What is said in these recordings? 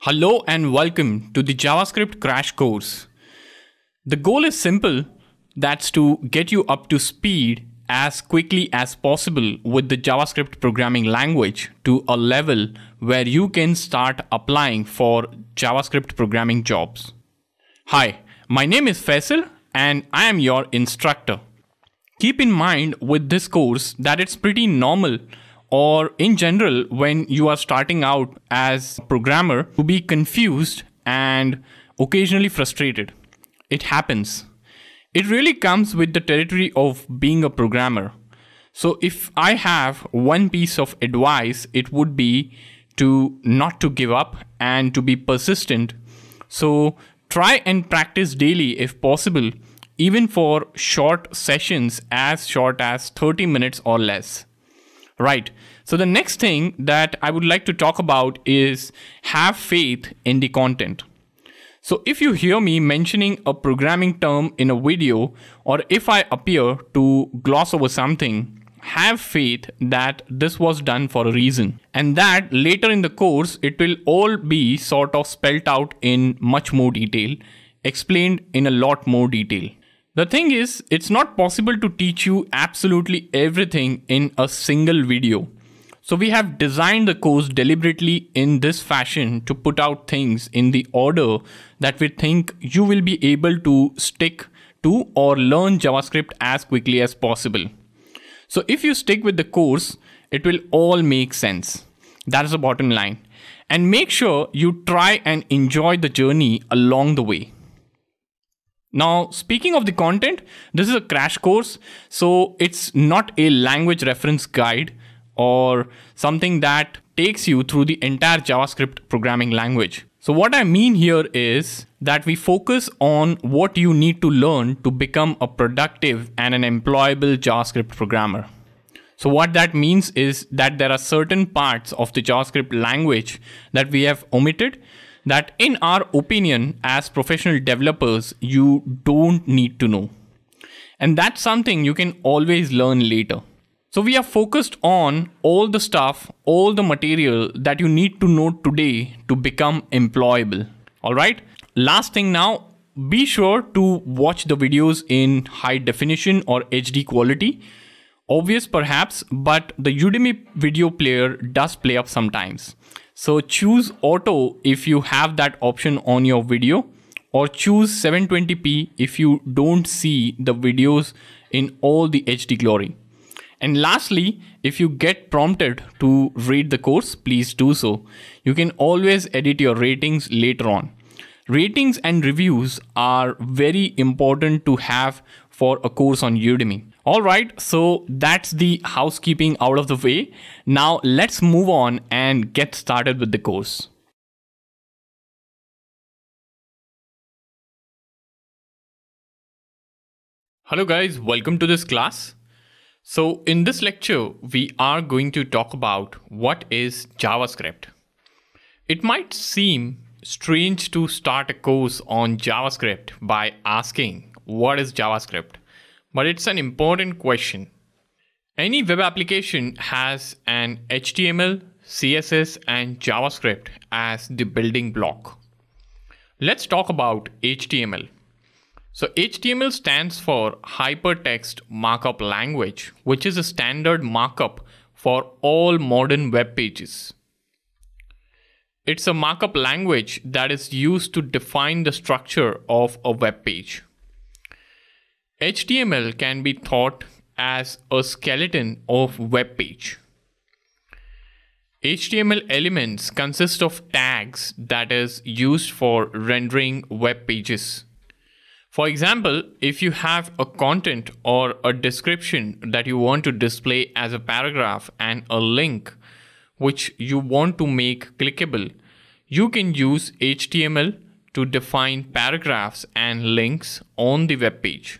Hello and welcome to the JavaScript crash course. The goal is simple that's to get you up to speed as quickly as possible with the JavaScript programming language to a level where you can start applying for JavaScript programming jobs. Hi, my name is Faisal and I am your instructor. Keep in mind with this course that it's pretty normal or in general when you are starting out as a programmer to be confused and occasionally frustrated. It happens. It really comes with the territory of being a programmer. So if I have one piece of advice, it would be to not to give up and to be persistent. So try and practice daily if possible, even for short sessions as short as 30 minutes or less. Right. So the next thing that I would like to talk about is have faith in the content. So if you hear me mentioning a programming term in a video, or if I appear to gloss over something, have faith that this was done for a reason and that later in the course it will all be sort of spelt out in much more detail, explained in a lot more detail. The thing is, it's not possible to teach you absolutely everything in a single video. So we have designed the course deliberately in this fashion to put out things in the order that we think you will be able to stick to or learn JavaScript as quickly as possible. So if you stick with the course, it will all make sense. That is the bottom line. And make sure you try and enjoy the journey along the way. Now, speaking of the content, this is a crash course, so it's not a language reference guide or something that takes you through the entire JavaScript programming language. So what I mean here is that we focus on what you need to learn to become a productive and an employable JavaScript programmer. So what that means is that there are certain parts of the JavaScript language that we have omitted that in our opinion as professional developers you don't need to know. And that's something you can always learn later. So we are focused on all the stuff all the material that you need to know today to become employable. All right? Last thing now be sure to watch the videos in high definition or hd quality. Obvious perhaps but the udemy video player does play up sometimes so choose auto if you have that option on your video or choose 720p if you don't see the videos in all the HD glory. And lastly, if you get prompted to read the course, please do so. You can always edit your ratings later on. Ratings and reviews are very important to have for a course on Udemy. All right, so that's the housekeeping out of the way. Now let's move on and get started with the course. Hello guys, welcome to this class. So in this lecture, we are going to talk about what is JavaScript. It might seem strange to start a course on JavaScript by asking what is JavaScript? But it's an important question. Any web application has an HTML, CSS, and JavaScript as the building block. Let's talk about HTML. So HTML stands for Hypertext Markup Language, which is a standard markup for all modern web pages. It's a markup language that is used to define the structure of a web page. HTML can be thought as a skeleton of web page. HTML elements consist of tags that is used for rendering web pages. For example, if you have a content or a description that you want to display as a paragraph and a link which you want to make clickable, you can use HTML to define paragraphs and links on the web page.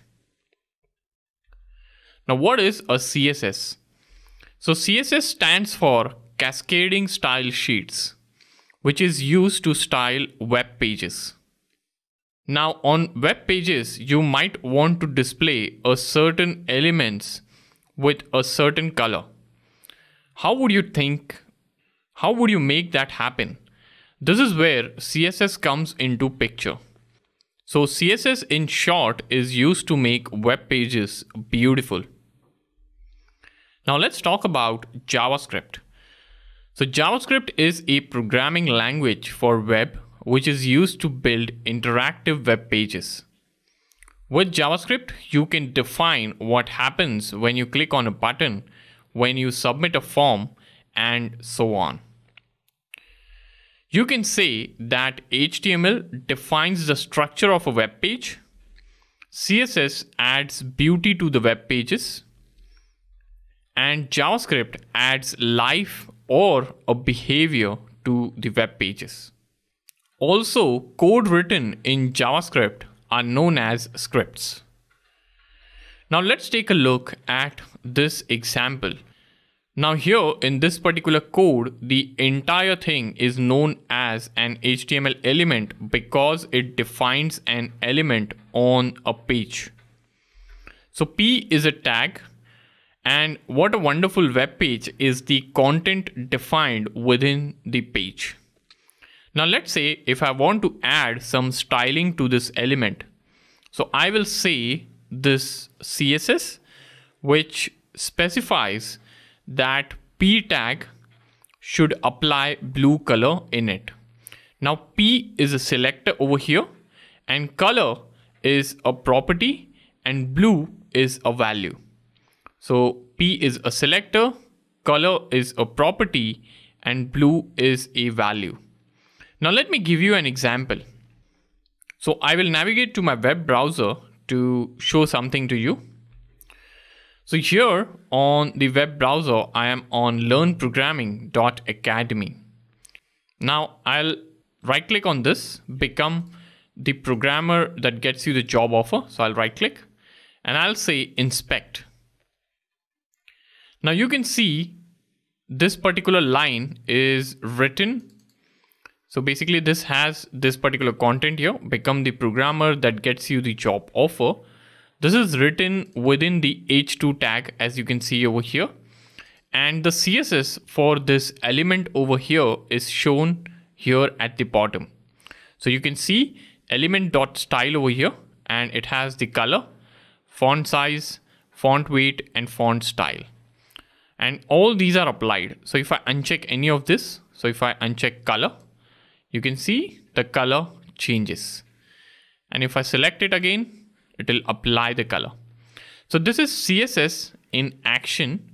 Now, what is a CSS? So, CSS stands for Cascading Style Sheets, which is used to style web pages. Now, on web pages, you might want to display a certain elements with a certain color. How would you think? How would you make that happen? This is where CSS comes into picture. So CSS in short is used to make web pages beautiful. Now let's talk about JavaScript. So JavaScript is a programming language for web which is used to build interactive web pages. With JavaScript, you can define what happens when you click on a button, when you submit a form, and so on. You can say that HTML defines the structure of a web page, CSS adds beauty to the web pages, and JavaScript adds life or a behavior to the web pages. Also, code written in JavaScript are known as scripts. Now let's take a look at this example. Now here in this particular code, the entire thing is known as an HTML element because it defines an element on a page. So P is a tag and what a wonderful web page is the content defined within the page. Now let's say if I want to add some styling to this element. So I will say this CSS which specifies that p tag should apply blue color in it. Now p is a selector over here and color is a property and blue is a value. So p is a selector, color is a property and blue is a value. Now let me give you an example. So I will navigate to my web browser to show something to you. So here on the web browser, I am on learnprogramming.academy. Now I'll right click on this, become the programmer that gets you the job offer. So I'll right click and I'll say inspect. Now you can see this particular line is written so basically this has this particular content here, become the programmer that gets you the job offer. This is written within the h2 tag as you can see over here. And the CSS for this element over here is shown here at the bottom. So you can see element dot style over here and it has the color, font size, font weight and font style. And all these are applied. So if I uncheck any of this, so if I uncheck color, you can see the color changes. And if I select it again, it will apply the color. So this is CSS in action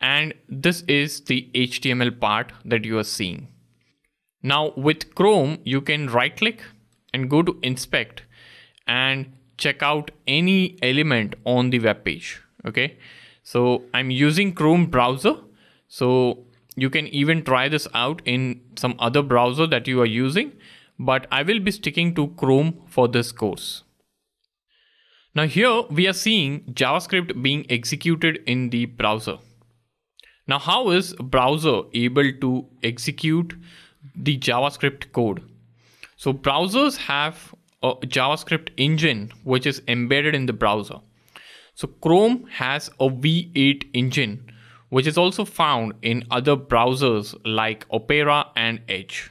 and this is the HTML part that you are seeing. Now with Chrome, you can right click and go to inspect and check out any element on the web page. Okay. So I'm using Chrome browser. So you can even try this out in some other browser that you are using, but I will be sticking to Chrome for this course. Now here we are seeing JavaScript being executed in the browser. Now how is browser able to execute the JavaScript code? So browsers have a JavaScript engine which is embedded in the browser. So Chrome has a V8 engine which is also found in other browsers like Opera and Edge.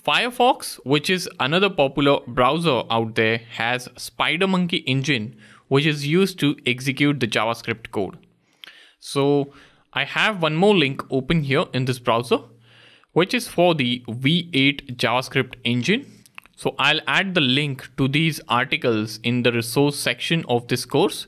Firefox, which is another popular browser out there, has SpiderMonkey engine, which is used to execute the JavaScript code. So I have one more link open here in this browser, which is for the V8 JavaScript engine. So I'll add the link to these articles in the resource section of this course.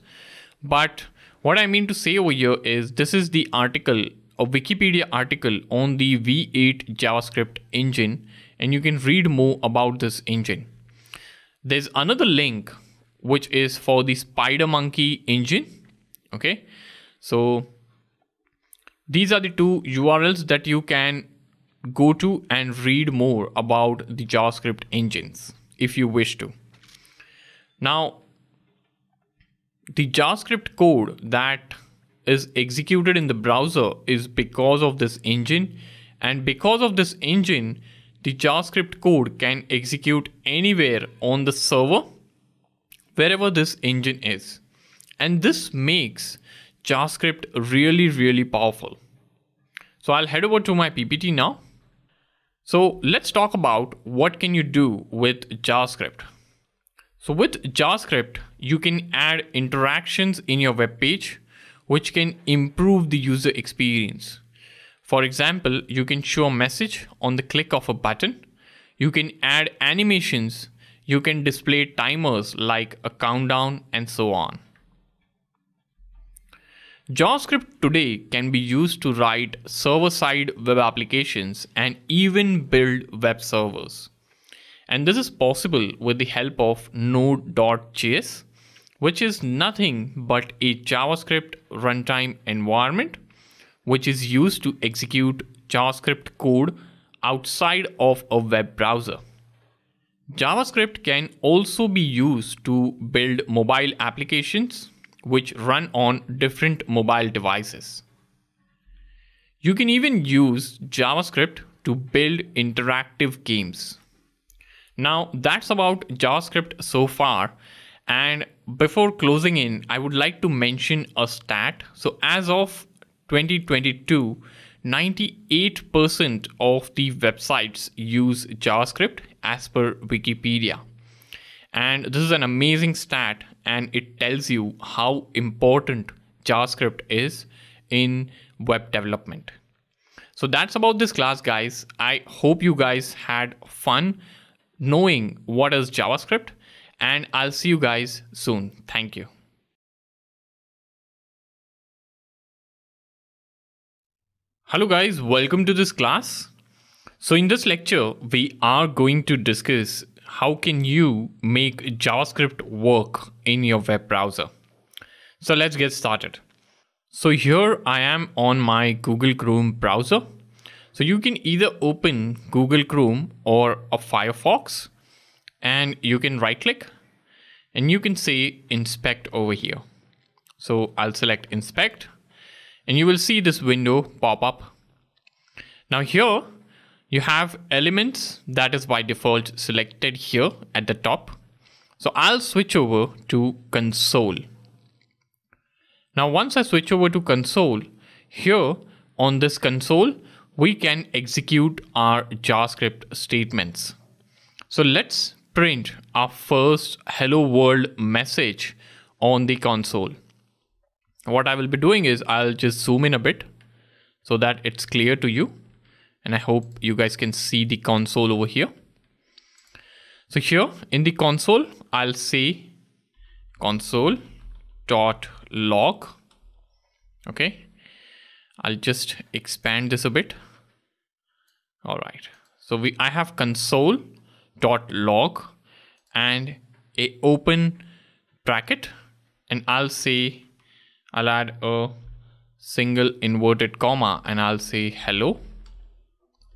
But what I mean to say over here is this is the article, a Wikipedia article on the V8 JavaScript engine, and you can read more about this engine. There's another link which is for the SpiderMonkey engine. Okay, so these are the two URLs that you can go to and read more about the JavaScript engines if you wish to. Now, the JavaScript code that is executed in the browser is because of this engine. And because of this engine, the JavaScript code can execute anywhere on the server, wherever this engine is. And this makes JavaScript really, really powerful. So I'll head over to my PPT now. So let's talk about what can you do with JavaScript. So with JavaScript, you can add interactions in your web page, which can improve the user experience. For example, you can show a message on the click of a button. You can add animations. You can display timers like a countdown and so on. JavaScript today can be used to write server-side web applications and even build web servers. And this is possible with the help of Node.js, which is nothing but a JavaScript runtime environment, which is used to execute JavaScript code outside of a web browser. JavaScript can also be used to build mobile applications which run on different mobile devices. You can even use JavaScript to build interactive games. Now that's about JavaScript so far. And before closing in, I would like to mention a stat. So as of 2022, 98% of the websites use JavaScript as per Wikipedia. And this is an amazing stat and it tells you how important JavaScript is in web development. So that's about this class guys. I hope you guys had fun knowing what is JavaScript and I'll see you guys soon. Thank you. Hello guys, welcome to this class. So in this lecture, we are going to discuss how can you make JavaScript work in your web browser. So let's get started. So here I am on my Google Chrome browser. So you can either open Google Chrome or a Firefox and you can right click and you can say inspect over here. So I'll select inspect and you will see this window pop up. Now here you have elements that is by default selected here at the top. So I'll switch over to console. Now once I switch over to console, here on this console, we can execute our JavaScript statements. So let's print our first hello world message on the console. What I will be doing is I'll just zoom in a bit so that it's clear to you and I hope you guys can see the console over here. So here in the console, I'll say console dot log. Okay. I'll just expand this a bit. All right. So we I have console dot log and a open bracket. And I'll say I'll add a single inverted comma and I'll say hello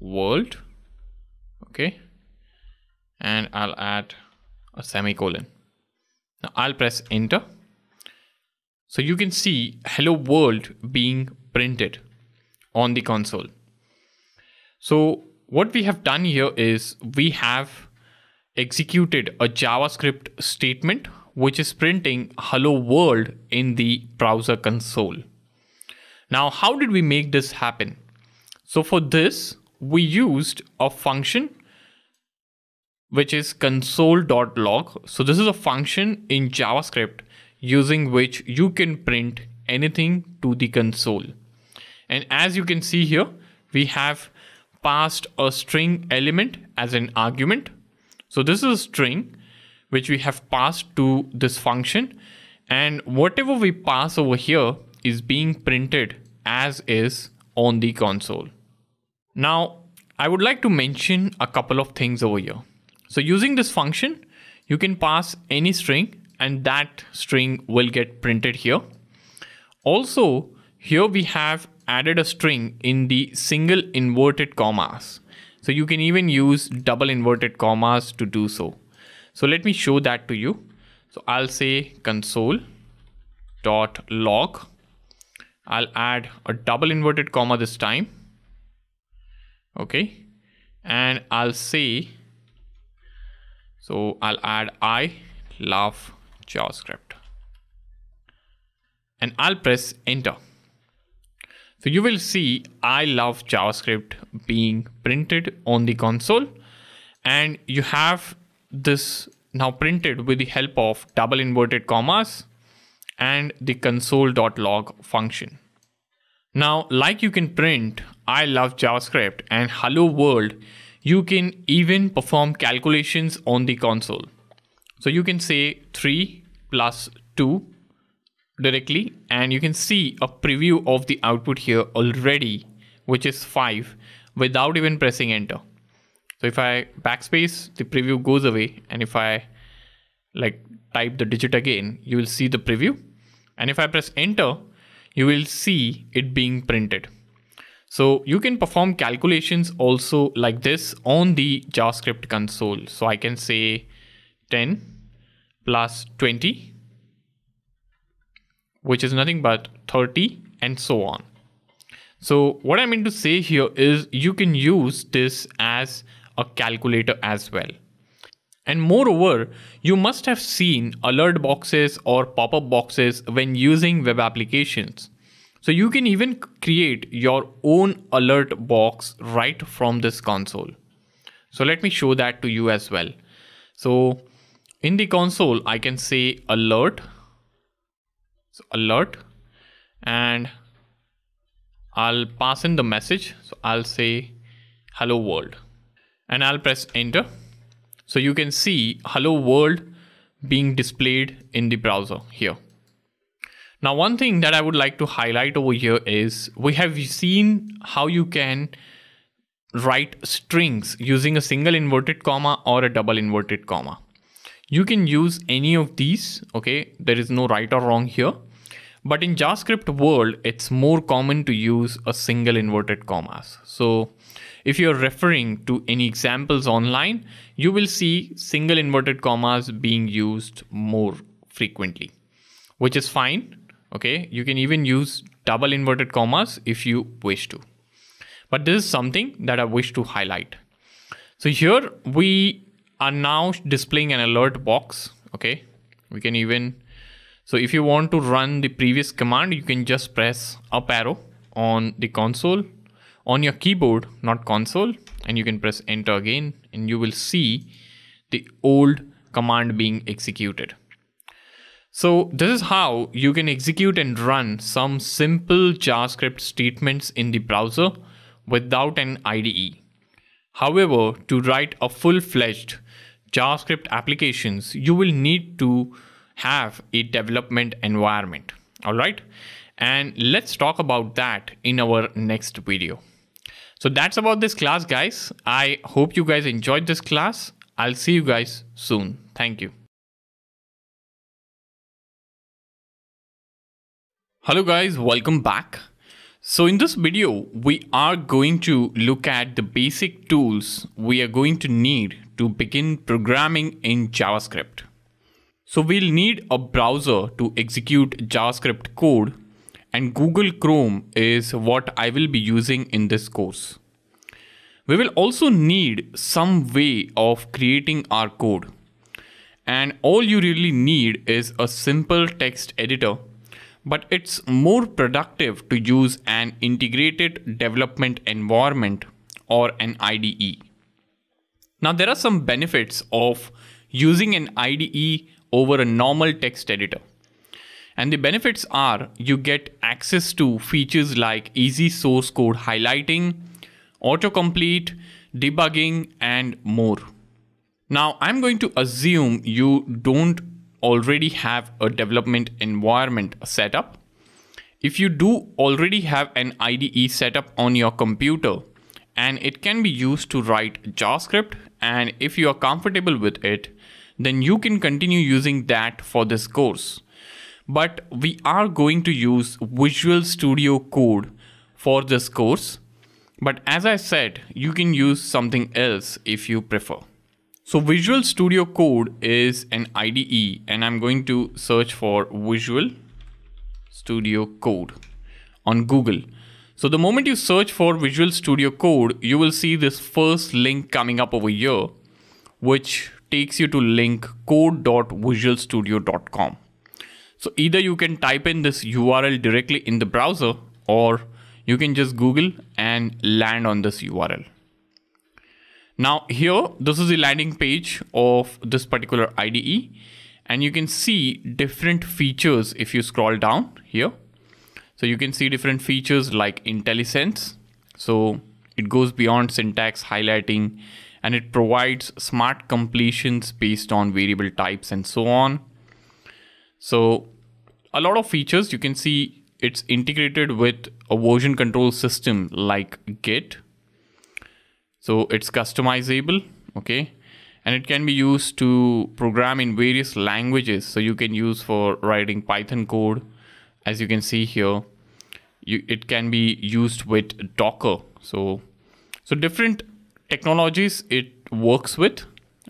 world. Okay. And I'll add a semicolon. Now I'll press enter. So you can see hello world being printed on the console. So what we have done here is we have executed a JavaScript statement which is printing hello world in the browser console now how did we make this happen so for this we used a function which is console.log. So this is a function in JavaScript using which you can print anything to the console. And as you can see here, we have passed a string element as an argument. So this is a string which we have passed to this function and whatever we pass over here is being printed as is on the console. Now, I would like to mention a couple of things over here. So using this function, you can pass any string and that string will get printed here. Also, here we have added a string in the single inverted commas. So you can even use double inverted commas to do so. So let me show that to you. So I'll say console dot log. I'll add a double inverted comma this time okay and I'll say so I'll add I love JavaScript and I'll press enter So you will see I love JavaScript being printed on the console and you have this now printed with the help of double inverted commas and the console.log function. Now, like you can print I love JavaScript and hello world, you can even perform calculations on the console. So you can say 3 plus 2 directly and you can see a preview of the output here already, which is 5 without even pressing enter. So if I backspace, the preview goes away. And if I like type the digit again, you will see the preview. And if I press enter, you will see it being printed. So you can perform calculations also like this on the JavaScript console. So I can say 10 plus 20, which is nothing but 30 and so on. So what I mean to say here is you can use this as a calculator as well. And moreover, you must have seen alert boxes or pop-up boxes when using web applications. So you can even create your own alert box right from this console. So let me show that to you as well. So in the console, I can say alert, so alert, and I'll pass in the message. So I'll say hello world and I'll press enter. So you can see hello world being displayed in the browser here. Now, one thing that I would like to highlight over here is we have seen how you can write strings using a single inverted comma or a double inverted comma. You can use any of these, okay? There is no right or wrong here. But in JavaScript world, it's more common to use a single inverted commas. So if you're referring to any examples online, you will see single inverted commas being used more frequently, which is fine. Okay, you can even use double inverted commas if you wish to. But this is something that I wish to highlight. So here we are now displaying an alert box. Okay, we can even, so if you want to run the previous command, you can just press up arrow on the console on your keyboard, not console, and you can press enter again and you will see the old command being executed. So this is how you can execute and run some simple JavaScript statements in the browser without an IDE. However, to write a full-fledged JavaScript applications, you will need to have a development environment. All right. And let's talk about that in our next video. So that's about this class, guys. I hope you guys enjoyed this class. I'll see you guys soon. Thank you. Hello guys, welcome back. So in this video, we are going to look at the basic tools we are going to need to begin programming in JavaScript. So we'll need a browser to execute JavaScript code and Google Chrome is what I will be using in this course. We will also need some way of creating our code. And all you really need is a simple text editor, but it's more productive to use an integrated development environment or an IDE. Now there are some benefits of using an IDE over a normal text editor. And the benefits are you get access to features like easy source code highlighting, autocomplete, debugging, and more. Now, I'm going to assume you don't already have a development environment set up. If you do already have an IDE set up on your computer, and it can be used to write JavaScript, and if you are comfortable with it, then you can continue using that for this course but we are going to use Visual Studio Code for this course. But as I said, you can use something else if you prefer. So Visual Studio Code is an IDE and I'm going to search for Visual Studio Code on Google. So the moment you search for Visual Studio Code, you will see this first link coming up over here, which takes you to link code.visualstudio.com. So either you can type in this URL directly in the browser or you can just Google and land on this URL. Now here, this is the landing page of this particular IDE and you can see different features if you scroll down here. So you can see different features like IntelliSense. So it goes beyond syntax highlighting and it provides smart completions based on variable types and so on. So a lot of features you can see it's integrated with a version control system like Git. So it's customizable, okay? And it can be used to program in various languages. So you can use for writing Python code, as you can see here. You, it can be used with Docker. So, so different technologies it works with,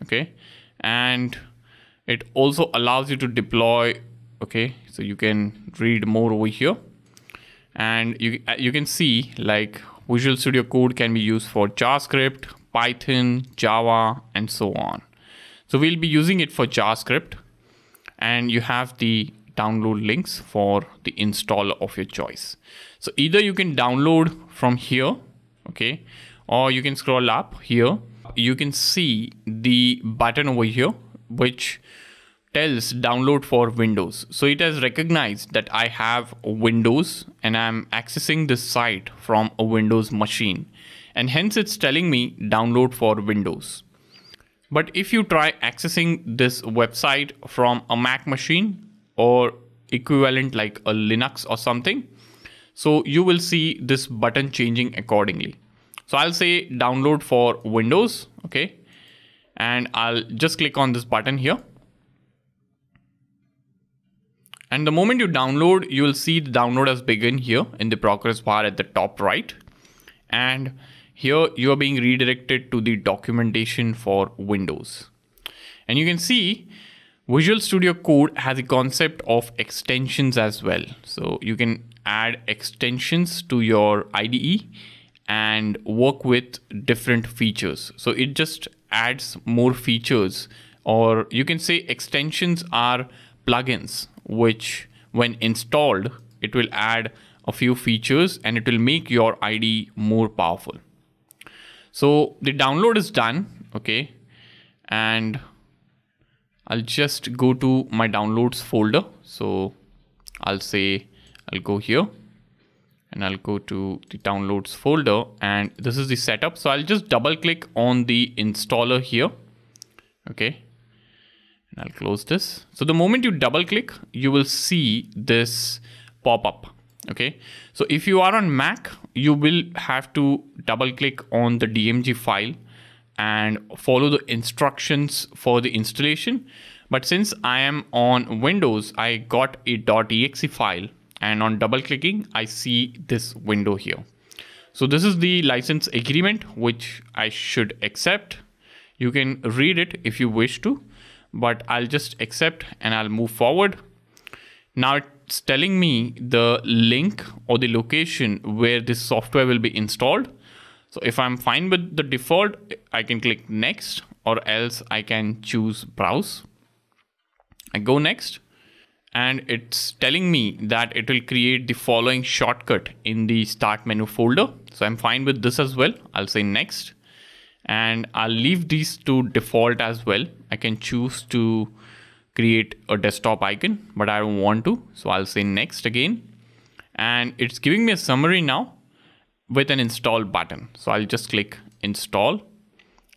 okay? And it also allows you to deploy okay so you can read more over here and you, uh, you can see like Visual Studio Code can be used for JavaScript, Python, Java, and so on. So we'll be using it for JavaScript and you have the download links for the installer of your choice. So either you can download from here, okay, or you can scroll up here. You can see the button over here, which tells download for Windows. So it has recognized that I have Windows and I'm accessing this site from a Windows machine. And hence it's telling me download for Windows. But if you try accessing this website from a Mac machine or equivalent like a Linux or something, so you will see this button changing accordingly. So I'll say download for Windows, okay? And I'll just click on this button here and the moment you download, you will see the download has begun here in the progress bar at the top right. And here you are being redirected to the documentation for Windows. And you can see Visual Studio Code has a concept of extensions as well. So you can add extensions to your IDE and work with different features. So it just adds more features or you can say extensions are plugins which when installed, it will add a few features and it will make your ID more powerful. So the download is done, okay? And I'll just go to my downloads folder. So I'll say, I'll go here and I'll go to the downloads folder and this is the setup. So I'll just double click on the installer here. Okay. And I'll close this. So the moment you double click, you will see this pop up. Okay. So if you are on Mac, you will have to double click on the DMG file and follow the instructions for the installation. But since I am on Windows, I got a .exe file and on double clicking, I see this window here. So this is the license agreement, which I should accept. You can read it if you wish to but I'll just accept and I'll move forward. Now it's telling me the link or the location where this software will be installed. So if I'm fine with the default, I can click next or else I can choose browse. I go next and it's telling me that it will create the following shortcut in the start menu folder. So I'm fine with this as well. I'll say next and I'll leave these to default as well. I can choose to create a desktop icon, but I don't want to. So I'll say next again. And it's giving me a summary now with an install button. So I'll just click install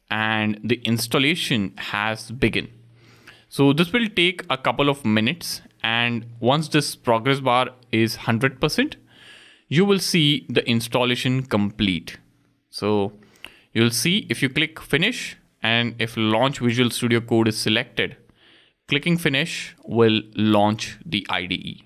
and the installation has begun. So this will take a couple of minutes and once this progress bar is 100%, you will see the installation complete. So You'll see if you click finish and if launch Visual Studio Code is selected, clicking finish will launch the IDE.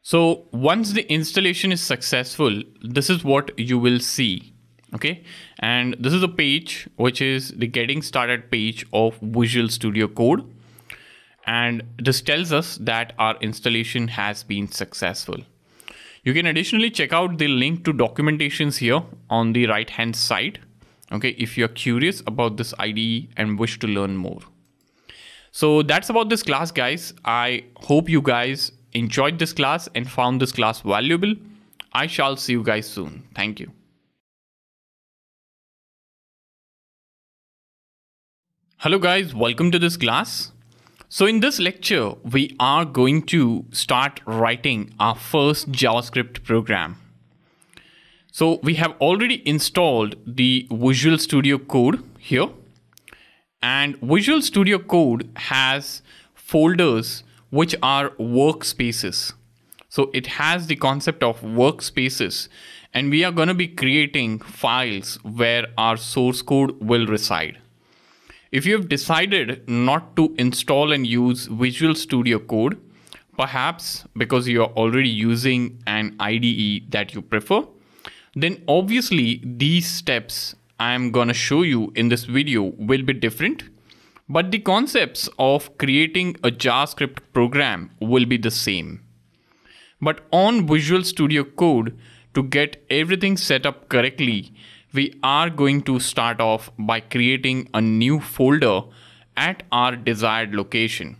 So once the installation is successful, this is what you will see. Okay. And this is a page, which is the getting started page of Visual Studio Code. And this tells us that our installation has been successful. You can additionally check out the link to documentations here on the right hand side okay if you're curious about this IDE and wish to learn more so that's about this class guys I hope you guys enjoyed this class and found this class valuable I shall see you guys soon. Thank you. Hello guys, welcome to this class. So in this lecture, we are going to start writing our first JavaScript program. So we have already installed the Visual Studio Code here. And Visual Studio Code has folders which are workspaces. So it has the concept of workspaces and we are going to be creating files where our source code will reside. If you have decided not to install and use Visual Studio Code, perhaps because you are already using an IDE that you prefer, then obviously these steps I am gonna show you in this video will be different, but the concepts of creating a JavaScript program will be the same. But on Visual Studio Code, to get everything set up correctly, we are going to start off by creating a new folder at our desired location.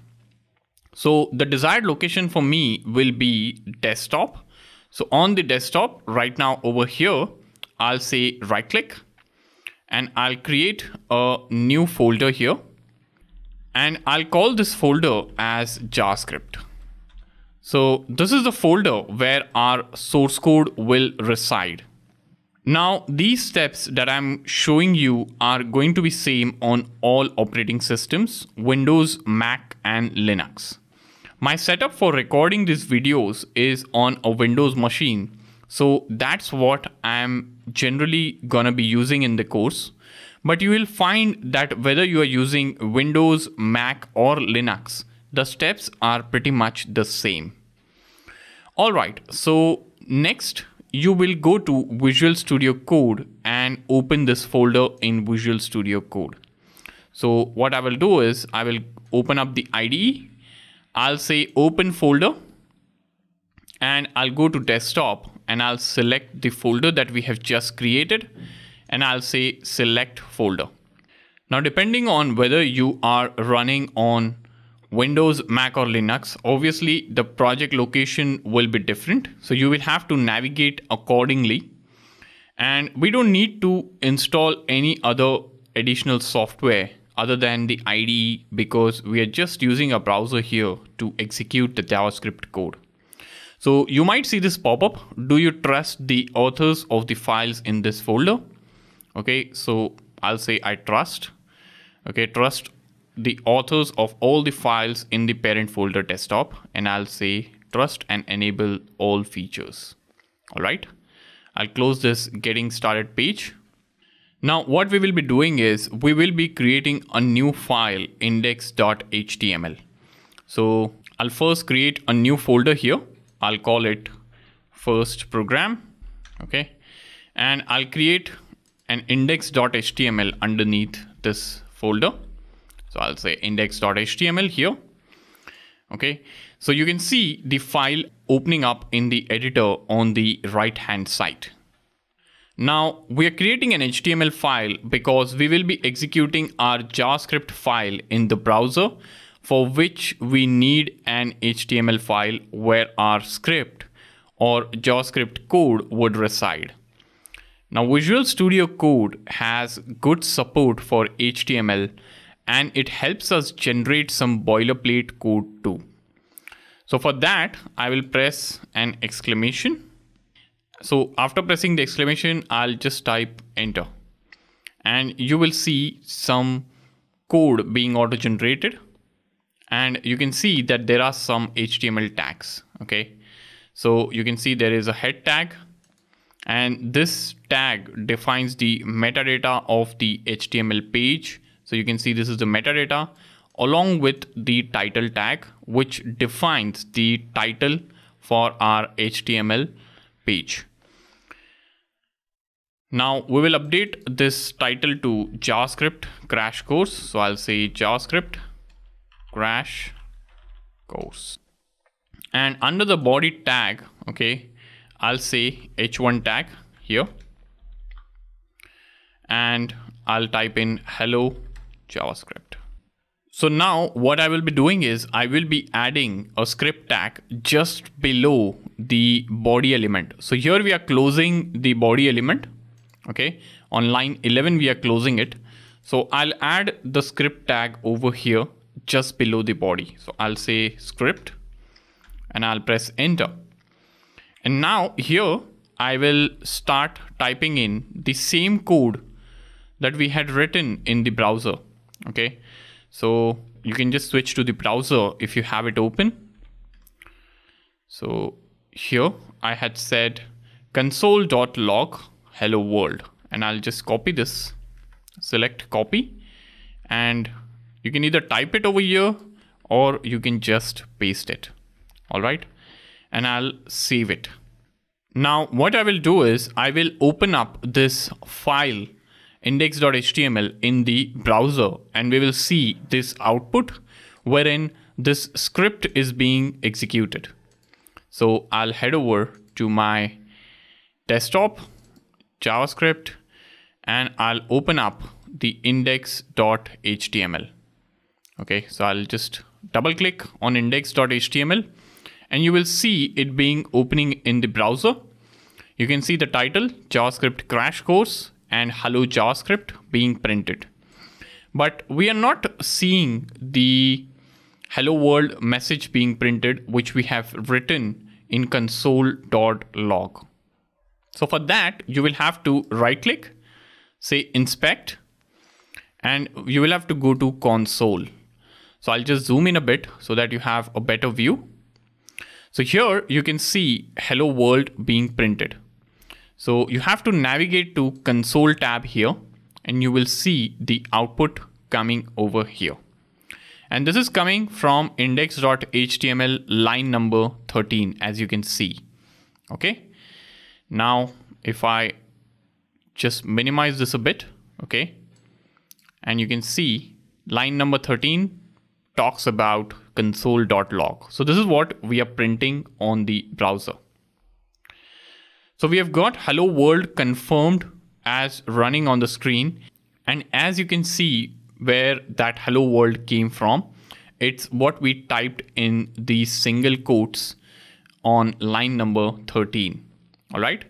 So the desired location for me will be desktop. So on the desktop right now over here, I'll say right click and I'll create a new folder here and I'll call this folder as JavaScript. So this is the folder where our source code will reside. Now, these steps that I'm showing you are going to be same on all operating systems, Windows, Mac, and Linux. My setup for recording these videos is on a Windows machine. So that's what I'm generally gonna be using in the course. But you will find that whether you are using Windows, Mac, or Linux, the steps are pretty much the same. All right, so next you will go to Visual Studio Code and open this folder in Visual Studio Code. So what I will do is I will open up the IDE. I'll say open folder and I'll go to desktop and I'll select the folder that we have just created and I'll say select folder. Now, depending on whether you are running on Windows, Mac, or Linux, obviously the project location will be different. So you will have to navigate accordingly. And we don't need to install any other additional software other than the IDE because we are just using a browser here to execute the JavaScript code. So you might see this pop up. Do you trust the authors of the files in this folder? Okay, so I'll say I trust. Okay, trust the authors of all the files in the parent folder desktop and I'll say trust and enable all features. All right. I'll close this getting started page. Now what we will be doing is we will be creating a new file index.html. So I'll first create a new folder here. I'll call it first program. Okay. And I'll create an index.html underneath this folder. So I'll say index.html here. Okay, so you can see the file opening up in the editor on the right hand side. Now we are creating an HTML file because we will be executing our JavaScript file in the browser for which we need an HTML file where our script or JavaScript code would reside. Now Visual Studio Code has good support for HTML and it helps us generate some boilerplate code too. So for that, I will press an exclamation. So after pressing the exclamation, I'll just type enter and you will see some code being auto generated and you can see that there are some HTML tags. Okay. So you can see there is a head tag and this tag defines the metadata of the HTML page so you can see this is the metadata along with the title tag, which defines the title for our HTML page. Now we will update this title to JavaScript crash course. So I'll say JavaScript crash course. And under the body tag, okay, I'll say h1 tag here. And I'll type in hello JavaScript. So now what I will be doing is I will be adding a script tag just below the body element. So here we are closing the body element. Okay. On line 11, we are closing it. So I'll add the script tag over here just below the body. So I'll say script and I'll press enter. And now here I will start typing in the same code that we had written in the browser. Okay. So you can just switch to the browser if you have it open. So here I had said console.log hello world and I'll just copy this, select copy and you can either type it over here or you can just paste it. All right. And I'll save it. Now what I will do is I will open up this file index.html in the browser and we will see this output wherein this script is being executed. So I'll head over to my desktop, JavaScript, and I'll open up the index.html. Okay, so I'll just double click on index.html and you will see it being opening in the browser. You can see the title JavaScript crash course and hello JavaScript being printed. But we are not seeing the hello world message being printed, which we have written in console.log. So for that, you will have to right click, say inspect, and you will have to go to console. So I'll just zoom in a bit so that you have a better view. So here you can see hello world being printed. So you have to navigate to console tab here and you will see the output coming over here. And this is coming from index.html line number 13 as you can see. Okay. Now if I just minimize this a bit, okay. And you can see line number 13 talks about console.log. So this is what we are printing on the browser. So we have got hello world confirmed as running on the screen. And as you can see where that hello world came from, it's what we typed in these single quotes on line number 13. All right.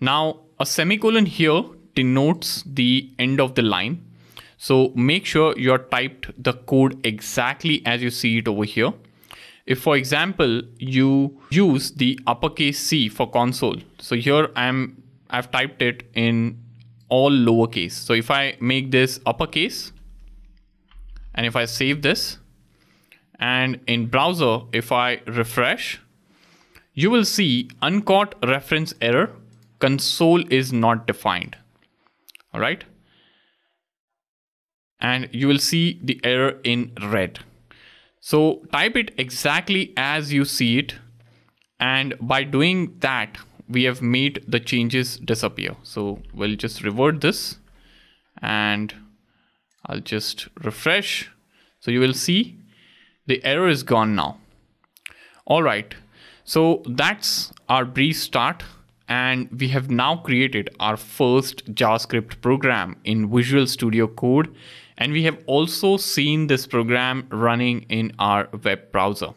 Now a semicolon here denotes the end of the line. So make sure you're typed the code exactly as you see it over here. If for example, you use the uppercase C for console. So here I'm, I've typed it in all lowercase. So if I make this uppercase and if I save this and in browser, if I refresh, you will see uncaught reference error. Console is not defined. All right. And you will see the error in red. So type it exactly as you see it. And by doing that, we have made the changes disappear. So we'll just revert this and I'll just refresh. So you will see the error is gone now. All right. So that's our brief start. And we have now created our first JavaScript program in Visual Studio Code and we have also seen this program running in our web browser.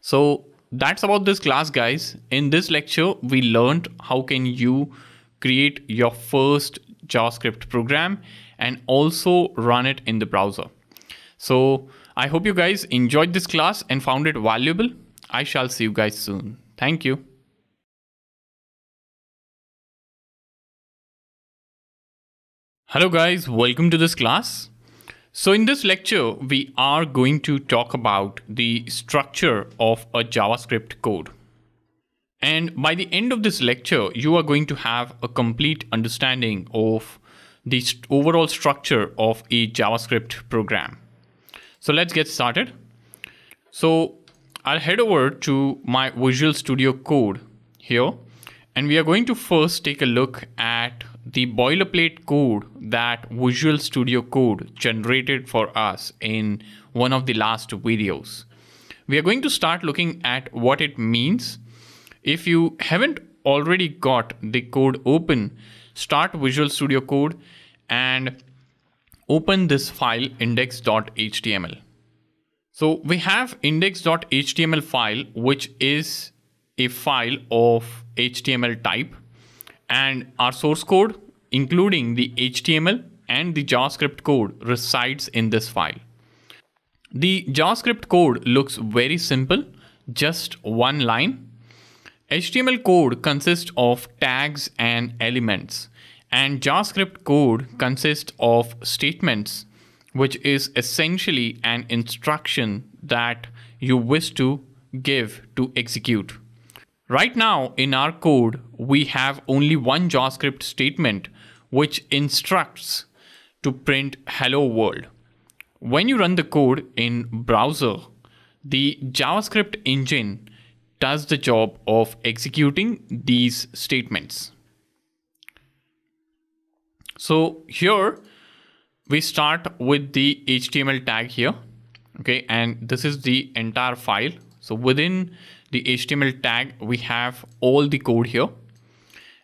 So that's about this class guys. In this lecture, we learned how can you create your first JavaScript program and also run it in the browser. So I hope you guys enjoyed this class and found it valuable. I shall see you guys soon. Thank you. Hello guys, welcome to this class. So in this lecture, we are going to talk about the structure of a JavaScript code. And by the end of this lecture, you are going to have a complete understanding of the overall structure of a JavaScript program. So let's get started. So I'll head over to my Visual Studio Code here, and we are going to first take a look at the boilerplate code that Visual Studio Code generated for us in one of the last videos. We are going to start looking at what it means. If you haven't already got the code open, start Visual Studio Code and open this file index.html. So we have index.html file, which is a file of HTML type and our source code, including the HTML and the JavaScript code resides in this file. The JavaScript code looks very simple, just one line. HTML code consists of tags and elements and JavaScript code consists of statements, which is essentially an instruction that you wish to give to execute. Right now in our code, we have only one JavaScript statement which instructs to print hello world. When you run the code in browser, the JavaScript engine does the job of executing these statements. So here we start with the HTML tag here. Okay, and this is the entire file. So within the HTML tag, we have all the code here.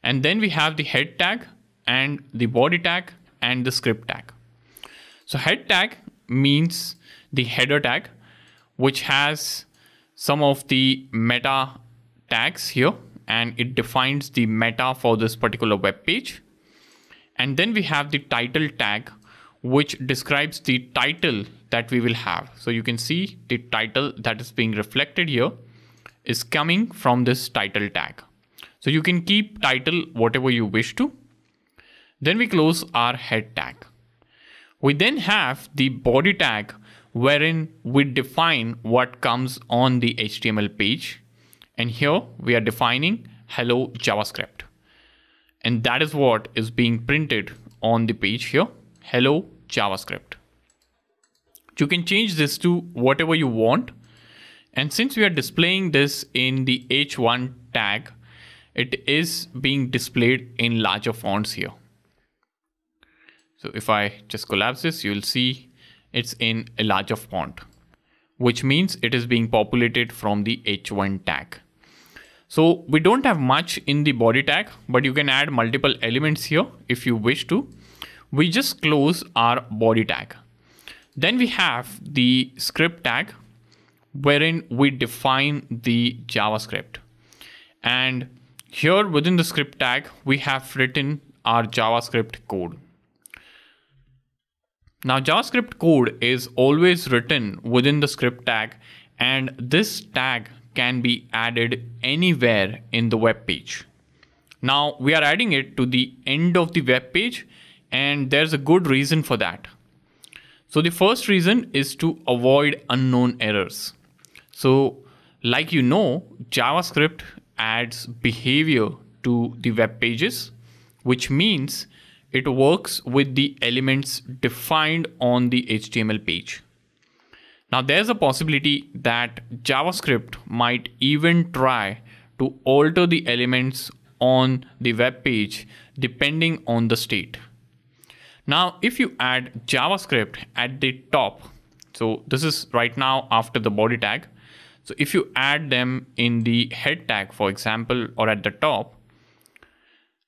And then we have the head tag and the body tag and the script tag. So head tag means the header tag, which has some of the meta tags here and it defines the meta for this particular web page. And then we have the title tag, which describes the title that we will have. So you can see the title that is being reflected here is coming from this title tag. So you can keep title whatever you wish to. Then we close our head tag. We then have the body tag wherein we define what comes on the HTML page. And here we are defining hello JavaScript. And that is what is being printed on the page here. Hello JavaScript. You can change this to whatever you want and since we are displaying this in the h1 tag, it is being displayed in larger fonts here. So if I just collapse this, you'll see it's in a larger font, which means it is being populated from the h1 tag. So we don't have much in the body tag, but you can add multiple elements here if you wish to. We just close our body tag. Then we have the script tag, wherein we define the JavaScript. And here within the script tag, we have written our JavaScript code. Now JavaScript code is always written within the script tag and this tag can be added anywhere in the web page. Now we are adding it to the end of the web page and there's a good reason for that. So the first reason is to avoid unknown errors. So like you know, JavaScript adds behavior to the web pages, which means it works with the elements defined on the HTML page. Now there's a possibility that JavaScript might even try to alter the elements on the web page depending on the state. Now, if you add JavaScript at the top, so this is right now after the body tag, so if you add them in the head tag, for example, or at the top,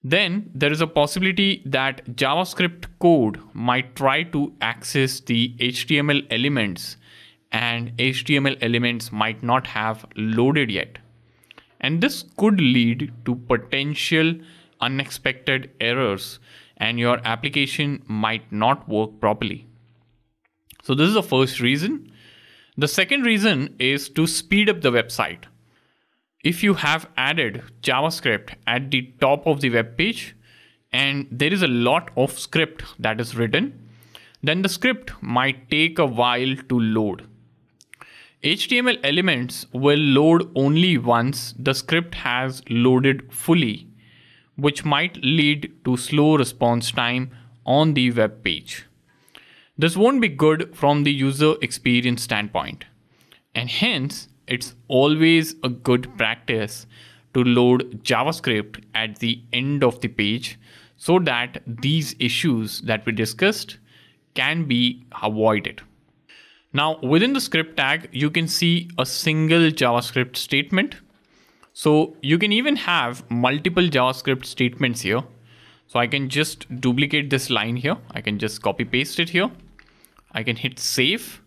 then there is a possibility that JavaScript code might try to access the HTML elements and HTML elements might not have loaded yet. And this could lead to potential unexpected errors and your application might not work properly. So this is the first reason. The second reason is to speed up the website. If you have added JavaScript at the top of the web page and there is a lot of script that is written, then the script might take a while to load. HTML elements will load only once the script has loaded fully, which might lead to slow response time on the web page. This won't be good from the user experience standpoint. And hence, it's always a good practice to load JavaScript at the end of the page so that these issues that we discussed can be avoided. Now within the script tag, you can see a single JavaScript statement. So you can even have multiple JavaScript statements here. So I can just duplicate this line here. I can just copy paste it here I can hit save.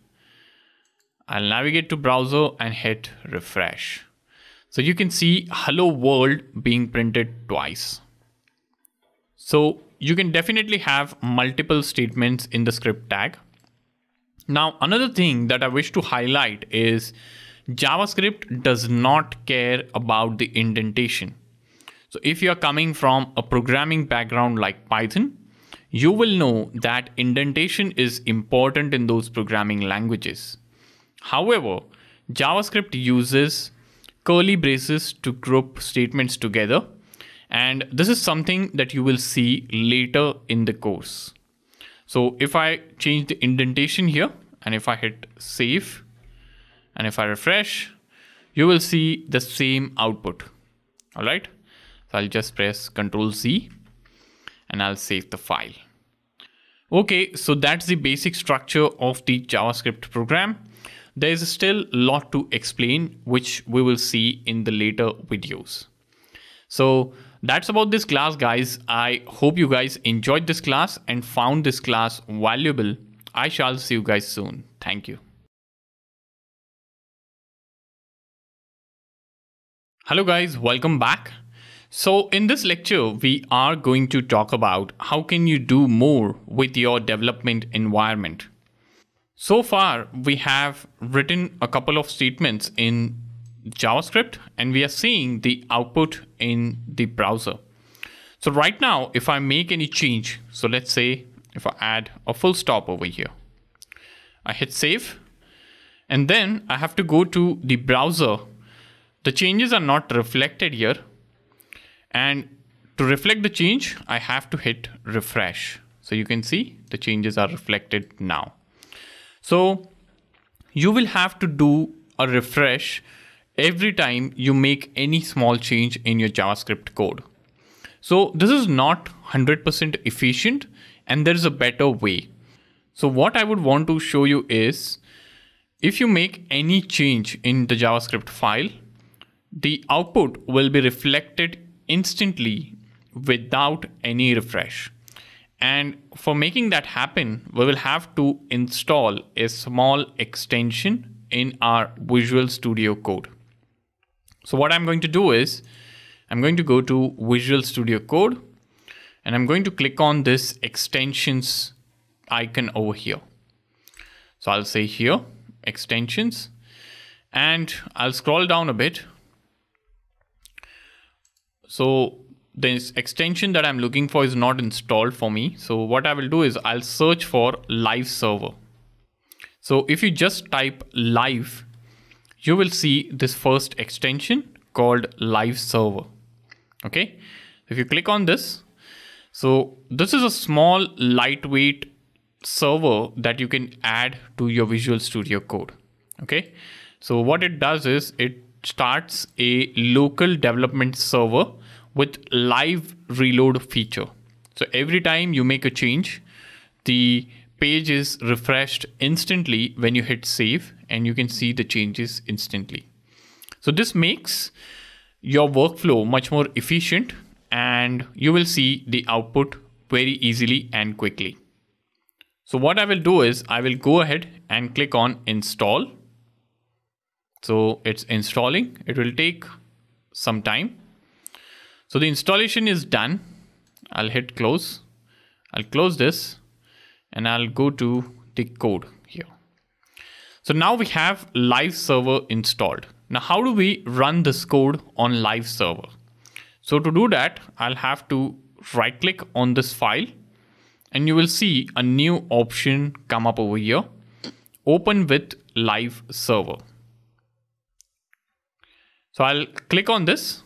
I'll navigate to browser and hit refresh. So you can see hello world being printed twice. So you can definitely have multiple statements in the script tag. Now, another thing that I wish to highlight is JavaScript does not care about the indentation. So if you're coming from a programming background like Python, you will know that indentation is important in those programming languages. However, JavaScript uses curly braces to group statements together. And this is something that you will see later in the course. So if I change the indentation here and if I hit save and if I refresh, you will see the same output. All right. So I'll just press Control Z and I'll save the file. Okay, so that's the basic structure of the JavaScript program. There's still a lot to explain, which we will see in the later videos. So that's about this class, guys. I hope you guys enjoyed this class and found this class valuable. I shall see you guys soon. Thank you. Hello guys, welcome back. So in this lecture, we are going to talk about how can you do more with your development environment. So far, we have written a couple of statements in JavaScript and we are seeing the output in the browser. So right now, if I make any change, so let's say if I add a full stop over here, I hit save and then I have to go to the browser. The changes are not reflected here, and to reflect the change, I have to hit refresh. So you can see the changes are reflected now. So you will have to do a refresh every time you make any small change in your JavaScript code. So this is not 100% efficient and there is a better way. So what I would want to show you is if you make any change in the JavaScript file, the output will be reflected instantly without any refresh. And for making that happen, we will have to install a small extension in our Visual Studio Code. So what I'm going to do is I'm going to go to Visual Studio Code and I'm going to click on this extensions icon over here. So I'll say here extensions and I'll scroll down a bit so this extension that I'm looking for is not installed for me. So what I will do is I'll search for live server. So if you just type live, you will see this first extension called live server. Okay. If you click on this, so this is a small lightweight server that you can add to your Visual Studio Code. Okay. So what it does is it starts a local development server with live reload feature. So every time you make a change, the page is refreshed instantly when you hit save and you can see the changes instantly. So this makes your workflow much more efficient and you will see the output very easily and quickly. So what I will do is I will go ahead and click on install so it's installing. It will take some time. So the installation is done. I'll hit close. I'll close this and I'll go to the code here. So now we have live server installed. Now, how do we run this code on live server? So to do that, I'll have to right click on this file and you will see a new option come up over here. Open with live server. So I'll click on this.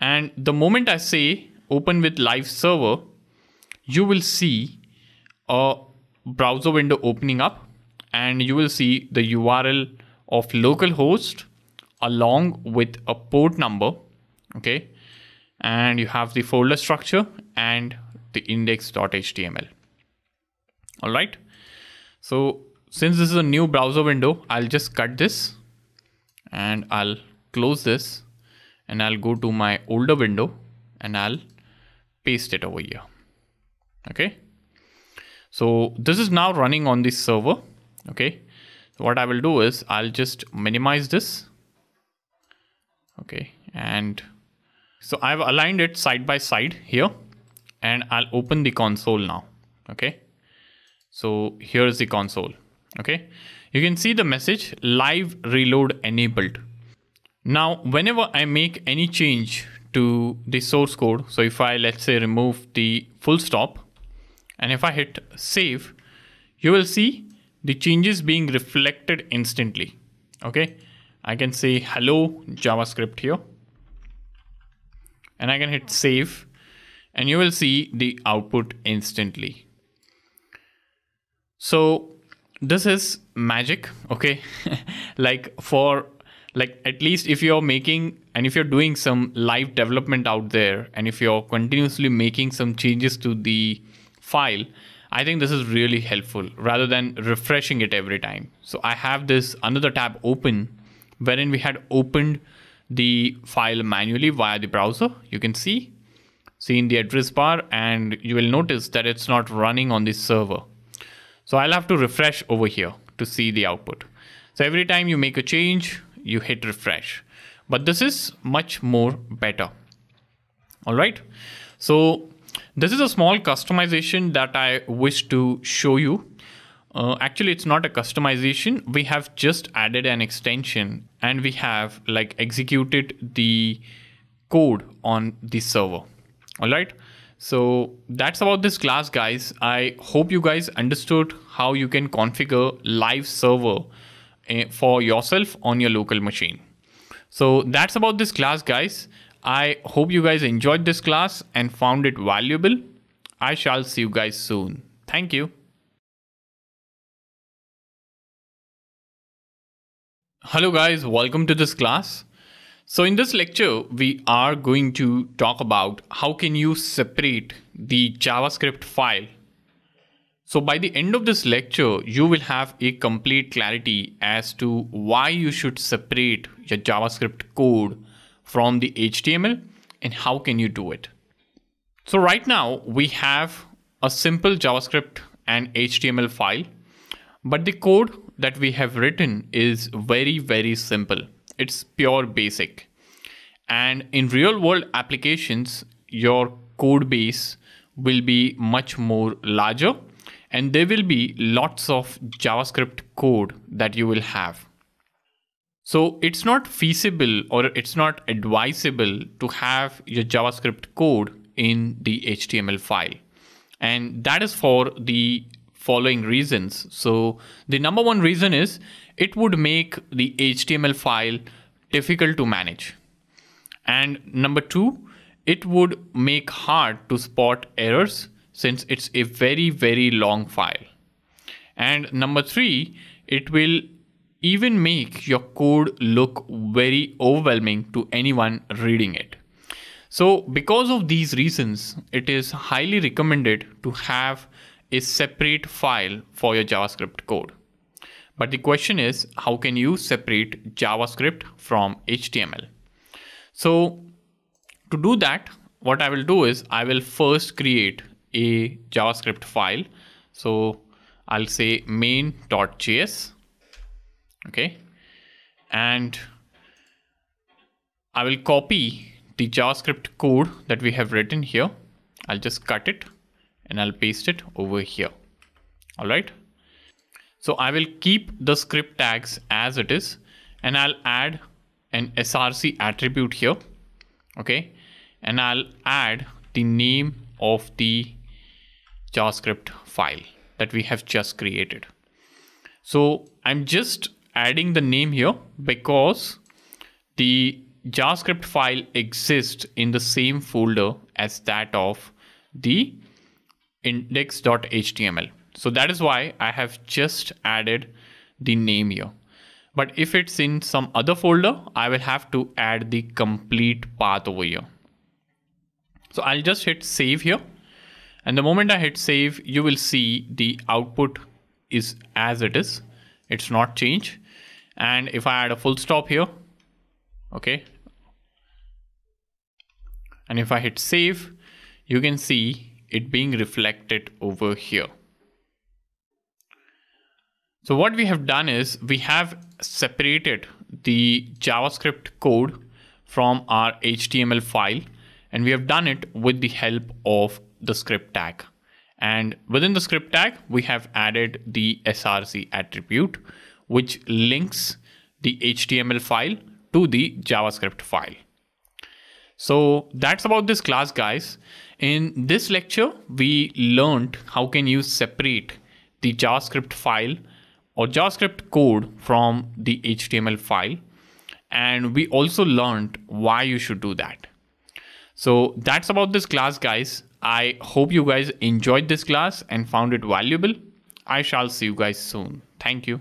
And the moment I say open with live server, you will see a browser window opening up and you will see the URL of localhost along with a port number. Okay. And you have the folder structure and the index.html. All right. So since this is a new browser window, I'll just cut this and I'll close this and I'll go to my older window and I'll paste it over here. Okay. So this is now running on this server. Okay. So what I will do is I'll just minimize this Okay, and so I've aligned it side by side here and I'll open the console now. Okay, so here's the console. Okay, you can see the message live reload enabled. Now, whenever I make any change to the source code, so if I let's say remove the full stop and if I hit save, you will see the changes being reflected instantly. Okay, I can say hello JavaScript here and I can hit save and you will see the output instantly. So this is magic, okay? like for like at least if you're making and if you're doing some live development out there and if you're continuously making some changes to the file, I think this is really helpful rather than refreshing it every time. So I have this another tab open wherein we had opened the file manually via the browser. You can see, see in the address bar and you will notice that it's not running on the server. So I'll have to refresh over here to see the output. So every time you make a change, you hit refresh. But this is much more better. All right. So this is a small customization that I wish to show you. Uh, actually, it's not a customization. We have just added an extension and we have like executed the code on the server. All right. So that's about this class, guys. I hope you guys understood how you can configure live server for yourself on your local machine. So that's about this class, guys. I hope you guys enjoyed this class and found it valuable. I shall see you guys soon. Thank you. Hello guys, welcome to this class. So in this lecture, we are going to talk about how can you separate the JavaScript file. So by the end of this lecture, you will have a complete clarity as to why you should separate your JavaScript code from the HTML and how can you do it. So right now we have a simple JavaScript and HTML file, but the code that we have written is very, very simple. It's pure basic. And in real world applications, your code base will be much more larger and there will be lots of JavaScript code that you will have. So it's not feasible or it's not advisable to have your JavaScript code in the HTML file. And that is for the following reasons. So the number one reason is it would make the HTML file difficult to manage. And number two, it would make hard to spot errors since it's a very, very long file. And number three, it will even make your code look very overwhelming to anyone reading it. So because of these reasons, it is highly recommended to have a separate file for your JavaScript code. But the question is, how can you separate JavaScript from HTML? So to do that, what I will do is I will first create a JavaScript file. So I'll say main.js okay? And I will copy the JavaScript code that we have written here. I'll just cut it and I'll paste it over here. All right? So I will keep the script tags as it is and I'll add an src attribute here okay? And I'll add the name of the JavaScript file that we have just created so I'm just adding the name here because the JavaScript file exists in the same folder as that of the index.html. So that is why I have just added the name here. But if it's in some other folder, I will have to add the complete path over here. So I'll just hit save here. And the moment I hit save, you will see the output is as it is. It's not changed. And if I add a full stop here okay. And if I hit save you can see it being reflected over here. So what we have done is we have separated the JavaScript code from our HTML file and we have done it with the help of the script tag. And within the script tag, we have added the src attribute, which links the HTML file to the JavaScript file. So that's about this class, guys. In this lecture, we learned how can you separate the JavaScript file or JavaScript code from the HTML file. And we also learned why you should do that. So that's about this class, guys. I hope you guys enjoyed this class and found it valuable. I shall see you guys soon. Thank you.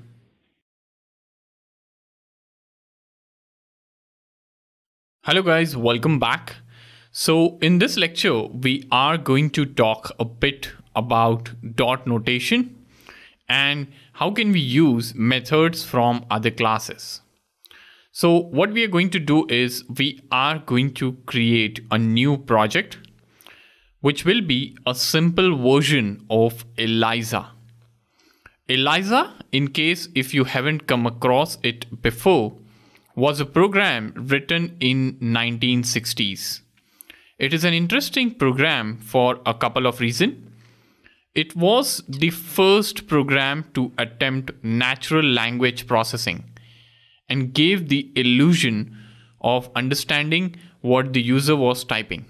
Hello guys, welcome back. So in this lecture, we are going to talk a bit about dot notation and how can we use methods from other classes. So what we are going to do is we are going to create a new project which will be a simple version of Eliza. Eliza, in case if you haven't come across it before, was a program written in 1960s. It is an interesting program for a couple of reasons. It was the first program to attempt natural language processing and gave the illusion of understanding what the user was typing.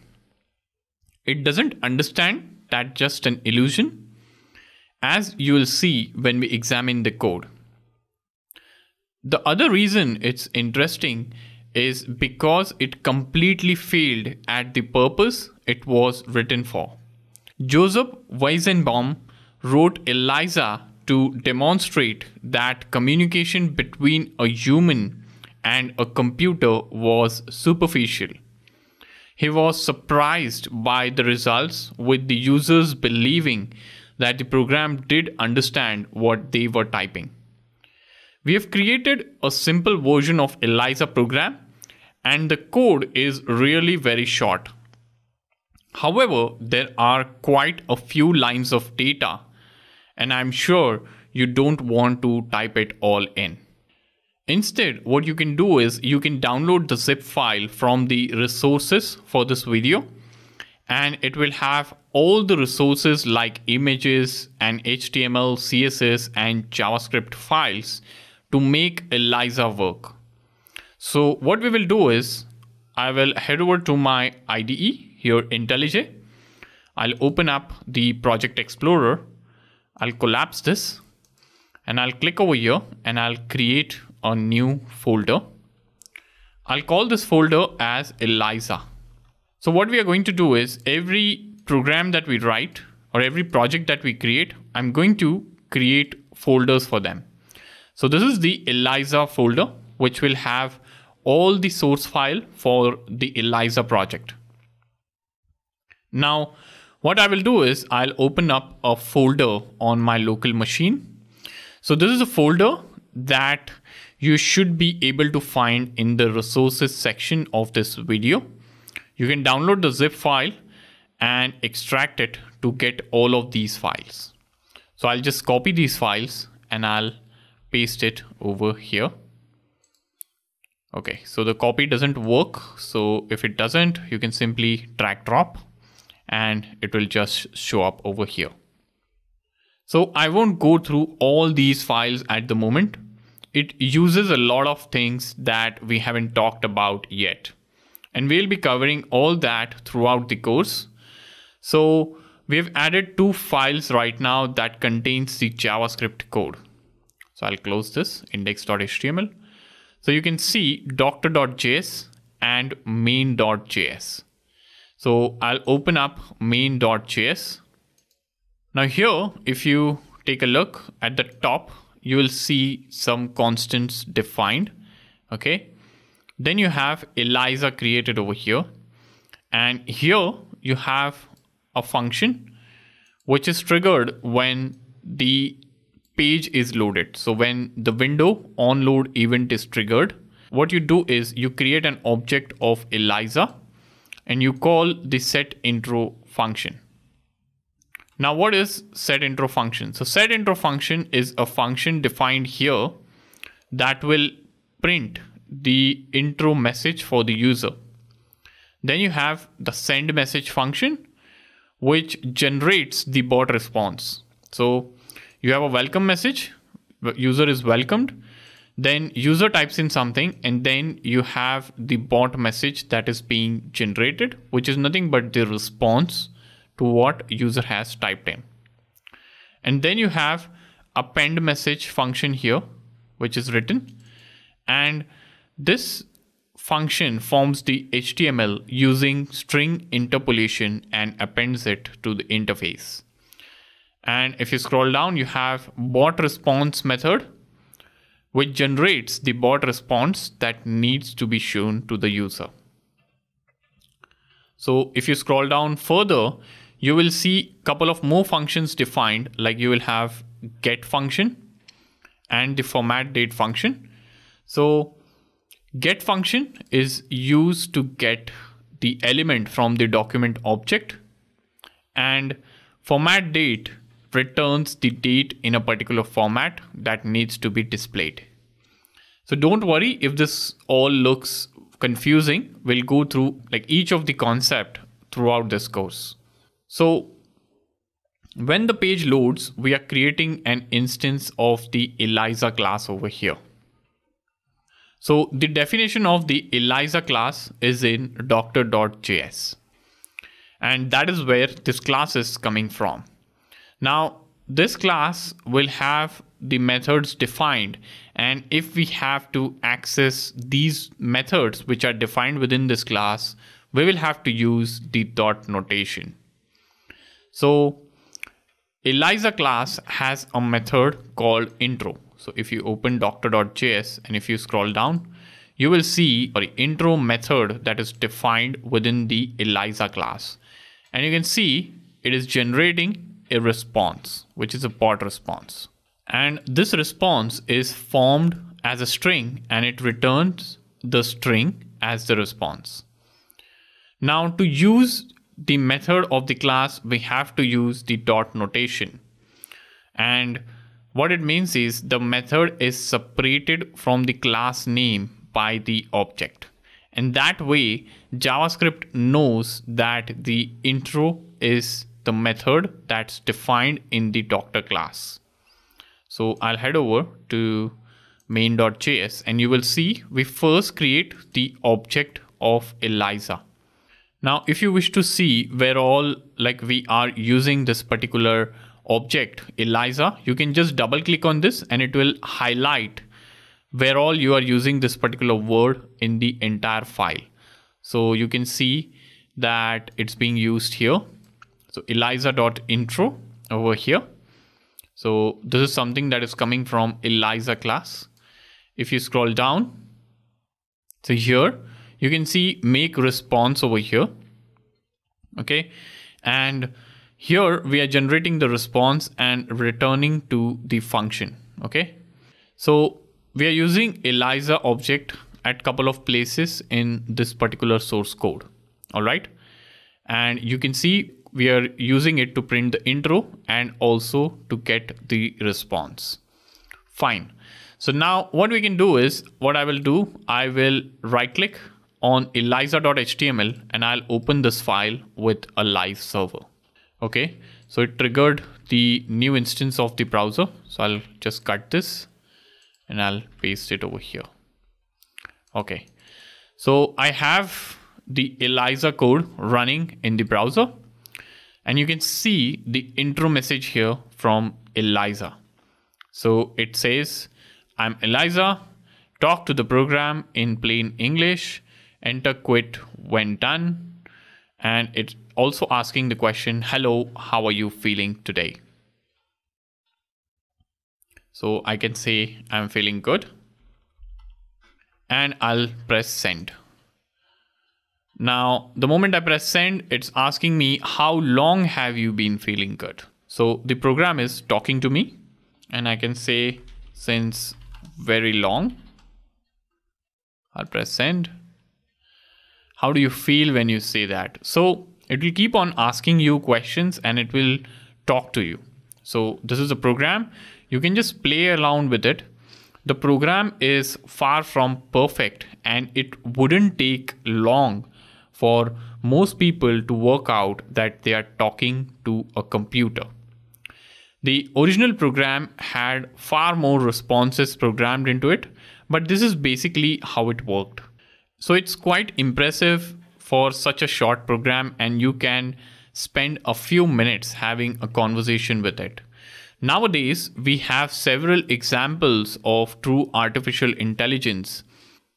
It doesn't understand that just an illusion, as you will see when we examine the code. The other reason it's interesting is because it completely failed at the purpose it was written for. Joseph Weizenbaum wrote Eliza to demonstrate that communication between a human and a computer was superficial. He was surprised by the results, with the users believing that the program did understand what they were typing. We have created a simple version of Eliza program and the code is really very short. However, there are quite a few lines of data and I'm sure you don't want to type it all in. Instead, what you can do is you can download the zip file from the resources for this video and it will have all the resources like images and HTML, CSS and JavaScript files to make Eliza work. So what we will do is I will head over to my IDE here IntelliJ. I'll open up the project explorer. I'll collapse this and I'll click over here and I'll create a new folder. I'll call this folder as Eliza. So what we are going to do is every program that we write or every project that we create, I'm going to create folders for them. So this is the Eliza folder, which will have all the source file for the Eliza project. Now, what I will do is I'll open up a folder on my local machine. So this is a folder that you should be able to find in the resources section of this video. You can download the zip file and extract it to get all of these files. So I'll just copy these files and I'll paste it over here. Okay, so the copy doesn't work. So if it doesn't, you can simply drag drop and it will just show up over here. So I won't go through all these files at the moment. It uses a lot of things that we haven't talked about yet. And we'll be covering all that throughout the course. So we have added two files right now that contains the JavaScript code. So I'll close this index.html. So you can see doctor.js and main.js. So I'll open up main.js. Now here, if you take a look at the top, you will see some constants defined. Okay. Then you have Eliza created over here. And here you have a function which is triggered when the page is loaded. So when the window on load event is triggered, what you do is you create an object of Eliza and you call the set intro function. Now what is set intro function? So set intro function is a function defined here that will print the intro message for the user. Then you have the send message function, which generates the bot response. So you have a welcome message, user is welcomed. Then user types in something, and then you have the bot message that is being generated, which is nothing but the response to what user has typed in. And then you have append message function here, which is written. And this function forms the HTML using string interpolation and appends it to the interface. And if you scroll down, you have bot response method, which generates the bot response that needs to be shown to the user. So if you scroll down further, you will see a couple of more functions defined, like you will have get function and the format date function. So get function is used to get the element from the document object and format date returns the date in a particular format that needs to be displayed. So don't worry if this all looks confusing. We'll go through like each of the concept throughout this course. So when the page loads, we are creating an instance of the Eliza class over here. So the definition of the Eliza class is in doctor.js. And that is where this class is coming from. Now, this class will have the methods defined. And if we have to access these methods which are defined within this class, we will have to use the dot notation. So Eliza class has a method called intro. So if you open doctor.js and if you scroll down, you will see the intro method that is defined within the Eliza class. And you can see it is generating a response, which is a bot response. And this response is formed as a string and it returns the string as the response. Now to use the method of the class, we have to use the dot notation. And what it means is the method is separated from the class name by the object. And that way, JavaScript knows that the intro is the method that's defined in the doctor class. So I'll head over to main.js and you will see we first create the object of Eliza. Now, if you wish to see where all like we are using this particular object Eliza, you can just double click on this and it will highlight where all you are using this particular word in the entire file. So you can see that it's being used here so eliza.intro over here. So this is something that is coming from Eliza class. If you scroll down, so here you can see make response over here. Okay. And here we are generating the response and returning to the function. Okay. So we are using Eliza object at couple of places in this particular source code. All right. And you can see we are using it to print the intro and also to get the response. Fine. So now what we can do is what I will do, I will right click on eliza.html and I'll open this file with a live server. Okay. So it triggered the new instance of the browser. So I'll just cut this and I'll paste it over here. Okay. So I have the Eliza code running in the browser and you can see the intro message here from Eliza. So it says, I'm Eliza, talk to the program in plain English, enter quit when done. And it's also asking the question, hello, how are you feeling today? So I can say I'm feeling good and I'll press send. Now, the moment I press send, it's asking me how long have you been feeling good? So the program is talking to me and I can say since very long. I'll press send. How do you feel when you say that? So it will keep on asking you questions and it will talk to you. So this is a program. You can just play around with it. The program is far from perfect and it wouldn't take long for most people to work out that they are talking to a computer. The original program had far more responses programmed into it, but this is basically how it worked. So it's quite impressive for such a short program and you can spend a few minutes having a conversation with it. Nowadays, we have several examples of true artificial intelligence.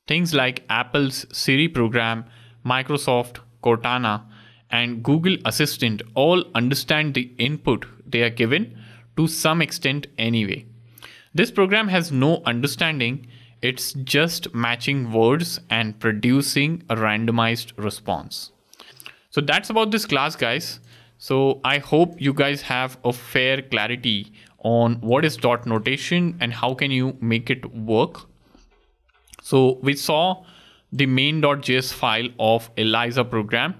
Things like Apple's Siri program, Microsoft Cortana, and Google Assistant all understand the input they are given to some extent anyway. This program has no understanding, it's just matching words and producing a randomized response. So that's about this class guys. So I hope you guys have a fair clarity on what is dot notation and how can you make it work. So we saw the main.js file of Eliza program.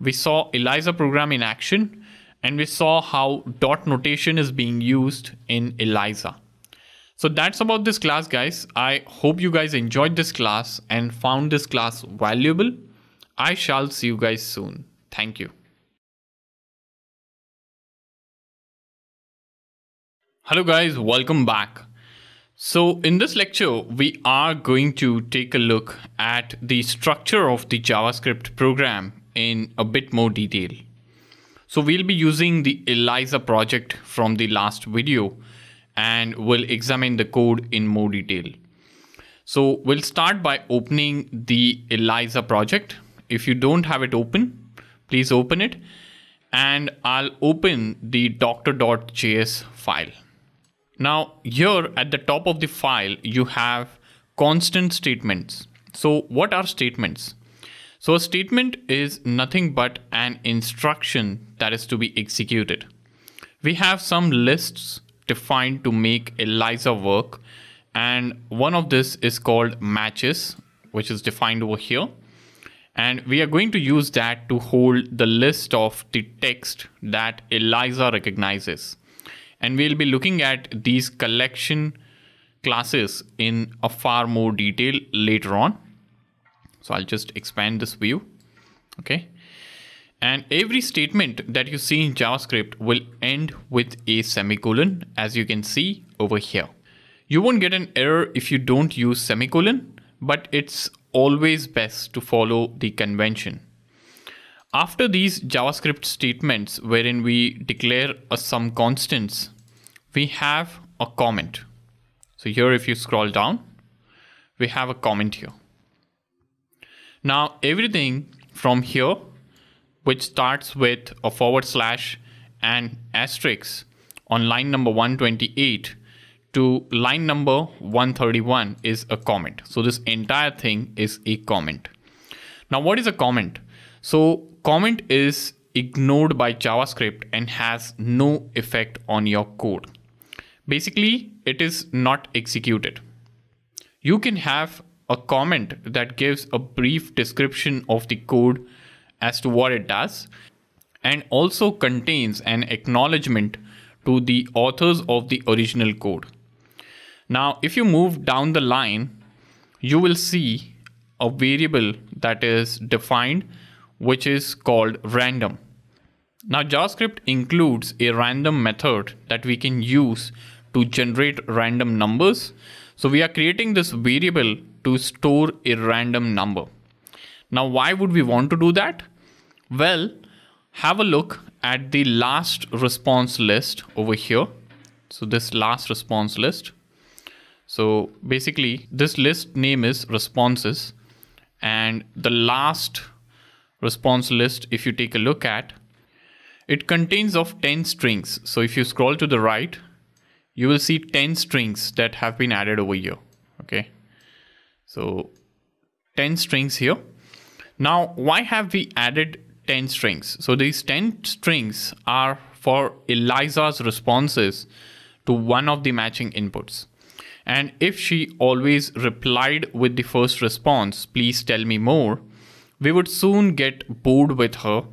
We saw Eliza program in action and we saw how dot notation is being used in Eliza. So that's about this class guys. I hope you guys enjoyed this class and found this class valuable. I shall see you guys soon. Thank you. Hello guys, welcome back. So in this lecture, we are going to take a look at the structure of the JavaScript program in a bit more detail. So we'll be using the Eliza project from the last video and we'll examine the code in more detail. So we'll start by opening the Eliza project. If you don't have it open, please open it and I'll open the doctor.js file. Now here at the top of the file, you have constant statements. So what are statements? So a statement is nothing but an instruction that is to be executed. We have some lists defined to make Eliza work and one of this is called matches which is defined over here and we are going to use that to hold the list of the text that Eliza recognizes. And we'll be looking at these collection classes in a far more detail later on. So I'll just expand this view. Okay. And every statement that you see in JavaScript will end with a semicolon, as you can see over here. You won't get an error if you don't use semicolon, but it's always best to follow the convention. After these JavaScript statements wherein we declare a some constants, we have a comment. So here if you scroll down, we have a comment here. Now everything from here, which starts with a forward slash and asterisk on line number 128 to line number 131 is a comment. So this entire thing is a comment. Now what is a comment? So comment is ignored by JavaScript and has no effect on your code. Basically, it is not executed. You can have a comment that gives a brief description of the code as to what it does and also contains an acknowledgement to the authors of the original code. Now, if you move down the line, you will see a variable that is defined, which is called random. Now, JavaScript includes a random method that we can use to generate random numbers. So we are creating this variable to store a random number. Now, why would we want to do that? Well, have a look at the last response list over here. So this last response list. So basically this list name is responses and the last response list, if you take a look at, it contains of 10 strings. So if you scroll to the right, you will see 10 strings that have been added over here. Okay. So 10 strings here. Now, why have we added 10 strings? So these 10 strings are for Eliza's responses to one of the matching inputs. And if she always replied with the first response, please tell me more, we would soon get bored with her.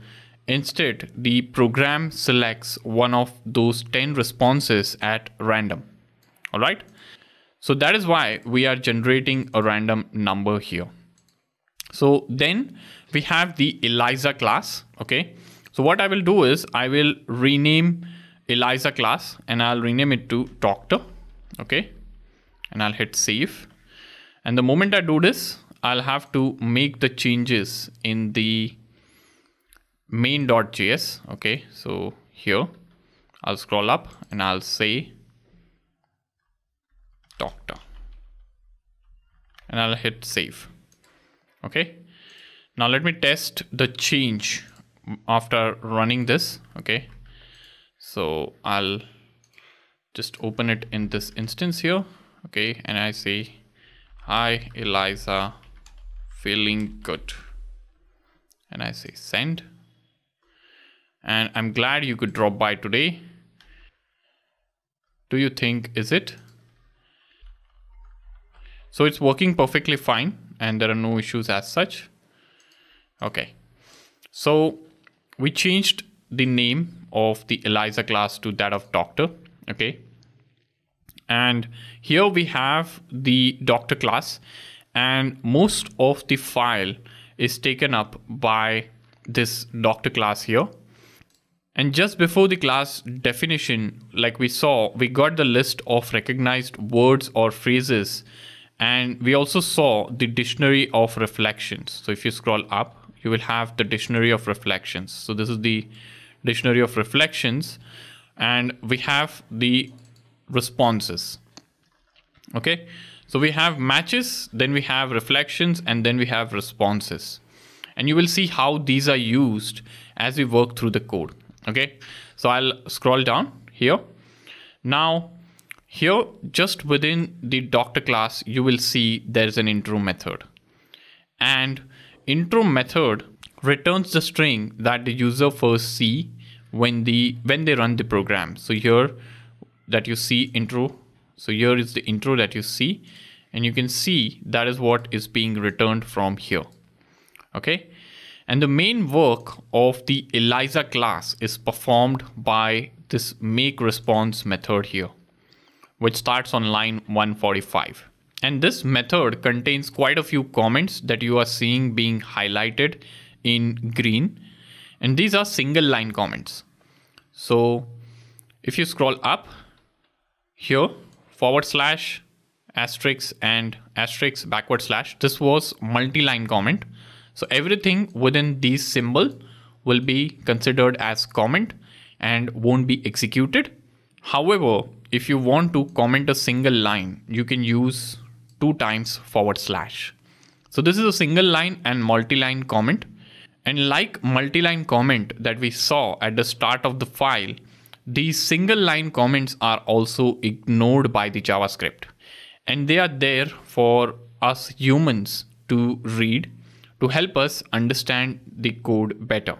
Instead, the program selects one of those 10 responses at random. All right. So that is why we are generating a random number here. So then we have the Eliza class. Okay. So what I will do is I will rename Eliza class and I'll rename it to doctor. Okay. And I'll hit save. And the moment I do this, I'll have to make the changes in the main.js. Okay. So here I'll scroll up and I'll say doctor and I'll hit save. Okay. Now let me test the change after running this. Okay. So I'll just open it in this instance here. Okay. And I say, hi, Eliza, feeling good. And I say send. And I'm glad you could drop by today. Do you think is it? So it's working perfectly fine and there are no issues as such. Okay. So we changed the name of the Eliza class to that of doctor. Okay. And here we have the doctor class and most of the file is taken up by this doctor class here. And just before the class definition, like we saw, we got the list of recognized words or phrases. And we also saw the dictionary of reflections. So if you scroll up, you will have the dictionary of reflections. So this is the dictionary of reflections and we have the responses. Okay. So we have matches, then we have reflections and then we have responses. And you will see how these are used as we work through the code. Okay. So I'll scroll down here. Now here, just within the doctor class, you will see there's an intro method. And intro method returns the string that the user first see when the when they run the program. So here that you see intro. So here is the intro that you see and you can see that is what is being returned from here. Okay. And the main work of the Eliza class is performed by this make response method here, which starts on line 145. And this method contains quite a few comments that you are seeing being highlighted in green. And these are single line comments. So if you scroll up here, forward slash, asterisk and asterisk backward slash, this was multi-line comment. So everything within these symbol will be considered as comment and won't be executed. However, if you want to comment a single line, you can use two times forward slash. So this is a single line and multi-line comment. And like multi-line comment that we saw at the start of the file, these single line comments are also ignored by the JavaScript. And they are there for us humans to read to help us understand the code better.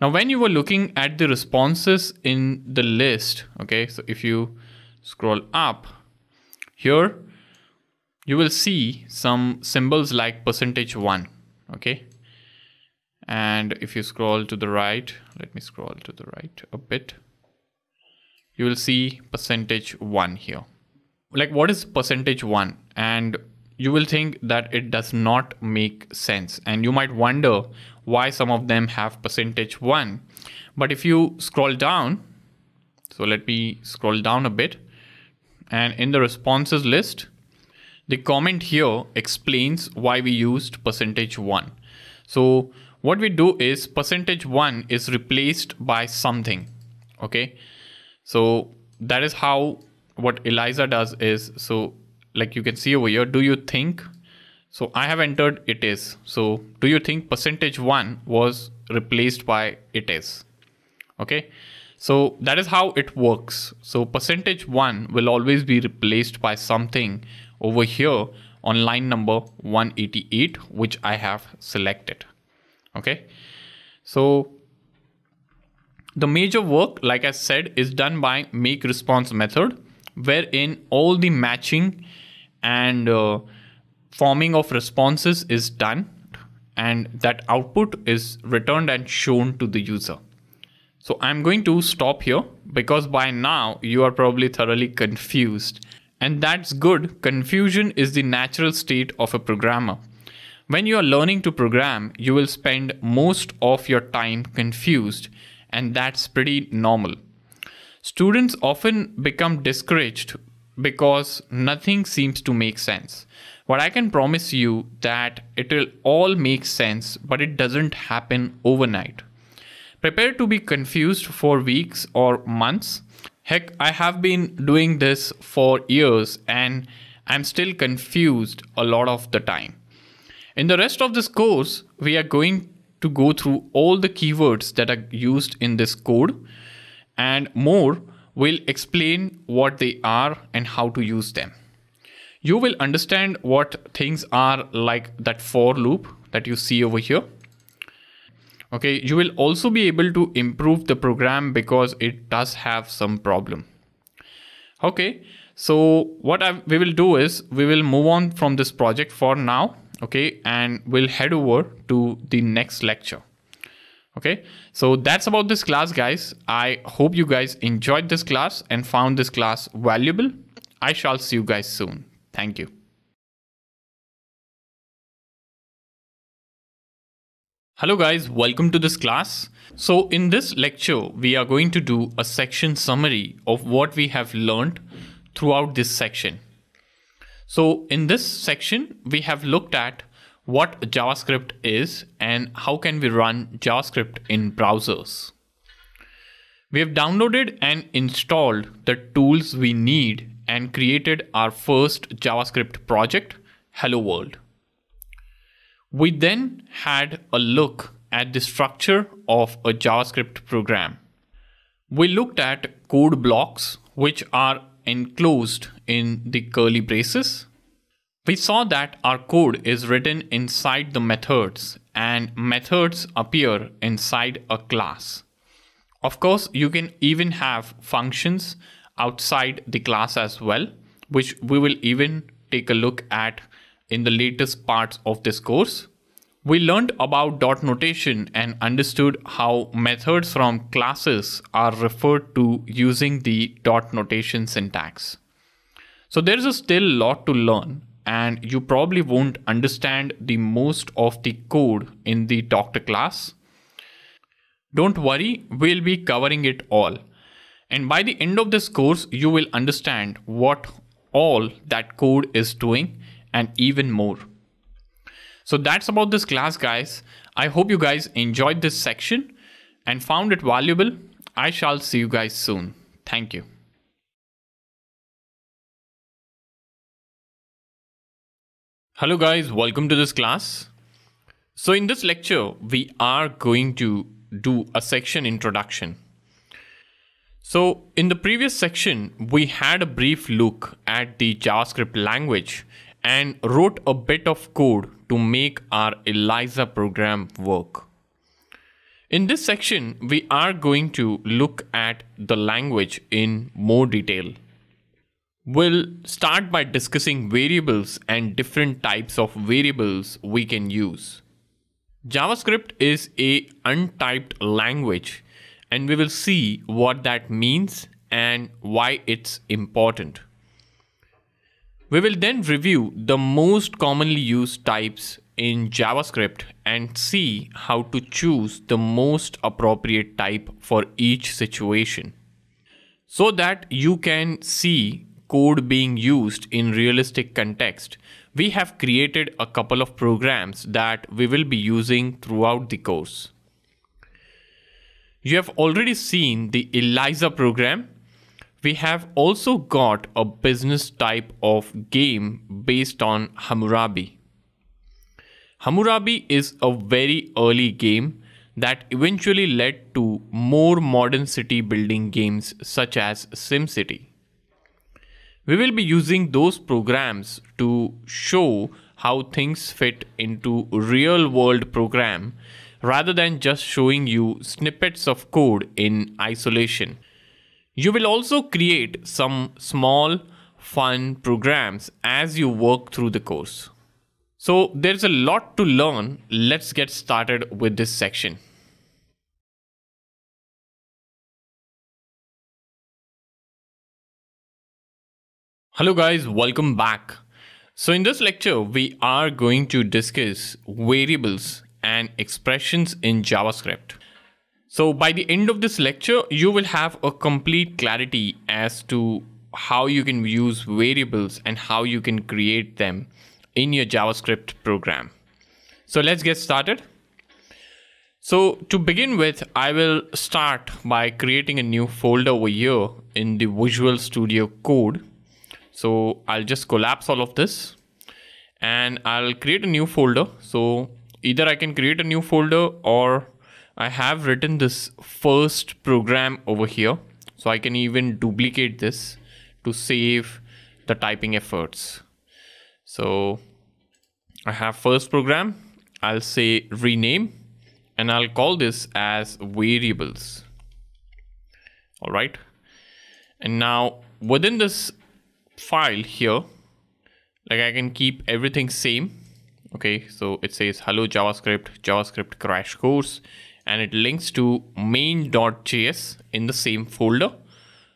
Now, when you were looking at the responses in the list, okay, so if you scroll up here, you will see some symbols like percentage one, okay? And if you scroll to the right, let me scroll to the right a bit, you will see percentage one here. Like what is percentage one? And you will think that it does not make sense. And you might wonder why some of them have percentage one. But if you scroll down, so let me scroll down a bit. And in the responses list, the comment here explains why we used percentage one. So what we do is percentage one is replaced by something. Okay. So that is how what Eliza does is so like you can see over here, do you think? So I have entered it is. So do you think percentage one was replaced by it is? Okay. So that is how it works. So percentage one will always be replaced by something over here on line number 188, which I have selected. Okay. So the major work, like I said, is done by make response method, wherein all the matching and uh, forming of responses is done and that output is returned and shown to the user. So I'm going to stop here because by now you are probably thoroughly confused And that's good. Confusion is the natural state of a programmer. When you are learning to program, you will spend most of your time confused, and that's pretty normal. Students often become discouraged because nothing seems to make sense. But I can promise you that it will all make sense, but it doesn't happen overnight. Prepare to be confused for weeks or months. Heck, I have been doing this for years and I'm still confused a lot of the time. In the rest of this course, we are going to go through all the keywords that are used in this code and more will explain what they are and how to use them. You will understand what things are like that for loop that you see over here. Okay, you will also be able to improve the program because it does have some problem. Okay, so what I, we will do is we will move on from this project for now. Okay, and we'll head over to the next lecture okay so that's about this class guys i hope you guys enjoyed this class and found this class valuable i shall see you guys soon thank you. Hello guys. Welcome to this class. So in this lecture we are going to do a section summary of what we have learned throughout this section. So in this section we have looked at what JavaScript is and how can we run JavaScript in browsers. We have downloaded and installed the tools we need and created our first JavaScript project, Hello World. We then had a look at the structure of a JavaScript program. We looked at code blocks, which are enclosed in the curly braces we saw that our code is written inside the methods and methods appear inside a class. Of course, you can even have functions outside the class as well, which we will even take a look at in the latest parts of this course. We learned about dot notation and understood how methods from classes are referred to using the dot notation syntax. So there is a still lot to learn and you probably won't understand the most of the code in the doctor class. Don't worry, we'll be covering it all. And by the end of this course, you will understand what all that code is doing and even more. So that's about this class, guys. I hope you guys enjoyed this section and found it valuable. I shall see you guys soon. Thank you. Hello guys, welcome to this class. So in this lecture, we are going to do a section introduction. So in the previous section, we had a brief look at the JavaScript language and wrote a bit of code to make our Eliza program work. In this section, we are going to look at the language in more detail. We'll start by discussing variables and different types of variables we can use. JavaScript is a untyped language and we will see what that means and why it's important. We will then review the most commonly used types in JavaScript and see how to choose the most appropriate type for each situation so that you can see code being used in realistic context, we have created a couple of programs that we will be using throughout the course. You have already seen the Eliza program. We have also got a business type of game based on Hammurabi. Hammurabi is a very early game that eventually led to more modern city building games such as SimCity. We will be using those programs to show how things fit into real world program rather than just showing you snippets of code in isolation. You will also create some small fun programs as you work through the course. So there's a lot to learn. Let's get started with this section. Hello guys, welcome back. So in this lecture, we are going to discuss variables and expressions in JavaScript. So by the end of this lecture, you will have a complete clarity as to how you can use variables and how you can create them in your JavaScript program. So let's get started. So to begin with, I will start by creating a new folder over here in the Visual Studio Code so I'll just collapse all of this and I'll create a new folder. So either I can create a new folder or I have written this first program over here. So I can even duplicate this to save the typing efforts. So I have first program. I'll say rename and I'll call this as variables. All right. And now within this file here like I can keep everything same okay so it says hello javascript javascript crash course and it links to main.js in the same folder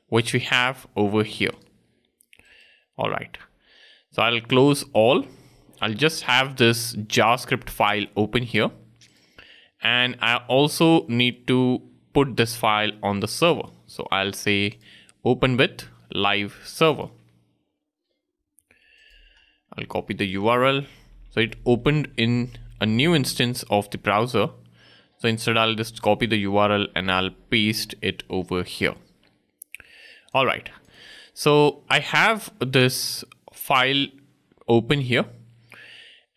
which we have over here. All right. So I'll close all. I'll just have this javascript file open here. And I also need to put this file on the server. So I'll say open with live server. I'll copy the URL. So it opened in a new instance of the browser. So instead I'll just copy the URL and I'll paste it over here. All right. So I have this file open here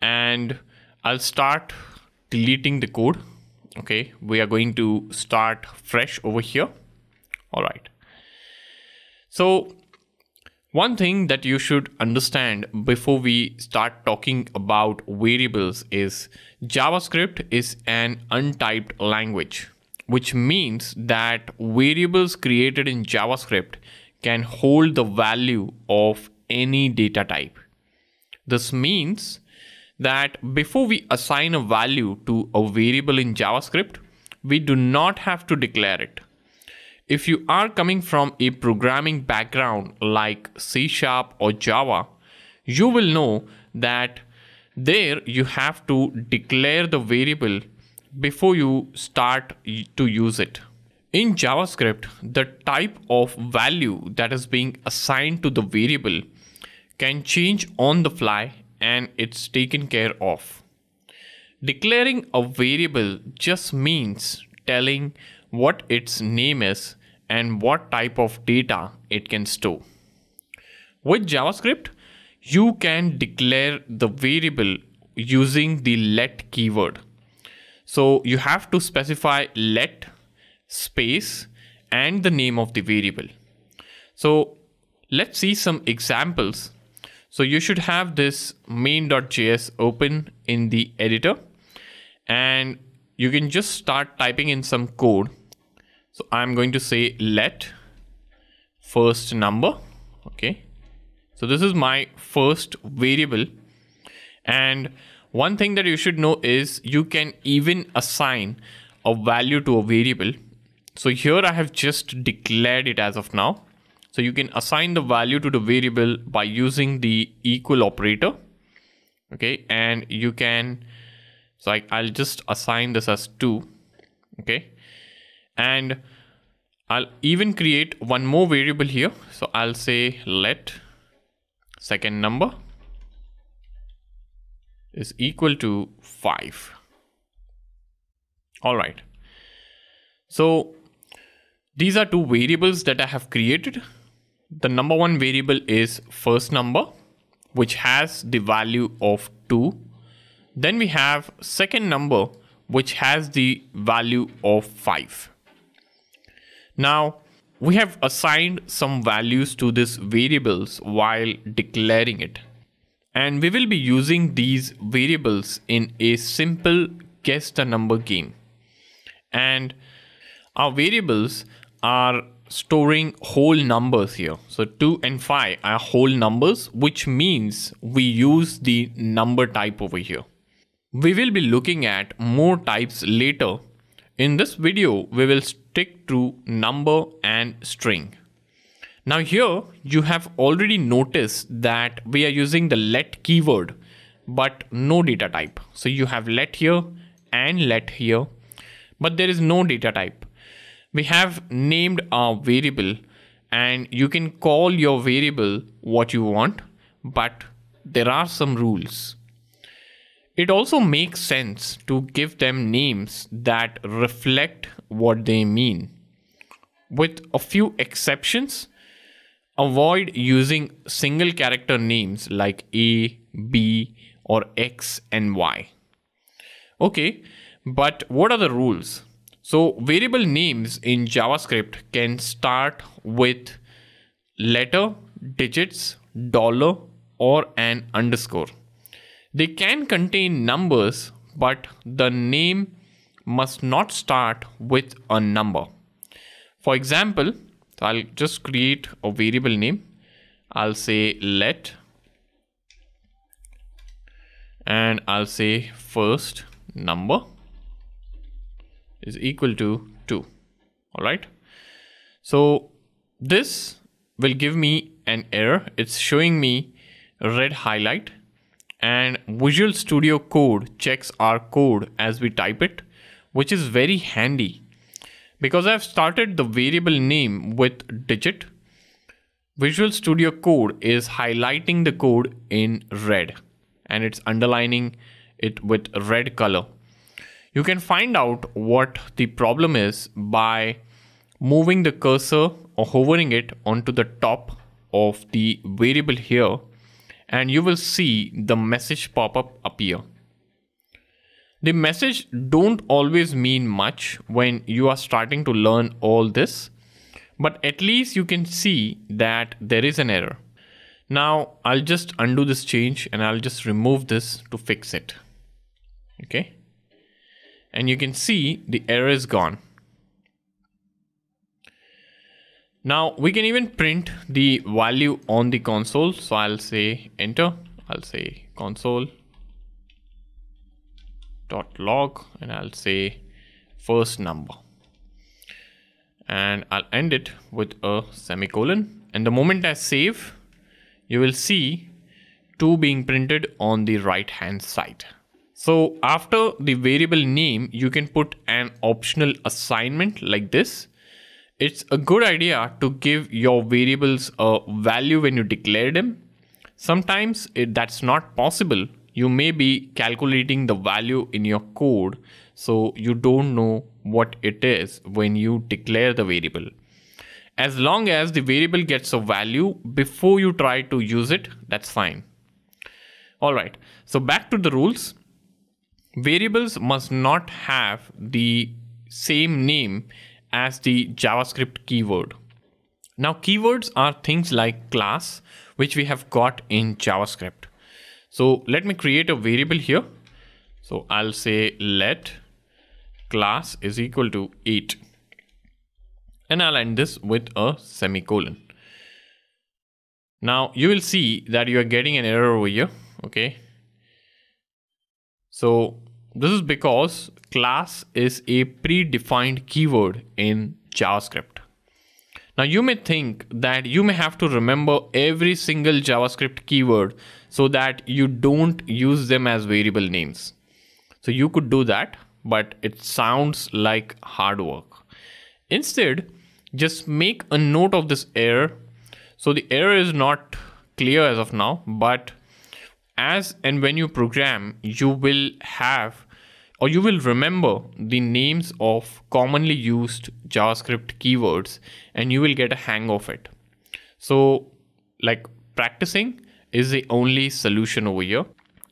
and I'll start deleting the code. Okay. We are going to start fresh over here. All right. So one thing that you should understand before we start talking about variables is JavaScript is an untyped language, which means that variables created in JavaScript can hold the value of any data type. This means that before we assign a value to a variable in JavaScript, we do not have to declare it if you are coming from a programming background like C Sharp or Java, you will know that there you have to declare the variable before you start to use it. In JavaScript, the type of value that is being assigned to the variable can change on the fly and it's taken care of. Declaring a variable just means telling what its name is and what type of data it can store. With JavaScript, you can declare the variable using the let keyword. So you have to specify let space and the name of the variable. So let's see some examples. So you should have this main.js open in the editor and you can just start typing in some code so I'm going to say let first number. Okay. So this is my first variable. And one thing that you should know is you can even assign a value to a variable. So here I have just declared it as of now. So you can assign the value to the variable by using the equal operator. Okay. And you can, so I, I'll just assign this as two. Okay and I'll even create one more variable here. So I'll say let second number is equal to 5. All right. So these are two variables that I have created. The number one variable is first number, which has the value of 2. Then we have second number, which has the value of 5. Now, we have assigned some values to these variables while declaring it. And we will be using these variables in a simple guess the number game. And our variables are storing whole numbers here. So 2 and 5 are whole numbers, which means we use the number type over here. We will be looking at more types later. In this video, we will stick to number and string. Now here you have already noticed that we are using the let keyword but no data type. So you have let here and let here but there is no data type. We have named our variable and you can call your variable what you want but there are some rules. It also makes sense to give them names that reflect what they mean. With a few exceptions, avoid using single character names like A, B, or X and Y. Okay, but what are the rules? So variable names in JavaScript can start with letter, digits, dollar, or an underscore. They can contain numbers, but the name must not start with a number. For example, I'll just create a variable name. I'll say let and I'll say first number is equal to 2 all right so this will give me an error it's showing me red highlight and Visual Studio Code checks our code as we type it which is very handy. Because I've started the variable name with digit Visual Studio Code is highlighting the code in red and it's underlining it with red color. You can find out what the problem is by moving the cursor or hovering it onto the top of the variable here and you will see the message pop-up appear. The message don't always mean much when you are starting to learn all this, but at least you can see that there is an error. Now I'll just undo this change and I'll just remove this to fix it. Okay and you can see the error is gone. Now we can even print the value on the console. So I'll say enter, I'll say console dot log and I'll say first number and I'll end it with a semicolon and the moment I save you will see 2 being printed on the right hand side. So after the variable name, you can put an optional assignment like this. It's a good idea to give your variables a value when you declare them. Sometimes it, that's not possible. You may be calculating the value in your code, so you don't know what it is when you declare the variable. As long as the variable gets a value before you try to use it, that's fine. All right, so back to the rules variables must not have the same name as the JavaScript keyword. Now keywords are things like class, which we have got in JavaScript. So let me create a variable here. So I'll say let class is equal to 8 and I'll end this with a semicolon. Now you will see that you are getting an error over here. Okay, so this is because class is a predefined keyword in JavaScript. Now you may think that you may have to remember every single JavaScript keyword so that you don't use them as variable names. So you could do that, but it sounds like hard work. Instead, just make a note of this error. So the error is not clear as of now, but as and when you program, you will have or you will remember the names of commonly used JavaScript keywords and you will get a hang of it. So, like practicing is the only solution over here.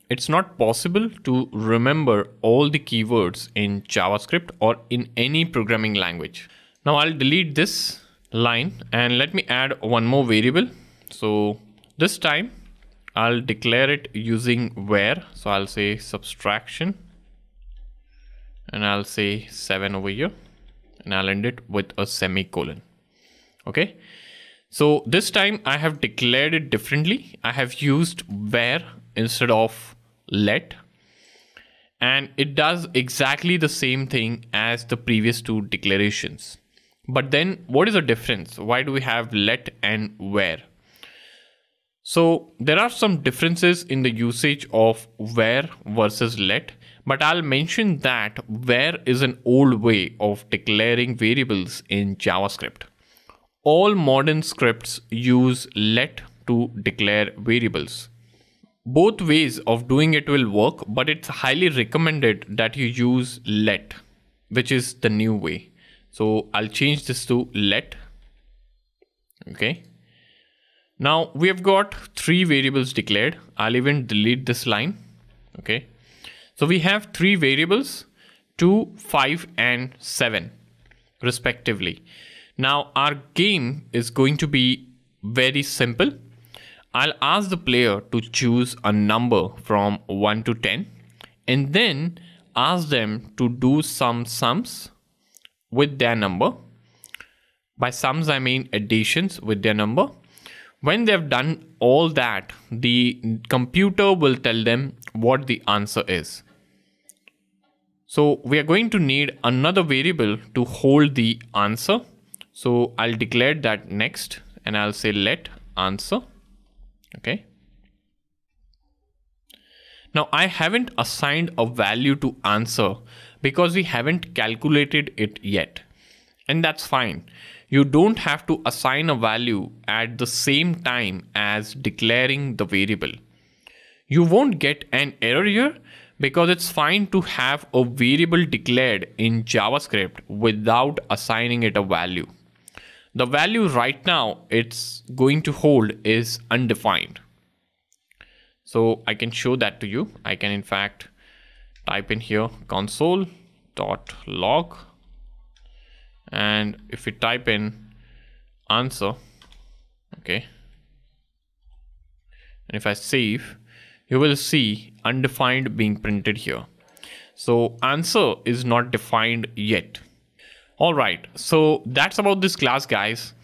It's not possible to remember all the keywords in JavaScript or in any programming language. Now I'll delete this line and let me add one more variable. So this time I'll declare it using var. So I'll say subtraction and I'll say 7 over here and I'll end it with a semicolon. Okay. So this time I have declared it differently. I have used var instead of let and it does exactly the same thing as the previous two declarations. But then what is the difference? Why do we have let and var? So there are some differences in the usage of var versus let, but I'll mention that var is an old way of declaring variables in JavaScript. All modern scripts use let to declare variables. Both ways of doing it will work, but it's highly recommended that you use let, which is the new way. So I'll change this to let. Okay. Now we have got three variables declared. I'll even delete this line. Okay. So we have three variables, two, five, and seven respectively. Now our game is going to be very simple. I'll ask the player to choose a number from 1 to 10 and then ask them to do some sums with their number. By sums, I mean additions with their number. When they've done all that, the computer will tell them what the answer is. So we are going to need another variable to hold the answer. So I'll declare that next and I'll say let answer. Okay. Now I haven't assigned a value to answer because we haven't calculated it yet. And that's fine. You don't have to assign a value at the same time as declaring the variable. You won't get an error here because it's fine to have a variable declared in JavaScript without assigning it a value. The value right now it's going to hold is undefined. So I can show that to you. I can in fact type in here console dot log and if we type in answer okay and if I save you will see undefined being printed here. So answer is not defined yet. All right so that's about this class guys.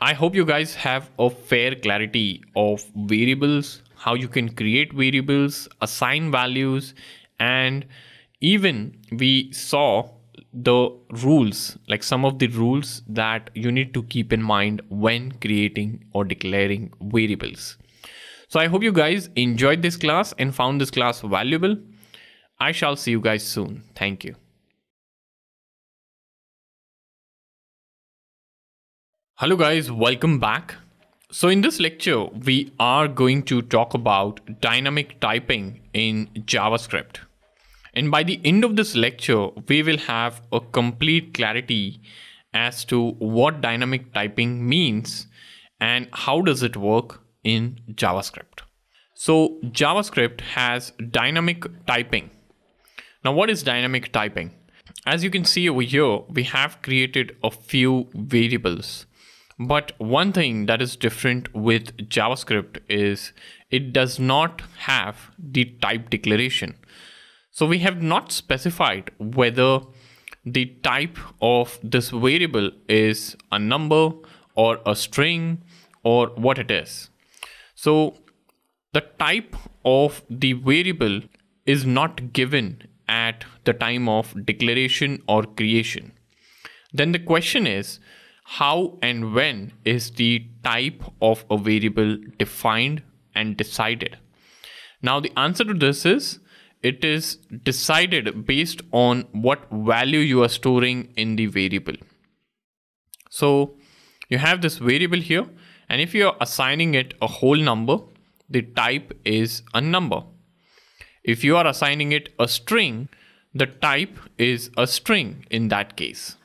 I hope you guys have a fair clarity of variables how you can create variables, assign values, and even we saw the rules, like some of the rules that you need to keep in mind when creating or declaring variables. So I hope you guys enjoyed this class and found this class valuable. I shall see you guys soon. Thank you. Hello guys, welcome back. So in this lecture, we are going to talk about dynamic typing in JavaScript. And by the end of this lecture, we will have a complete clarity as to what dynamic typing means and how does it work in JavaScript. So JavaScript has dynamic typing. Now what is dynamic typing? As you can see over here, we have created a few variables but one thing that is different with JavaScript is it does not have the type declaration. So we have not specified whether the type of this variable is a number or a string or what it is. So the type of the variable is not given at the time of declaration or creation. Then the question is, how and when is the type of a variable defined and decided? Now the answer to this is it is decided based on what value you are storing in the variable. So you have this variable here and if you are assigning it a whole number, the type is a number. If you are assigning it a string, the type is a string in that case.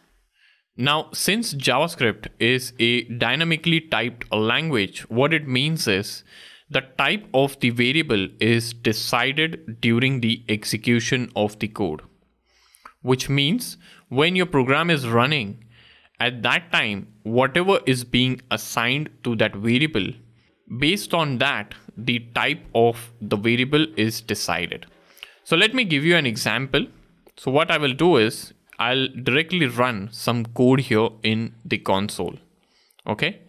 Now, since JavaScript is a dynamically typed language, what it means is the type of the variable is decided during the execution of the code. Which means when your program is running, at that time, whatever is being assigned to that variable, based on that, the type of the variable is decided. So let me give you an example. So what I will do is I'll directly run some code here in the console. Okay.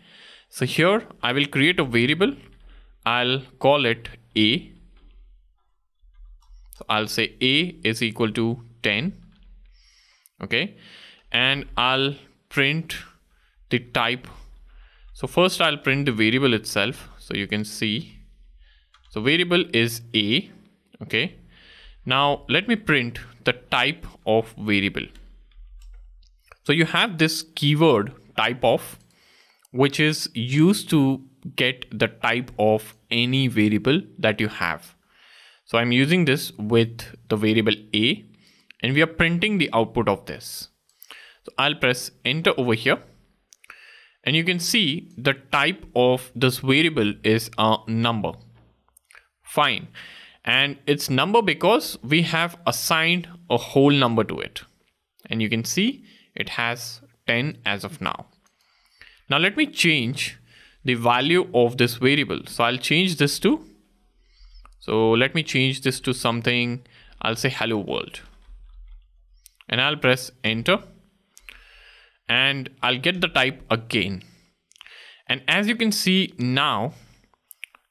So here I will create a variable. I'll call it a. So I'll say a is equal to 10. Okay. And I'll print the type. So first I'll print the variable itself. So you can see, so variable is a, okay. Now let me print the type of variable. So you have this keyword type of, which is used to get the type of any variable that you have. So I'm using this with the variable a and we are printing the output of this. So I'll press enter over here and you can see the type of this variable is a number. Fine. And it's number because we have assigned a whole number to it. And you can see it has 10 as of now. Now let me change the value of this variable. So I'll change this to, so let me change this to something, I'll say hello world. And I'll press enter and I'll get the type again. And as you can see now,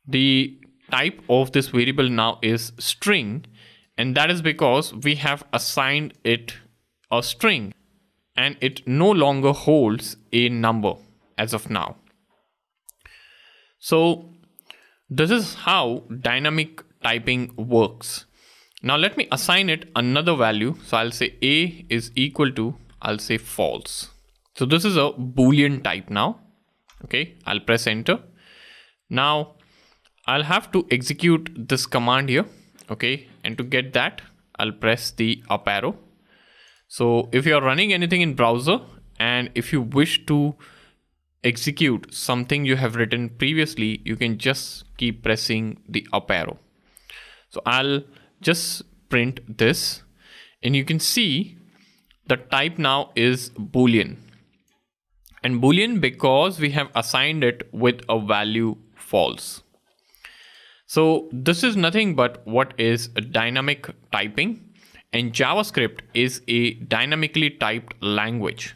the type of this variable now is string and that is because we have assigned it a string and it no longer holds a number as of now. So this is how dynamic typing works. Now let me assign it another value. So I'll say a is equal to, I'll say false. So this is a boolean type now. Okay, I'll press enter. Now I'll have to execute this command here. Okay, and to get that, I'll press the up arrow. So if you're running anything in browser and if you wish to execute something you have written previously, you can just keep pressing the up arrow. So I'll just print this and you can see the type now is boolean and boolean because we have assigned it with a value false. So this is nothing but what is dynamic typing and JavaScript is a dynamically typed language.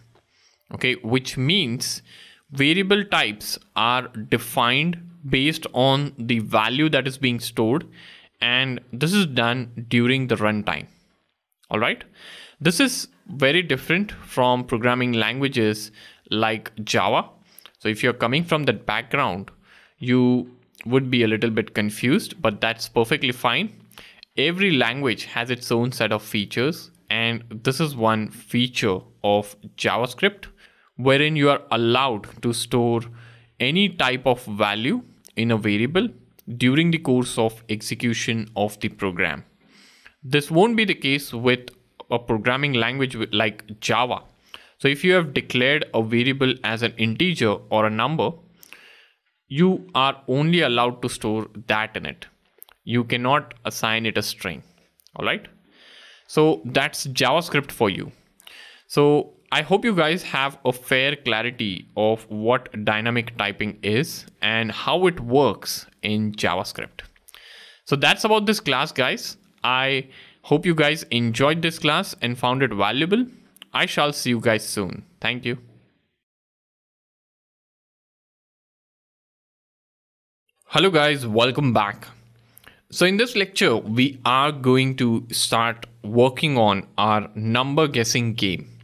Okay, which means variable types are defined based on the value that is being stored and this is done during the runtime. All right. This is very different from programming languages like Java. So if you're coming from that background, you would be a little bit confused, but that's perfectly fine. Every language has its own set of features, and this is one feature of JavaScript wherein you are allowed to store any type of value in a variable during the course of execution of the program. This won't be the case with a programming language like Java. So if you have declared a variable as an integer or a number, you are only allowed to store that in it. You cannot assign it a string. All right. So that's JavaScript for you. So I hope you guys have a fair clarity of what dynamic typing is and how it works in JavaScript. So that's about this class guys. I hope you guys enjoyed this class and found it valuable. I shall see you guys soon. Thank you. Hello guys, welcome back. So in this lecture, we are going to start working on our number guessing game.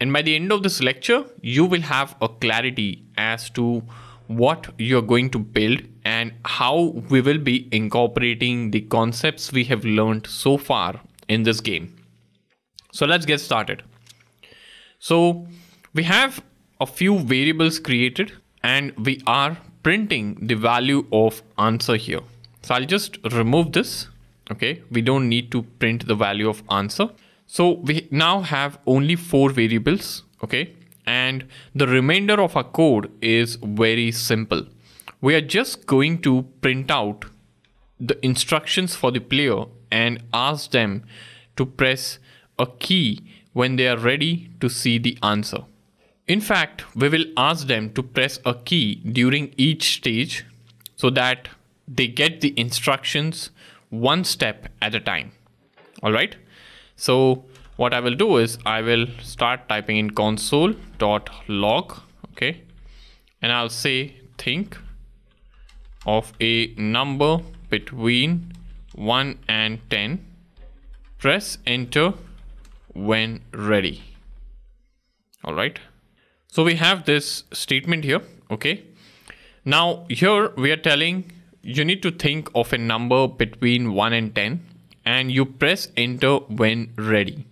And by the end of this lecture, you will have a clarity as to what you're going to build and how we will be incorporating the concepts we have learned so far in this game. So let's get started. So we have a few variables created and we are printing the value of answer here. So I'll just remove this. Okay, we don't need to print the value of answer. So we now have only four variables, okay? And the remainder of our code is very simple. We are just going to print out the instructions for the player and ask them to press a key when they are ready to see the answer. In fact, we will ask them to press a key during each stage so that they get the instructions one step at a time. All right. So what I will do is I will start typing in console.log. Okay. And I'll say think of a number between 1 and 10. Press enter when ready. All right. So we have this statement here, okay? Now here we are telling you need to think of a number between 1 and 10 and you press enter when ready.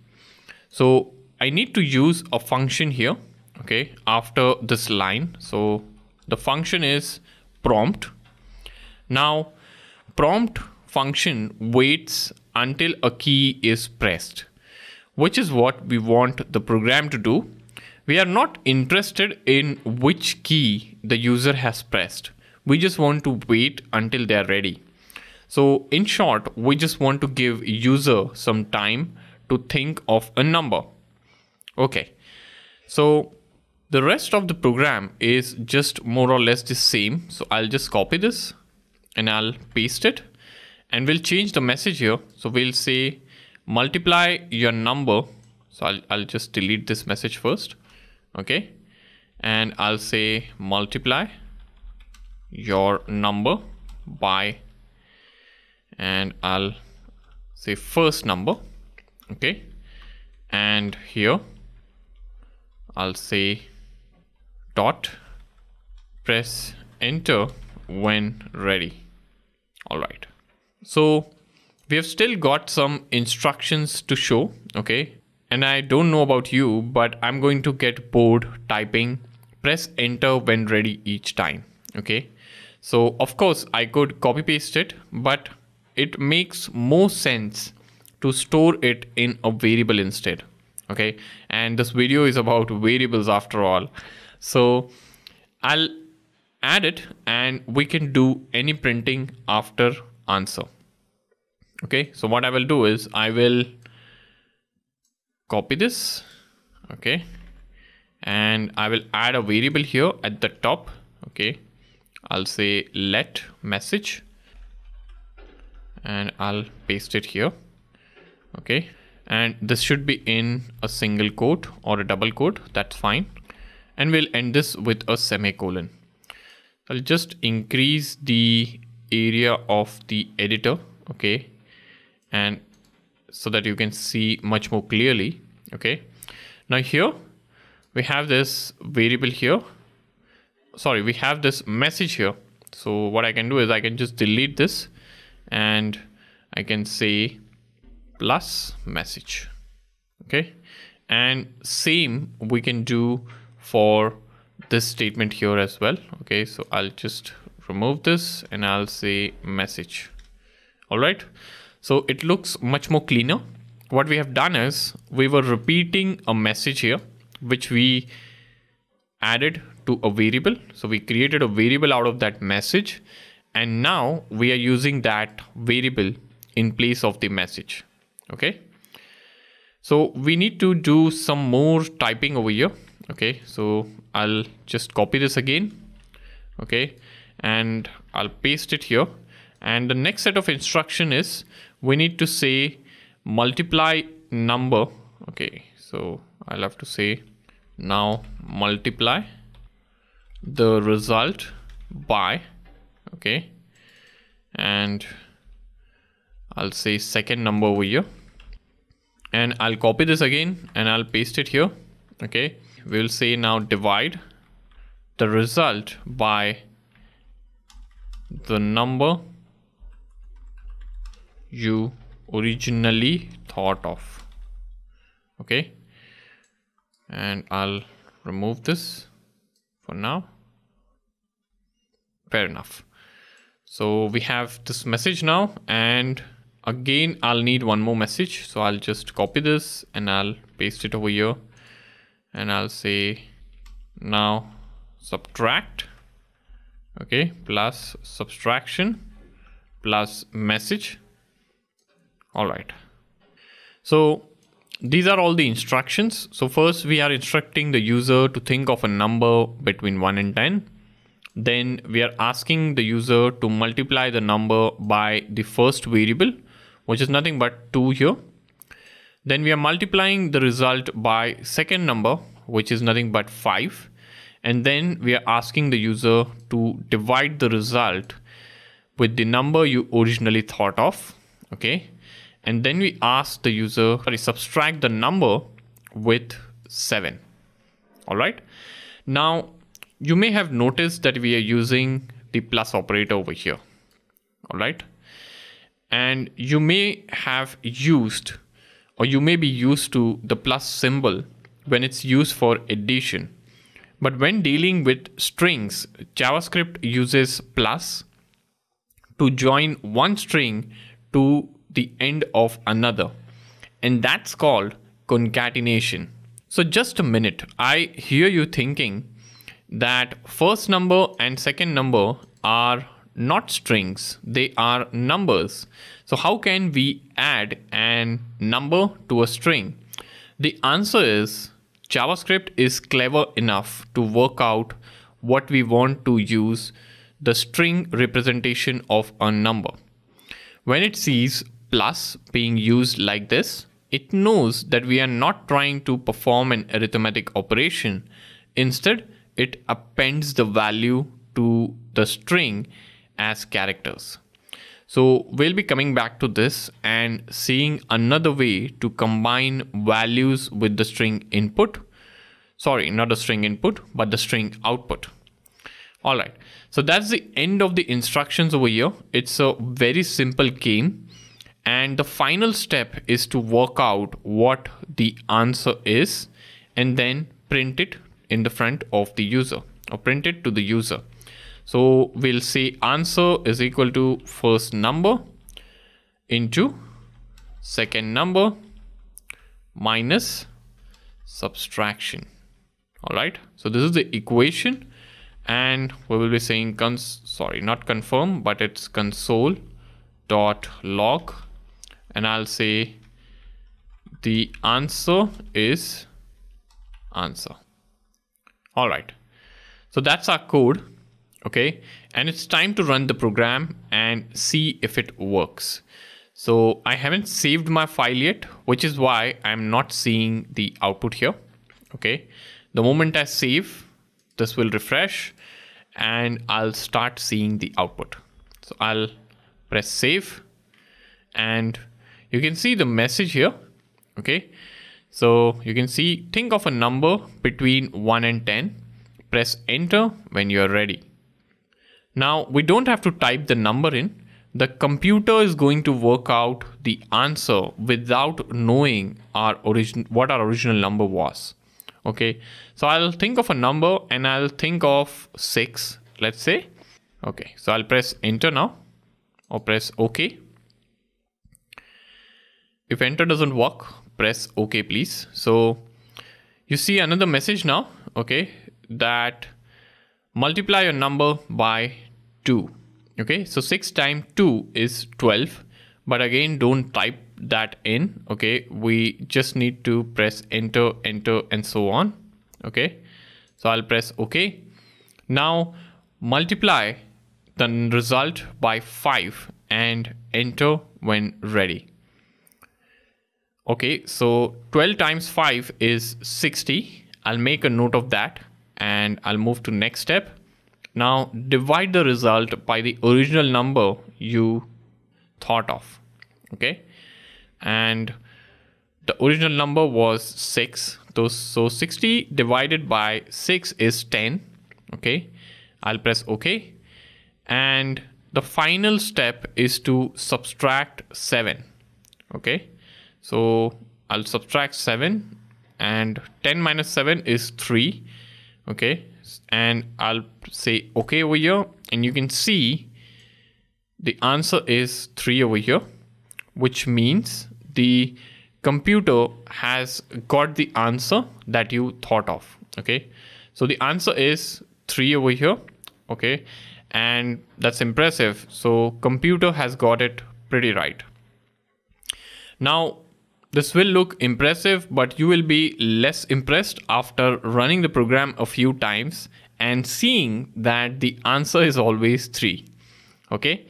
So I need to use a function here, okay, after this line. So the function is prompt. Now prompt function waits until a key is pressed, which is what we want the program to do. We are not interested in which key the user has pressed. We just want to wait until they are ready. So in short, we just want to give user some time to think of a number. Okay, so the rest of the program is just more or less the same. So I'll just copy this and I'll paste it and we'll change the message here. So we'll say multiply your number. So I'll, I'll just delete this message first. Okay. And I'll say multiply your number by and I'll say first number okay? And here I'll say dot press enter when ready. All right. So we have still got some instructions to show okay? And I don't know about you but I'm going to get bored typing press enter when ready each time okay? So of course I could copy paste it but it makes more sense to store it in a variable instead okay? And this video is about variables after all. So I'll add it and we can do any printing after answer okay? So what I will do is I will copy this okay? And I will add a variable here at the top okay? I'll say let message and I'll paste it here okay? And this should be in a single quote or a double quote that's fine. And we'll end this with a semicolon. I'll just increase the area of the editor okay? And so that you can see much more clearly okay? Now here we have this variable here. Sorry we have this message here. So what I can do is I can just delete this and I can say plus message okay? And same we can do for this statement here as well okay? So I'll just remove this and I'll say message all right? So it looks much more cleaner. What we have done is we were repeating a message here which we added to a variable. So we created a variable out of that message and now we are using that variable in place of the message. Okay? So we need to do some more typing over here. Okay? So I'll just copy this again. Okay? And I'll paste it here. And the next set of instruction is we need to say multiply number. Okay? So I'll have to say now multiply the result by okay. And I'll say second number over here. And I'll copy this again and I'll paste it here. Okay. We'll say now divide the result by the number you originally thought of. Okay. And I'll remove this for now. Fair enough so we have this message now and again I'll need one more message. So I'll just copy this and I'll paste it over here. And I'll say now subtract. Okay plus subtraction plus message. All right. So these are all the instructions. So first we are instructing the user to think of a number between 1 and 10 then we are asking the user to multiply the number by the first variable which is nothing but 2 here. Then we are multiplying the result by second number which is nothing but 5 and then we are asking the user to divide the result with the number you originally thought of okay? And then we ask the user sorry subtract the number with 7 all right? Now, you may have noticed that we are using the plus operator over here. All right. And you may have used or you may be used to the plus symbol when it's used for addition. But when dealing with strings, JavaScript uses plus to join one string to the end of another. And that's called concatenation. So just a minute, I hear you thinking that first number and second number are not strings, they are numbers. So how can we add an number to a string? The answer is JavaScript is clever enough to work out what we want to use the string representation of a number. When it sees plus being used like this, it knows that we are not trying to perform an arithmetic operation. Instead, it appends the value to the string as characters. So we'll be coming back to this and seeing another way to combine values with the string input. Sorry, not the string input, but the string output. All right, so that's the end of the instructions over here. It's a very simple game. And the final step is to work out what the answer is and then print it in the front of the user or print it to the user. So we'll say answer is equal to first number into second number minus subtraction. All right. So this is the equation and we will be saying cons sorry, not confirm, but it's console dot log and I'll say the answer is answer. All right. So that's our code okay? And it's time to run the program and see if it works. So I haven't saved my file yet which is why I'm not seeing the output here okay? The moment I save this will refresh and I'll start seeing the output. So I'll press save and you can see the message here okay so you can see think of a number between 1 and 10 press enter when you are ready now we don't have to type the number in. The computer is going to work out the answer without knowing our origin what our original number was. Okay, so I'll think of a number and I'll think of six, let's say. Okay, so I'll press enter now or press OK. If enter doesn't work, press OK please. So you see another message now, okay, that multiply your number by 2 okay? So 6 times 2 is 12 but again don't type that in okay? We just need to press enter enter and so on okay? So I'll press OK. Now multiply the result by 5 and enter when ready okay so 12 times 5 is 60 I'll make a note of that and I'll move to next step. Now divide the result by the original number you thought of. Okay. And the original number was 6. So so 60 divided by 6 is 10. Okay. I'll press OK. And the final step is to subtract 7. Okay. So I'll subtract 7 and 10 minus 7 is 3 okay? And I'll say okay over here. And you can see the answer is 3 over here which means the computer has got the answer that you thought of okay? So the answer is 3 over here okay? And that's impressive. So computer has got it pretty right. Now this will look impressive, but you will be less impressed after running the program a few times and seeing that the answer is always 3. Okay?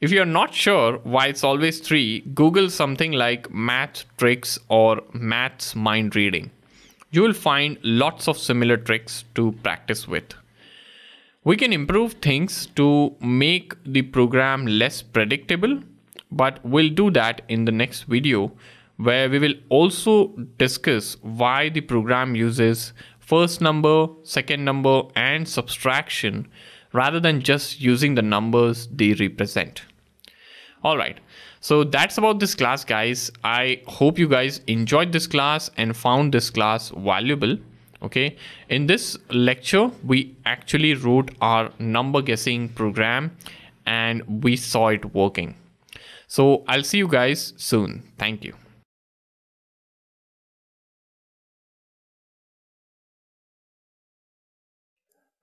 If you're not sure why it's always 3, Google something like math tricks or maths mind reading. You will find lots of similar tricks to practice with. We can improve things to make the program less predictable, but we'll do that in the next video where we will also discuss why the program uses first number, second number, and subtraction rather than just using the numbers they represent. Alright, so that's about this class guys. I hope you guys enjoyed this class and found this class valuable. Okay, in this lecture, we actually wrote our number guessing program and we saw it working. So I'll see you guys soon. Thank you.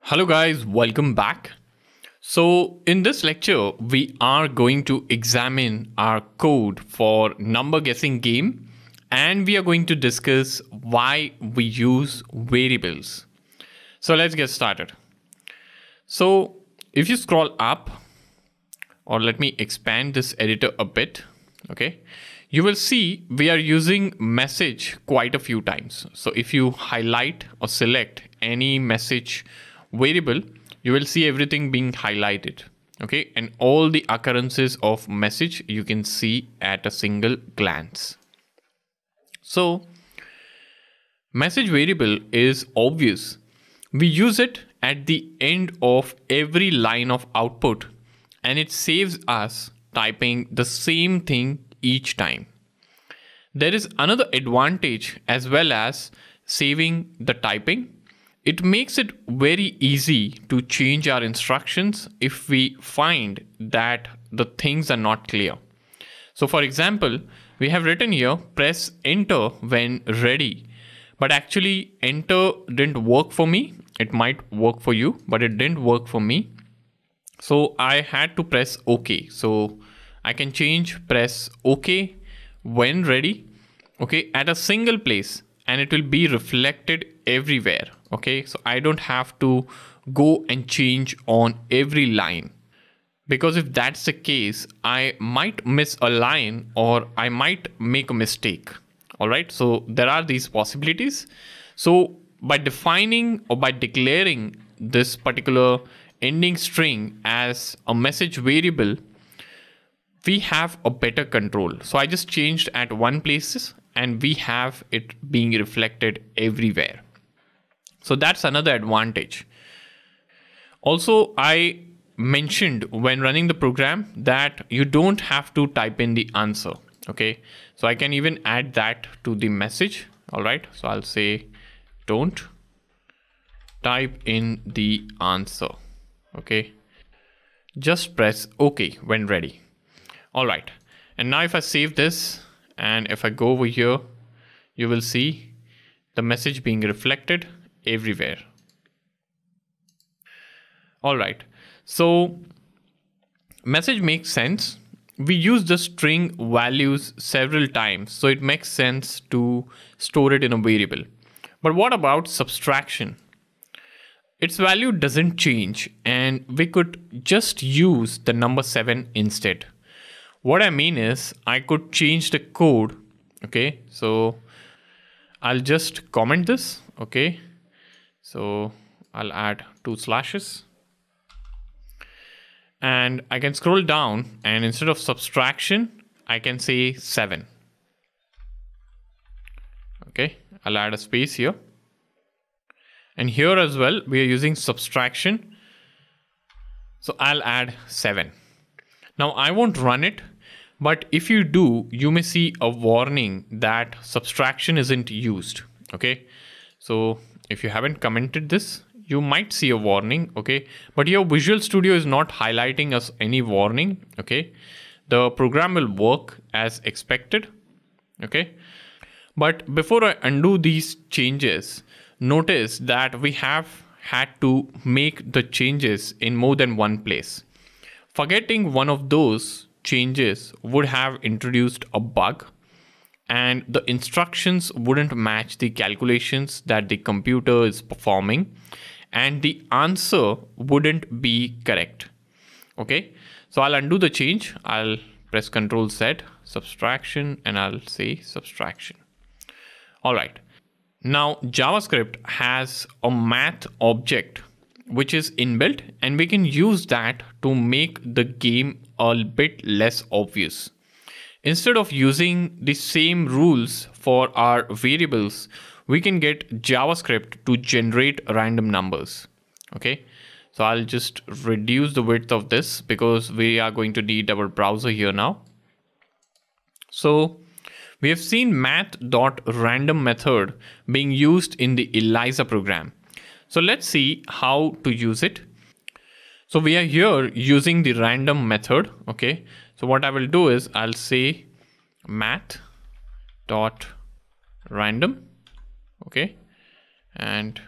Hello guys, welcome back. So in this lecture, we are going to examine our code for number guessing game and we are going to discuss why we use variables. So let's get started. So if you scroll up or let me expand this editor a bit, okay, you will see we are using message quite a few times. So if you highlight or select any message variable, you will see everything being highlighted. Okay, and all the occurrences of message you can see at a single glance. So, message variable is obvious. We use it at the end of every line of output and it saves us typing the same thing each time. There is another advantage as well as saving the typing it makes it very easy to change our instructions if we find that the things are not clear. So for example, we have written here press enter when ready, but actually enter didn't work for me. It might work for you, but it didn't work for me. So I had to press OK. So I can change press OK when ready, okay, at a single place and it will be reflected everywhere okay so i don't have to go and change on every line. Because if that's the case i might miss a line or i might make a mistake. All right so there are these possibilities. So by defining or by declaring this particular ending string as a message variable we have a better control. So i just changed at one places and we have it being reflected everywhere so that's another advantage. Also, I mentioned when running the program that you don't have to type in the answer. Okay, so I can even add that to the message. All right, so I'll say don't type in the answer. Okay, just press OK when ready. All right, and now if I save this and if I go over here, you will see the message being reflected everywhere. All right, so message makes sense. We use the string values several times, so it makes sense to store it in a variable. But what about subtraction? Its value doesn't change and we could just use the number 7 instead. What I mean is I could change the code. Okay, so I'll just comment this. Okay, so I'll add two slashes. And I can scroll down and instead of subtraction, I can say 7. Okay, I'll add a space here. And here as well, we are using subtraction. So I'll add 7. Now I won't run it, but if you do, you may see a warning that subtraction isn't used. Okay, so if you haven't commented this you might see a warning okay? But your visual studio is not highlighting us any warning okay? The program will work as expected okay? But before i undo these changes notice that we have had to make the changes in more than one place. Forgetting one of those changes would have introduced a bug and the instructions wouldn't match the calculations that the computer is performing. And the answer wouldn't be correct. Okay? So i'll undo the change. I'll press ctrl z subtraction and i'll say subtraction. All right. Now javascript has a math object which is inbuilt and we can use that to make the game a bit less obvious Instead of using the same rules for our variables, we can get JavaScript to generate random numbers. Okay. So I'll just reduce the width of this because we are going to need our browser here now. So we have seen math.random method being used in the ELIZA program. So let's see how to use it. So we are here using the random method. Okay. So what I will do is I'll say math dot random. Okay. And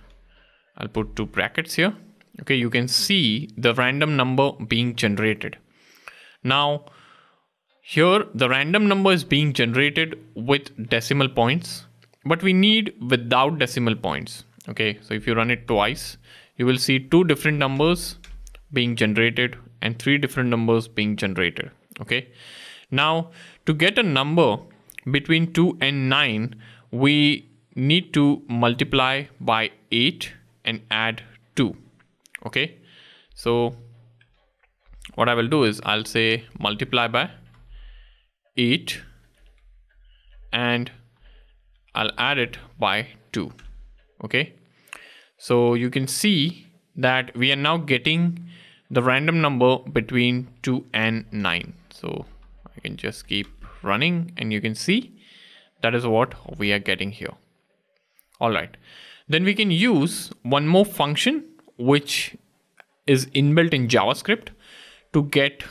I'll put two brackets here. Okay. You can see the random number being generated. Now here the random number is being generated with decimal points, but we need without decimal points. Okay. So if you run it twice, you will see two different numbers being generated and three different numbers being generated. Okay. Now to get a number between 2 and 9, we need to multiply by 8 and add 2. Okay. So what I will do is I'll say multiply by 8 and I'll add it by 2. Okay. So you can see that we are now getting the random number between 2 and 9 so I can just keep running and you can see that is what we are getting here. All right. Then we can use one more function which is inbuilt in JavaScript to get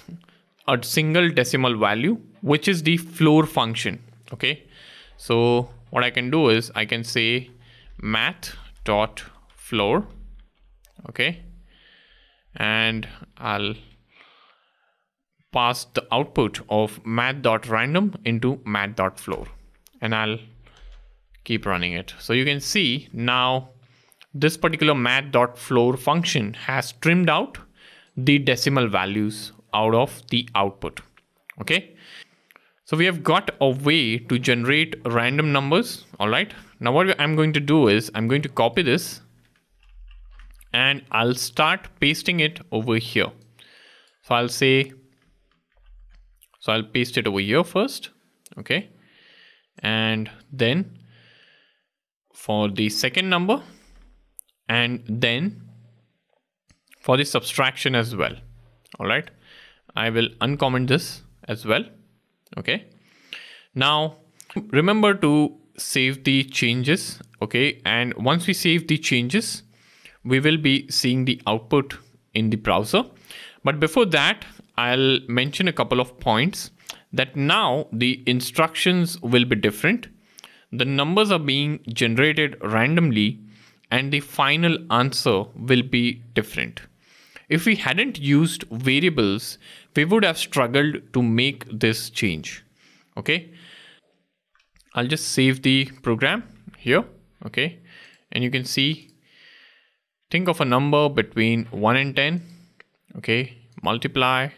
a single decimal value which is the floor function. Okay. So what I can do is I can say math dot floor. Okay. And I'll pass the output of math.random into math.floor and I'll keep running it. So you can see now this particular math.floor function has trimmed out the decimal values out of the output. Okay. So we have got a way to generate random numbers. All right. Now what I'm going to do is I'm going to copy this and I'll start pasting it over here. So I'll say, so I'll paste it over here first. Okay. And then for the second number and then for the subtraction as well. All right. I will uncomment this as well. Okay. Now remember to save the changes. Okay. And once we save the changes, we will be seeing the output in the browser. But before that, I'll mention a couple of points that now the instructions will be different. The numbers are being generated randomly and the final answer will be different. If we hadn't used variables, we would have struggled to make this change. Okay. I'll just save the program here. Okay. And you can see think of a number between 1 and 10 okay multiply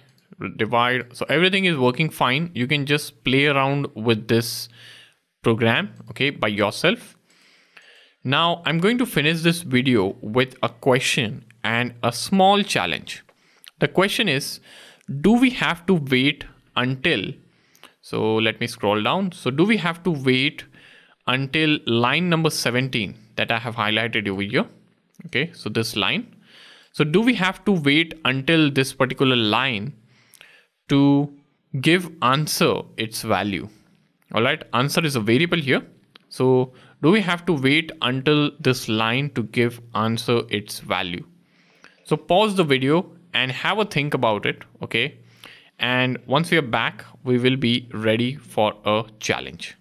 divide. So everything is working fine. You can just play around with this program okay by yourself. Now i'm going to finish this video with a question and a small challenge. The question is do we have to wait until so let me scroll down. So do we have to wait until line number 17 that i have highlighted over here? Okay so this line. So do we have to wait until this particular line to give answer its value. All right answer is a variable here. So do we have to wait until this line to give answer its value? So pause the video and have a think about it okay? And once we are back we will be ready for a challenge.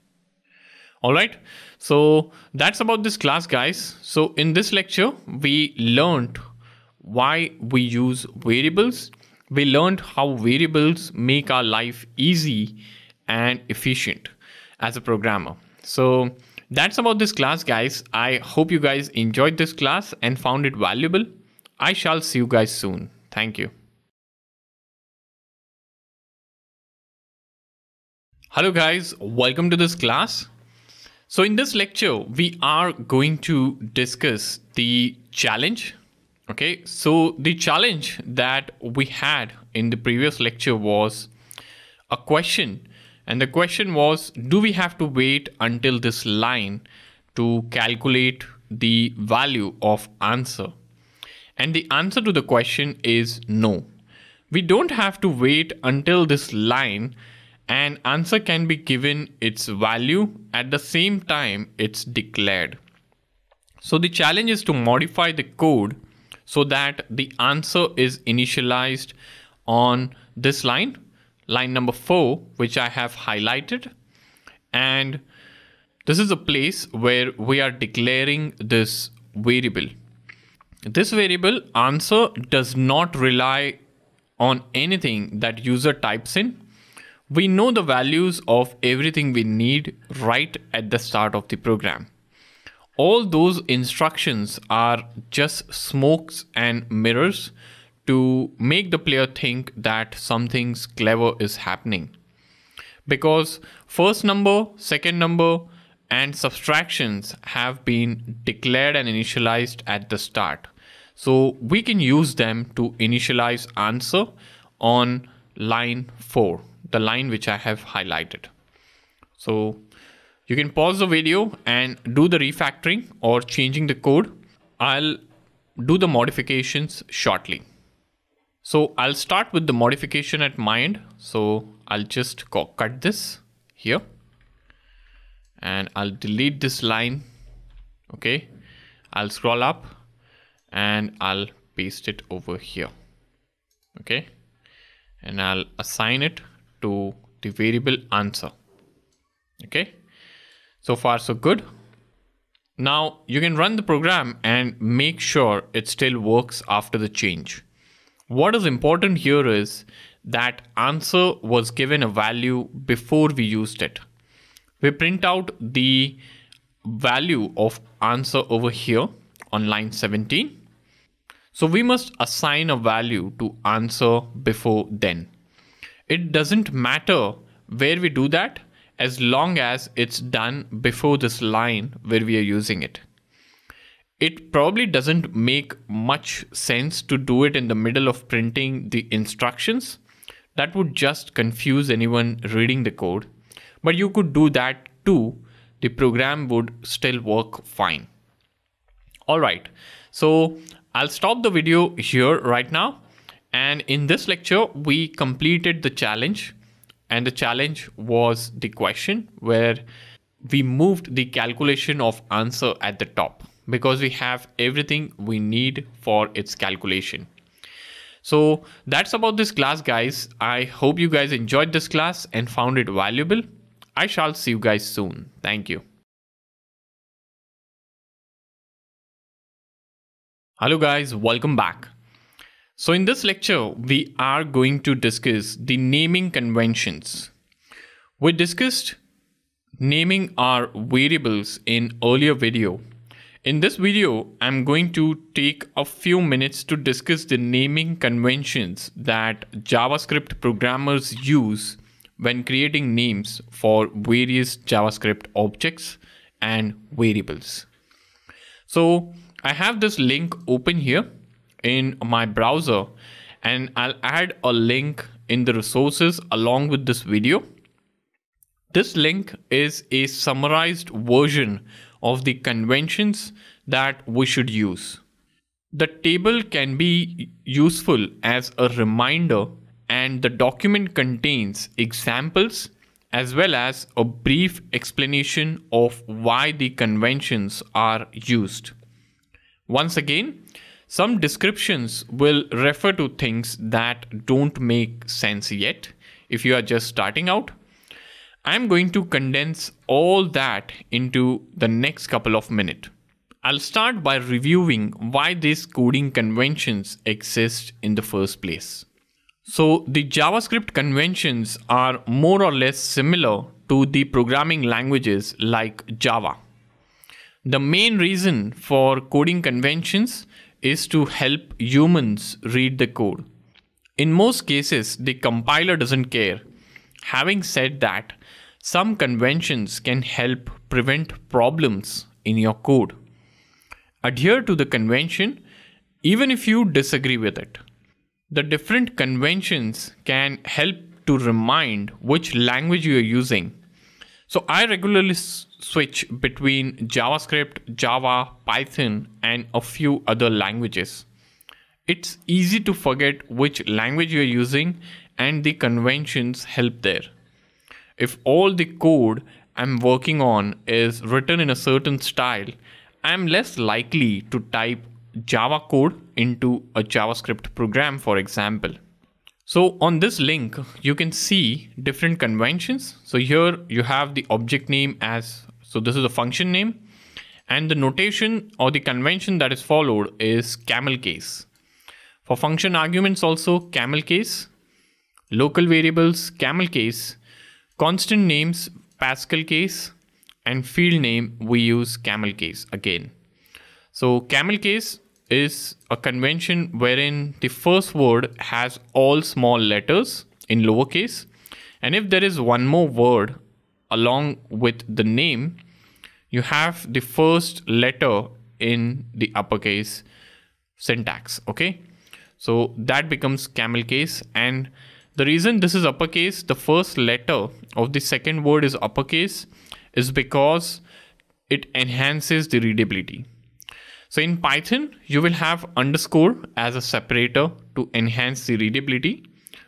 All right so that's about this class guys. So in this lecture we learned why we use variables we learned how variables make our life easy and efficient as a programmer. So that's about this class guys. I hope you guys enjoyed this class and found it valuable. I shall see you guys soon. Thank you. Hello guys. Welcome to this class. So in this lecture, we are going to discuss the challenge. Okay, so the challenge that we had in the previous lecture was a question. And the question was, do we have to wait until this line to calculate the value of answer. And the answer to the question is no. We don't have to wait until this line and answer can be given its value at the same time it's declared. So the challenge is to modify the code so that the answer is initialized on this line, line number four, which I have highlighted. And this is a place where we are declaring this variable. This variable answer does not rely on anything that user types in. We know the values of everything we need right at the start of the program. All those instructions are just smokes and mirrors to make the player think that something's clever is happening. Because first number, second number, and subtractions have been declared and initialized at the start. So we can use them to initialize answer on line 4, the line which I have highlighted. So you can pause the video and do the refactoring or changing the code. I'll do the modifications shortly. So I'll start with the modification at my end. So I'll just cut this here and I'll delete this line. Okay. I'll scroll up and I'll paste it over here. Okay. And I'll assign it to the variable answer. Okay. So far so good. Now you can run the program and make sure it still works after the change. What is important here is that answer was given a value before we used it. We print out the value of answer over here on line 17. So we must assign a value to answer before then. It doesn't matter where we do that as long as it's done before this line where we are using it. It probably doesn't make much sense to do it in the middle of printing the instructions. That would just confuse anyone reading the code. But you could do that too. The program would still work fine. All right. So I'll stop the video here right now. And in this lecture, we completed the challenge. And the challenge was the question where we moved the calculation of answer at the top because we have everything we need for its calculation. So that's about this class guys. I hope you guys enjoyed this class and found it valuable. I shall see you guys soon. Thank you. Hello guys, welcome back. So in this lecture, we are going to discuss the naming conventions. We discussed naming our variables in earlier video in this video, I'm going to take a few minutes to discuss the naming conventions that JavaScript programmers use when creating names for various JavaScript objects and variables. So I have this link open here in my browser and I'll add a link in the resources along with this video. This link is a summarized version of the conventions that we should use. The table can be useful as a reminder and the document contains examples as well as a brief explanation of why the conventions are used. Once again, some descriptions will refer to things that don't make sense yet if you are just starting out I'm going to condense all that into the next couple of minutes. I'll start by reviewing why these coding conventions exist in the first place. So the JavaScript conventions are more or less similar to the programming languages like Java. The main reason for coding conventions is to help humans read the code. In most cases, the compiler doesn't care. Having said that, some conventions can help prevent problems in your code. Adhere to the convention even if you disagree with it. The different conventions can help to remind which language you are using. So I regularly switch between JavaScript, Java, Python, and a few other languages. It's easy to forget which language you're using, and the conventions help there. If all the code I'm working on is written in a certain style, I'm less likely to type Java code into a JavaScript program, for example. So on this link, you can see different conventions. So here you have the object name as, so this is a function name and the notation or the convention that is followed is camel case. For function arguments also camel case, local variables camel case, constant names Pascal case and field name we use camel case again. So camel case is a convention wherein the first word has all small letters in lowercase. And if there is one more word along with the name, you have the first letter in the uppercase syntax. Okay. So that becomes camel case. And the reason this is uppercase, the first letter of the second word is uppercase, is because it enhances the readability. So in Python, you will have underscore as a separator to enhance the readability.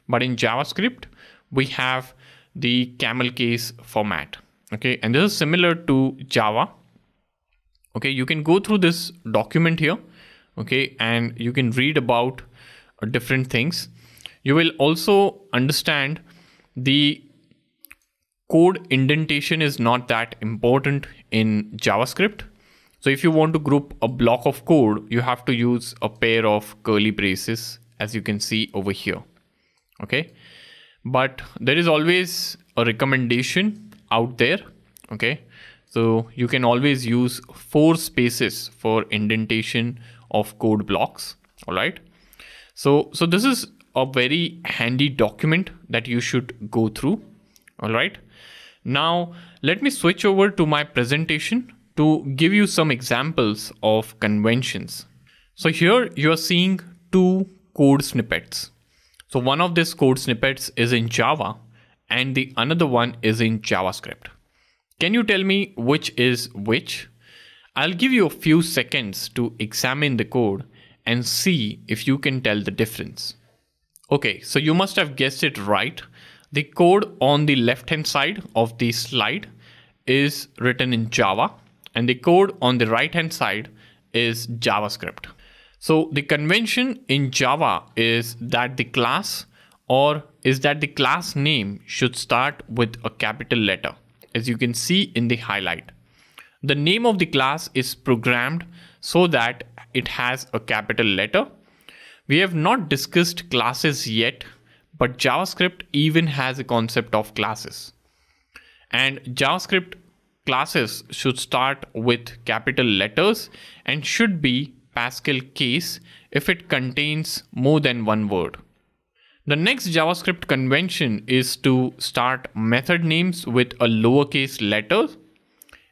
But in JavaScript, we have the camel case format. Okay, and this is similar to Java. Okay, you can go through this document here. Okay, and you can read about uh, different things. You will also understand the code indentation is not that important in JavaScript so if you want to group a block of code, you have to use a pair of curly braces as you can see over here. Okay. But there is always a recommendation out there. Okay. So you can always use four spaces for indentation of code blocks. All right. So, so this is a very handy document that you should go through. All right. Now let me switch over to my presentation to give you some examples of conventions. So here you are seeing two code snippets. So one of these code snippets is in Java and the another one is in JavaScript. Can you tell me which is which? I'll give you a few seconds to examine the code and see if you can tell the difference. Okay, so you must have guessed it right. The code on the left hand side of the slide is written in Java and the code on the right hand side is JavaScript. So the convention in Java is that the class or is that the class name should start with a capital letter as you can see in the highlight. The name of the class is programmed so that it has a capital letter. We have not discussed classes yet, but JavaScript even has a concept of classes. And JavaScript classes should start with capital letters and should be Pascal case if it contains more than one word. The next JavaScript convention is to start method names with a lowercase letter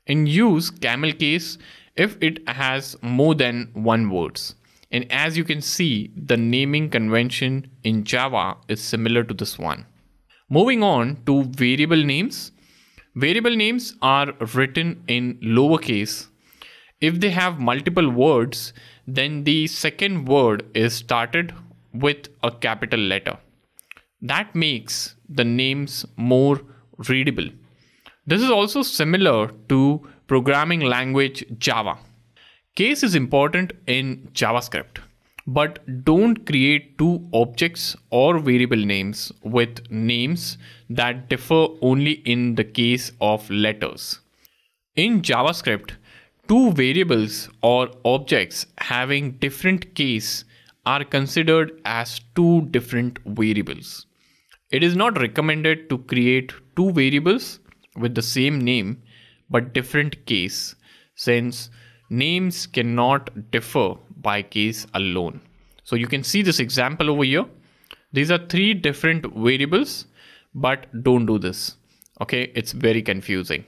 and use camel case if it has more than one words. And as you can see, the naming convention in Java is similar to this one. Moving on to variable names. Variable names are written in lowercase. If they have multiple words, then the second word is started with a capital letter. That makes the names more readable. This is also similar to programming language Java. Case is important in JavaScript but don't create two objects or variable names with names that differ only in the case of letters. In JavaScript, two variables or objects having different case are considered as two different variables. It is not recommended to create two variables with the same name but different case since names cannot differ by case alone. So you can see this example over here. These are three different variables, but don't do this. Okay, it's very confusing.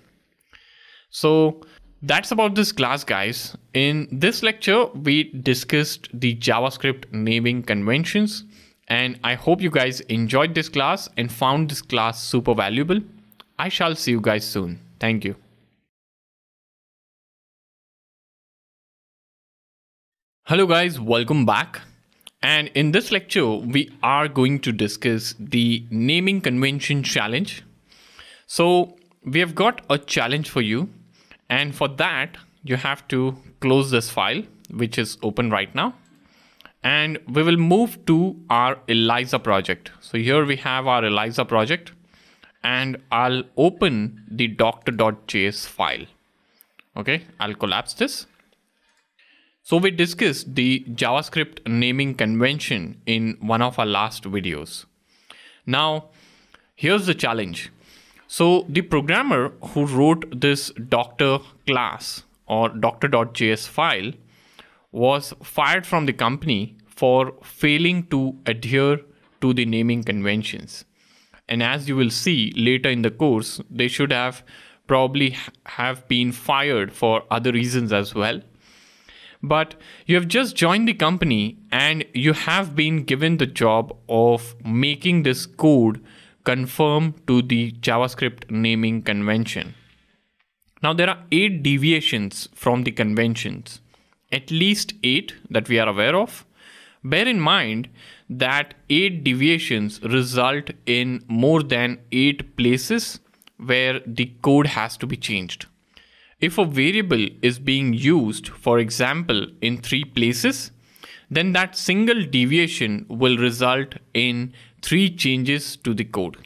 So that's about this class guys. In this lecture, we discussed the JavaScript naming conventions and I hope you guys enjoyed this class and found this class super valuable. I shall see you guys soon. Thank you. Hello guys, welcome back. And in this lecture, we are going to discuss the naming convention challenge. So we have got a challenge for you. And for that, you have to close this file, which is open right now. And we will move to our ELIZA project. So here we have our ELIZA project and I'll open the doctor.js file. Okay, I'll collapse this so we discussed the JavaScript naming convention in one of our last videos. Now, here's the challenge. So the programmer who wrote this doctor class or doctor.js file was fired from the company for failing to adhere to the naming conventions. And as you will see later in the course, they should have probably have been fired for other reasons as well but you have just joined the company and you have been given the job of making this code conform to the JavaScript naming convention. Now there are eight deviations from the conventions, at least eight that we are aware of. Bear in mind that eight deviations result in more than eight places where the code has to be changed. If a variable is being used, for example, in three places, then that single deviation will result in three changes to the code.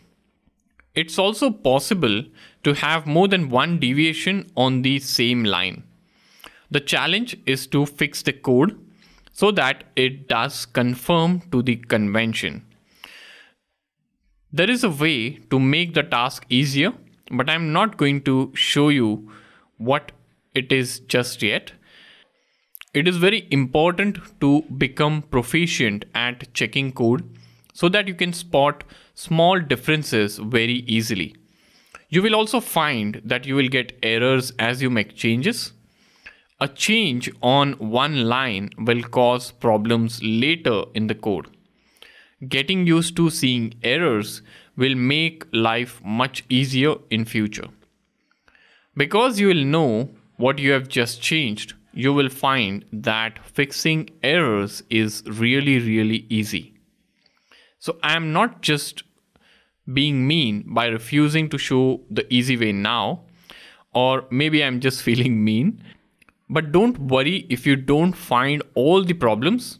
It's also possible to have more than one deviation on the same line. The challenge is to fix the code so that it does conform to the convention. There is a way to make the task easier, but I'm not going to show you what it is just yet. It is very important to become proficient at checking code so that you can spot small differences very easily. You will also find that you will get errors as you make changes. A change on one line will cause problems later in the code. Getting used to seeing errors will make life much easier in future. Because you will know what you have just changed, you will find that fixing errors is really, really easy. So I am not just being mean by refusing to show the easy way now, or maybe I'm just feeling mean. But don't worry if you don't find all the problems.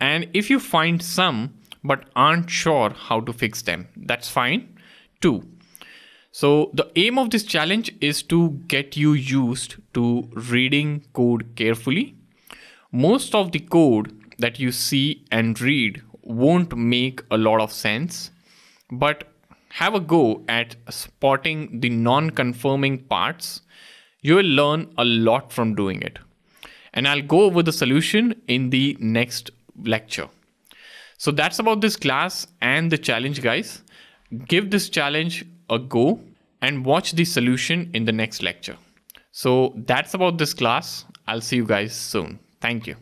And if you find some but aren't sure how to fix them, that's fine too. So the aim of this challenge is to get you used to reading code carefully. Most of the code that you see and read won't make a lot of sense, but have a go at spotting the non-conforming parts. You will learn a lot from doing it. And I'll go over the solution in the next lecture. So that's about this class and the challenge guys. Give this challenge a go and watch the solution in the next lecture. So that's about this class. I'll see you guys soon. Thank you.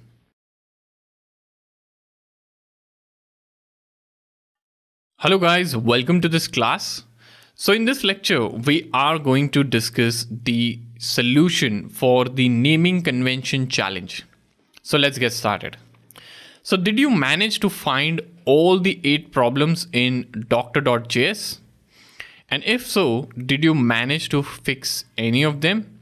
Hello guys, welcome to this class. So in this lecture, we are going to discuss the solution for the naming convention challenge. So let's get started. So did you manage to find all the eight problems in doctor.js? And if so, did you manage to fix any of them?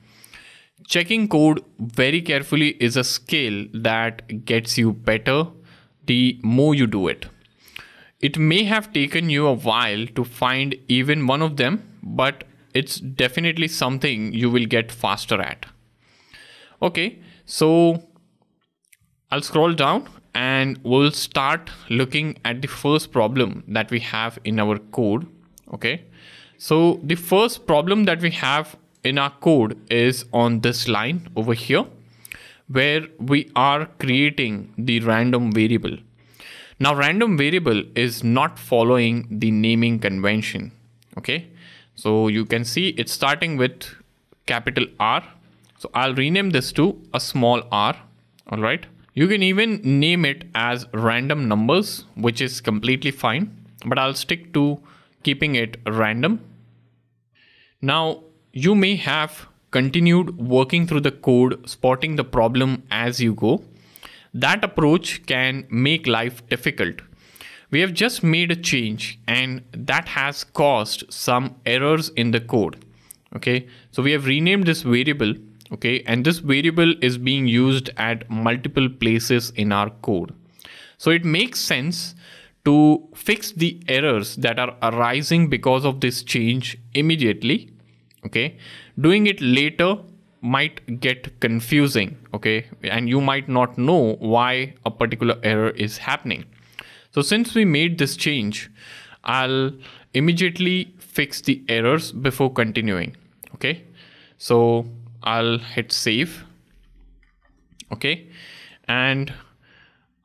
Checking code very carefully is a skill that gets you better the more you do it. It may have taken you a while to find even one of them, but it's definitely something you will get faster at. Okay, so I'll scroll down and we'll start looking at the first problem that we have in our code. Okay, so the first problem that we have in our code is on this line over here where we are creating the random variable. Now random variable is not following the naming convention. Okay. So you can see it's starting with capital R. So I'll rename this to a small r. All right. You can even name it as random numbers, which is completely fine, but I'll stick to keeping it random now, you may have continued working through the code, spotting the problem as you go. That approach can make life difficult. We have just made a change and that has caused some errors in the code. Okay, so we have renamed this variable. Okay, and this variable is being used at multiple places in our code. So it makes sense to fix the errors that are arising because of this change immediately okay? Doing it later might get confusing okay? And you might not know why a particular error is happening. So since we made this change i'll immediately fix the errors before continuing okay? So i'll hit save okay? And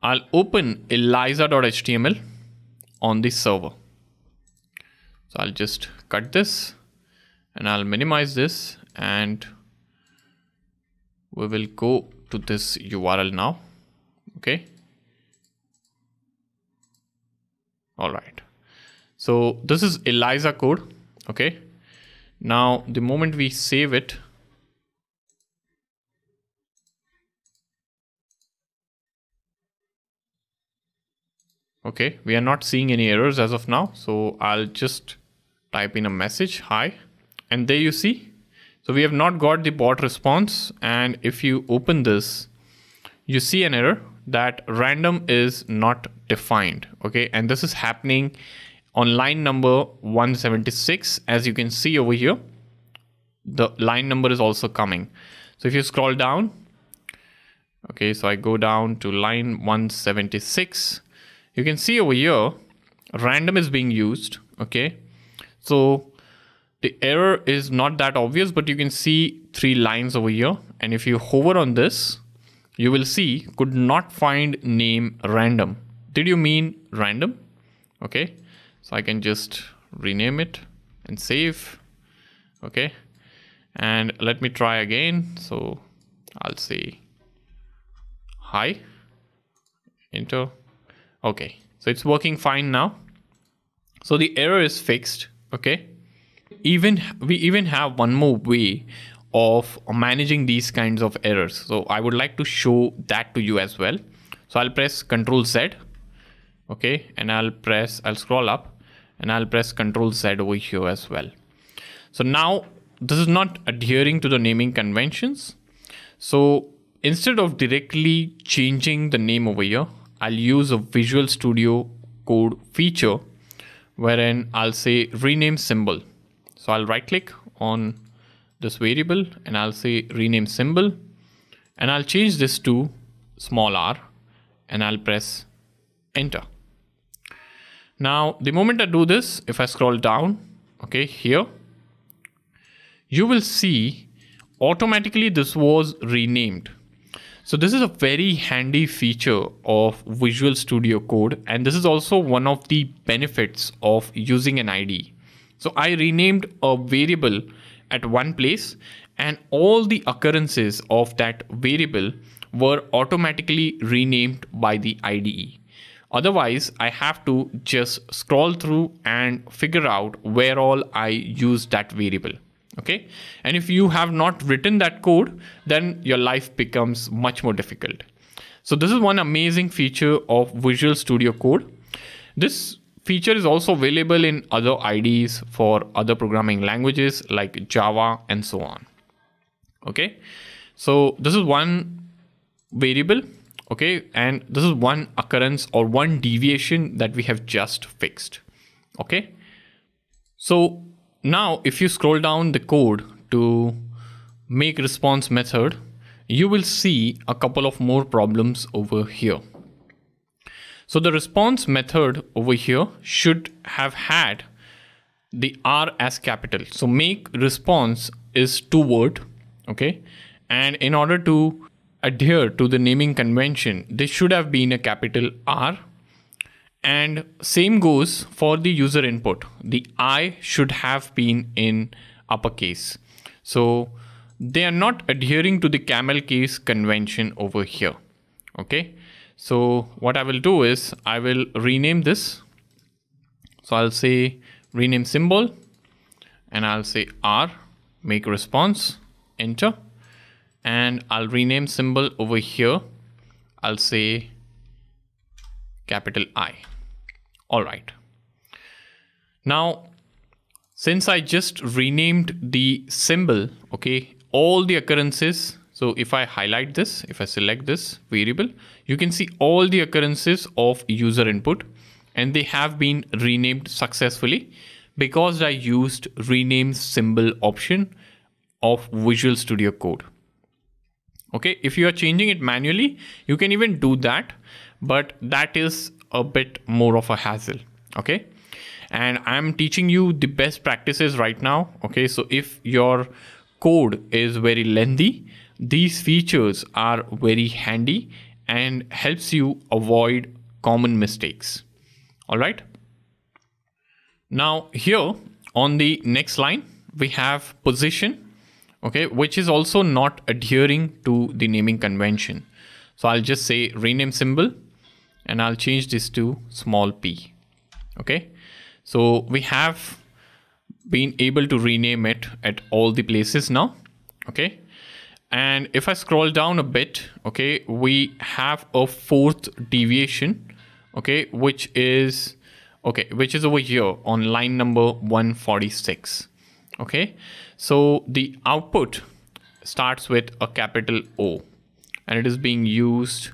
i'll open eliza.html on the server. So i'll just cut this and I'll minimize this and we will go to this URL now okay? All right. So this is Eliza code okay? Now the moment we save it okay we are not seeing any errors as of now so I'll just type in a message hi and there you see. So we have not got the bot response and if you open this you see an error that random is not defined okay? And this is happening on line number 176 as you can see over here. The line number is also coming. So if you scroll down okay so I go down to line 176 you can see over here random is being used okay so the error is not that obvious, but you can see three lines over here. And if you hover on this, you will see could not find name random. Did you mean random? Okay, so I can just rename it and save. Okay, and let me try again. So I'll say hi, enter. Okay, so it's working fine now. So the error is fixed. Okay? Even we even have one more way of managing these kinds of errors. So i would like to show that to you as well. So i'll press Control z okay? And i'll press i'll scroll up and i'll press Control z over here as well. So now this is not adhering to the naming conventions. So instead of directly changing the name over here i'll use a visual studio code feature wherein i'll say rename symbol so I'll right click on this variable and I'll say rename symbol and I'll change this to small r and I'll press enter. Now, the moment I do this, if I scroll down, okay, here, you will see automatically this was renamed. So this is a very handy feature of Visual Studio Code and this is also one of the benefits of using an IDE. So I renamed a variable at one place and all the occurrences of that variable were automatically renamed by the IDE. Otherwise, I have to just scroll through and figure out where all I use that variable. Okay. And if you have not written that code, then your life becomes much more difficult. So this is one amazing feature of Visual Studio Code. This feature is also available in other IDEs for other programming languages like Java and so on. Okay, so this is one variable. Okay, and this is one occurrence or one deviation that we have just fixed. Okay, so now if you scroll down the code to make response method, you will see a couple of more problems over here. So the response method over here should have had the R as capital. So make response is two word. Okay. And in order to adhere to the naming convention, this should have been a capital R. And same goes for the user input. The I should have been in uppercase. So they are not adhering to the camel case convention over here. Okay. So what I will do is I will rename this. So I'll say rename symbol and I'll say R make response, enter, and I'll rename symbol over here. I'll say capital I. All right. Now, since I just renamed the symbol, okay, all the occurrences. So if I highlight this, if I select this variable, you can see all the occurrences of user input and they have been renamed successfully because I used rename symbol option of Visual Studio Code. Okay, if you are changing it manually, you can even do that, but that is a bit more of a hassle. Okay, and I'm teaching you the best practices right now. Okay, so if your code is very lengthy, these features are very handy and helps you avoid common mistakes. All right. Now here on the next line, we have position, okay, which is also not adhering to the naming convention. So I'll just say rename symbol and I'll change this to small p. Okay. So we have been able to rename it at all the places now. Okay. And if I scroll down a bit, okay, we have a fourth deviation, okay, which is okay which is over here on line number 146 okay so the output starts with a capital O and it is being used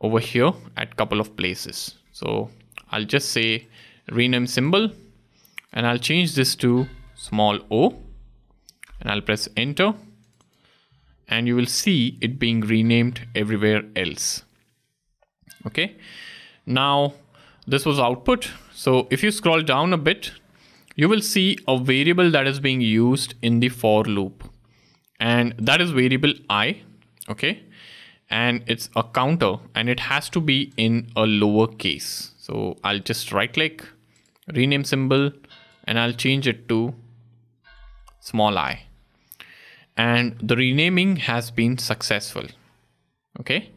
over here at couple of places so I'll just say rename symbol and I'll change this to small o and I'll press enter and you will see it being renamed everywhere else okay now this was output. So if you scroll down a bit, you will see a variable that is being used in the for loop. And that is variable i, okay? And it's a counter and it has to be in a lower case. So I'll just right click, rename symbol, and I'll change it to small i. And the renaming has been successful, okay?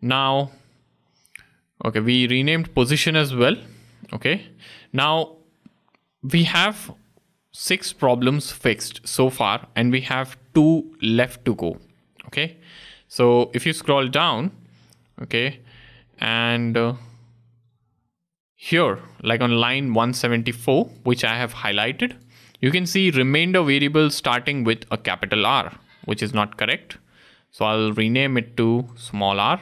Now okay we renamed position as well okay now we have six problems fixed so far and we have two left to go okay so if you scroll down okay and uh, here like on line 174 which i have highlighted you can see remainder variable starting with a capital r which is not correct. So i'll rename it to small r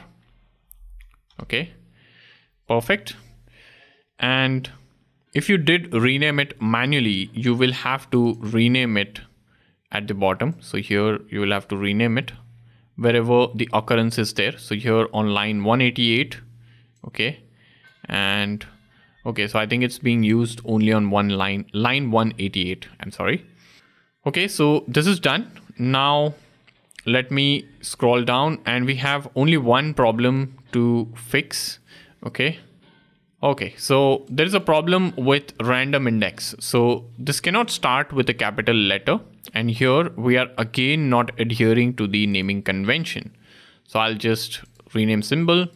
okay perfect. And if you did rename it manually you will have to rename it at the bottom. So here you will have to rename it wherever the occurrence is there. So here on line 188 okay and okay so i think it's being used only on one line line 188 i'm sorry. Okay so this is done. Now let me scroll down and we have only one problem to fix okay? Okay so there is a problem with random index. So this cannot start with a capital letter and here we are again not adhering to the naming convention. So i'll just rename symbol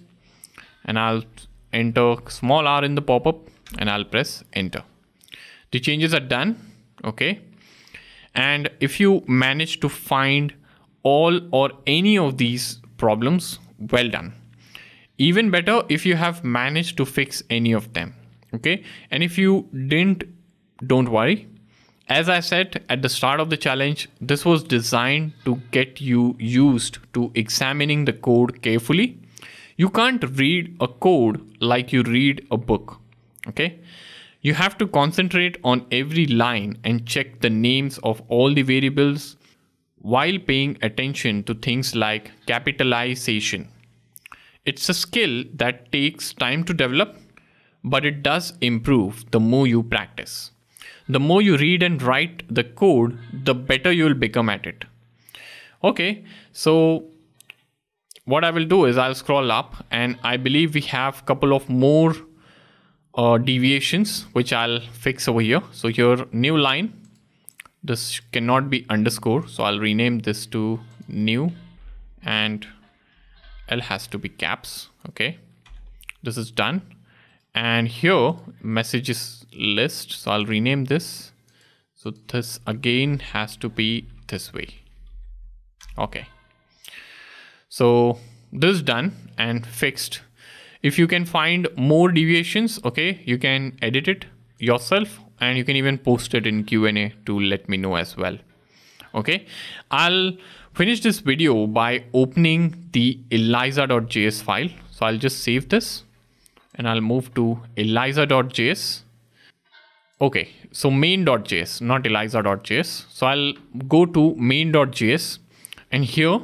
and i'll enter small r in the pop-up and i'll press enter. The changes are done okay? And if you manage to find all or any of these problems well done. Even better if you have managed to fix any of them okay? And if you didn't don't worry as i said at the start of the challenge this was designed to get you used to examining the code carefully. You can't read a code like you read a book okay? You have to concentrate on every line and check the names of all the variables while paying attention to things like capitalization. It's a skill that takes time to develop, but it does improve the more you practice. The more you read and write the code, the better you'll become at it. Okay, so what I will do is I'll scroll up and I believe we have a couple of more uh, deviations which I'll fix over here. So here new line, this cannot be underscore. So I'll rename this to new and L has to be caps. Okay, this is done. And here messages list. So I'll rename this So this again has to be this way. Okay. So this is done and fixed. If you can find more deviations, okay, you can edit it yourself and you can even post it in Q&A to let me know as well. Okay, I'll finish this video by opening the eliza.js file. So I'll just save this and I'll move to eliza.js. Okay, so main.js, not eliza.js. So I'll go to main.js and here,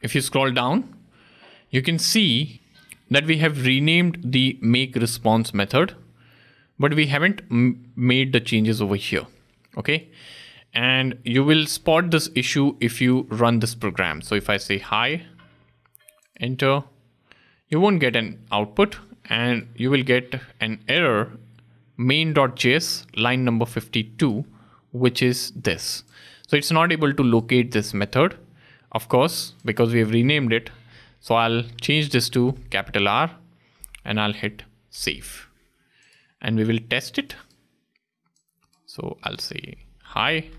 if you scroll down, you can see that we have renamed the make response method, but we haven't made the changes over here. Okay. And you will spot this issue if you run this program. So if I say hi, enter, you won't get an output and you will get an error main.js line number 52, which is this. So it's not able to locate this method, of course, because we have renamed it. So I'll change this to capital R and I'll hit save and we will test it. So I'll say hi,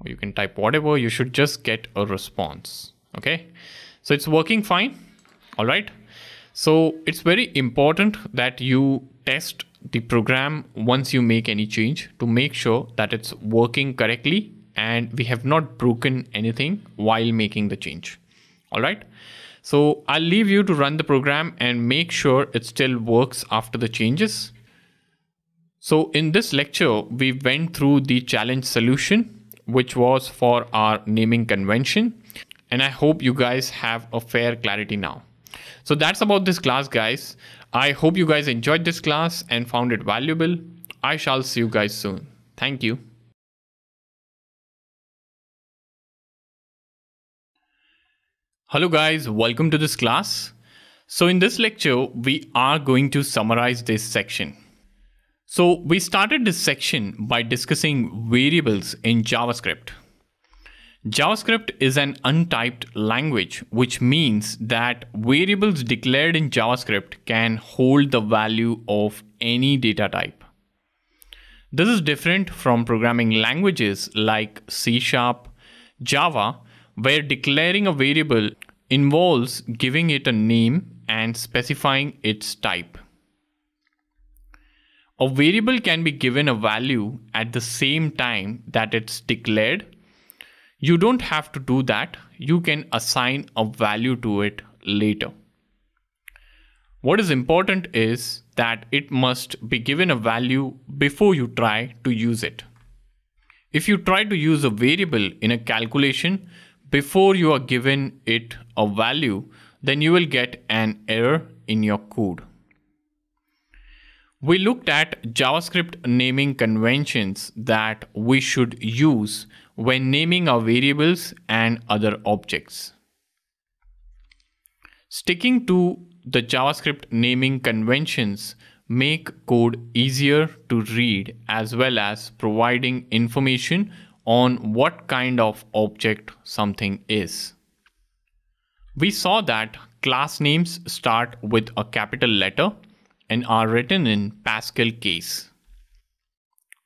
or you can type whatever, you should just get a response. Okay. So it's working fine. All right. So it's very important that you test the program once you make any change to make sure that it's working correctly and we have not broken anything while making the change. All right. So I'll leave you to run the program and make sure it still works after the changes. So in this lecture, we went through the challenge solution, which was for our naming convention. And I hope you guys have a fair clarity now. So that's about this class, guys. I hope you guys enjoyed this class and found it valuable. I shall see you guys soon. Thank you. Hello guys, welcome to this class. So in this lecture, we are going to summarize this section. So we started this section by discussing variables in JavaScript. JavaScript is an untyped language, which means that variables declared in JavaScript can hold the value of any data type. This is different from programming languages like C Sharp, Java, where declaring a variable involves giving it a name and specifying its type. A variable can be given a value at the same time that it's declared you don't have to do that. You can assign a value to it later. What is important is that it must be given a value before you try to use it. If you try to use a variable in a calculation before you are given it a value, then you will get an error in your code. We looked at JavaScript naming conventions that we should use when naming our variables and other objects. Sticking to the JavaScript naming conventions make code easier to read as well as providing information on what kind of object something is. We saw that class names start with a capital letter and are written in Pascal case.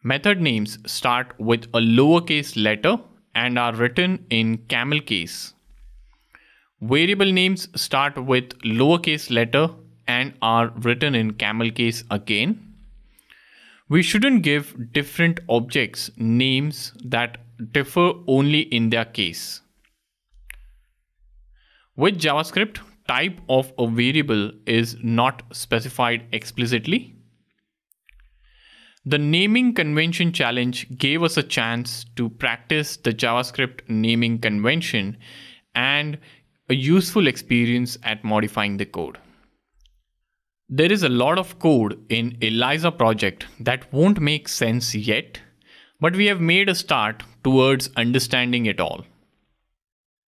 Method names start with a lowercase letter and are written in camel case. Variable names start with lowercase letter and are written in camel case again. We shouldn't give different objects names that differ only in their case. With JavaScript, type of a variable is not specified explicitly. The naming convention challenge gave us a chance to practice the JavaScript naming convention and a useful experience at modifying the code. There is a lot of code in Eliza project that won't make sense yet, but we have made a start towards understanding it all.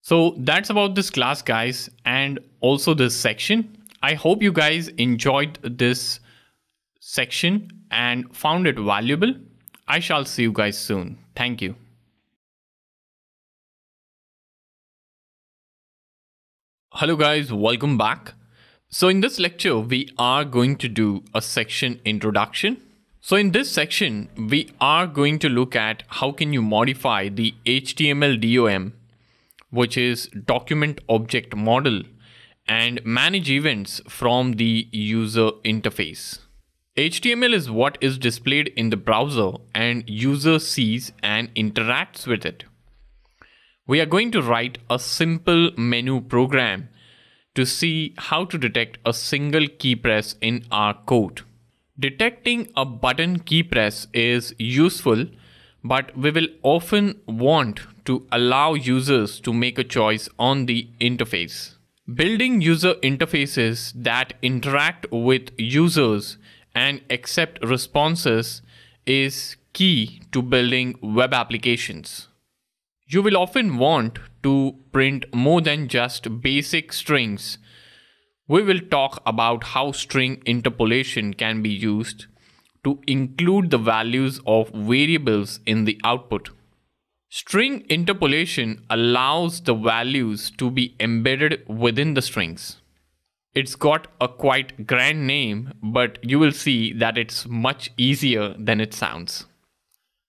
So that's about this class guys and also this section. I hope you guys enjoyed this section and found it valuable. I shall see you guys soon. Thank you. Hello guys, welcome back. So in this lecture, we are going to do a section introduction. So in this section, we are going to look at how can you modify the HTML DOM, which is document object model and manage events from the user interface. HTML is what is displayed in the browser and user sees and interacts with it. We are going to write a simple menu program to see how to detect a single key press in our code. Detecting a button key press is useful, but we will often want to allow users to make a choice on the interface. Building user interfaces that interact with users and accept responses is key to building web applications. You will often want to print more than just basic strings we will talk about how string interpolation can be used to include the values of variables in the output. String interpolation allows the values to be embedded within the strings. It's got a quite grand name, but you will see that it's much easier than it sounds.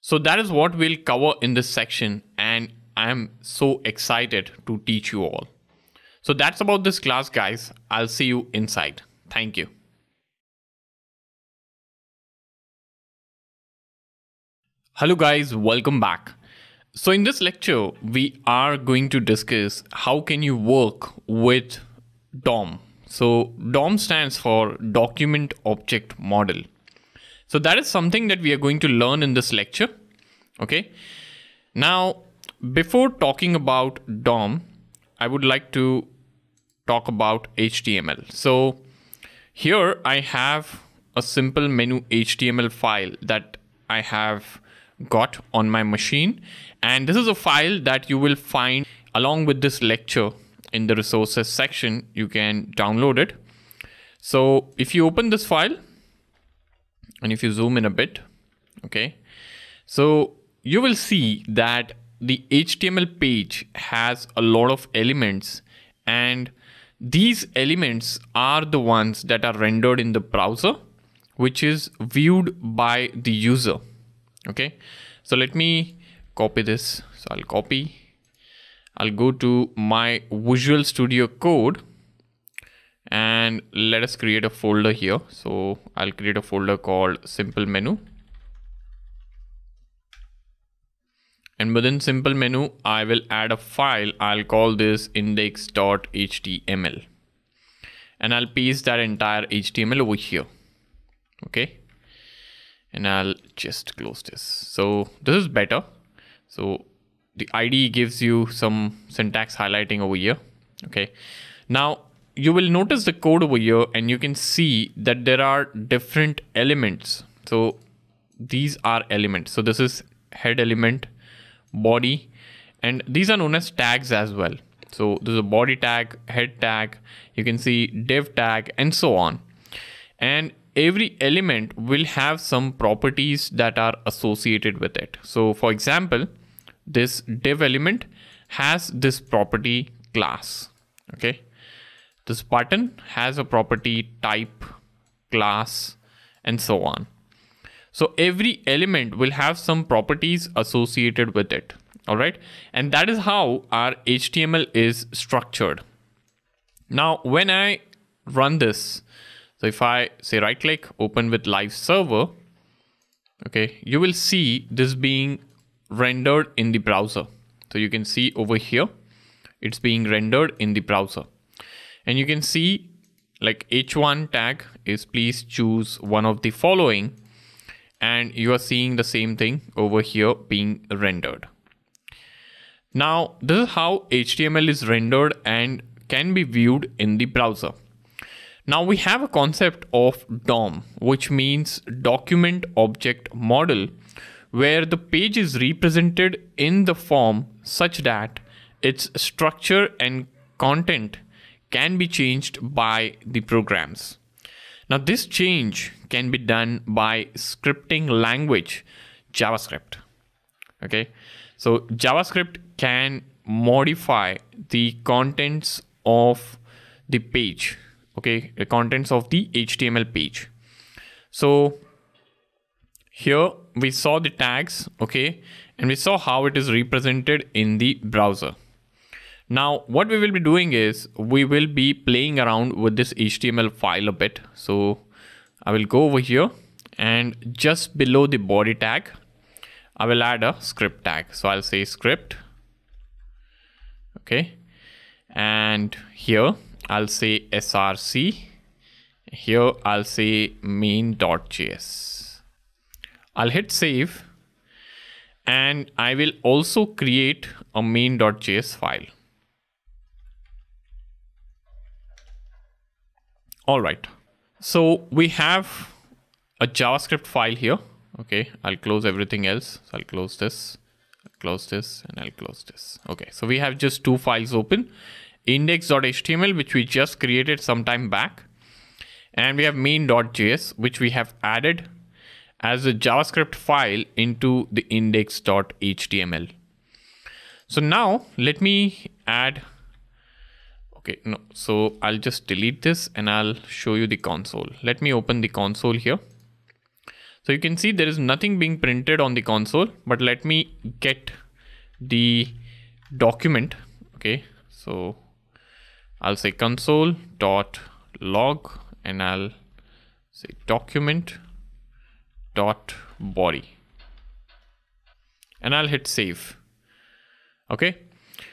So that is what we'll cover in this section and I'm so excited to teach you all. So that's about this class, guys. I'll see you inside. Thank you. Hello guys, welcome back. So in this lecture, we are going to discuss how can you work with DOM. So DOM stands for Document Object Model. So that is something that we are going to learn in this lecture. Okay. Now, before talking about DOM, I would like to talk about HTML. So here I have a simple menu HTML file that I have got on my machine. And this is a file that you will find along with this lecture in the resources section. You can download it. So if you open this file and if you zoom in a bit, okay, so you will see that the HTML page has a lot of elements and these elements are the ones that are rendered in the browser, which is viewed by the user. Okay, so let me copy this. So I'll copy. I'll go to my Visual Studio Code and let us create a folder here. So I'll create a folder called simple menu. And within simple menu, I will add a file. I'll call this index.html. And I'll paste that entire HTML over here. Okay. And I'll just close this. So this is better. So the IDE gives you some syntax highlighting over here. Okay. Now you will notice the code over here and you can see that there are different elements. So these are elements. So this is head element body and these are known as tags as well so there's a body tag head tag you can see div tag and so on and every element will have some properties that are associated with it so for example this div element has this property class okay this button has a property type class and so on so every element will have some properties associated with it. All right. And that is how our HTML is structured. Now, when I run this, so if I say right click, open with live server, okay, you will see this being rendered in the browser. So you can see over here, it's being rendered in the browser. And you can see like h1 tag is please choose one of the following and you are seeing the same thing over here being rendered. Now, this is how HTML is rendered and can be viewed in the browser. Now we have a concept of DOM, which means document object model, where the page is represented in the form such that its structure and content can be changed by the programs. Now this change can be done by scripting language JavaScript. Okay, so JavaScript can modify the contents of the page. Okay, the contents of the HTML page. So here we saw the tags, okay, and we saw how it is represented in the browser. Now, what we will be doing is we will be playing around with this HTML file a bit. So I will go over here and just below the body tag, I will add a script tag. So I'll say script. Okay. And here I'll say src. Here I'll say main.js. I'll hit save and I will also create a main.js file. All right. So we have a JavaScript file here. Okay, I'll close everything else. So I'll close this, I'll close this, and I'll close this. Okay, so we have just two files open. Index.html, which we just created some time back. And we have main.js, which we have added as a JavaScript file into the index.html. So now let me add okay no so I'll just delete this and I'll show you the console. Let me open the console here. So you can see there is nothing being printed on the console but let me get the document okay? So I'll say console dot log and I'll say document dot body and I'll hit save okay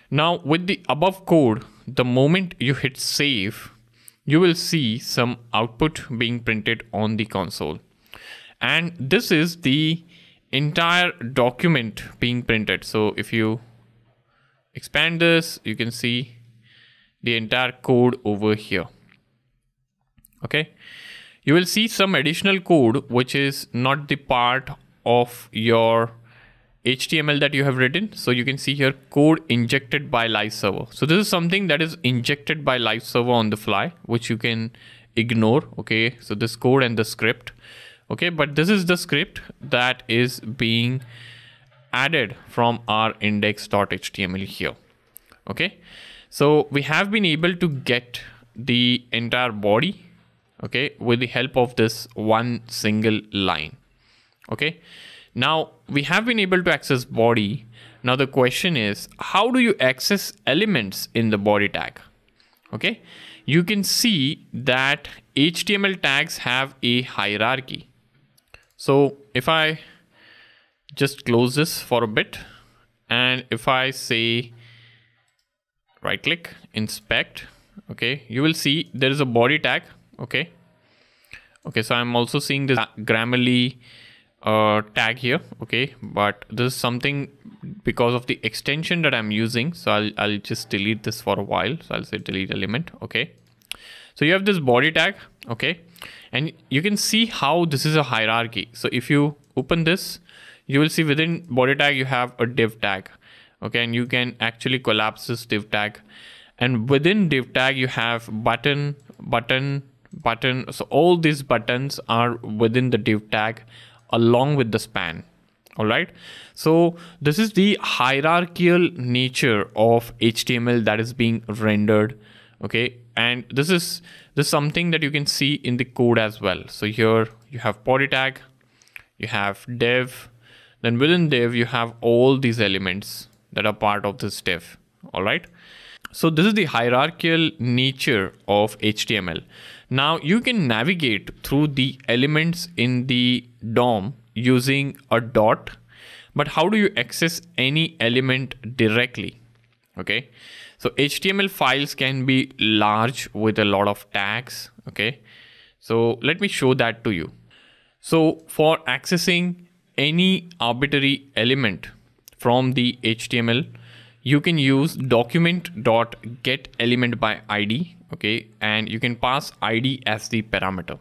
now with the above code the moment you hit save, you will see some output being printed on the console. And this is the entire document being printed. So if you expand this, you can see the entire code over here. Okay. You will see some additional code, which is not the part of your HTML that you have written. So you can see here code injected by live server. So this is something that is injected by live server on the fly, which you can ignore. Okay. So this code and the script. Okay. But this is the script that is being added from our index.html here. Okay. So we have been able to get the entire body. Okay. With the help of this one single line. Okay. Now we have been able to access body. Now the question is, how do you access elements in the body tag? Okay, you can see that HTML tags have a hierarchy. So if I just close this for a bit, and if I say right click, inspect, okay, you will see there is a body tag. Okay. Okay, so I'm also seeing this Grammarly uh, tag here okay? But this is something because of the extension that I'm using so I'll, I'll just delete this for a while. So I'll say delete element okay? So you have this body tag okay? And you can see how this is a hierarchy. So if you open this you will see within body tag you have a div tag okay? And you can actually collapse this div tag. And within div tag you have button button button so all these buttons are within the div tag along with the span all right? So this is the hierarchical nature of html that is being rendered okay? And this is this is something that you can see in the code as well. So here you have body tag you have div then within div you have all these elements that are part of this div all right? So this is the hierarchical nature of html now you can navigate through the elements in the DOM using a dot, but how do you access any element directly? Okay, so HTML files can be large with a lot of tags. Okay, so let me show that to you. So for accessing any arbitrary element from the HTML, you can use document dot get element by id okay and you can pass id as the parameter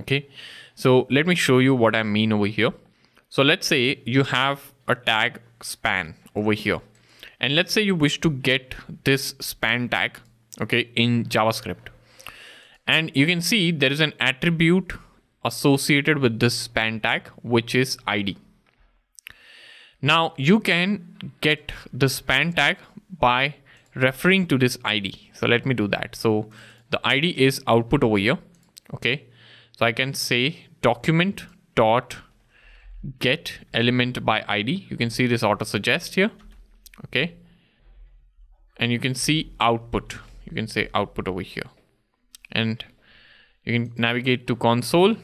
okay. So let me show you what i mean over here. So let's say you have a tag span over here and let's say you wish to get this span tag okay in javascript. And you can see there is an attribute associated with this span tag which is id now you can get the span tag by referring to this ID. So let me do that. So the ID is output over here. Okay. So I can say document dot get element by ID. You can see this auto suggest here. Okay. And you can see output. You can say output over here. And you can navigate to console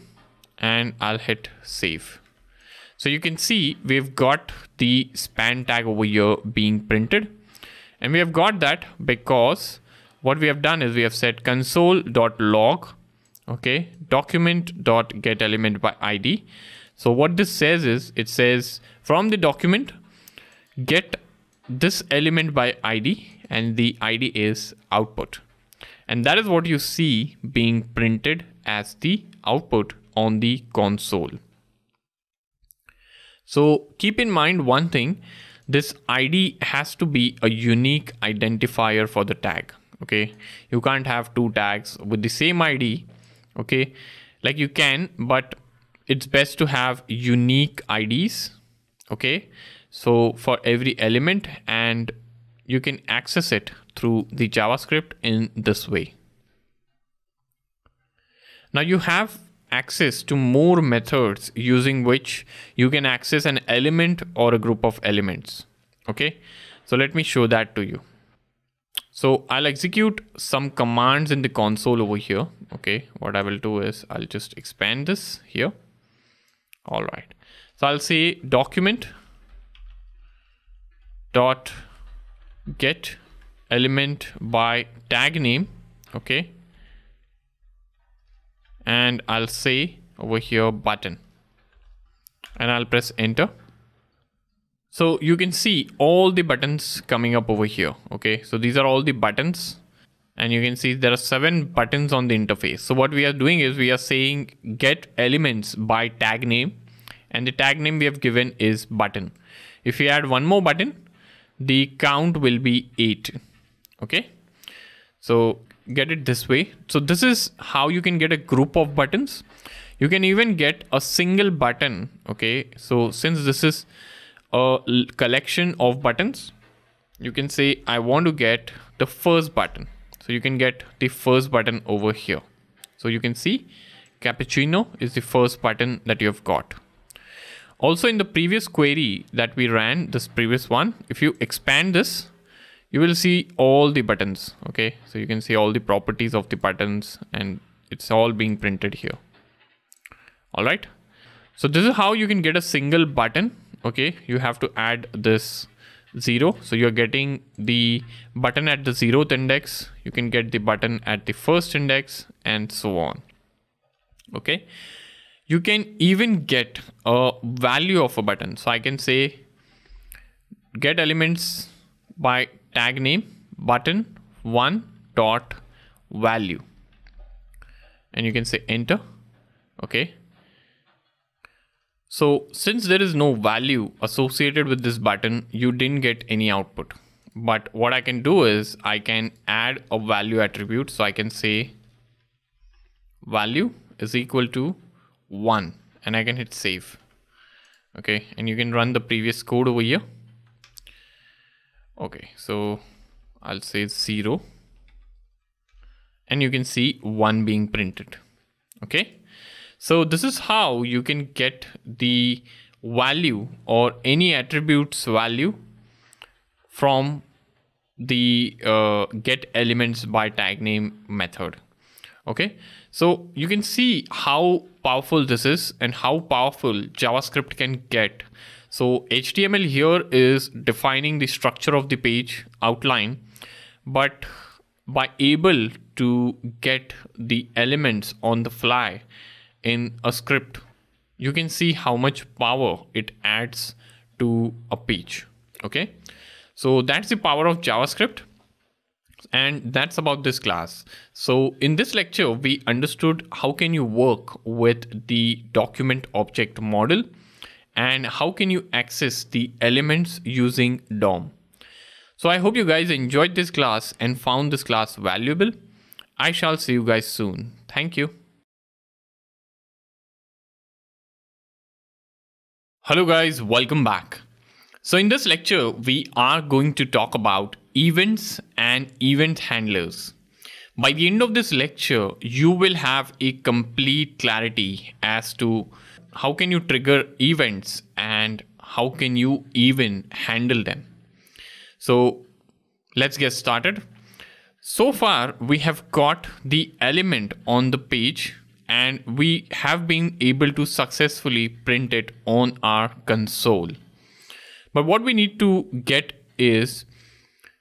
and I'll hit save. So you can see we've got the span tag over here being printed. And we have got that because what we have done is we have set console.log, okay, document.get element by ID. So what this says is it says from the document, get this element by ID and the ID is output. And that is what you see being printed as the output on the console. So keep in mind one thing, this ID has to be a unique identifier for the tag. Okay. You can't have two tags with the same ID. Okay. Like you can, but it's best to have unique IDs. Okay. So for every element and you can access it through the JavaScript in this way. Now you have access to more methods using which you can access an element or a group of elements. Okay, so let me show that to you. So I'll execute some commands in the console over here. Okay, what I will do is I'll just expand this here. All right, so I'll say document dot get element by tag name. Okay, and I'll say over here button and I'll press enter. So you can see all the buttons coming up over here. Okay, so these are all the buttons and you can see there are seven buttons on the interface. So what we are doing is we are saying get elements by tag name and the tag name we have given is button. If we add one more button, the count will be eight. Okay, so get it this way. So this is how you can get a group of buttons. You can even get a single button. Okay. So since this is a collection of buttons, you can say, I want to get the first button. So you can get the first button over here. So you can see cappuccino is the first button that you have got. Also in the previous query that we ran, this previous one, if you expand this, you will see all the buttons okay? So you can see all the properties of the buttons and it's all being printed here. All right? So this is how you can get a single button okay? You have to add this zero. So you're getting the button at the zeroth index. You can get the button at the first index and so on okay? You can even get a value of a button. So i can say get elements by tag name button one dot value. And you can say enter. Okay. So since there is no value associated with this button you didn't get any output. But what I can do is I can add a value attribute. So I can say value is equal to 1 and I can hit save. Okay. And you can run the previous code over here okay so I'll say 0 and you can see 1 being printed okay? So this is how you can get the value or any attributes value from the uh, get elements by tag name method okay? So you can see how powerful this is and how powerful javascript can get so HTML here is defining the structure of the page outline, but by able to get the elements on the fly in a script, you can see how much power it adds to a page. Okay. So that's the power of JavaScript. And that's about this class. So in this lecture, we understood how can you work with the document object model and how can you access the elements using DOM. So I hope you guys enjoyed this class and found this class valuable. I shall see you guys soon. Thank you. Hello guys, welcome back. So in this lecture, we are going to talk about events and event handlers. By the end of this lecture, you will have a complete clarity as to how can you trigger events and how can you even handle them? So let's get started. So far, we have got the element on the page and we have been able to successfully print it on our console. But what we need to get is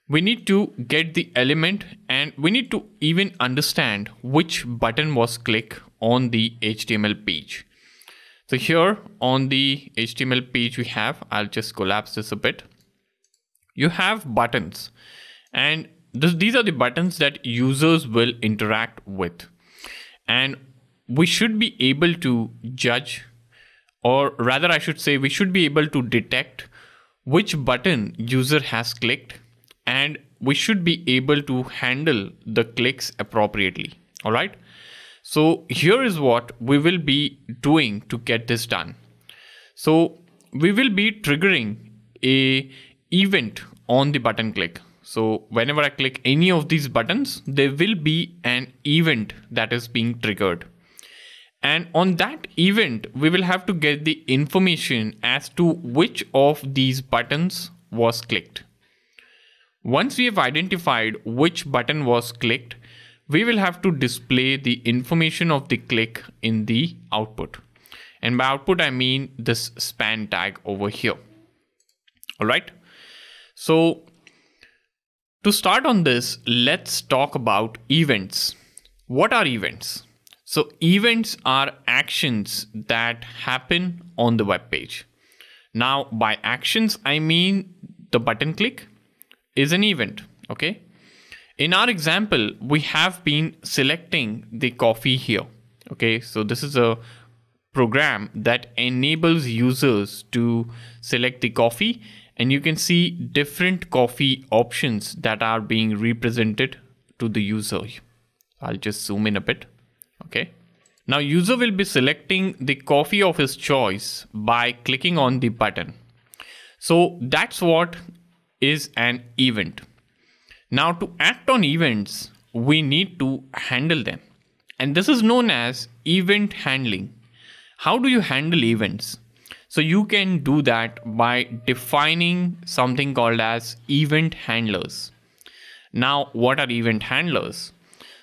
we need to get the element and we need to even understand which button was clicked on the HTML page. So here on the HTML page we have, I'll just collapse this a bit. You have buttons and this, these are the buttons that users will interact with. And we should be able to judge or rather I should say we should be able to detect which button user has clicked and we should be able to handle the clicks appropriately. All right. So here is what we will be doing to get this done. So we will be triggering a event on the button click. So whenever I click any of these buttons, there will be an event that is being triggered. And on that event, we will have to get the information as to which of these buttons was clicked. Once we have identified which button was clicked, we will have to display the information of the click in the output. And by output, I mean this span tag over here. All right. So to start on this, let's talk about events. What are events? So events are actions that happen on the web page. Now by actions, I mean the button click, is an event. Okay. In our example, we have been selecting the coffee here. Okay. So this is a program that enables users to select the coffee and you can see different coffee options that are being represented to the user. I'll just zoom in a bit. Okay. Now user will be selecting the coffee of his choice by clicking on the button. So that's what is an event. Now to act on events, we need to handle them. And this is known as event handling. How do you handle events? So you can do that by defining something called as event handlers. Now, what are event handlers?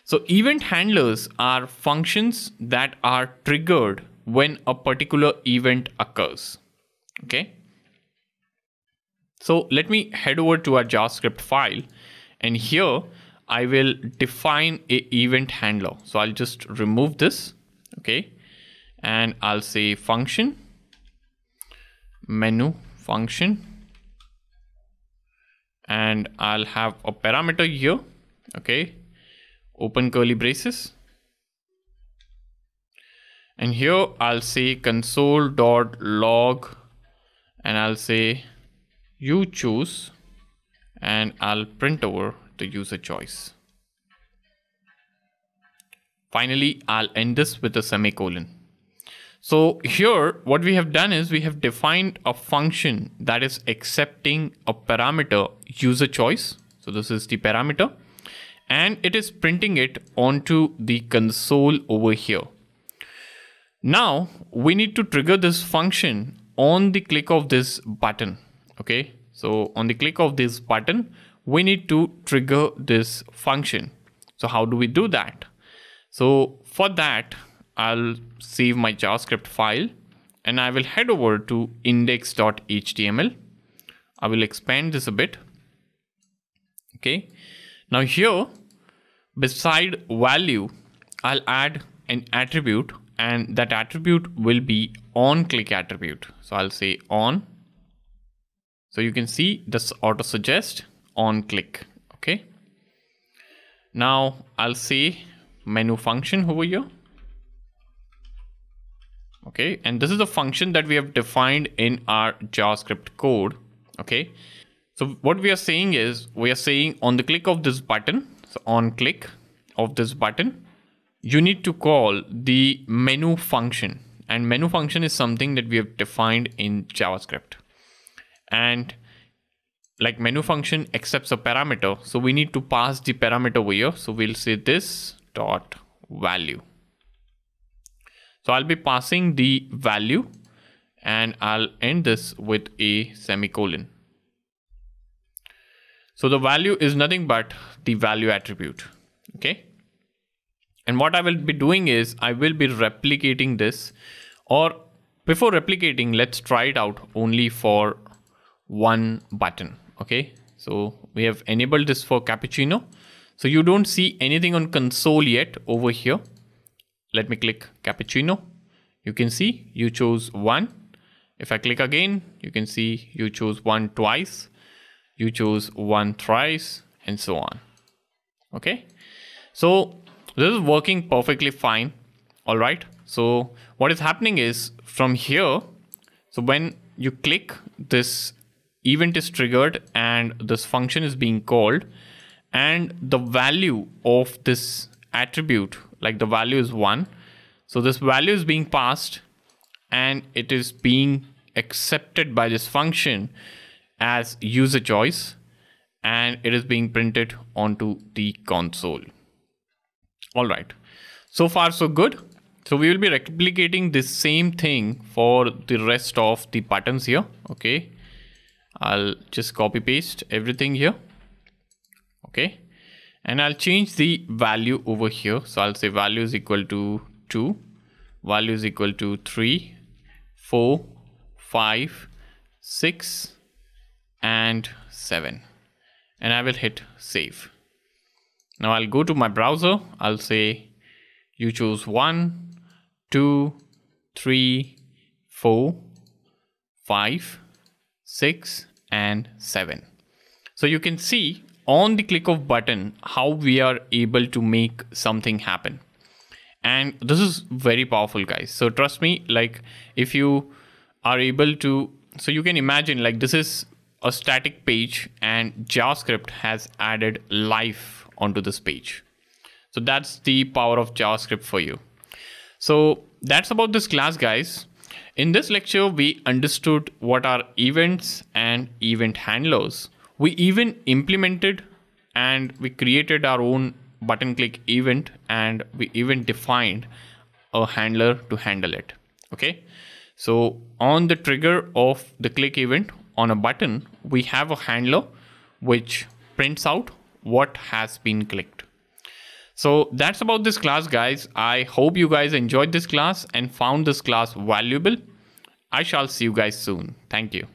So event handlers are functions that are triggered when a particular event occurs. Okay. So let me head over to our JavaScript file and here I will define a event handler. So I'll just remove this. Okay. And I'll say function menu function and I'll have a parameter here. Okay. Open curly braces. And here I'll say console.log and I'll say you choose and I'll print over the user choice. Finally, I'll end this with a semicolon. So here, what we have done is we have defined a function that is accepting a parameter user choice. So this is the parameter and it is printing it onto the console over here. Now we need to trigger this function on the click of this button okay so on the click of this button we need to trigger this function. So how do we do that? So for that I'll save my JavaScript file and I will head over to index.html I will expand this a bit. Okay. Now here beside value I'll add an attribute and that attribute will be on click attribute. So I'll say on so you can see this auto suggest on click. Okay. Now I'll say menu function over here. Okay. And this is a function that we have defined in our JavaScript code. Okay. So what we are saying is we are saying on the click of this button, so on click of this button, you need to call the menu function and menu function is something that we have defined in JavaScript and like menu function accepts a parameter so we need to pass the parameter over here so we'll say this dot value So I'll be passing the value and I'll end this with a semicolon. So the value is nothing but the value attribute. Okay. And what I will be doing is I will be replicating this or before replicating, let's try it out only for one button. Okay. So we have enabled this for cappuccino. So you don't see anything on console yet over here. Let me click cappuccino. You can see you chose one. If I click again, you can see you chose one twice. You chose one thrice and so on. Okay. So this is working perfectly fine. All right. So what is happening is from here, so when you click this event is triggered and this function is being called and the value of this attribute like the value is 1 so this value is being passed and it is being accepted by this function as user choice and it is being printed onto the console. All right. So far so good. So we will be replicating this same thing for the rest of the buttons here. Okay I'll just copy paste everything here. Okay. And I'll change the value over here. So I'll say value is equal to 2 value is equal to 3 4 5 6 and 7 and I will hit save. Now I'll go to my browser. I'll say you choose 1 2 3 4 5 6 and 7 so you can see on the click of button how we are able to make something happen. And this is very powerful guys. So trust me like if you are able to so you can imagine like this is a static page and javascript has added life onto this page. So that's the power of javascript for you. So that's about this class guys in this lecture, we understood what are events and event handlers. We even implemented and we created our own button click event and we even defined a handler to handle it. Okay. So on the trigger of the click event on a button, we have a handler which prints out what has been clicked. So that's about this class guys. I hope you guys enjoyed this class and found this class valuable. I shall see you guys soon. Thank you.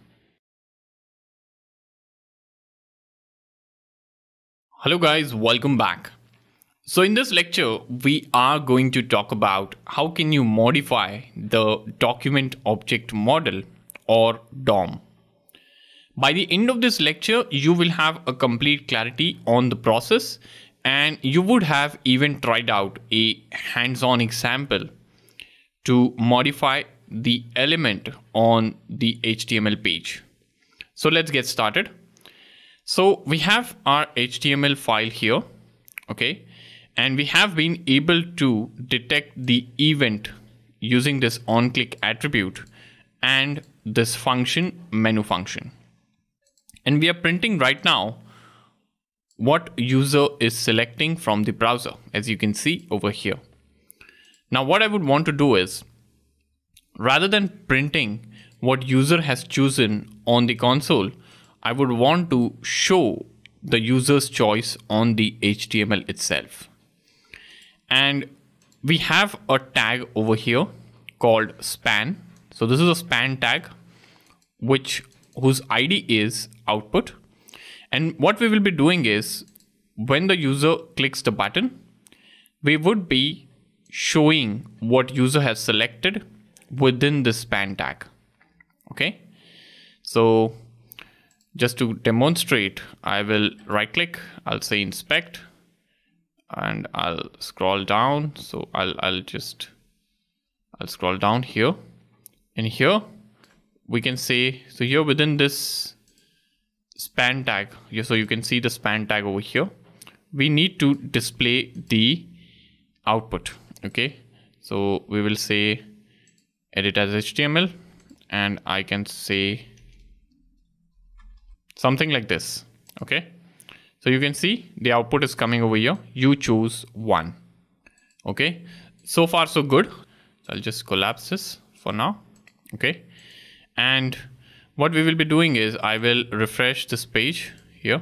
Hello guys, welcome back. So in this lecture, we are going to talk about how can you modify the document object model or DOM. By the end of this lecture, you will have a complete clarity on the process and you would have even tried out a hands-on example to modify the element on the HTML page. So let's get started. So we have our HTML file here, okay? And we have been able to detect the event using this onClick attribute and this function menu function. And we are printing right now what user is selecting from the browser, as you can see over here. Now what I would want to do is, rather than printing what user has chosen on the console, I would want to show the user's choice on the HTML itself. And we have a tag over here called span. So this is a span tag, which whose ID is output and what we will be doing is when the user clicks the button, we would be showing what user has selected within the span tag. Okay. So just to demonstrate, I will right click, I'll say inspect and I'll scroll down. So I'll, I'll just, I'll scroll down here and here we can say, so here within this span tag. So you can see the span tag over here. We need to display the output okay? So we will say edit as html and i can say something like this okay? So you can see the output is coming over here. You choose one okay? So far so good. So I'll just collapse this for now. Okay. And what we will be doing is I will refresh this page here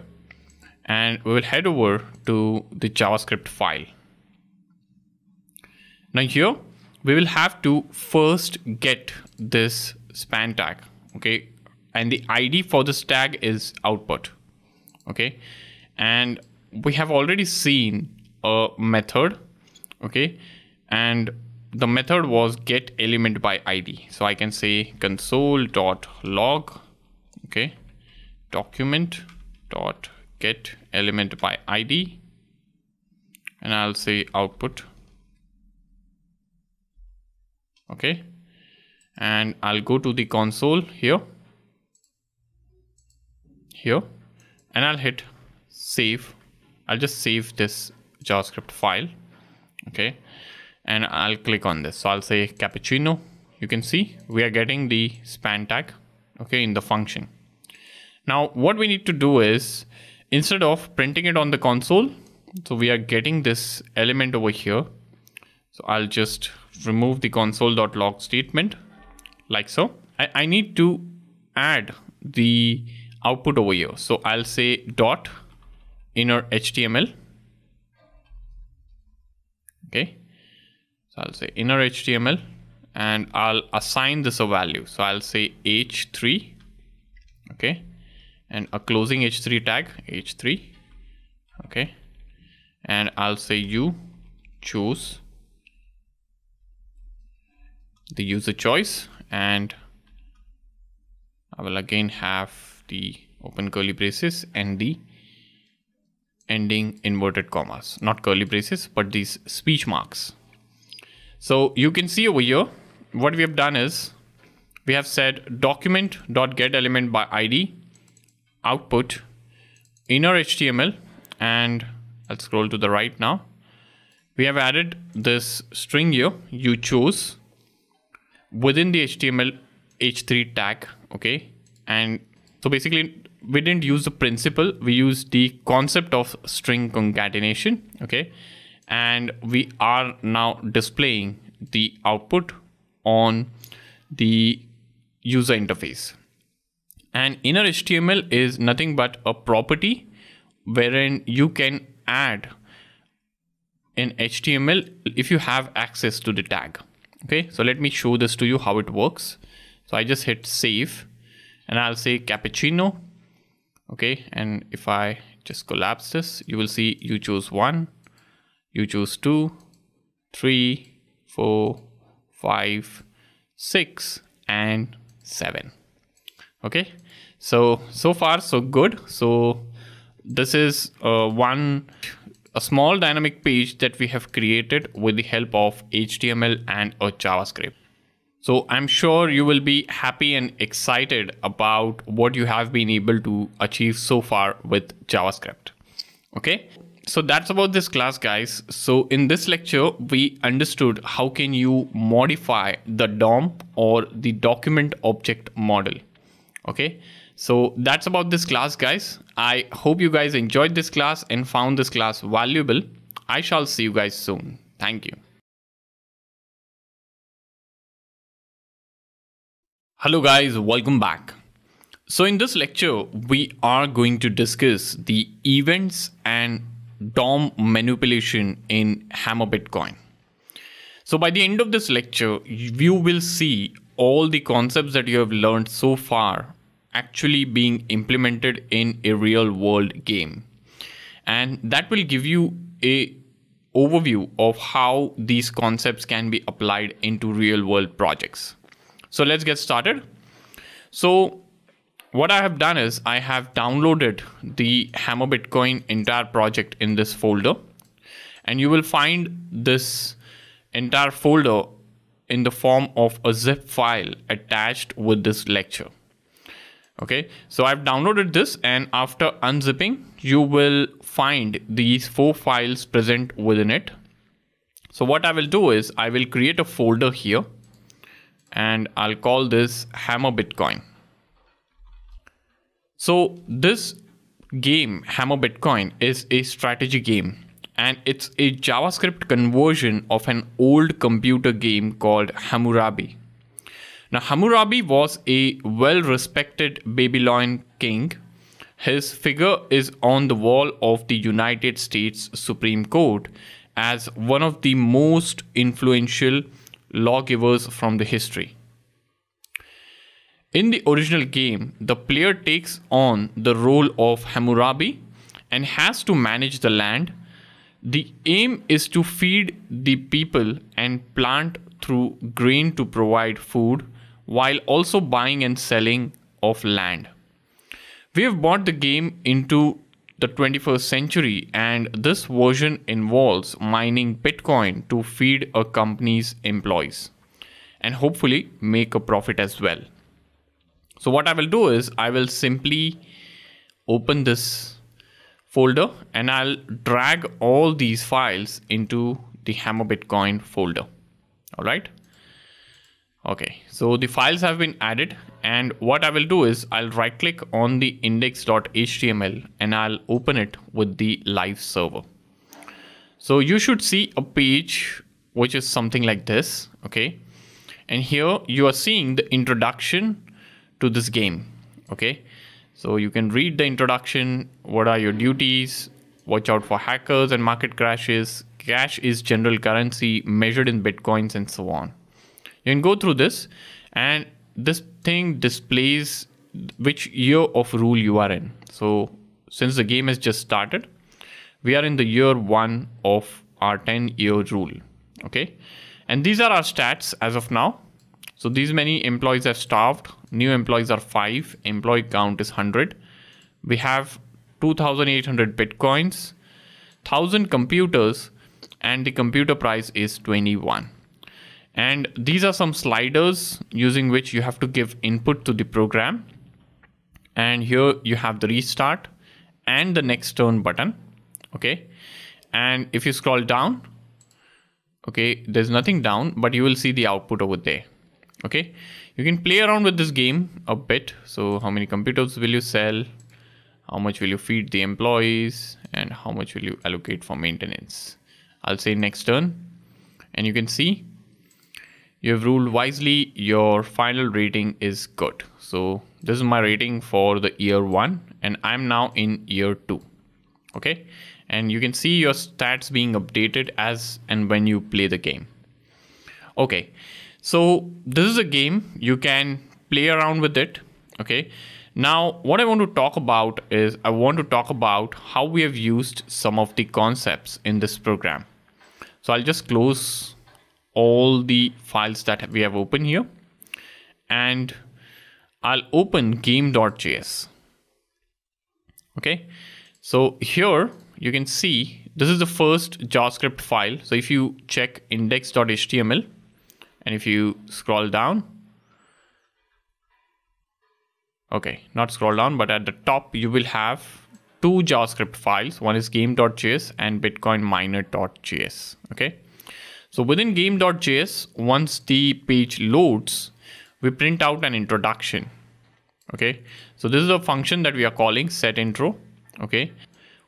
and we will head over to the JavaScript file. Now here we will have to first get this span tag. Okay. And the ID for this tag is output. Okay. And we have already seen a method. Okay. And the method was get element by id. So i can say console dot log okay document dot get element by id and i'll say output okay and i'll go to the console here here and i'll hit save. I'll just save this javascript file okay and I'll click on this. So I'll say cappuccino. You can see we are getting the span tag, okay, in the function. Now what we need to do is instead of printing it on the console, so we are getting this element over here. So I'll just remove the console.log statement like so. I, I need to add the output over here. So I'll say dot inner HTML. Okay I'll say inner HTML and I'll assign this a value. So I'll say h3, okay, and a closing h3 tag, h3, okay, and I'll say you choose the user choice and I will again have the open curly braces and the ending inverted commas, not curly braces, but these speech marks. So you can see over here, what we have done is we have said document dot get element by ID output inner HTML and I'll scroll to the right now. We have added this string here you choose within the HTML h3 tag. Okay. And so basically we didn't use the principle. We used the concept of string concatenation. Okay and we are now displaying the output on the user interface. And inner HTML is nothing but a property wherein you can add in HTML if you have access to the tag. Okay, so let me show this to you how it works. So I just hit save and I'll say cappuccino. Okay, and if I just collapse this, you will see you choose one, you choose 2 3 4 5 6 and 7 okay so so far so good so this is uh, one a small dynamic page that we have created with the help of HTML and a JavaScript. So I'm sure you will be happy and excited about what you have been able to achieve so far with JavaScript. Okay so that's about this class guys. So in this lecture we understood how can you modify the dom or the document object model. Okay? So that's about this class guys. I hope you guys enjoyed this class and found this class valuable. I shall see you guys soon. Thank you. Hello guys. Welcome back. So in this lecture we are going to discuss the events and DOM manipulation in Hammer Bitcoin. So by the end of this lecture, you will see all the concepts that you have learned so far actually being implemented in a real world game. And that will give you a overview of how these concepts can be applied into real world projects. So let's get started. So what I have done is I have downloaded the Hammer Bitcoin entire project in this folder and you will find this entire folder in the form of a zip file attached with this lecture. Okay, so I've downloaded this and after unzipping, you will find these four files present within it. So what I will do is I will create a folder here and I'll call this Hammer Bitcoin. So this game, Hammer Bitcoin, is a strategy game and it's a JavaScript conversion of an old computer game called Hammurabi. Now, Hammurabi was a well respected Babylonian king. His figure is on the wall of the United States Supreme Court as one of the most influential lawgivers from the history. In the original game, the player takes on the role of Hammurabi and has to manage the land. The aim is to feed the people and plant through grain to provide food while also buying and selling of land. We have brought the game into the 21st century, and this version involves mining Bitcoin to feed a company's employees and hopefully make a profit as well. So, what I will do is I will simply open this folder and I'll drag all these files into the Hammer Bitcoin folder. All right. Okay, so the files have been added and what I will do is I'll right click on the index.html and I'll open it with the live server. So you should see a page which is something like this, okay? And here you are seeing the introduction to this game, okay? So you can read the introduction, what are your duties, watch out for hackers and market crashes, cash is general currency measured in bitcoins and so on. You can go through this and this thing displays which year of rule you are in. So since the game has just started we are in the year one of our 10 year rule okay? And these are our stats as of now. So these many employees have starved new employees are 5 employee count is 100 we have 2800 bitcoins 1000 computers and the computer price is 21 and these are some sliders using which you have to give input to the program. And here you have the restart and the next turn button. Okay. And if you scroll down, okay, there's nothing down, but you will see the output over there. Okay. You can play around with this game a bit. So how many computers will you sell? How much will you feed the employees? And how much will you allocate for maintenance? I'll say next turn. And you can see you have ruled wisely your final rating is good so this is my rating for the year one and i'm now in year two okay and you can see your stats being updated as and when you play the game okay so this is a game you can play around with it okay now what i want to talk about is i want to talk about how we have used some of the concepts in this program so i'll just close all the files that we have open here and I'll open game.js. Okay, so here you can see this is the first JavaScript file. So if you check index.html and if you scroll down, okay, not scroll down, but at the top you will have two JavaScript files. One is game.js and bitcoinminer.js. Okay. So within game.js, once the page loads, we print out an introduction. Okay, so this is a function that we are calling set intro. Okay,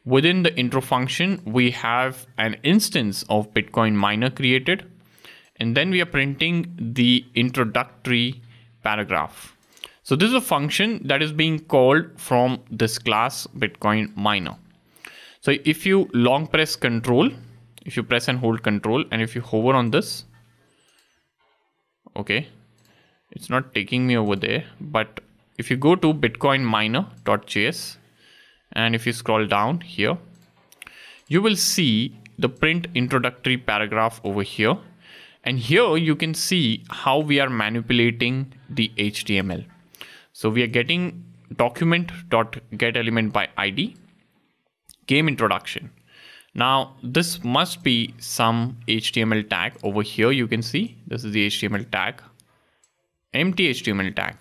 within the intro function, we have an instance of Bitcoin miner created, and then we are printing the introductory paragraph. So this is a function that is being called from this class Bitcoin miner. So if you long press control, if you press and hold control and if you hover on this okay it's not taking me over there but if you go to bitcoin miner.js and if you scroll down here you will see the print introductory paragraph over here and here you can see how we are manipulating the html so we are getting document dot get by id game introduction now this must be some HTML tag over here. You can see this is the HTML tag, empty HTML tag.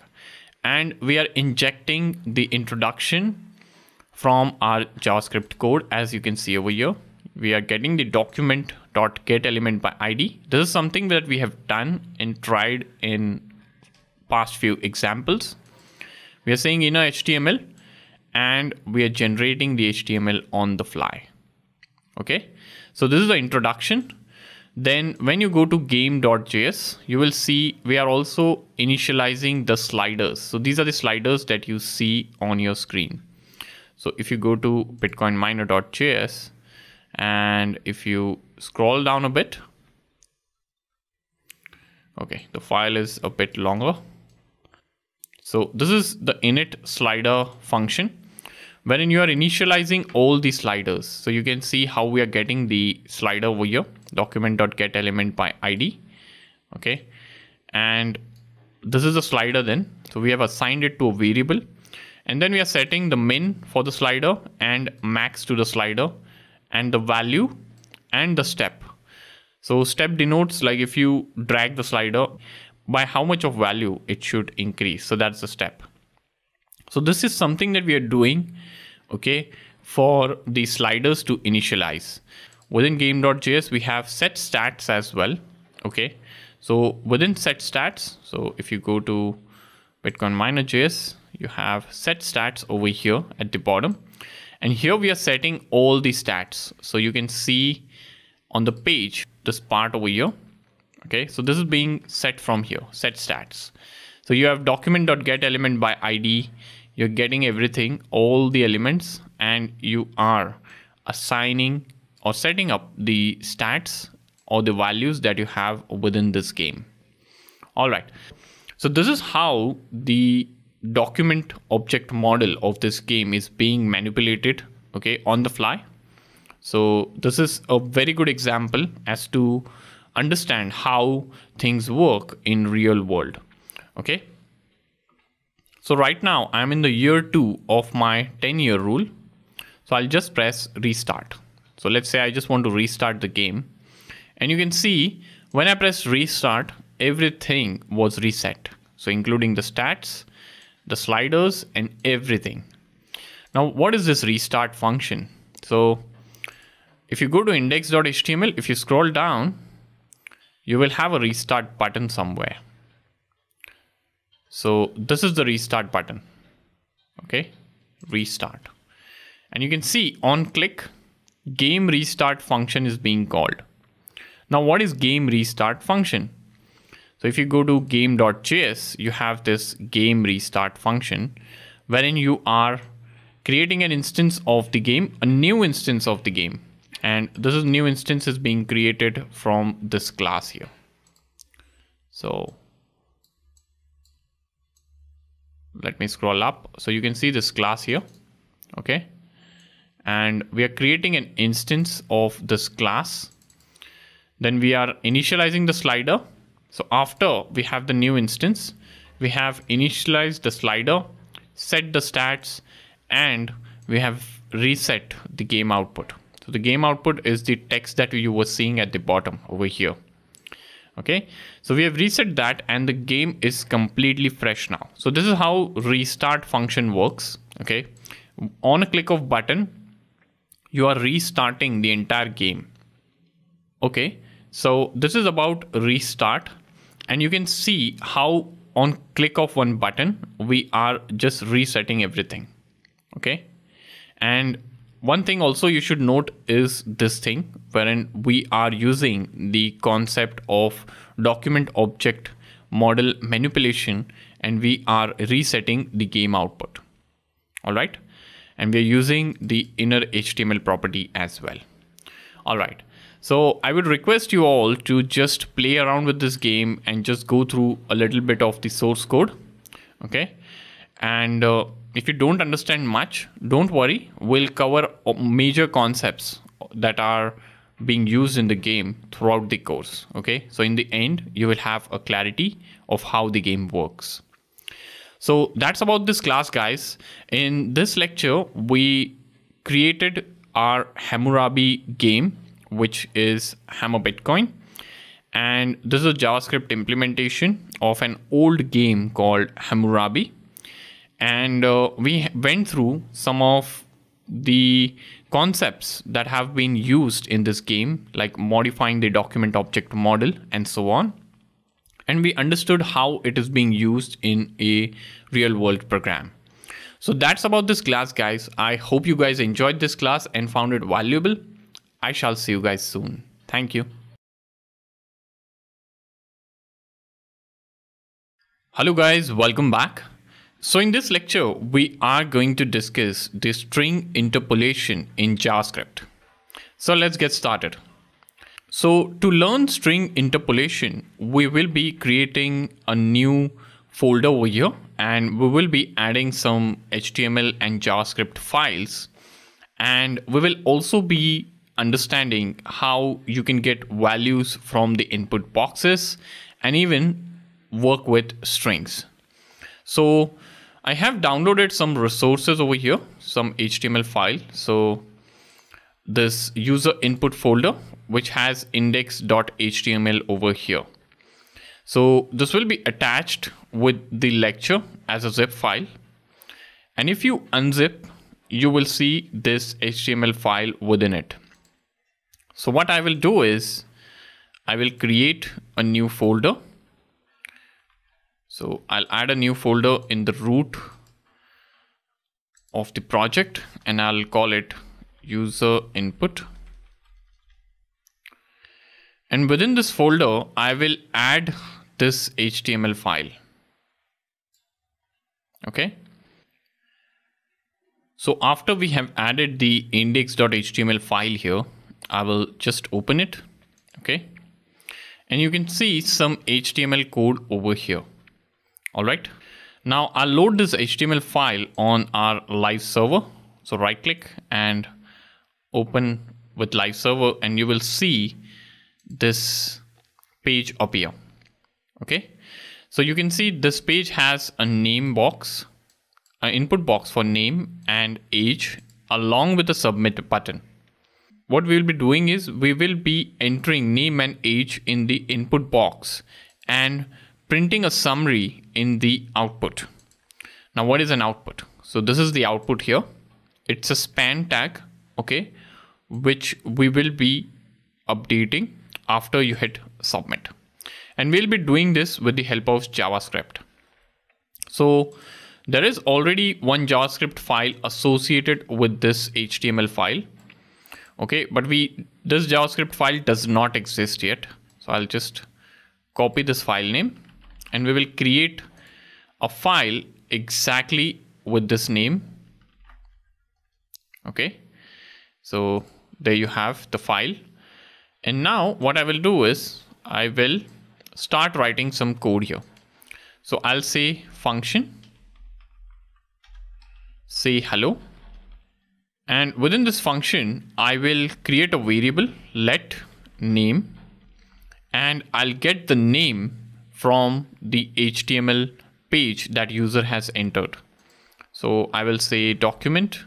And we are injecting the introduction from our JavaScript code. As you can see over here, we are getting the document dot get element by ID. This is something that we have done and tried in past few examples. We are saying inner HTML and we are generating the HTML on the fly Okay, so this is the introduction. Then when you go to game.js, you will see we are also initializing the sliders. So these are the sliders that you see on your screen. So if you go to bitcoinminer.js and if you scroll down a bit, okay, the file is a bit longer. So this is the init slider function wherein you are initializing all the sliders. So you can see how we are getting the slider over here, document.get element by ID. Okay. And this is a slider then. So we have assigned it to a variable and then we are setting the min for the slider and max to the slider and the value and the step. So step denotes like if you drag the slider by how much of value it should increase. So that's the step. So this is something that we are doing, okay, for the sliders to initialize. Within game.js, we have set stats as well, okay. So within set stats, so if you go to Bitcoin miner.js, you have set stats over here at the bottom. And here we are setting all the stats. So you can see on the page, this part over here. Okay, so this is being set from here, set stats. So you have document.get element by ID you're getting everything, all the elements, and you are assigning or setting up the stats or the values that you have within this game. All right. So this is how the document object model of this game is being manipulated, okay, on the fly. So this is a very good example as to understand how things work in real world. Okay. So right now I'm in the year two of my 10 year rule. So I'll just press restart. So let's say I just want to restart the game and you can see when I press restart, everything was reset. So including the stats, the sliders and everything. Now, what is this restart function? So if you go to index.html, if you scroll down, you will have a restart button somewhere. So this is the restart button. Okay, restart. And you can see on click, game restart function is being called. Now what is game restart function? So if you go to game.js, you have this game restart function wherein you are creating an instance of the game, a new instance of the game. And this is new instance is being created from this class here. So let me scroll up. So you can see this class here okay? And we are creating an instance of this class. Then we are initializing the slider. So after we have the new instance we have initialized the slider set the stats and we have reset the game output so the game output is the text that you were seeing at the bottom over here. Okay? So we have reset that and the game is completely fresh now. So this is how restart function works. Okay? On a click of button you are restarting the entire game. Okay? So this is about restart. And you can see how on click of one button we are just resetting everything. Okay? And one thing also you should note is this thing wherein we are using the concept of document object model manipulation and we are resetting the game output. All right. And we're using the inner HTML property as well. All right. So I would request you all to just play around with this game and just go through a little bit of the source code. Okay. And uh, if you don't understand much, don't worry. We'll cover uh, major concepts that are being used in the game throughout the course. Okay, so in the end, you will have a clarity of how the game works. So that's about this class, guys. In this lecture, we created our Hammurabi game, which is Hammer Bitcoin. And this is a JavaScript implementation of an old game called Hammurabi and uh, we went through some of the concepts that have been used in this game, like modifying the document object model and so on. And we understood how it is being used in a real world program. So that's about this class, guys. I hope you guys enjoyed this class and found it valuable. I shall see you guys soon. Thank you. Hello guys, welcome back. So in this lecture, we are going to discuss the string interpolation in JavaScript. So let's get started. So to learn string interpolation, we will be creating a new folder over here and we will be adding some HTML and JavaScript files. And we will also be understanding how you can get values from the input boxes and even work with strings. So I have downloaded some resources over here, some HTML file. So this user input folder, which has index.html over here. So this will be attached with the lecture as a zip file. And if you unzip, you will see this HTML file within it. So what I will do is I will create a new folder. So I'll add a new folder in the root of the project and I'll call it user input. And within this folder, I will add this HTML file. Okay. So after we have added the index.html file here, I will just open it. Okay. And you can see some HTML code over here. All right. Now I'll load this HTML file on our live server. So right click and open with live server and you will see this page appear. Okay. So you can see this page has a name box, an input box for name and age along with the submit button what we will be doing is we will be entering name and age in the input box and printing a summary in the output. Now what is an output? So this is the output here. It's a span tag, okay, which we will be updating after you hit submit. And we'll be doing this with the help of JavaScript. So there is already one JavaScript file associated with this HTML file okay but we this javascript file does not exist yet so i'll just copy this file name and we will create a file exactly with this name. Okay? So there you have the file. And now what I will do is I will start writing some code here. So I'll say function. Say hello. And within this function, I will create a variable let name. And I'll get the name from the HTML page that user has entered. So I will say document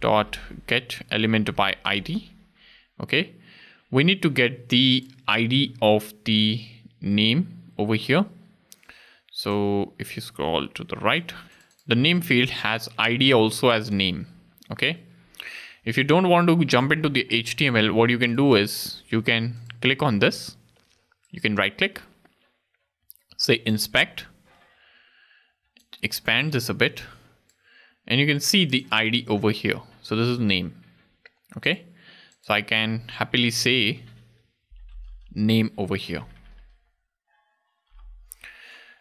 dot get element by ID. Okay. We need to get the ID of the name over here. So if you scroll to the right, the name field has ID also as name. Okay. If you don't want to jump into the HTML, what you can do is you can click on this. You can right click, say inspect, expand this a bit, and you can see the ID over here. So this is name. Okay. So I can happily say name over here.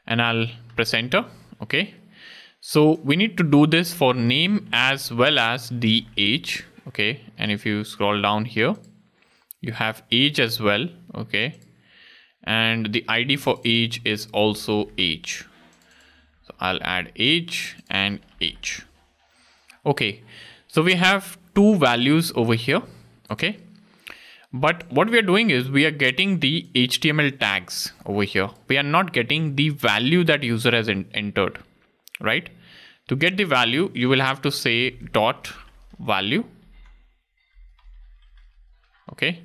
And I'll press enter. Okay. So we need to do this for name as well as the age okay and if you scroll down here you have age as well okay and the id for each is also age. So i'll add age and age. Okay. So we have two values over here. Okay. But what we are doing is we are getting the html tags over here. We are not getting the value that user has entered right? To get the value you will have to say dot value. Okay.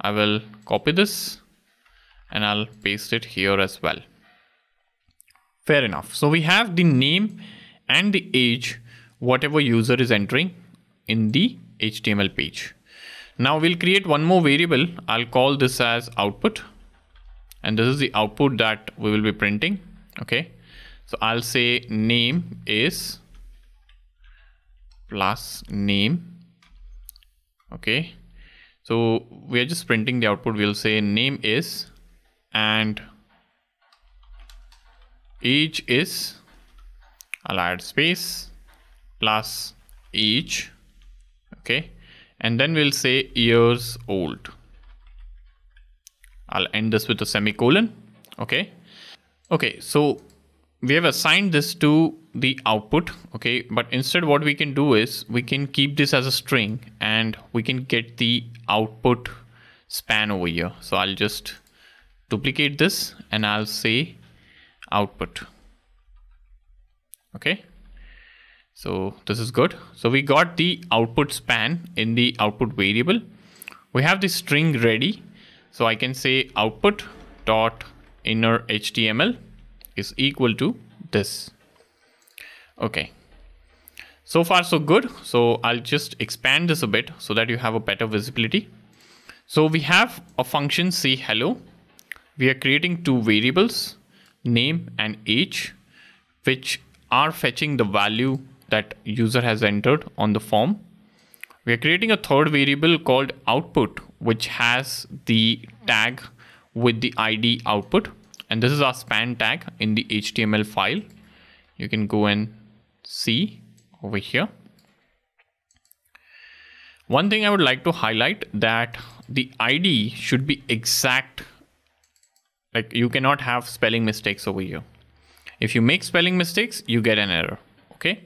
I will copy this and I'll paste it here as well. Fair enough. So we have the name and the age whatever user is entering in the HTML page. Now we'll create one more variable. I'll call this as output. And this is the output that we will be printing. Okay. So I'll say name is plus name. Okay. So we are just printing the output. We'll say name is and age is, I'll space plus age. Okay. And then we'll say years old. I'll end this with a semicolon. Okay. Okay. So we have assigned this to the output okay but instead what we can do is we can keep this as a string and we can get the output span over here so I'll just duplicate this and I'll say output okay so this is good so we got the output span in the output variable we have the string ready so I can say output dot inner HTML is equal to this. Okay. So far so good. So I'll just expand this a bit so that you have a better visibility. So we have a function say hello. We are creating two variables, name and age, which are fetching the value that user has entered on the form. We are creating a third variable called output, which has the tag with the ID output and this is our span tag in the HTML file. You can go and see over here. One thing I would like to highlight that the ID should be exact. Like you cannot have spelling mistakes over here. If you make spelling mistakes, you get an error. Okay.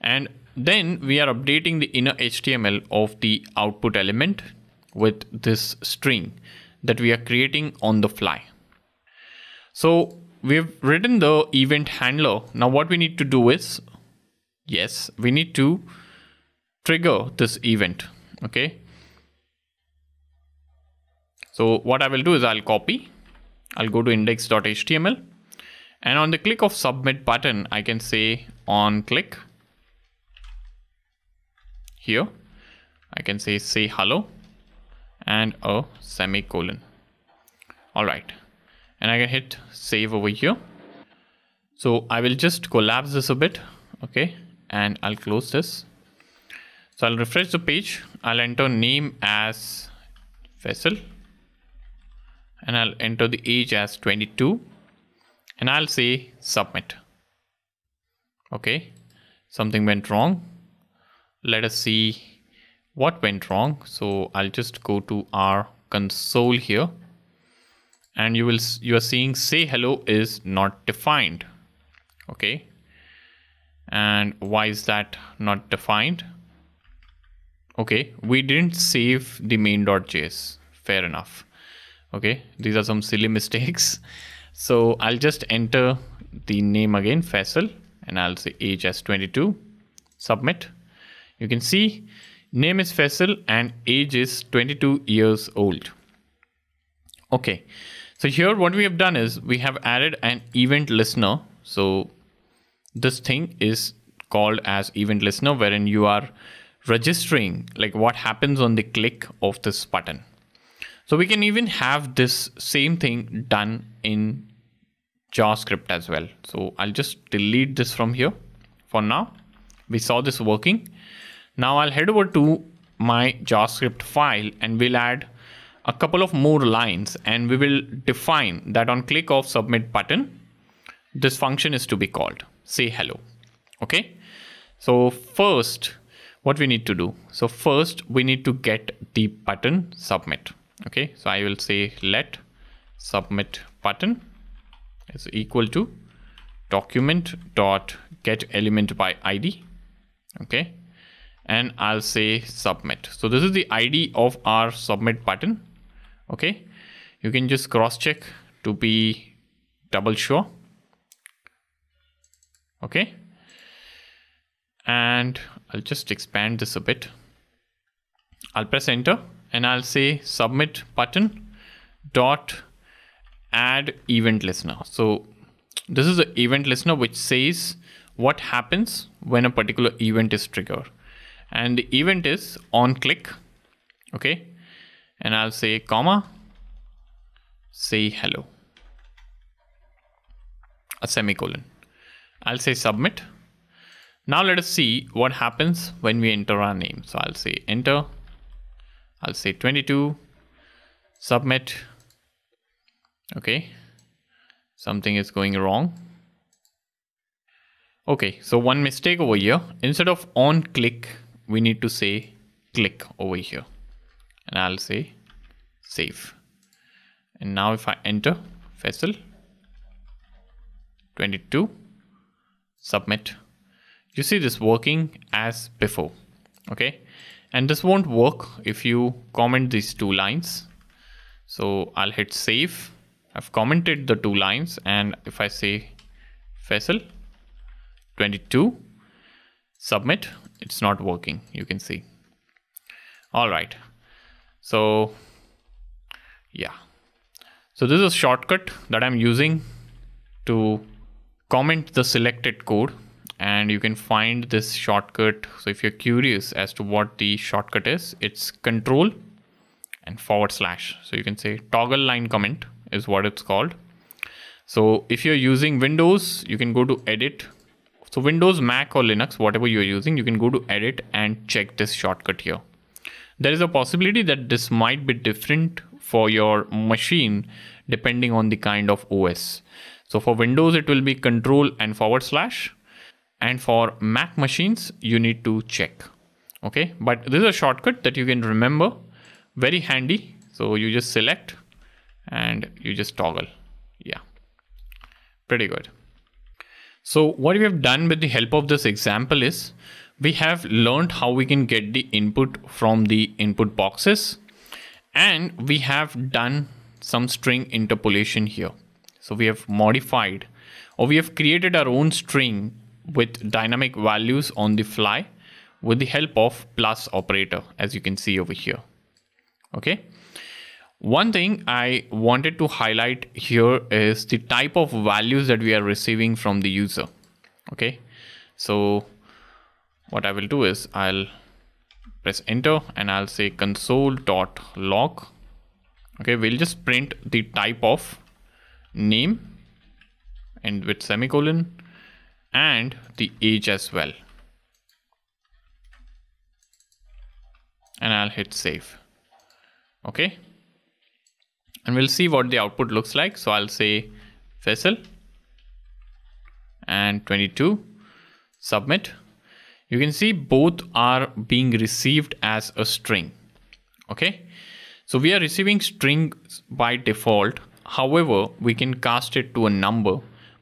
And then we are updating the inner HTML of the output element with this string that we are creating on the fly. So we've written the event handler. Now what we need to do is, yes, we need to trigger this event. Okay. So what I will do is I'll copy, I'll go to index.html and on the click of submit button, I can say on click here, I can say say hello and a semicolon. All right and I can hit save over here. So I will just collapse this a bit. Okay. And I'll close this. So I'll refresh the page. I'll enter name as Faisal and I'll enter the age as 22 and I'll say submit. Okay. Something went wrong. Let us see what went wrong. So I'll just go to our console here and you will you are seeing say hello is not defined okay and why is that not defined okay we didn't save the main.js fair enough okay these are some silly mistakes so I'll just enter the name again Faisal and I'll say age as 22 submit you can see name is Faisal and age is 22 years old okay so here what we have done is we have added an event listener. So this thing is called as event listener wherein you are registering like what happens on the click of this button. So we can even have this same thing done in JavaScript as well. So I'll just delete this from here for now. We saw this working. Now I'll head over to my JavaScript file and we'll add a couple of more lines and we will define that on click of submit button, this function is to be called say hello. Okay. So first what we need to do. So first we need to get the button submit. Okay. So I will say let submit button is equal to document dot get element by ID. Okay. And I'll say submit. So this is the ID of our submit button okay you can just cross check to be double sure okay and I'll just expand this a bit I'll press enter and I'll say submit button dot add event listener so this is the event listener which says what happens when a particular event is triggered and the event is on click okay and I'll say comma, say hello, a semicolon. I'll say submit. Now let us see what happens when we enter our name. So I'll say enter, I'll say 22, submit. Okay, something is going wrong. Okay, so one mistake over here. Instead of on click, we need to say click over here. And I'll say save. And now if I enter Faisal 22, submit, you see this working as before. Okay, and this won't work if you comment these two lines. So I'll hit save. I've commented the two lines, and if I say Faisal 22 submit. It's not working you can see. All right. So yeah. So this is a shortcut that i'm using to comment the selected code and you can find this shortcut. So if you're curious as to what the shortcut is it's control and forward slash. So you can say toggle line comment is what it's called. So if you're using windows you can go to edit. So windows mac or linux whatever you're using you can go to edit and check this shortcut here. There is a possibility that this might be different for your machine depending on the kind of os so for windows it will be control and forward slash and for mac machines you need to check. Okay? But this is a shortcut that you can remember. Very handy. So you just select and you just toggle. Yeah. Pretty good. So what we have done with the help of this example is we have learned how we can get the input from the input boxes. And we have done some string interpolation here. So we have modified or we have created our own string with dynamic values on the fly with the help of plus operator as you can see over here. Okay. One thing I wanted to highlight here is the type of values that we are receiving from the user. Okay, so what I will do is I'll press enter and I'll say console.log. Okay, we'll just print the type of name and with semicolon and the age as well. And I'll hit save. Okay and we'll see what the output looks like. So I'll say Faisal and 22 submit. You can see both are being received as a string. Okay. So we are receiving strings by default. However, we can cast it to a number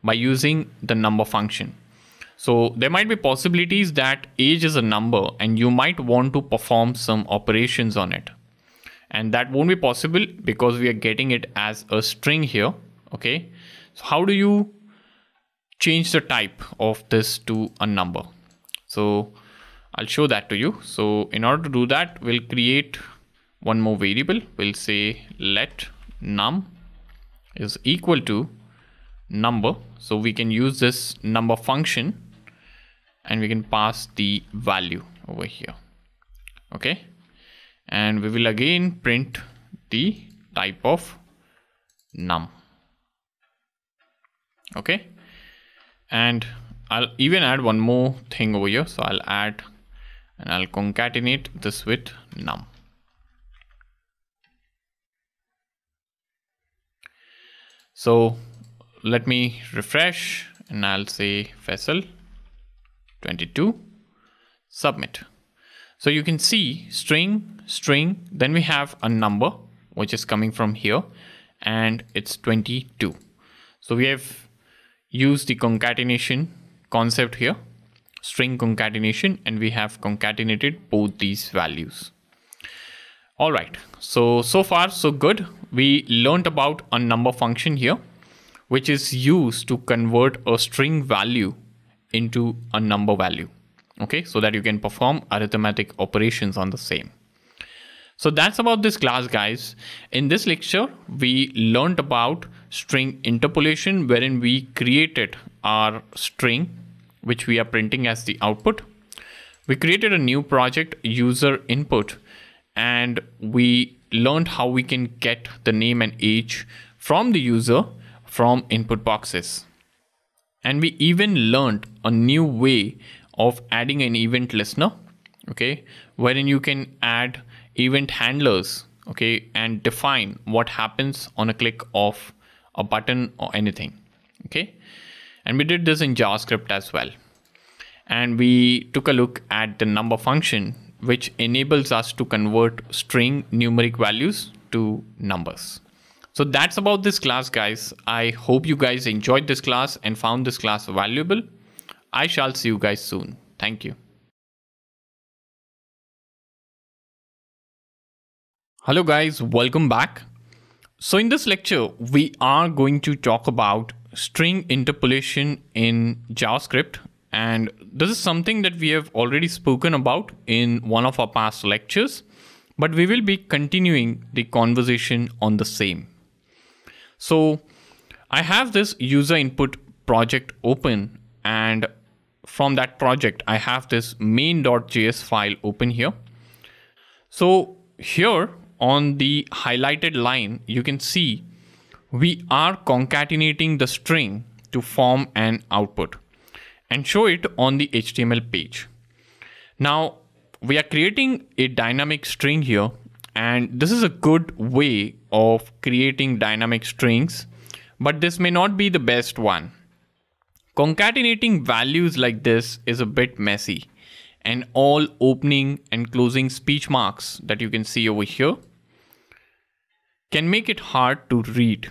by using the number function. So there might be possibilities that age is a number and you might want to perform some operations on it. And that won't be possible because we are getting it as a string here okay? So how do you change the type of this to a number? So I'll show that to you. So in order to do that we'll create one more variable. We'll say let num is equal to number so we can use this number function and we can pass the value over here. Okay? And we will again print the type of num. Okay? And I'll even add one more thing over here. So I'll add and I'll concatenate this with num. So let me refresh and I'll say Faisal 22 submit so you can see string, string, then we have a number which is coming from here and it's 22. So we have used the concatenation concept here, string concatenation, and we have concatenated both these values. All right, so, so far so good. We learned about a number function here, which is used to convert a string value into a number value. Okay so that you can perform arithmetic operations on the same. So that's about this class guys. In this lecture we learned about string interpolation wherein we created our string which we are printing as the output. We created a new project user input and we learned how we can get the name and age from the user from input boxes and we even learned a new way of adding an event listener okay wherein you can add event handlers, okay, and define what happens on a click of a button or anything, okay. And we did this in JavaScript as well. And we took a look at the number function, which enables us to convert string numeric values to numbers. So that's about this class, guys. I hope you guys enjoyed this class and found this class valuable. I shall see you guys soon. Thank you. Hello guys, welcome back. So in this lecture, we are going to talk about string interpolation in JavaScript. And this is something that we have already spoken about in one of our past lectures, but we will be continuing the conversation on the same. So I have this user input project open and from that project, I have this main.js file open here. So here on the highlighted line, you can see we are concatenating the string to form an output and show it on the HTML page. Now we are creating a dynamic string here and this is a good way of creating dynamic strings, but this may not be the best one. Concatenating values like this is a bit messy and all opening and closing speech marks that you can see over here can make it hard to read.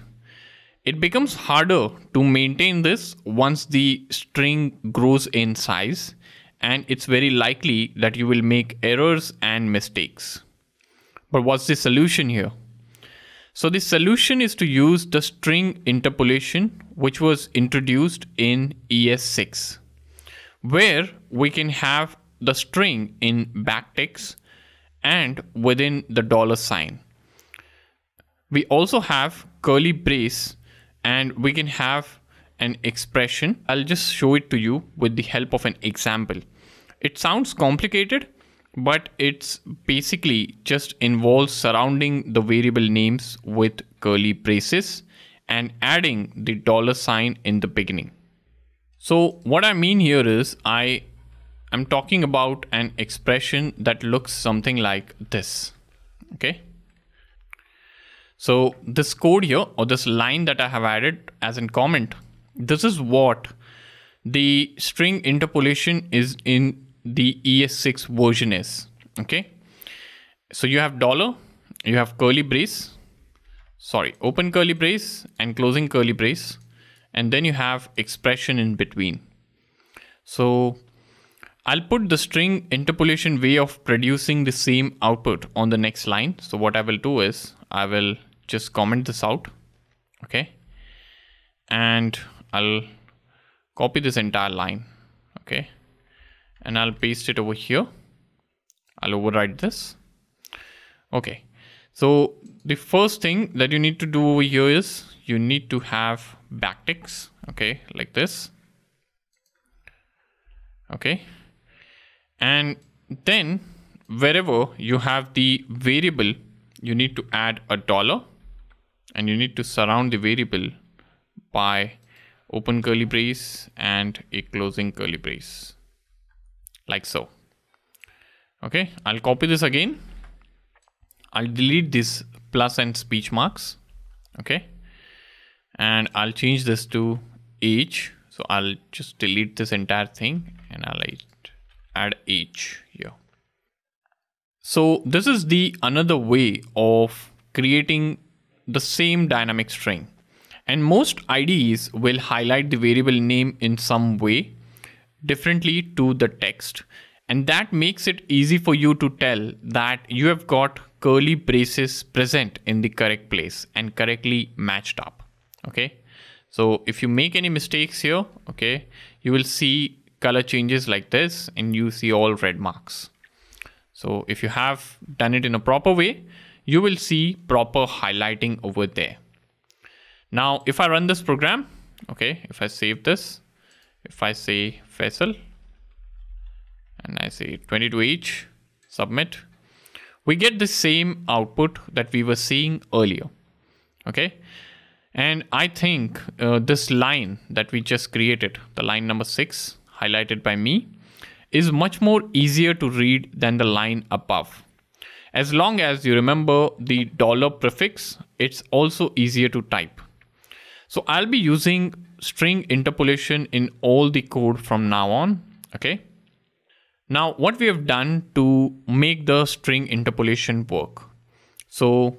It becomes harder to maintain this once the string grows in size and it's very likely that you will make errors and mistakes. But what's the solution here? So the solution is to use the string interpolation, which was introduced in ES6, where we can have the string in backticks and within the dollar sign. We also have curly brace and we can have an expression. I'll just show it to you with the help of an example. It sounds complicated, but it's basically just involves surrounding the variable names with curly braces and adding the dollar sign in the beginning. So what I mean here is I am talking about an expression that looks something like this. Okay. So this code here or this line that I have added as in comment, this is what the string interpolation is in the ES6 version is. Okay. So you have dollar, you have curly brace, sorry, open curly brace and closing curly brace. And then you have expression in between. So I'll put the string interpolation way of producing the same output on the next line. So what I will do is I will just comment this out. Okay. And I'll copy this entire line. Okay and I'll paste it over here. I'll override this. Okay. So the first thing that you need to do over here is you need to have backticks. Okay. Like this. Okay. And then wherever you have the variable, you need to add a dollar and you need to surround the variable by open curly brace and a closing curly brace like so. Okay, I'll copy this again. I'll delete this plus and speech marks. Okay, and I'll change this to age. So I'll just delete this entire thing and I'll add age here. So this is the another way of creating the same dynamic string. And most IDEs will highlight the variable name in some way differently to the text. And that makes it easy for you to tell that you have got curly braces present in the correct place and correctly matched up. Okay. So if you make any mistakes here, okay, you will see color changes like this and you see all red marks. So if you have done it in a proper way, you will see proper highlighting over there. Now, if I run this program, okay, if I save this, if I say Faisal and I say 22 each, submit, we get the same output that we were seeing earlier. Okay. And I think uh, this line that we just created, the line number six highlighted by me, is much more easier to read than the line above. As long as you remember the dollar prefix, it's also easier to type. So I'll be using string interpolation in all the code from now on. Okay. Now what we have done to make the string interpolation work. So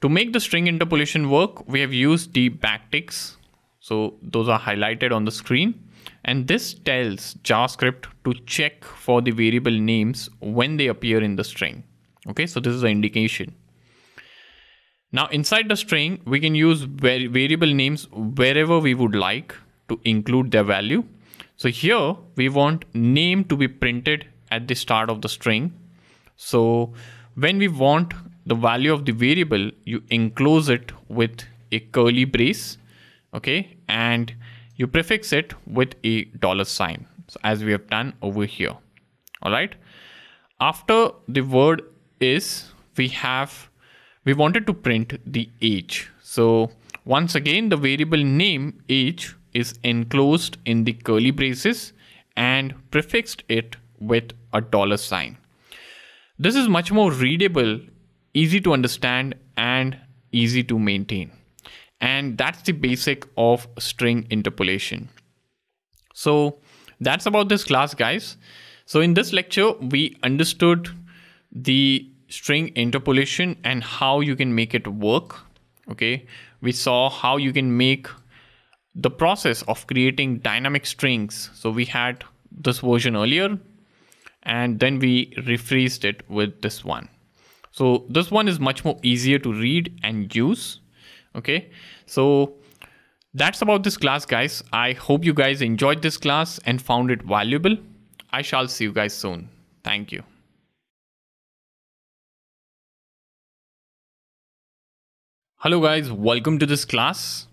to make the string interpolation work, we have used the backticks. So those are highlighted on the screen. And this tells JavaScript to check for the variable names when they appear in the string. Okay, so this is the indication. Now inside the string, we can use variable names wherever we would like to include their value. So here we want name to be printed at the start of the string. So when we want the value of the variable, you enclose it with a curly brace, okay? And you prefix it with a dollar sign. So as we have done over here, all right? After the word is, we have we wanted to print the age. So once again, the variable name age is enclosed in the curly braces and prefixed it with a dollar sign. This is much more readable, easy to understand and easy to maintain. And that's the basic of string interpolation. So that's about this class guys. So in this lecture, we understood the string interpolation and how you can make it work. Okay, we saw how you can make the process of creating dynamic strings. So we had this version earlier and then we rephrased it with this one. So this one is much more easier to read and use. Okay, so that's about this class guys. I hope you guys enjoyed this class and found it valuable. I shall see you guys soon. Thank you. Hello guys, welcome to this class.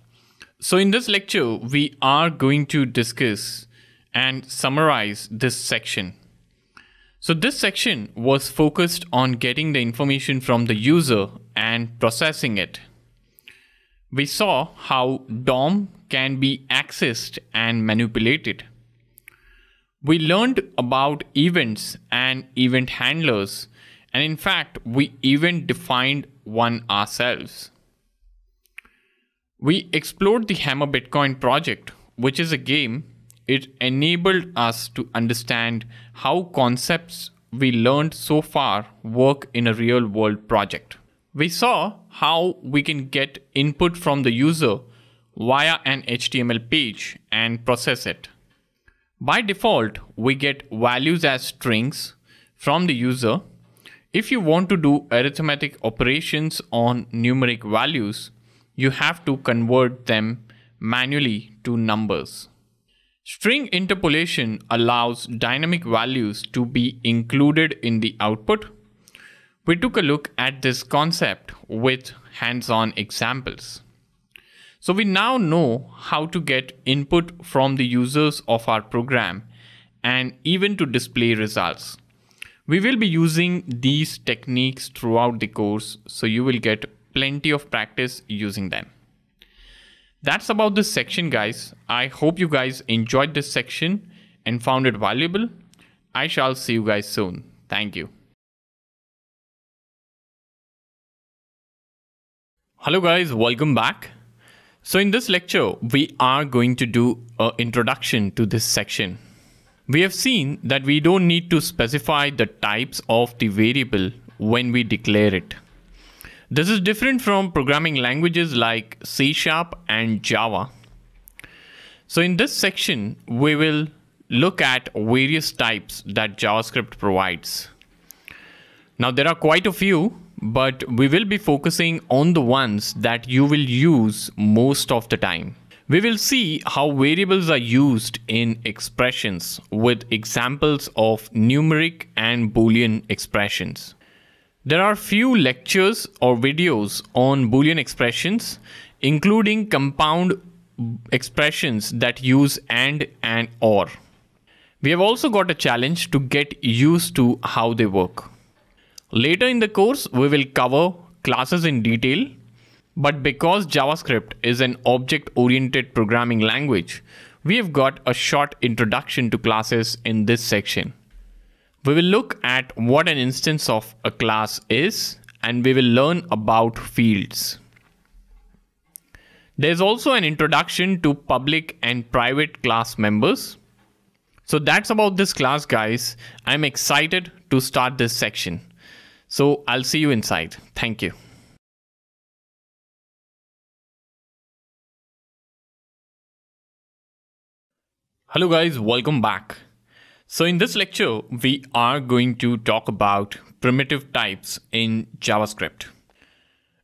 So in this lecture, we are going to discuss and summarize this section. So this section was focused on getting the information from the user and processing it. We saw how DOM can be accessed and manipulated. We learned about events and event handlers and in fact we even defined one ourselves. We explored the Hammer Bitcoin project, which is a game. It enabled us to understand how concepts we learned so far work in a real world project. We saw how we can get input from the user via an HTML page and process it. By default, we get values as strings from the user. If you want to do arithmetic operations on numeric values, you have to convert them manually to numbers. String interpolation allows dynamic values to be included in the output. We took a look at this concept with hands-on examples. So we now know how to get input from the users of our program and even to display results. We will be using these techniques throughout the course so you will get plenty of practice using them. That's about this section, guys. I hope you guys enjoyed this section and found it valuable. I shall see you guys soon. Thank you. Hello guys, welcome back. So in this lecture, we are going to do an introduction to this section. We have seen that we don't need to specify the types of the variable when we declare it. This is different from programming languages like C Sharp and Java. So in this section, we will look at various types that JavaScript provides. Now there are quite a few, but we will be focusing on the ones that you will use most of the time. We will see how variables are used in expressions with examples of numeric and boolean expressions. There are few lectures or videos on Boolean expressions, including compound expressions that use AND and OR. We have also got a challenge to get used to how they work. Later in the course, we will cover classes in detail, but because JavaScript is an object-oriented programming language, we have got a short introduction to classes in this section. We will look at what an instance of a class is and we will learn about fields. There's also an introduction to public and private class members. So that's about this class guys. I'm excited to start this section. So I'll see you inside. Thank you. Hello guys, welcome back. So in this lecture, we are going to talk about primitive types in JavaScript.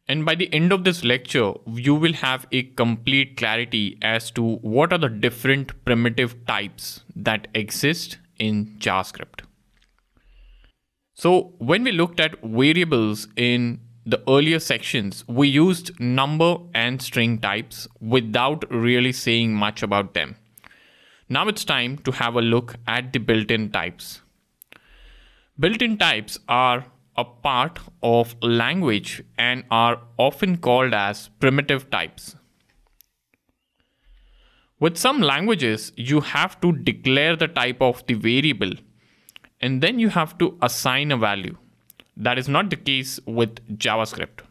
And by the end of this lecture, you will have a complete clarity as to what are the different primitive types that exist in JavaScript. So when we looked at variables in the earlier sections, we used number and string types without really saying much about them. Now it's time to have a look at the built-in types. Built-in types are a part of language and are often called as primitive types. With some languages, you have to declare the type of the variable and then you have to assign a value. That is not the case with JavaScript.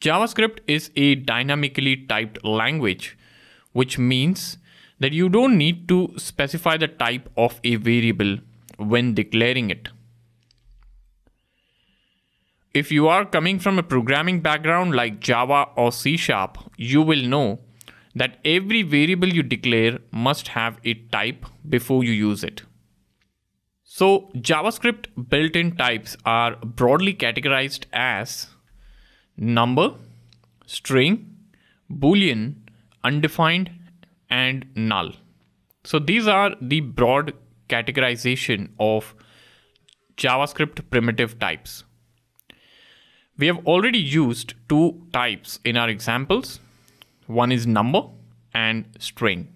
JavaScript is a dynamically typed language which means that you don't need to specify the type of a variable when declaring it. If you are coming from a programming background like Java or C Sharp, you will know that every variable you declare must have a type before you use it. So JavaScript built-in types are broadly categorized as number, string, boolean, undefined, and null. So these are the broad categorization of JavaScript primitive types. We have already used two types in our examples. One is number and string.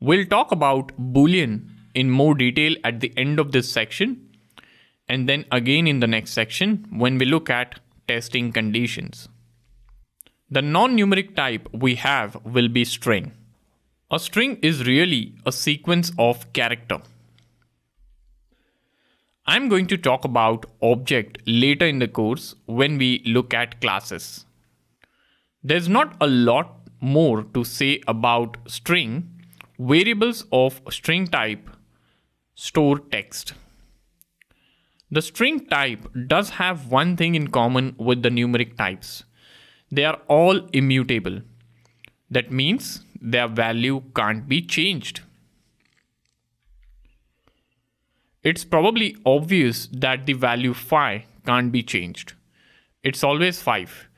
We'll talk about Boolean in more detail at the end of this section and then again in the next section when we look at testing conditions. The non-numeric type we have will be string. A string is really a sequence of character. I'm going to talk about object later in the course when we look at classes. There's not a lot more to say about string. Variables of string type store text. The string type does have one thing in common with the numeric types they are all immutable. That means their value can't be changed. It's probably obvious that the value 5 can't be changed. It's always 5.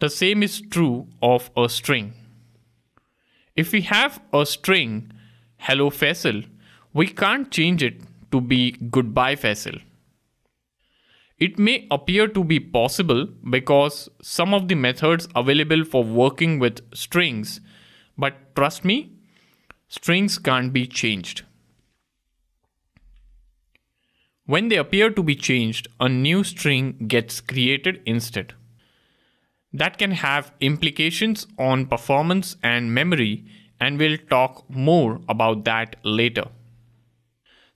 The same is true of a string. If we have a string hello Faisal, we can't change it to be goodbye Faisal. It may appear to be possible because some of the methods available for working with strings, but trust me, strings can't be changed. When they appear to be changed, a new string gets created instead. That can have implications on performance and memory, and we'll talk more about that later.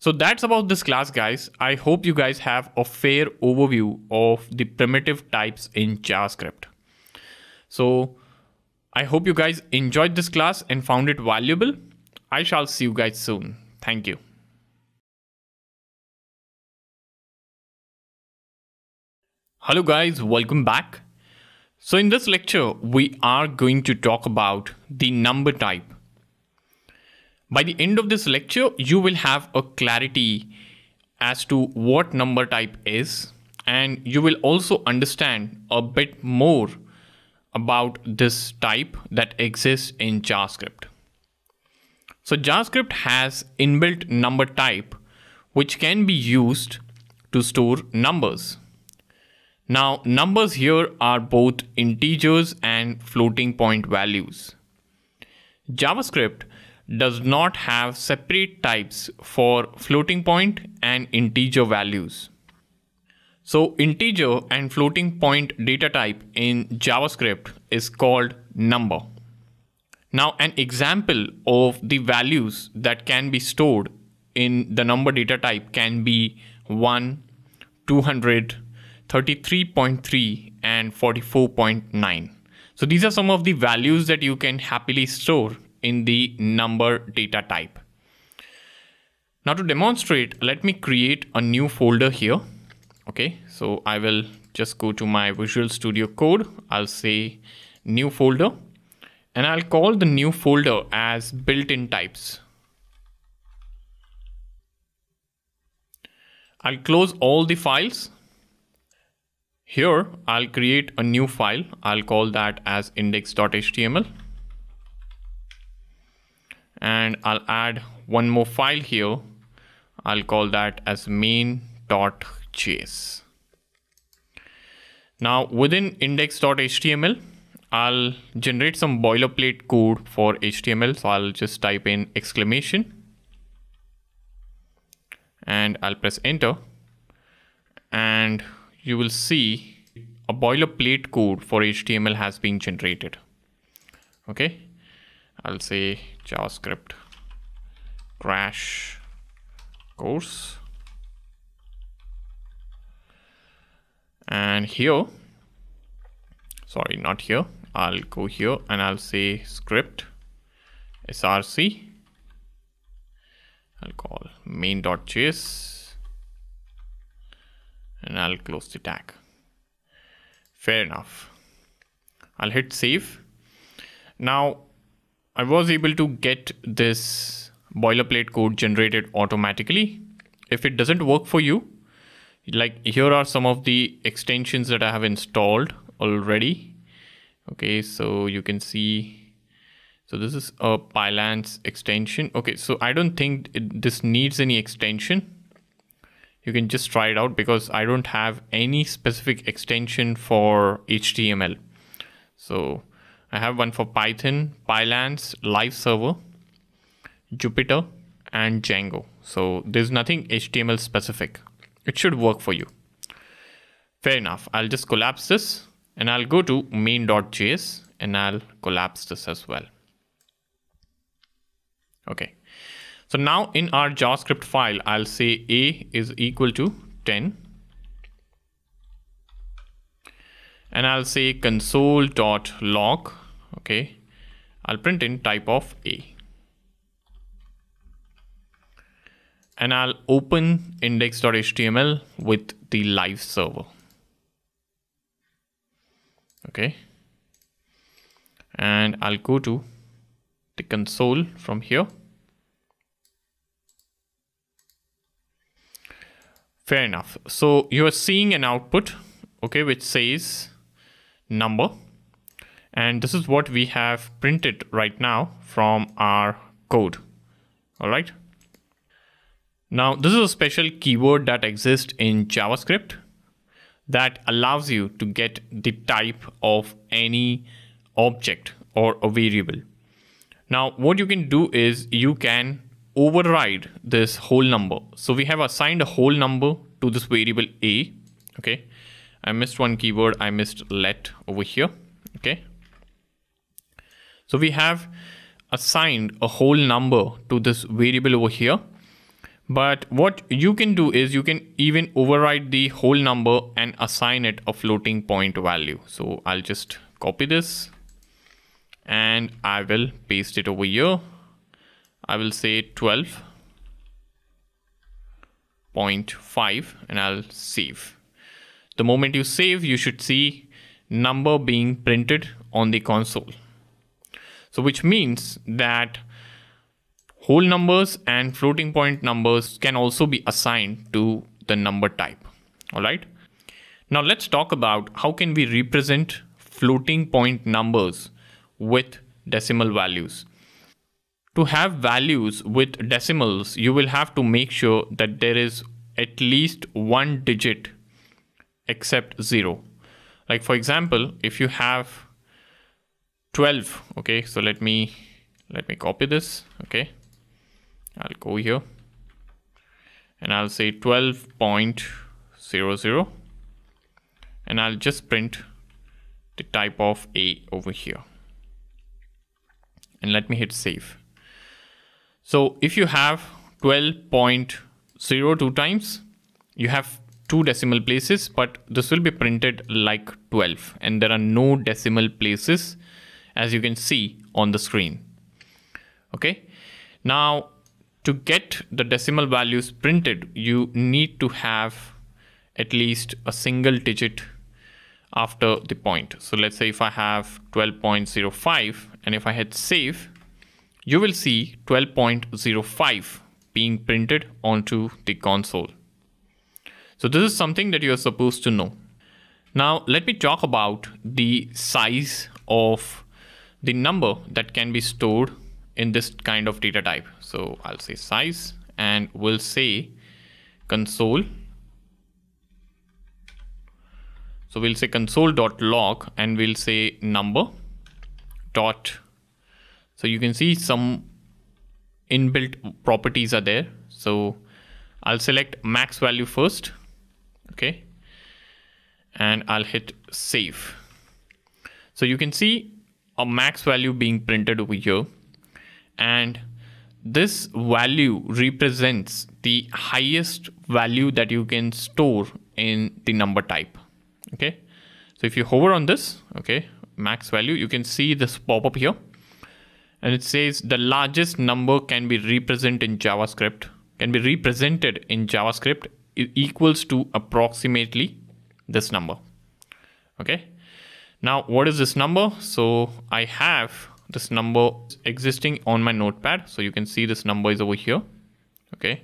So that's about this class guys. I hope you guys have a fair overview of the primitive types in JavaScript. So I hope you guys enjoyed this class and found it valuable. I shall see you guys soon. Thank you. Hello guys, welcome back. So in this lecture, we are going to talk about the number type. By the end of this lecture, you will have a clarity as to what number type is and you will also understand a bit more about this type that exists in JavaScript. So JavaScript has inbuilt number type which can be used to store numbers. Now numbers here are both integers and floating point values. JavaScript does not have separate types for floating point and integer values. So integer and floating point data type in JavaScript is called number. Now an example of the values that can be stored in the number data type can be 1, 200, 33.3 and 44.9. So these are some of the values that you can happily store in the number data type. Now to demonstrate, let me create a new folder here. Okay, so I will just go to my Visual Studio Code. I'll say new folder and I'll call the new folder as built-in types. I'll close all the files. Here, I'll create a new file. I'll call that as index.html. And I'll add one more file here. I'll call that as main.js. Now within index.html, I'll generate some boilerplate code for HTML. So I'll just type in exclamation and I'll press enter and you will see a boilerplate code for HTML has been generated. Okay, I'll say JavaScript crash course. And here sorry not here I'll go here and I'll say script src. I'll call main.js and I'll close the tag. Fair enough. I'll hit save. Now I was able to get this boilerplate code generated automatically. If it doesn't work for you like here are some of the extensions that I have installed already. Okay so you can see so this is a Pylance extension. Okay so I don't think it, this needs any extension. You can just try it out because I don't have any specific extension for HTML so I have one for Python, Pylance, Live Server, Jupyter and Django so there's nothing HTML specific it should work for you. Fair enough. I'll just collapse this and I'll go to main.js and I'll collapse this as well. Okay. So now in our JavaScript file, I'll say a is equal to 10. And I'll say console.log. Okay. I'll print in type of a. and I'll open index.html with the live server. Okay. And I'll go to the console from here. Fair enough. So you are seeing an output, okay, which says number. And this is what we have printed right now from our code. All right. Now, this is a special keyword that exists in JavaScript that allows you to get the type of any object or a variable. Now, what you can do is you can override this whole number. So we have assigned a whole number to this variable a. Okay. I missed one keyword. I missed let over here. Okay. So we have assigned a whole number to this variable over here but what you can do is you can even override the whole number and assign it a floating point value. So I'll just copy this and I will paste it over here. I will say 12.5 and I'll save. The moment you save, you should see number being printed on the console. So which means that Whole numbers and floating point numbers can also be assigned to the number type. All right. Now let's talk about how can we represent floating point numbers with decimal values. To have values with decimals, you will have to make sure that there is at least one digit except zero. Like for example, if you have 12, okay, so let me, let me copy this, okay. I'll go here and I'll say 12.00 and I'll just print the type of A over here and let me hit save. So if you have 12.02 times, you have two decimal places, but this will be printed like 12 and there are no decimal places as you can see on the screen. Okay. Now to get the decimal values printed, you need to have at least a single digit after the point. So let's say if I have 12.05 and if I hit save, you will see 12.05 being printed onto the console. So this is something that you're supposed to know. Now let me talk about the size of the number that can be stored in this kind of data type. So I'll say size and we'll say console So we'll say console.log and we'll say number dot. So you can see some inbuilt properties are there. So I'll select max value first. Okay. And I'll hit save. So you can see a max value being printed over here. And this value represents the highest value that you can store in the number type okay so if you hover on this okay max value you can see this pop up here and it says the largest number can be represented in javascript can be represented in javascript equals to approximately this number. Okay? Now what is this number? So i have this number existing on my notepad. So you can see this number is over here. Okay?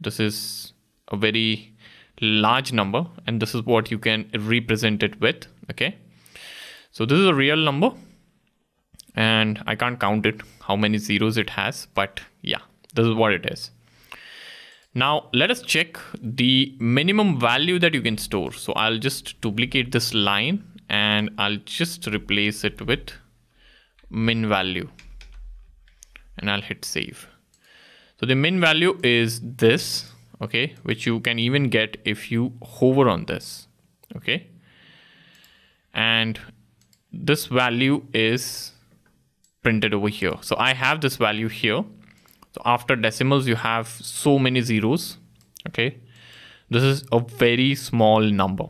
This is a very large number and this is what you can represent it with. Okay? So this is a real number and I can't count it how many zeros it has but yeah this is what it is now let us check the minimum value that you can store. So I'll just duplicate this line and I'll just replace it with min value. And I'll hit save. So the min value is this okay which you can even get if you hover on this okay? And this value is printed over here. So I have this value here so after decimals you have so many zeros okay? This is a very small number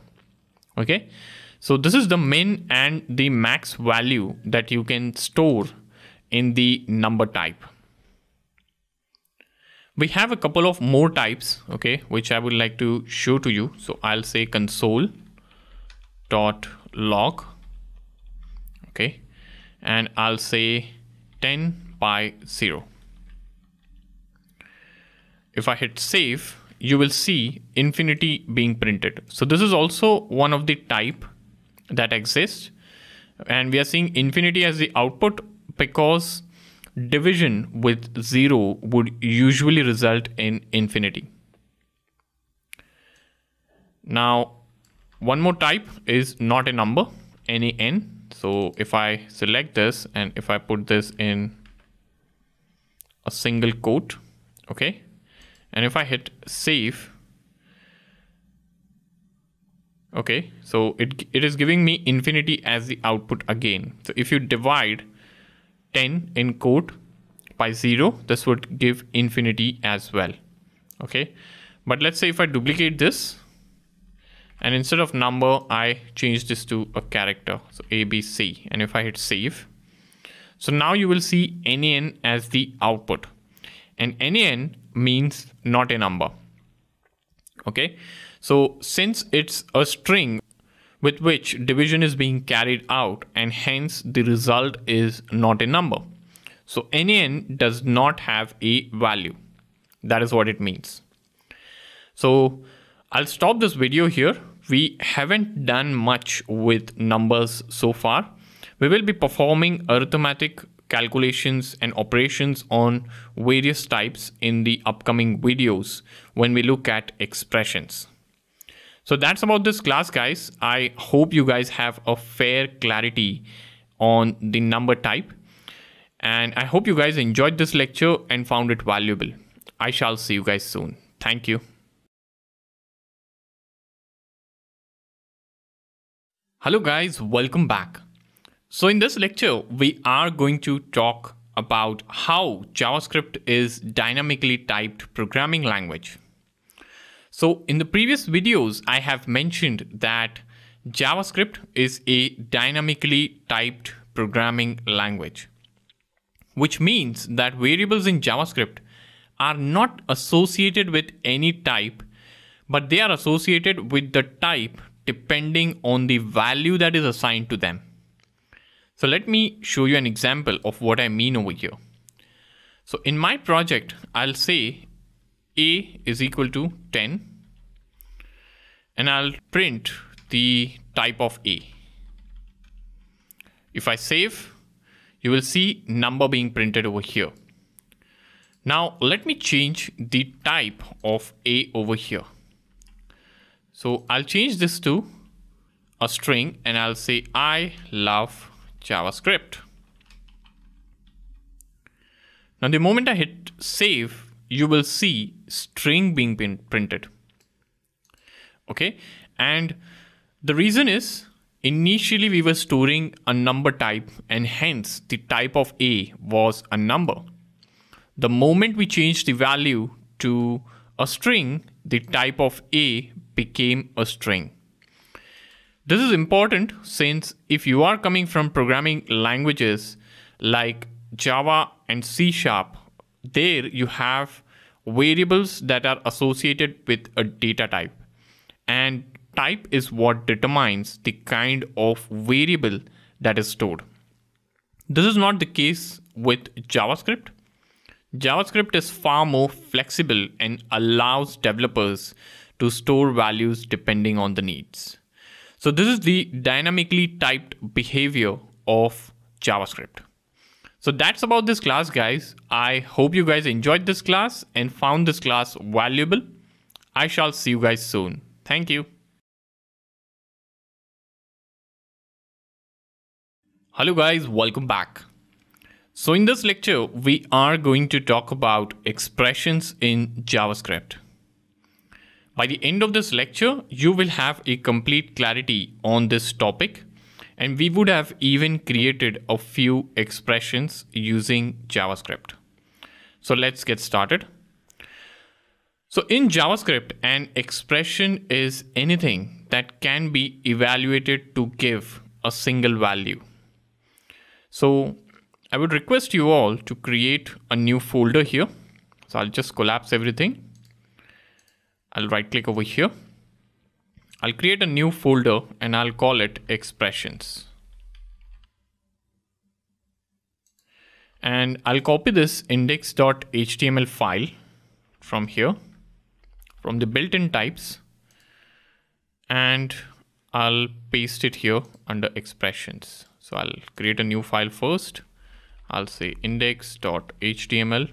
okay? So this is the min and the max value that you can store in the number type. We have a couple of more types okay which i would like to show to you. So i'll say console dot log okay? And i'll say 10 by 0 if i hit save you will see infinity being printed so this is also one of the type that exists and we are seeing infinity as the output because division with 0 would usually result in infinity. Now, one more type is not a number, any n. So if I select this and if I put this in a single quote, okay, and if I hit save, okay, so it, it is giving me infinity as the output again. So if you divide 10 in code by 0 this would give infinity as well okay? But let's say if I duplicate this and instead of number I change this to a character so ABC and if I hit save so now you will see NaN as the output. And NaN means not a number okay so since it's a string with which division is being carried out and hence the result is not a number. So NaN does not have a value. That is what it means. So I'll stop this video here. We haven't done much with numbers so far. We will be performing arithmetic calculations and operations on various types in the upcoming videos when we look at expressions. So that's about this class guys. I hope you guys have a fair clarity on the number type. And I hope you guys enjoyed this lecture and found it valuable. I shall see you guys soon. Thank you. Hello guys, welcome back. So in this lecture, we are going to talk about how JavaScript is dynamically typed programming language. So in the previous videos, I have mentioned that JavaScript is a dynamically typed programming language, which means that variables in JavaScript are not associated with any type, but they are associated with the type depending on the value that is assigned to them. So let me show you an example of what I mean over here. So in my project, I'll say a is equal to 10 and I'll print the type of a. If I save, you will see number being printed over here. Now let me change the type of a over here. So I'll change this to a string and I'll say I love JavaScript. Now the moment I hit save, you will see string being printed. Okay. And the reason is initially we were storing a number type and hence the type of A was a number. The moment we changed the value to a string, the type of A became a string. This is important since if you are coming from programming languages like Java and C Sharp, there you have variables that are associated with a data type. And type is what determines the kind of variable that is stored. This is not the case with JavaScript. JavaScript is far more flexible and allows developers to store values depending on the needs. So this is the dynamically typed behavior of JavaScript. So that's about this class, guys. I hope you guys enjoyed this class and found this class valuable. I shall see you guys soon. Thank you. Hello guys, welcome back. So in this lecture, we are going to talk about expressions in JavaScript. By the end of this lecture, you will have a complete clarity on this topic and we would have even created a few expressions using JavaScript. So let's get started. So in JavaScript, an expression is anything that can be evaluated to give a single value. So I would request you all to create a new folder here. So I'll just collapse everything I'll right click over here. I'll create a new folder and I'll call it expressions. And I'll copy this index.html file from here, from the built-in types, and I'll paste it here under expressions. So I'll create a new file first. I'll say index.html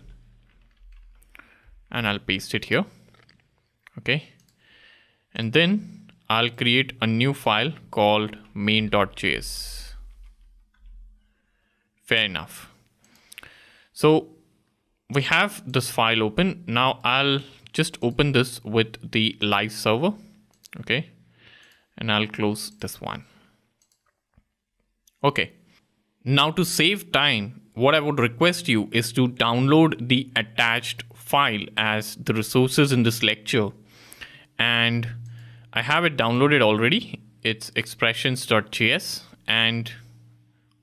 and I'll paste it here okay. And then I'll create a new file called main.js fair enough. So we have this file open. Now I'll just open this with the live server. Okay. And I'll close this one. Okay. Now to save time what I would request you is to download the attached file as the resources in this lecture and I have it downloaded already. It's expressions.js and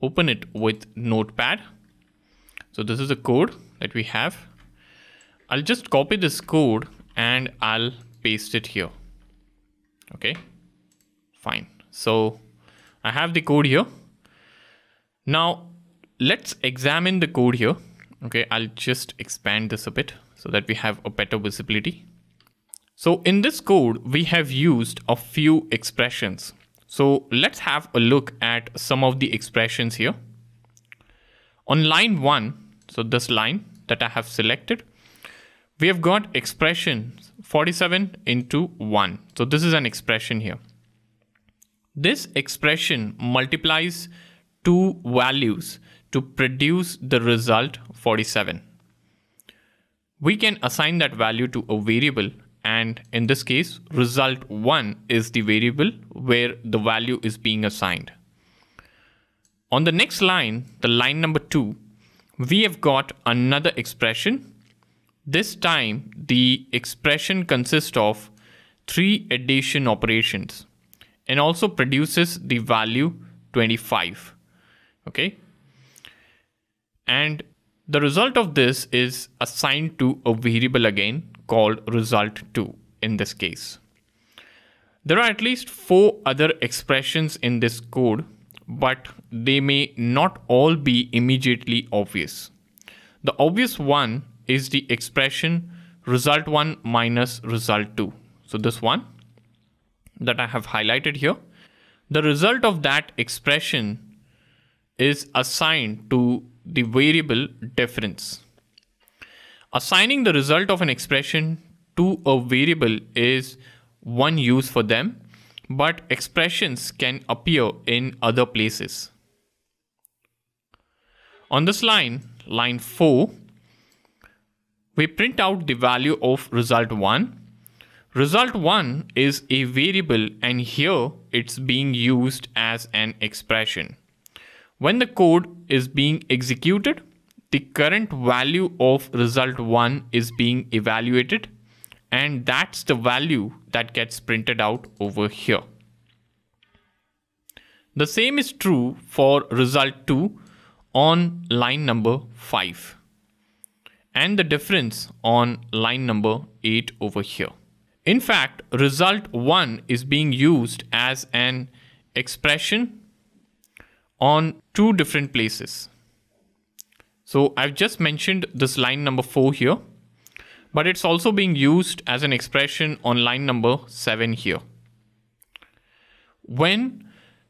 open it with notepad. So this is the code that we have. I'll just copy this code and I'll paste it here. Okay, fine. So I have the code here. Now let's examine the code here. Okay, I'll just expand this a bit so that we have a better visibility. So in this code, we have used a few expressions. So let's have a look at some of the expressions here. On line one, so this line that I have selected, we have got expressions 47 into 1. So this is an expression here. This expression multiplies two values to produce the result 47. We can assign that value to a variable and in this case result 1 is the variable where the value is being assigned. On the next line, the line number 2, we have got another expression. This time, the expression consists of three addition operations and also produces the value 25. Okay. And the result of this is assigned to a variable again called result2 in this case. There are at least four other expressions in this code, but they may not all be immediately obvious. The obvious one is the expression result1 minus result2. So this one that I have highlighted here. The result of that expression is assigned to the variable difference. Assigning the result of an expression to a variable is one use for them, but expressions can appear in other places. On this line, line 4, we print out the value of result 1. Result 1 is a variable and here it's being used as an expression. When the code is being executed, the current value of result 1 is being evaluated and that's the value that gets printed out over here. The same is true for result 2 on line number 5 and the difference on line number 8 over here. In fact, result 1 is being used as an expression on two different places. So I've just mentioned this line number 4 here, but it's also being used as an expression on line number 7 here. When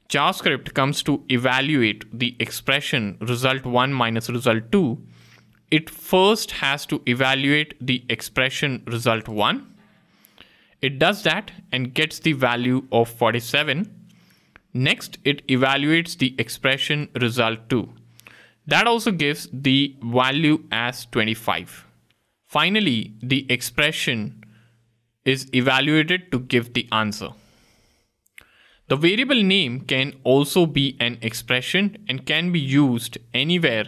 JavaScript comes to evaluate the expression result1 minus result2, it first has to evaluate the expression result1. It does that and gets the value of 47 Next, it evaluates the expression result2. That also gives the value as 25. Finally, the expression is evaluated to give the answer. The variable name can also be an expression and can be used anywhere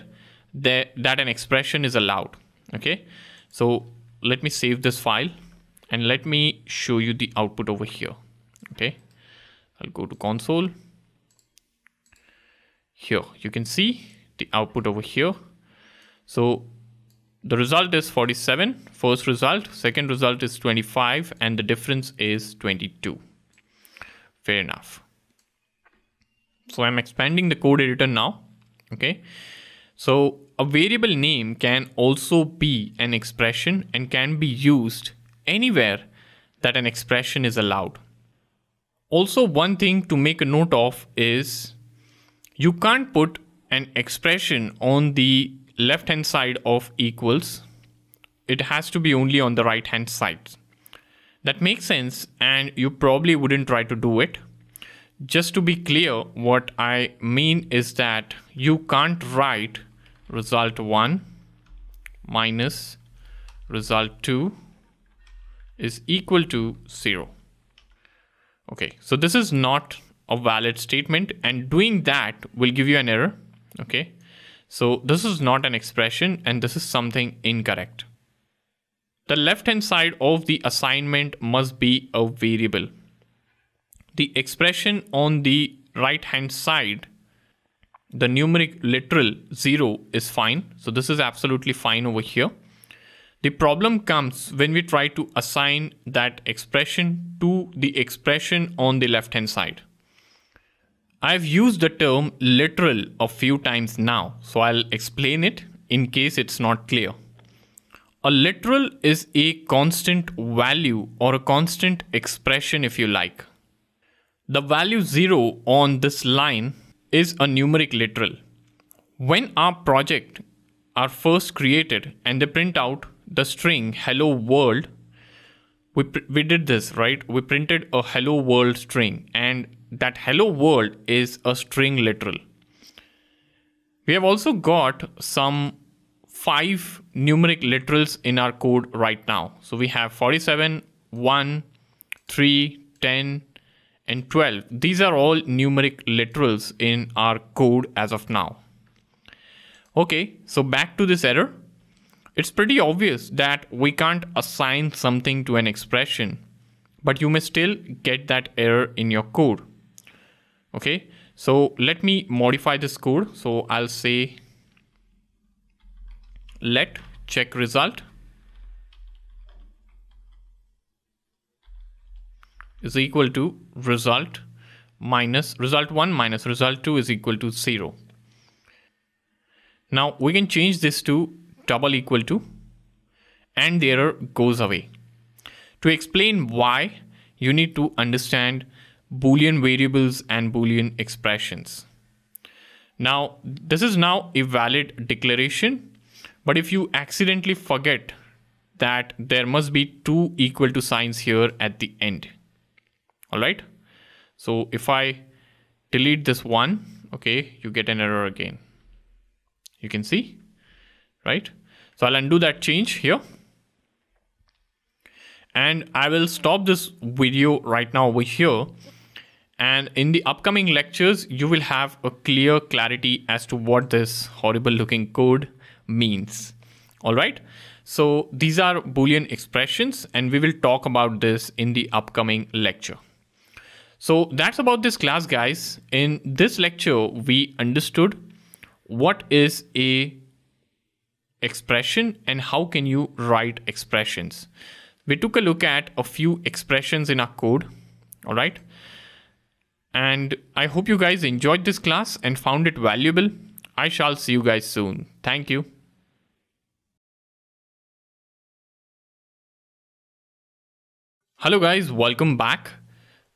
that, that an expression is allowed. Okay, so let me save this file and let me show you the output over here. Okay. I'll go to console. Here you can see the output over here. So the result is 47, first result, second result is 25, and the difference is 22. Fair enough. So I'm expanding the code editor now. Okay. So a variable name can also be an expression and can be used anywhere that an expression is allowed. Also, one thing to make a note of is you can't put an expression on the left hand side of equals. It has to be only on the right hand side. That makes sense and you probably wouldn't try to do it. Just to be clear, what I mean is that you can't write result 1 minus result 2 is equal to 0. Okay, so this is not a valid statement and doing that will give you an error. Okay, so this is not an expression and this is something incorrect. The left hand side of the assignment must be a variable. The expression on the right hand side, the numeric literal 0 is fine. So this is absolutely fine over here. The problem comes when we try to assign that expression to the expression on the left hand side. I've used the term literal a few times now, so I'll explain it in case it's not clear. A literal is a constant value or a constant expression if you like. The value 0 on this line is a numeric literal. When our project are first created and they print out the string hello world we, we did this right we printed a hello world string and that hello world is a string literal we have also got some five numeric literals in our code right now so we have 47 1 3 10 and 12 these are all numeric literals in our code as of now Okay, so back to this error. It's pretty obvious that we can't assign something to an expression, but you may still get that error in your code. Okay, so let me modify this code. So I'll say let check result is equal to result minus result 1 minus result 2 is equal to 0. Now we can change this to double equal to and the error goes away. To explain why, you need to understand Boolean variables and Boolean expressions. Now, this is now a valid declaration, but if you accidentally forget that there must be two equal to signs here at the end. All right. So if I delete this one, okay, you get an error again you can see, right? So I'll undo that change here. And I will stop this video right now over here. And in the upcoming lectures, you will have a clear clarity as to what this horrible looking code means. All right. So these are Boolean expressions and we will talk about this in the upcoming lecture. So that's about this class guys. In this lecture, we understood what is a expression and how can you write expressions. We took a look at a few expressions in our code, all right? And I hope you guys enjoyed this class and found it valuable. I shall see you guys soon. Thank you. Hello guys, welcome back.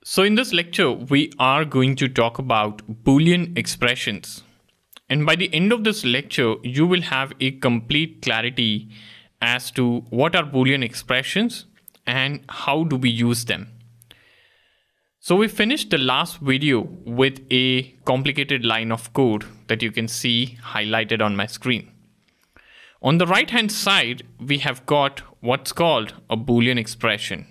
So in this lecture, we are going to talk about Boolean expressions. And by the end of this lecture, you will have a complete clarity as to what are Boolean expressions and how do we use them. So we finished the last video with a complicated line of code that you can see highlighted on my screen. On the right hand side, we have got what's called a Boolean expression.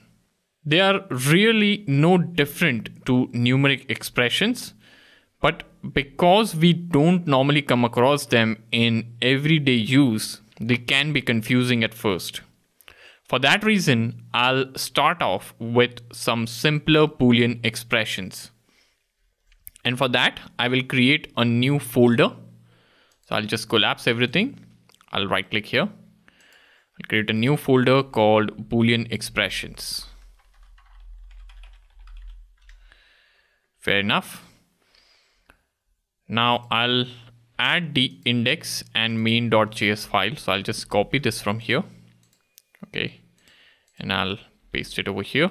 They are really no different to numeric expressions, but because we don't normally come across them in everyday use, they can be confusing at first. For that reason, I'll start off with some simpler Boolean expressions. And for that, I will create a new folder. So I'll just collapse everything. I'll right click here. I'll create a new folder called Boolean expressions. Fair enough. Now I'll add the index and main.js file. So I'll just copy this from here. Okay. And I'll paste it over here.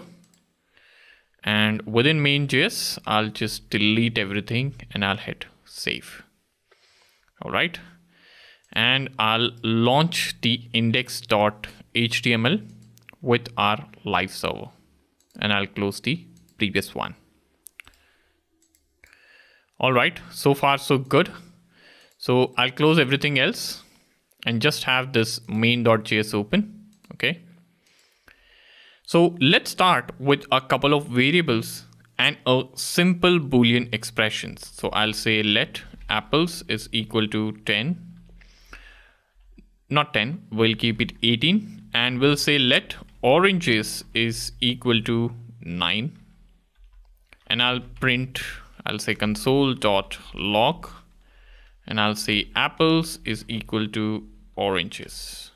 And within main.js, I'll just delete everything and I'll hit save. All right. And I'll launch the index.html with our live server. And I'll close the previous one. All right, so far so good. So I'll close everything else and just have this main.js open, okay? So let's start with a couple of variables and a simple boolean expressions. So I'll say let apples is equal to 10, not 10, we'll keep it 18 and we'll say let oranges is equal to 9 and I'll print I'll say console dot log and I'll say apples is equal to oranges.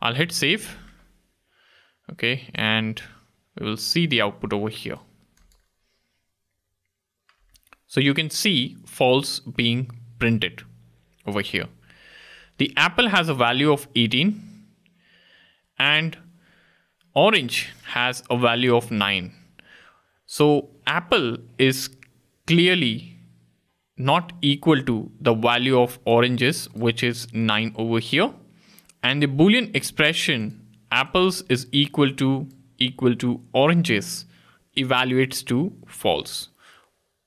I'll hit save. Okay, and we will see the output over here. So you can see false being printed over here. The apple has a value of 18 and orange has a value of 9. So apple is clearly not equal to the value of oranges, which is 9 over here. And the Boolean expression apples is equal to equal to oranges evaluates to false,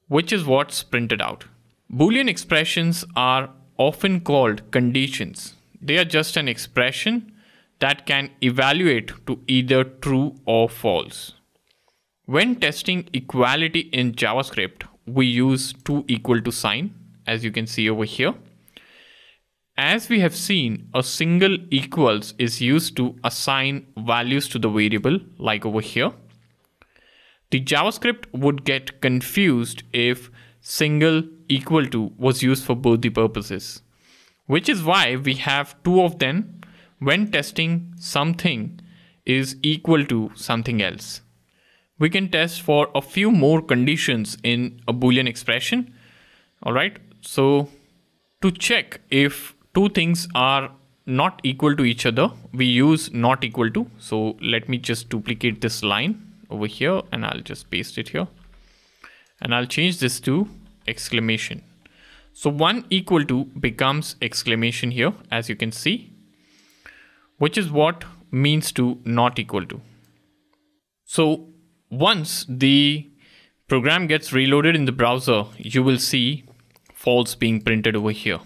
which is what's printed out. Boolean expressions are often called conditions. They are just an expression that can evaluate to either true or false. When testing equality in JavaScript, we use two equal to sign as you can see over here. As we have seen, a single equals is used to assign values to the variable like over here. The JavaScript would get confused if single equal to was used for both the purposes, which is why we have two of them when testing something is equal to something else. We can test for a few more conditions in a boolean expression. All right. So to check if two things are not equal to each other, we use not equal to. So let me just duplicate this line over here and I'll just paste it here. And I'll change this to exclamation. So one equal to becomes exclamation here, as you can see, which is what means to not equal to. So once the program gets reloaded in the browser, you will see false being printed over here.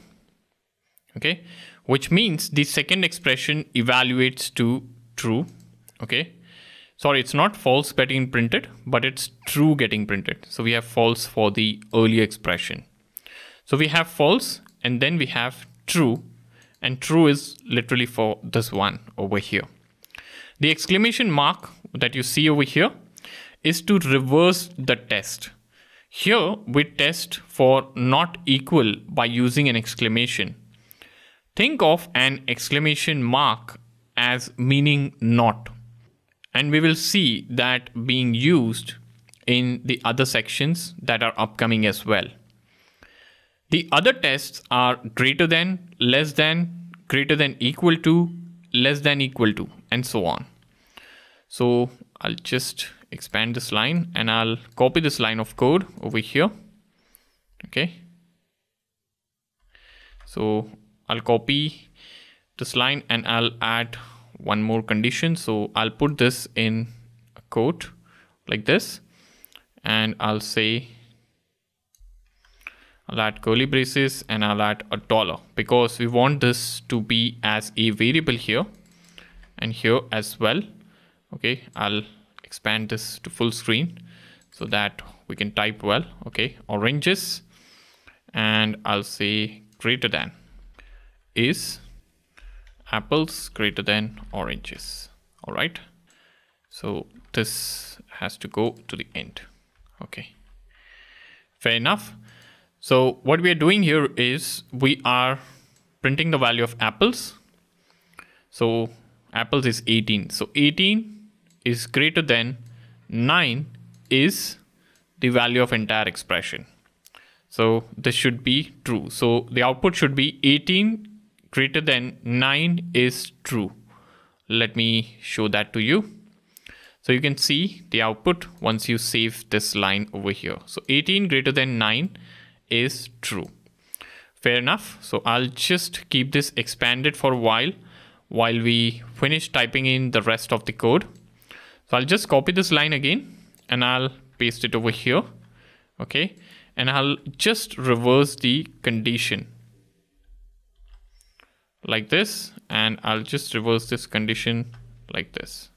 Okay, which means the second expression evaluates to true. Okay, sorry, it's not false getting printed, but it's true getting printed. So we have false for the earlier expression. So we have false and then we have true and true is literally for this one over here. The exclamation mark that you see over here is to reverse the test. Here we test for not equal by using an exclamation. Think of an exclamation mark as meaning not. And we will see that being used in the other sections that are upcoming as well. The other tests are greater than, less than, greater than equal to, less than equal to, and so on. So I'll just expand this line and I'll copy this line of code over here. Okay. So I'll copy this line and I'll add one more condition. So I'll put this in a quote like this and I'll say I'll add curly braces and I'll add a dollar because we want this to be as a variable here and here as well. Okay I'll expand this to full screen so that we can type well. Okay oranges and I'll say greater than is apples greater than oranges. All right? So this has to go to the end. Okay. Fair enough. So what we are doing here is we are printing the value of apples. So apples is 18 so 18 is greater than 9 is the value of entire expression. So this should be true. So the output should be 18 greater than 9 is true. Let me show that to you. So you can see the output once you save this line over here. So 18 greater than 9 is true. Fair enough. So I'll just keep this expanded for a while while we finish typing in the rest of the code. So I'll just copy this line again and I'll paste it over here. Okay. And I'll just reverse the condition like this. And I'll just reverse this condition like this.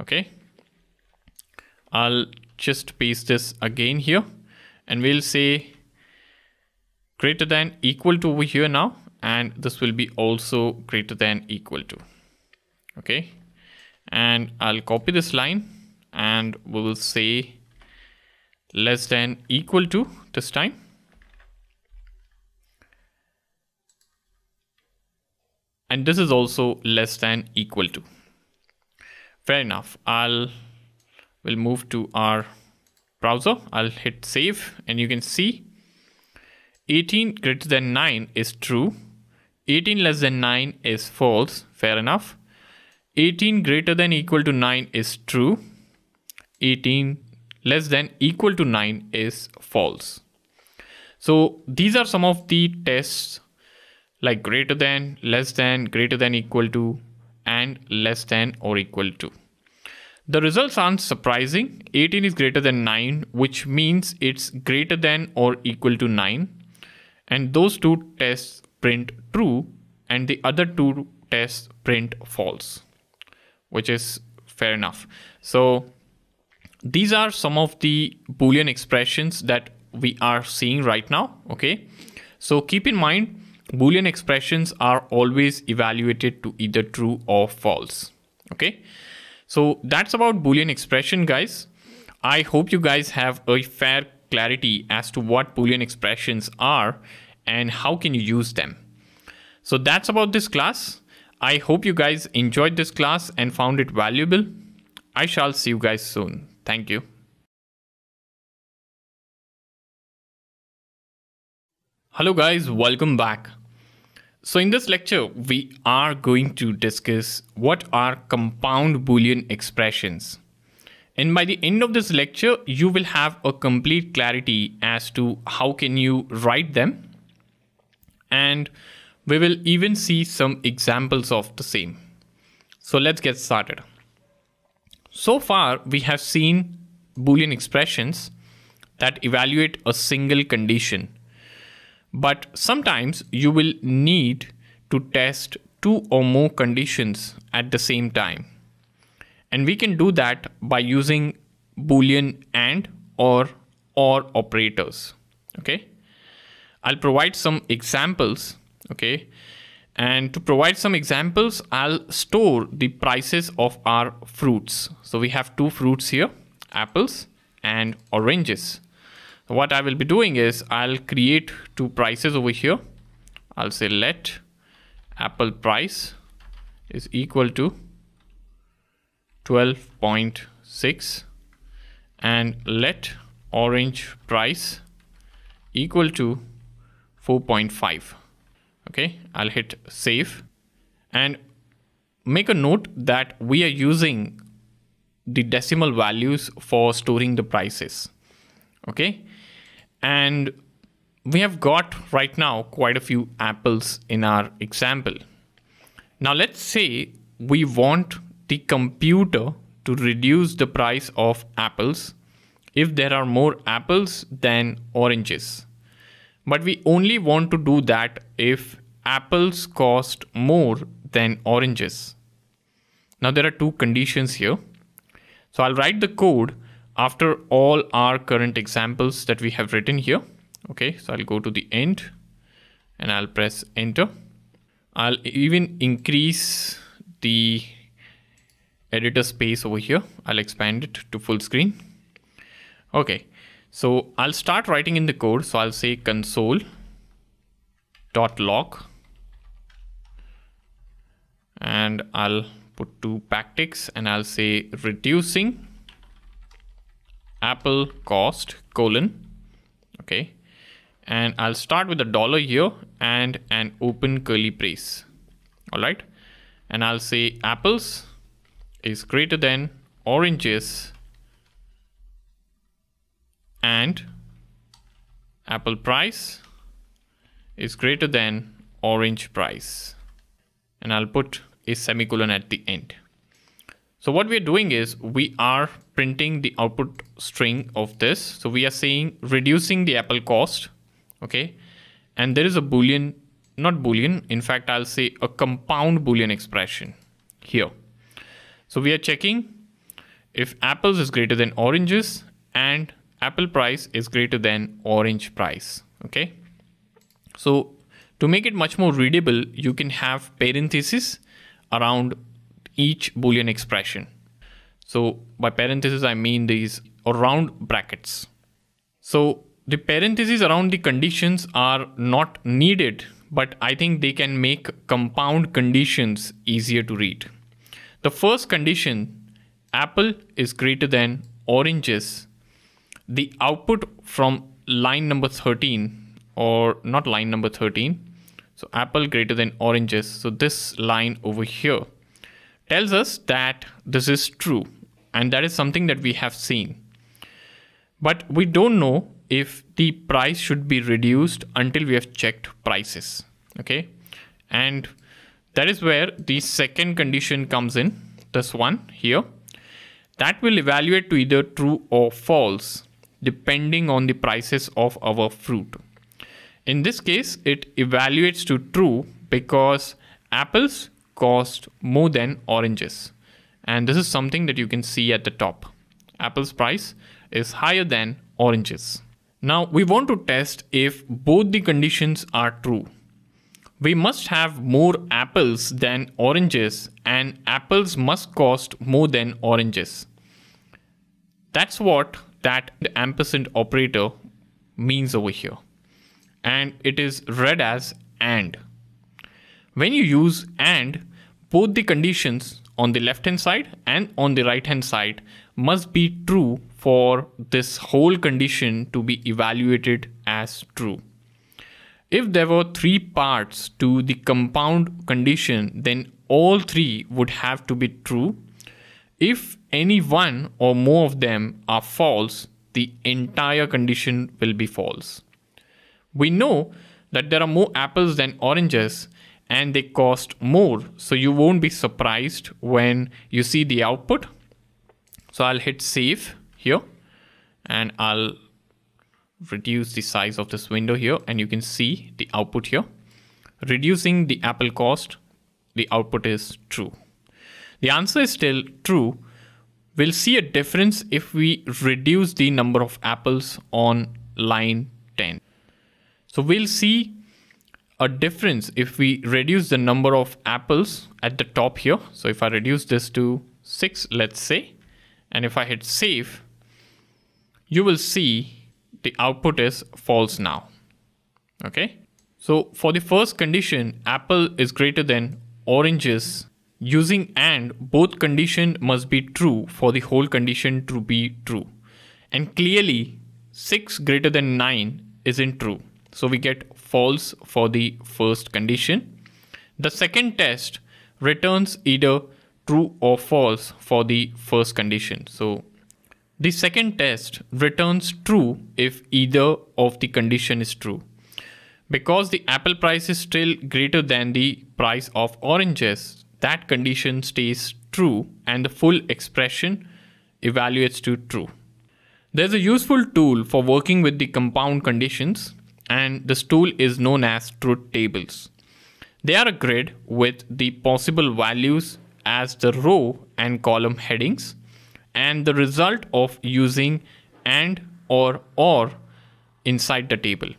Okay. I'll just paste this again here and we'll say greater than equal to over here now and this will be also greater than equal to okay and I'll copy this line and we will say less than equal to this time and this is also less than equal to. Fair enough. I'll will move to our browser. I'll hit save and you can see 18 greater than 9 is true. 18 less than 9 is false. Fair enough. 18 greater than equal to 9 is true. 18 less than equal to 9 is false. So these are some of the tests like greater than, less than, greater than equal to, and less than or equal to. The results aren't surprising. 18 is greater than 9, which means it's greater than or equal to 9. And those two tests print true, and the other two tests print false which is fair enough. So these are some of the Boolean expressions that we are seeing right now. Okay. So keep in mind Boolean expressions are always evaluated to either true or false. Okay. So that's about Boolean expression guys. I hope you guys have a fair clarity as to what Boolean expressions are and how can you use them. So that's about this class. I hope you guys enjoyed this class and found it valuable. I shall see you guys soon. Thank you. Hello guys, welcome back. So in this lecture, we are going to discuss what are compound Boolean expressions. And by the end of this lecture, you will have a complete clarity as to how can you write them. And we will even see some examples of the same. So let's get started. So far, we have seen Boolean expressions that evaluate a single condition but sometimes you will need to test two or more conditions at the same time. And we can do that by using Boolean AND or OR operators. Okay. I'll provide some examples. Okay. And to provide some examples, I'll store the prices of our fruits. So we have two fruits here, apples and oranges what I will be doing is I'll create two prices over here. I'll say let apple price is equal to 12.6 and let orange price equal to 4.5 okay I'll hit save. And make a note that we are using the decimal values for storing the prices. Okay and we have got right now quite a few apples in our example. Now let's say we want the computer to reduce the price of apples if there are more apples than oranges. But we only want to do that if apples cost more than oranges. Now there are two conditions here. So I'll write the code after all our current examples that we have written here. Okay, so I'll go to the end and I'll press enter. I'll even increase the editor space over here. I'll expand it to full screen. Okay, so I'll start writing in the code. So I'll say console dot log and I'll put two backticks and I'll say reducing apple cost colon okay. And I'll start with a dollar here and an open curly brace all right and I'll say apples is greater than oranges and apple price is greater than orange price. And I'll put a semicolon at the end. So what we're doing is we are printing the output string of this. So we are saying reducing the apple cost. Okay. And there is a Boolean, not Boolean. In fact, I'll say a compound Boolean expression here. So we are checking if apples is greater than oranges and apple price is greater than orange price. Okay. So to make it much more readable, you can have parentheses around each Boolean expression. So by parentheses, I mean these around brackets. So the parentheses around the conditions are not needed, but I think they can make compound conditions easier to read. The first condition, apple is greater than oranges. The output from line number 13 or not line number 13. So apple greater than oranges. So this line over here tells us that this is true and that is something that we have seen. But we don't know if the price should be reduced until we have checked prices. Okay. And that is where the second condition comes in, this one here. That will evaluate to either true or false depending on the prices of our fruit. In this case, it evaluates to true because apples cost more than oranges. And this is something that you can see at the top. Apple's price is higher than oranges. Now we want to test if both the conditions are true. we must have more apples than oranges and apples must cost more than oranges. That's what that ampersand operator means over here. And it is read as AND. When you use AND, both the conditions on the left hand side and on the right hand side must be true for this whole condition to be evaluated as true. If there were three parts to the compound condition, then all three would have to be true. If any one or more of them are false, the entire condition will be false. We know that there are more apples than oranges and they cost more. So you won't be surprised when you see the output. So I'll hit save here and I'll reduce the size of this window here and you can see the output here. Reducing the apple cost, the output is true. The answer is still true. We'll see a difference if we reduce the number of apples on line 10. So we'll see a difference if we reduce the number of apples at the top here. So if I reduce this to 6, let's say, and if I hit save, you will see the output is false now. Okay. So for the first condition, apple is greater than oranges. Using AND, both condition must be true for the whole condition to be true. And clearly 6 greater than 9 isn't true. So we get false for the first condition. The second test returns either true or false for the first condition. So the second test returns true if either of the condition is true. Because the apple price is still greater than the price of oranges, that condition stays true and the full expression evaluates to true. There's a useful tool for working with the compound conditions and this tool is known as truth tables. They are a grid with the possible values as the row and column headings and the result of using and or or inside the table.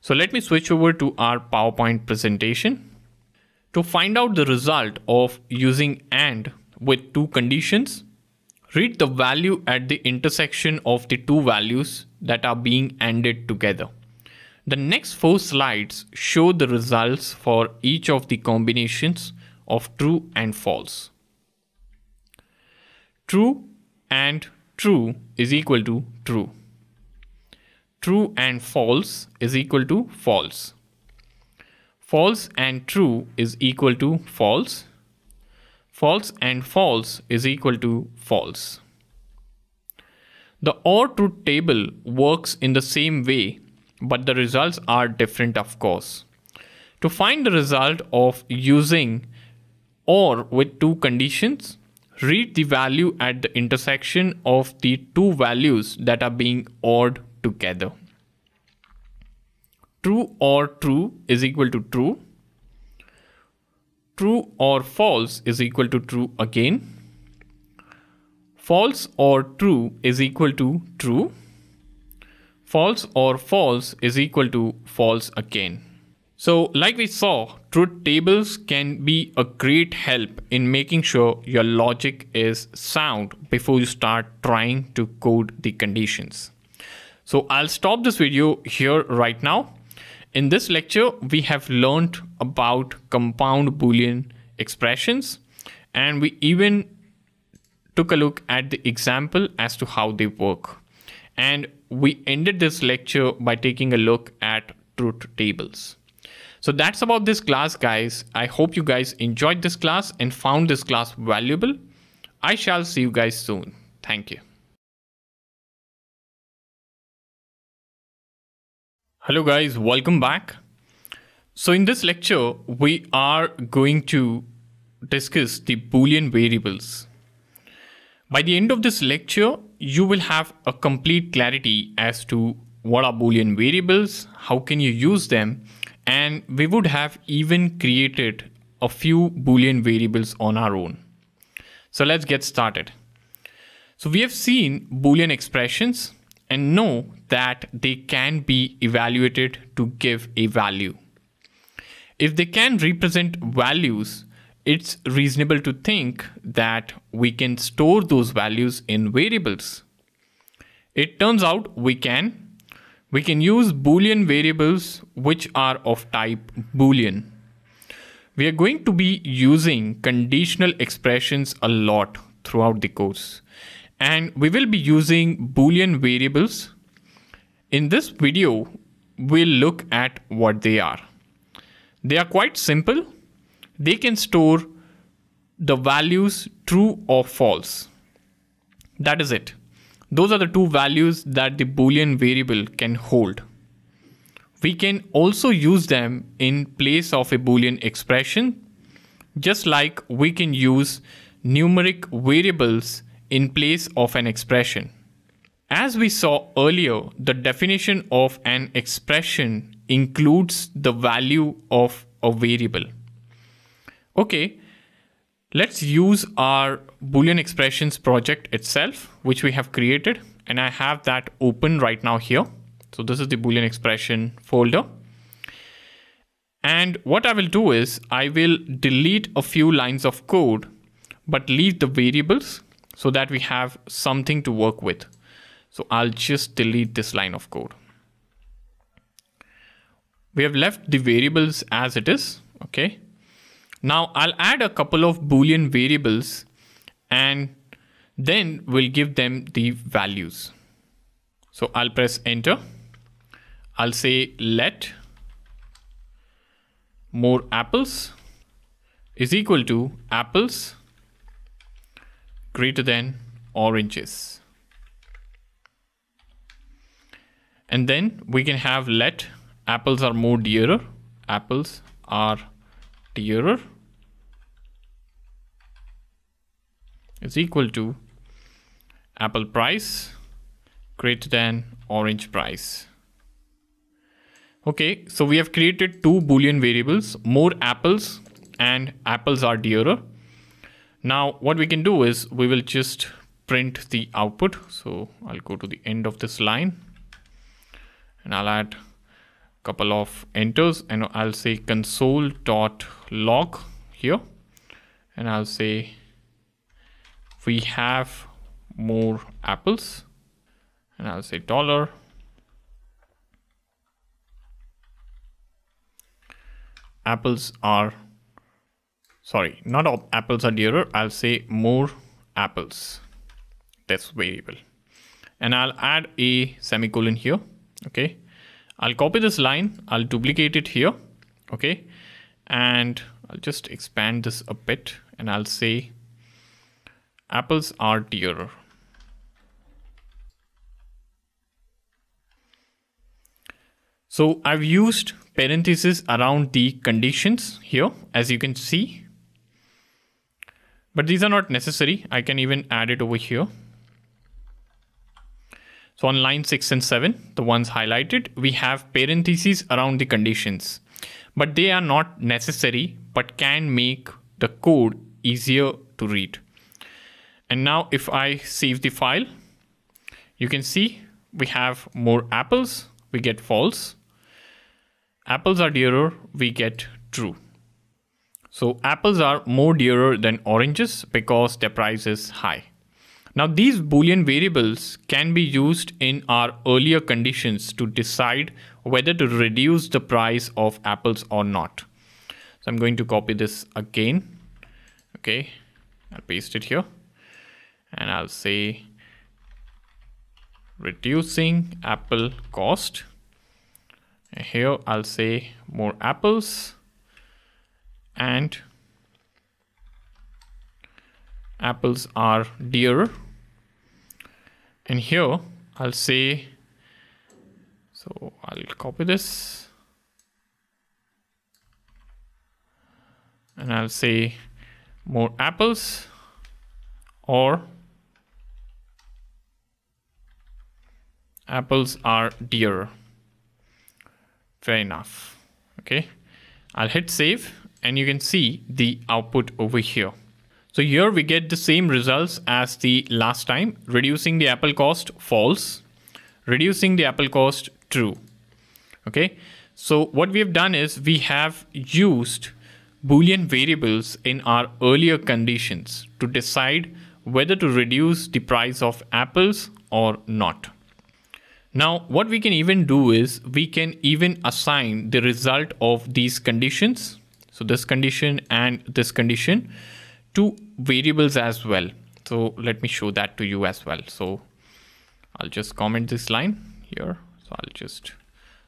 So let me switch over to our PowerPoint presentation. To find out the result of using AND with two conditions, read the value at the intersection of the two values that are being ANDed together. The next four slides show the results for each of the combinations of true and false. True and true is equal to true. True and false is equal to false. False and true is equal to false. False and false is equal to false. The OR truth table works in the same way but the results are different of course. To find the result of using OR with two conditions, read the value at the intersection of the two values that are being ORed together. True or true is equal to true. True or false is equal to true again. False or true is equal to true false or false is equal to false again. So like we saw, truth tables can be a great help in making sure your logic is sound before you start trying to code the conditions. So I'll stop this video here right now. In this lecture, we have learned about compound Boolean expressions and we even took a look at the example as to how they work. And we ended this lecture by taking a look at truth tables. So that's about this class, guys. I hope you guys enjoyed this class and found this class valuable. I shall see you guys soon. Thank you. Hello guys, welcome back. So in this lecture, we are going to discuss the Boolean variables. By the end of this lecture, you will have a complete clarity as to what are Boolean variables, how can you use them, and we would have even created a few Boolean variables on our own. So let's get started. So we have seen Boolean expressions and know that they can be evaluated to give a value. if they can represent values, it's reasonable to think that we can store those values in variables. It turns out we can. We can use Boolean variables which are of type Boolean. We are going to be using conditional expressions a lot throughout the course. And we will be using Boolean variables. In this video, we'll look at what they are. They are quite simple. They can store the values true or false. That is it. Those are the two values that the Boolean variable can hold. We can also use them in place of a Boolean expression, just like we can use numeric variables in place of an expression. As we saw earlier, the definition of an expression includes the value of a variable. Okay, let's use our Boolean expressions project itself, which we have created. And I have that open right now here. So this is the Boolean expression folder. And what I will do is I will delete a few lines of code, but leave the variables so that we have something to work with. So I'll just delete this line of code. We have left the variables as it is. Okay. Now I'll add a couple of Boolean variables and then we'll give them the values. So I'll press enter. I'll say let more apples is equal to apples greater than oranges. And then we can have let apples are more dearer. Apples are dearer is equal to apple price greater than orange price. Okay, so we have created two boolean variables, more apples and apples are dearer. Now what we can do is we will just print the output. So I'll go to the end of this line and I'll add couple of enters and I'll say console dot log here. And I'll say we have more apples. And I'll say dollar. Apples are sorry not all apples are dearer. I'll say more apples. This variable. And I'll add a semicolon here okay I'll copy this line. I'll duplicate it here okay? And I'll just expand this a bit and I'll say apples are dearer. So I've used parentheses around the conditions here as you can see. But these are not necessary. I can even add it over here so on line 6 and 7, the ones highlighted, we have parentheses around the conditions. But they are not necessary, but can make the code easier to read. And now if I save the file, you can see we have more apples, we get false. Apples are dearer, we get true. So apples are more dearer than oranges because their price is high. Now these boolean variables can be used in our earlier conditions to decide whether to reduce the price of apples or not. So I'm going to copy this again. Okay, I'll paste it here and I'll say reducing apple cost. Here I'll say more apples and apples are dearer and here I'll say so I'll copy this. And I'll say more apples or apples are dear. Fair enough. Okay. I'll hit save and you can see the output over here so here we get the same results as the last time, reducing the apple cost false, reducing the apple cost true. Okay, So what we have done is we have used Boolean variables in our earlier conditions to decide whether to reduce the price of apples or not. Now, what we can even do is we can even assign the result of these conditions. So this condition and this condition to variables as well. So let me show that to you as well. So I'll just comment this line here. So I'll just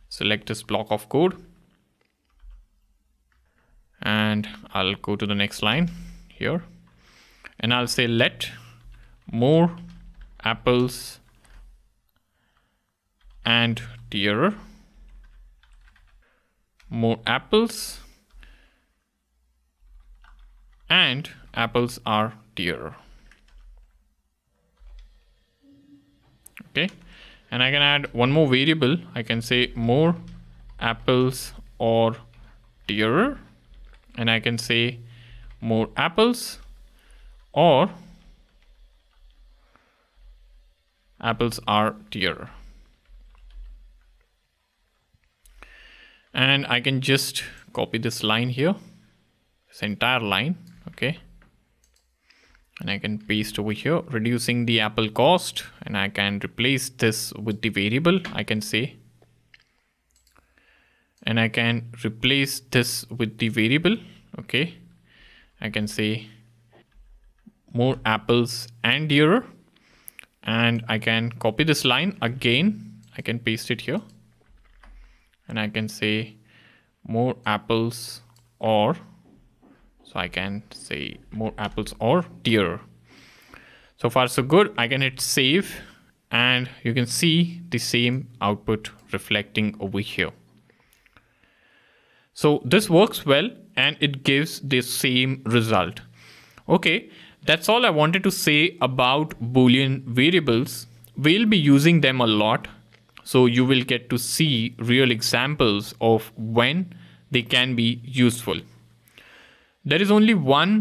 select this block of code and I'll go to the next line here and I'll say let more apples and dearer more apples and apples are dearer okay. And I can add one more variable. I can say more apples or dearer. And I can say more apples or apples are dearer and I can just copy this line here this entire line. Okay and I can paste over here reducing the apple cost. And I can replace this with the variable I can say. And I can replace this with the variable okay. I can say more apples and dearer. And I can copy this line again. I can paste it here. And I can say more apples or so I can say more apples or deer. So far so good. I can hit save and you can see the same output reflecting over here. So this works well and it gives the same result. Okay, that's all I wanted to say about Boolean variables. We'll be using them a lot. So you will get to see real examples of when they can be useful. There is only one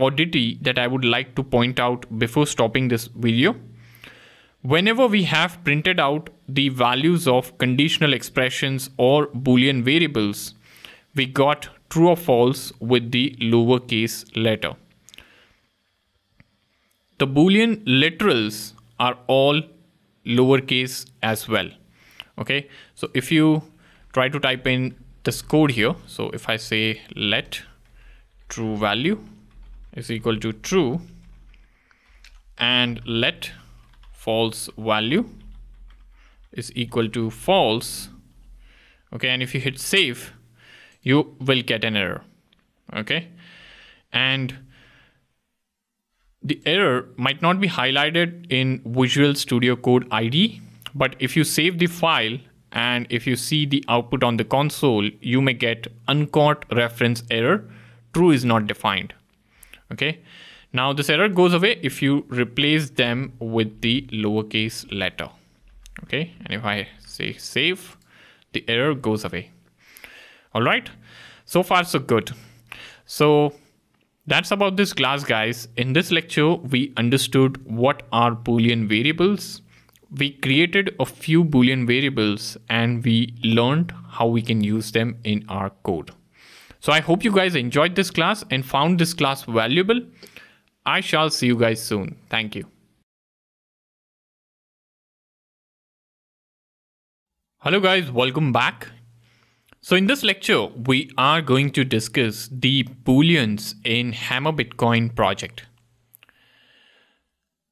oddity that I would like to point out before stopping this video. Whenever we have printed out the values of conditional expressions or boolean variables, we got true or false with the lowercase letter. The boolean literals are all lowercase as well. Okay, so if you try to type in this code here. So if I say let true value is equal to true and let false value is equal to false. Okay, and if you hit save, you will get an error. Okay, and the error might not be highlighted in Visual Studio Code ID, but if you save the file and if you see the output on the console, you may get uncaught reference error, true is not defined. Okay. Now this error goes away if you replace them with the lowercase letter. Okay. And if I say save, the error goes away. All right. So far, so good. So that's about this class, guys. In this lecture, we understood what are Boolean variables, we created a few boolean variables and we learned how we can use them in our code. So I hope you guys enjoyed this class and found this class valuable. I shall see you guys soon. Thank you. Hello guys, welcome back. So in this lecture, we are going to discuss the booleans in Hammer Bitcoin project.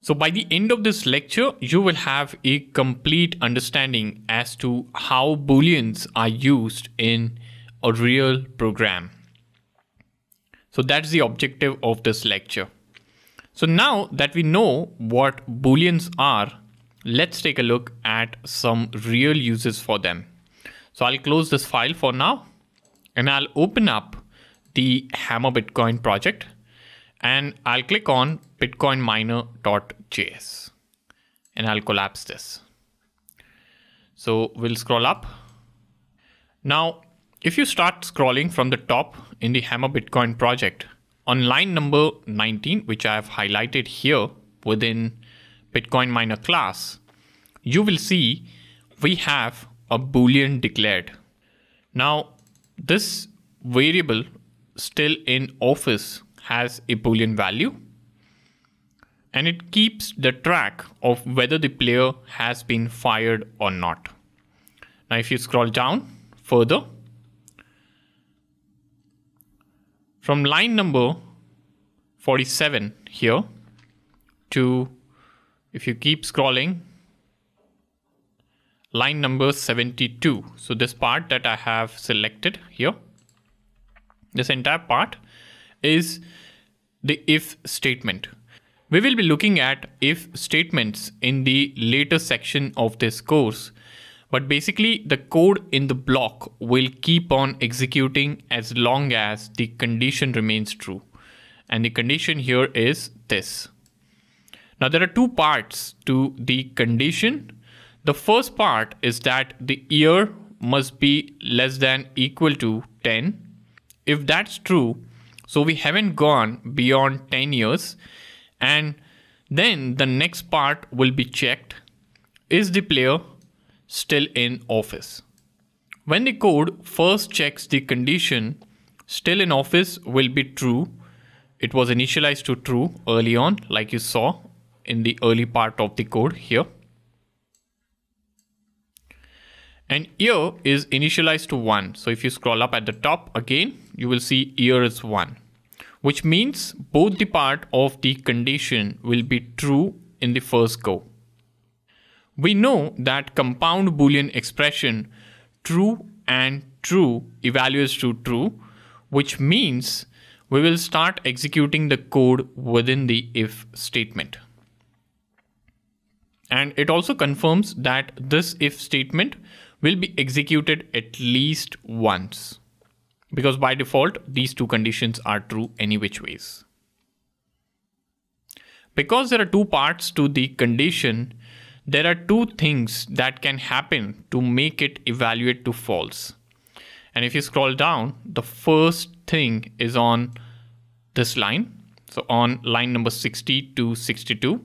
So by the end of this lecture, you will have a complete understanding as to how booleans are used in a real program. So that's the objective of this lecture. So now that we know what booleans are, let's take a look at some real uses for them. So I'll close this file for now and I'll open up the Hammer Bitcoin project and I'll click on bitcoinminer.js and I'll collapse this. So we'll scroll up. Now, if you start scrolling from the top in the Hammer Bitcoin project, on line number 19, which I have highlighted here within Bitcoin Miner class, you will see we have a boolean declared. Now this variable still in office has a boolean value and it keeps the track of whether the player has been fired or not. Now if you scroll down further from line number 47 here to if you keep scrolling line number 72 so this part that I have selected here this entire part is the if statement we will be looking at if statements in the later section of this course but basically the code in the block will keep on executing as long as the condition remains true and the condition here is this now there are two parts to the condition. The first part is that the year must be less than equal to 10. If that's true, so we haven't gone beyond 10 years and then the next part will be checked. Is the player still in office? When the code first checks the condition still in office will be true. It was initialized to true early on like you saw in the early part of the code here. And year is initialized to 1. So if you scroll up at the top again, you will see year is 1, which means both the part of the condition will be true in the first go. We know that compound boolean expression true and true evaluates to true, which means we will start executing the code within the if statement. And it also confirms that this if statement will be executed at least once because by default these two conditions are true any which ways. Because there are two parts to the condition, there are two things that can happen to make it evaluate to false. And if you scroll down, the first thing is on this line. So on line number 60 to 62,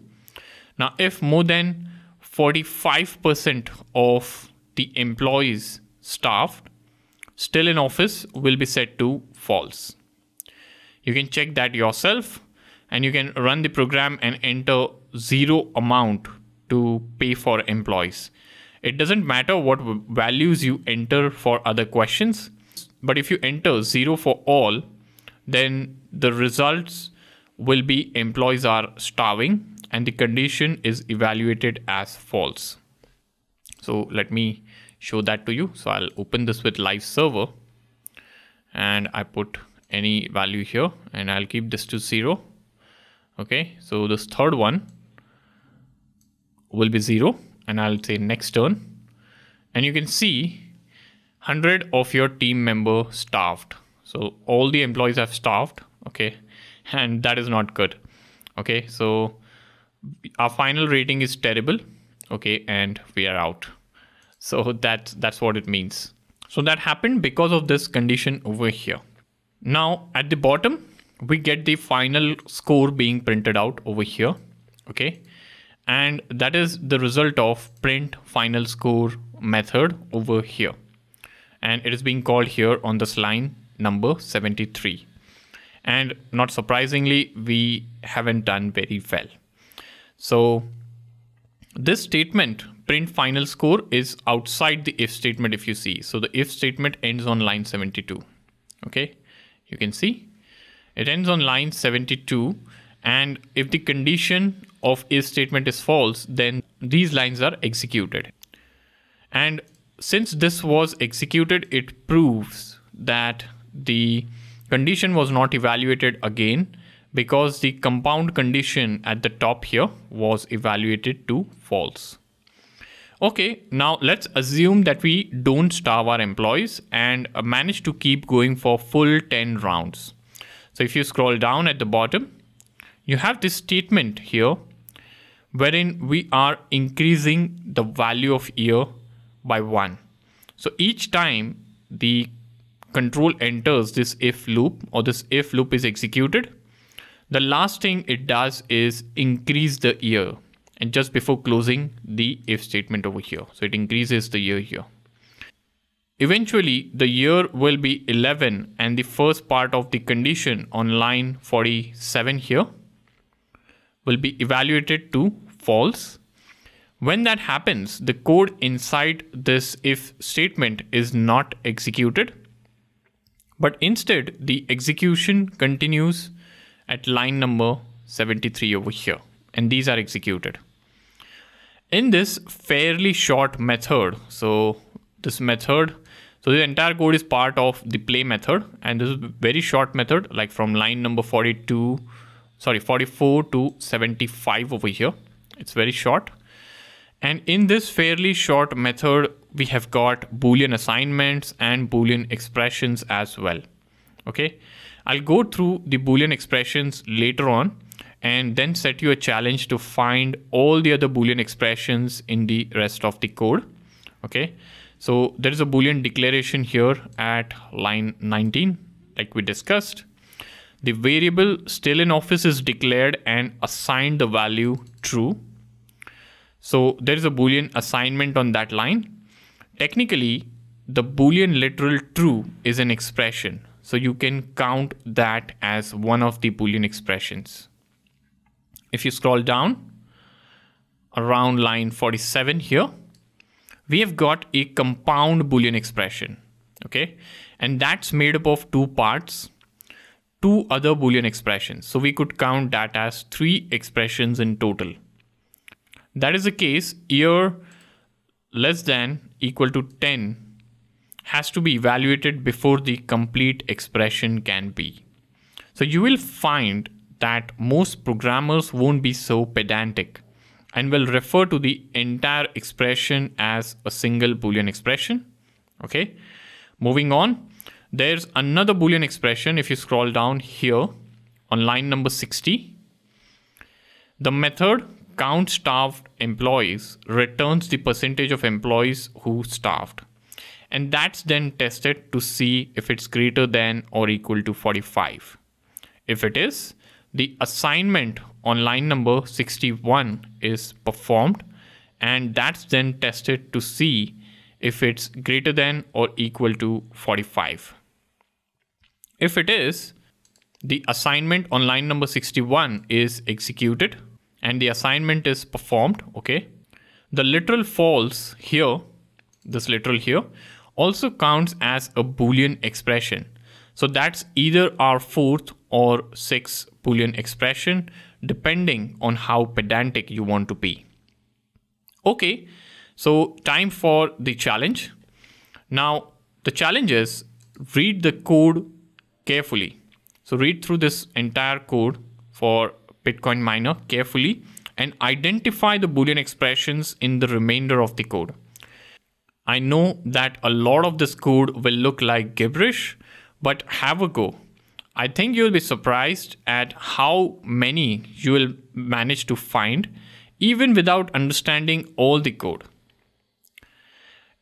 now, if more than 45% of the employees staffed still in office will be set to false. You can check that yourself and you can run the program and enter zero amount to pay for employees. It doesn't matter what values you enter for other questions, but if you enter zero for all, then the results will be employees are starving and the condition is evaluated as false. So let me show that to you. So I'll open this with live server and I put any value here and I'll keep this to zero. Okay, so this third one will be zero and I'll say next turn. And you can see 100 of your team member starved. So all the employees have starved. Okay, and that is not good. Okay, so our final rating is terrible okay and we are out so that's that's what it means. So that happened because of this condition over here. Now at the bottom we get the final score being printed out over here okay? And that is the result of print final score method over here. And it is being called here on this line number 73 and not surprisingly we haven't done very well. So this statement print final score is outside the if statement if you see. So the if statement ends on line 72. Okay, you can see it ends on line 72 and if the condition of if statement is false then these lines are executed. And since this was executed it proves that the condition was not evaluated again because the compound condition at the top here was evaluated to false. Okay, now let's assume that we don't starve our employees and uh, manage to keep going for full 10 rounds. So if you scroll down at the bottom, you have this statement here wherein we are increasing the value of year by one. So each time the control enters this if loop or this if loop is executed, the last thing it does is increase the year and just before closing the if statement over here. So it increases the year here. Eventually, the year will be 11 and the first part of the condition on line 47 here will be evaluated to false. When that happens, the code inside this if statement is not executed, but instead the execution continues at line number 73 over here, and these are executed. In this fairly short method, so this method so the entire code is part of the play method and this is very short method like from line number 42, sorry, 44 to 75 over here. It's very short. And in this fairly short method, we have got Boolean assignments and Boolean expressions as well. Okay. I'll go through the Boolean expressions later on and then set you a challenge to find all the other Boolean expressions in the rest of the code. Okay. So there is a Boolean declaration here at line 19, like we discussed. The variable still in office is declared and assigned the value true. So there is a Boolean assignment on that line. Technically, the Boolean literal true is an expression. So you can count that as one of the Boolean expressions. If you scroll down around line 47 here, we have got a compound Boolean expression, okay? And that's made up of two parts, two other Boolean expressions. So we could count that as three expressions in total. That is the case, year less than equal to 10 has to be evaluated before the complete expression can be. So you will find that most programmers won't be so pedantic and will refer to the entire expression as a single Boolean expression. Okay, moving on, there's another Boolean expression. If you scroll down here on line number 60, the method count starved employees returns the percentage of employees who staffed. And that's then tested to see if it's greater than or equal to 45. If it is, the assignment on line number 61 is performed and that's then tested to see if it's greater than or equal to 45. If it is, the assignment on line number 61 is executed and the assignment is performed, okay? The literal false here, this literal here, also counts as a boolean expression. So that's either our fourth or sixth boolean expression depending on how pedantic you want to be. Okay, so time for the challenge. Now, the challenge is read the code carefully. So read through this entire code for Bitcoin miner carefully and identify the Boolean expressions in the remainder of the code. I know that a lot of this code will look like gibberish, but have a go. I think you'll be surprised at how many you will manage to find even without understanding all the code.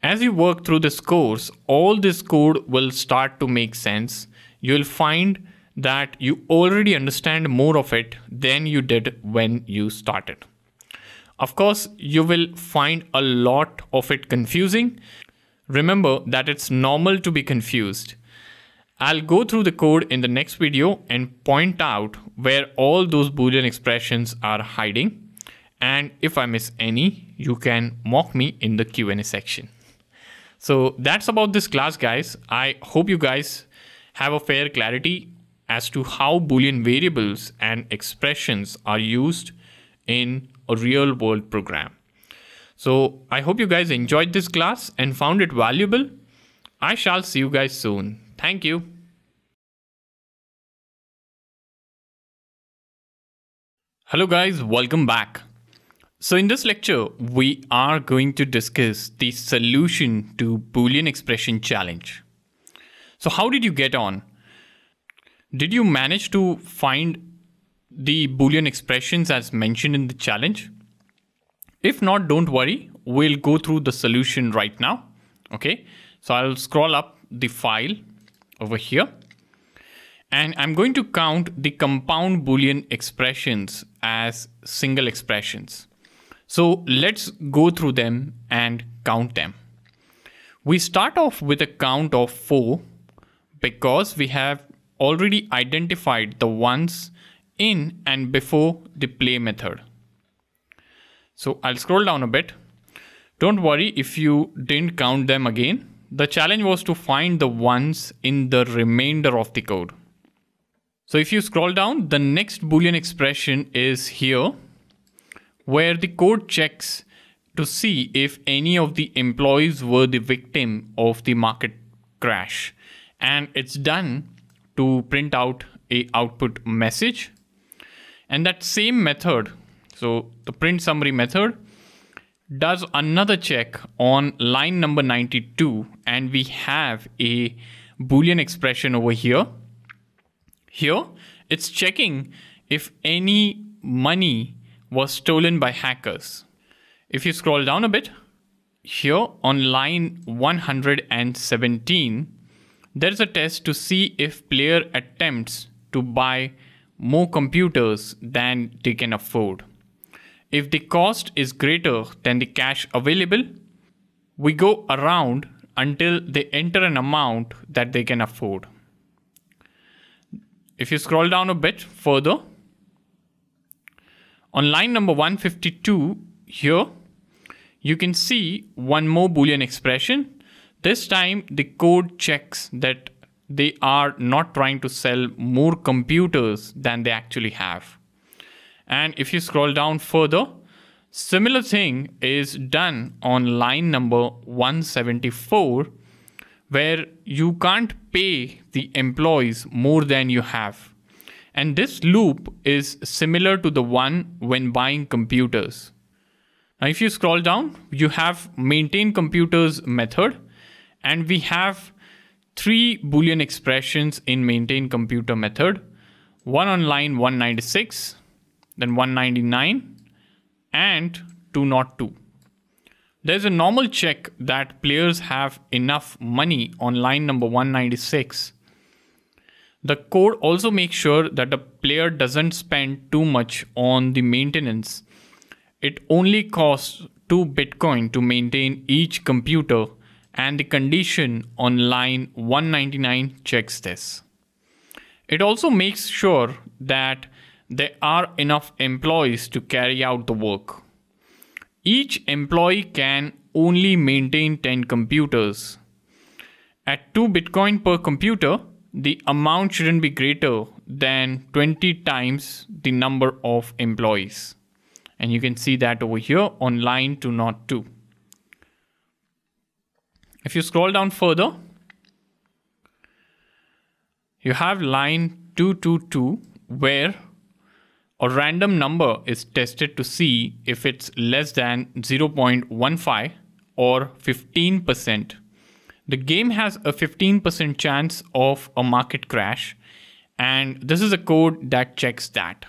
As you work through this course, all this code will start to make sense. You'll find that you already understand more of it than you did when you started. Of course, you will find a lot of it confusing. Remember that it's normal to be confused. I'll go through the code in the next video and point out where all those boolean expressions are hiding. And if I miss any, you can mock me in the Q&A section. So that's about this class guys. I hope you guys have a fair clarity as to how boolean variables and expressions are used in a real world program. So I hope you guys enjoyed this class and found it valuable. I shall see you guys soon. Thank you. Hello guys, welcome back. So in this lecture, we are going to discuss the solution to Boolean expression challenge. So how did you get on? Did you manage to find the Boolean expressions as mentioned in the challenge? If not, don't worry. We'll go through the solution right now. Okay. So I'll scroll up the file over here. And I'm going to count the compound Boolean expressions as single expressions. So let's go through them and count them. We start off with a count of 4 because we have already identified the ones in and before the play method. So I'll scroll down a bit. Don't worry if you didn't count them again. The challenge was to find the ones in the remainder of the code. So if you scroll down, the next Boolean expression is here, where the code checks to see if any of the employees were the victim of the market crash. And it's done to print out a output message. And that same method, so the print summary method, does another check on line number 92 and we have a boolean expression over here. Here it's checking if any money was stolen by hackers. If you scroll down a bit here on line 117 there's a test to see if player attempts to buy more computers than they can afford if the cost is greater than the cash available, we go around until they enter an amount that they can afford. If you scroll down a bit further, on line number 152 here, you can see one more boolean expression. This time the code checks that they are not trying to sell more computers than they actually have. And if you scroll down further, similar thing is done on line number 174 where you can't pay the employees more than you have. And this loop is similar to the one when buying computers. Now, if you scroll down, you have maintain computers method, and we have three Boolean expressions in maintain computer method. One on line 196, then 199 and 202. There's a normal check that players have enough money on line number 196. The code also makes sure that the player doesn't spend too much on the maintenance. It only costs 2 Bitcoin to maintain each computer and the condition on line 199 checks this. It also makes sure that there are enough employees to carry out the work. Each employee can only maintain 10 computers. At 2 Bitcoin per computer, the amount shouldn't be greater than 20 times the number of employees. And you can see that over here on line 202. If you scroll down further, you have line 222 where a random number is tested to see if it's less than 0.15 or 15%. The game has a 15% chance of a market crash, and this is a code that checks that.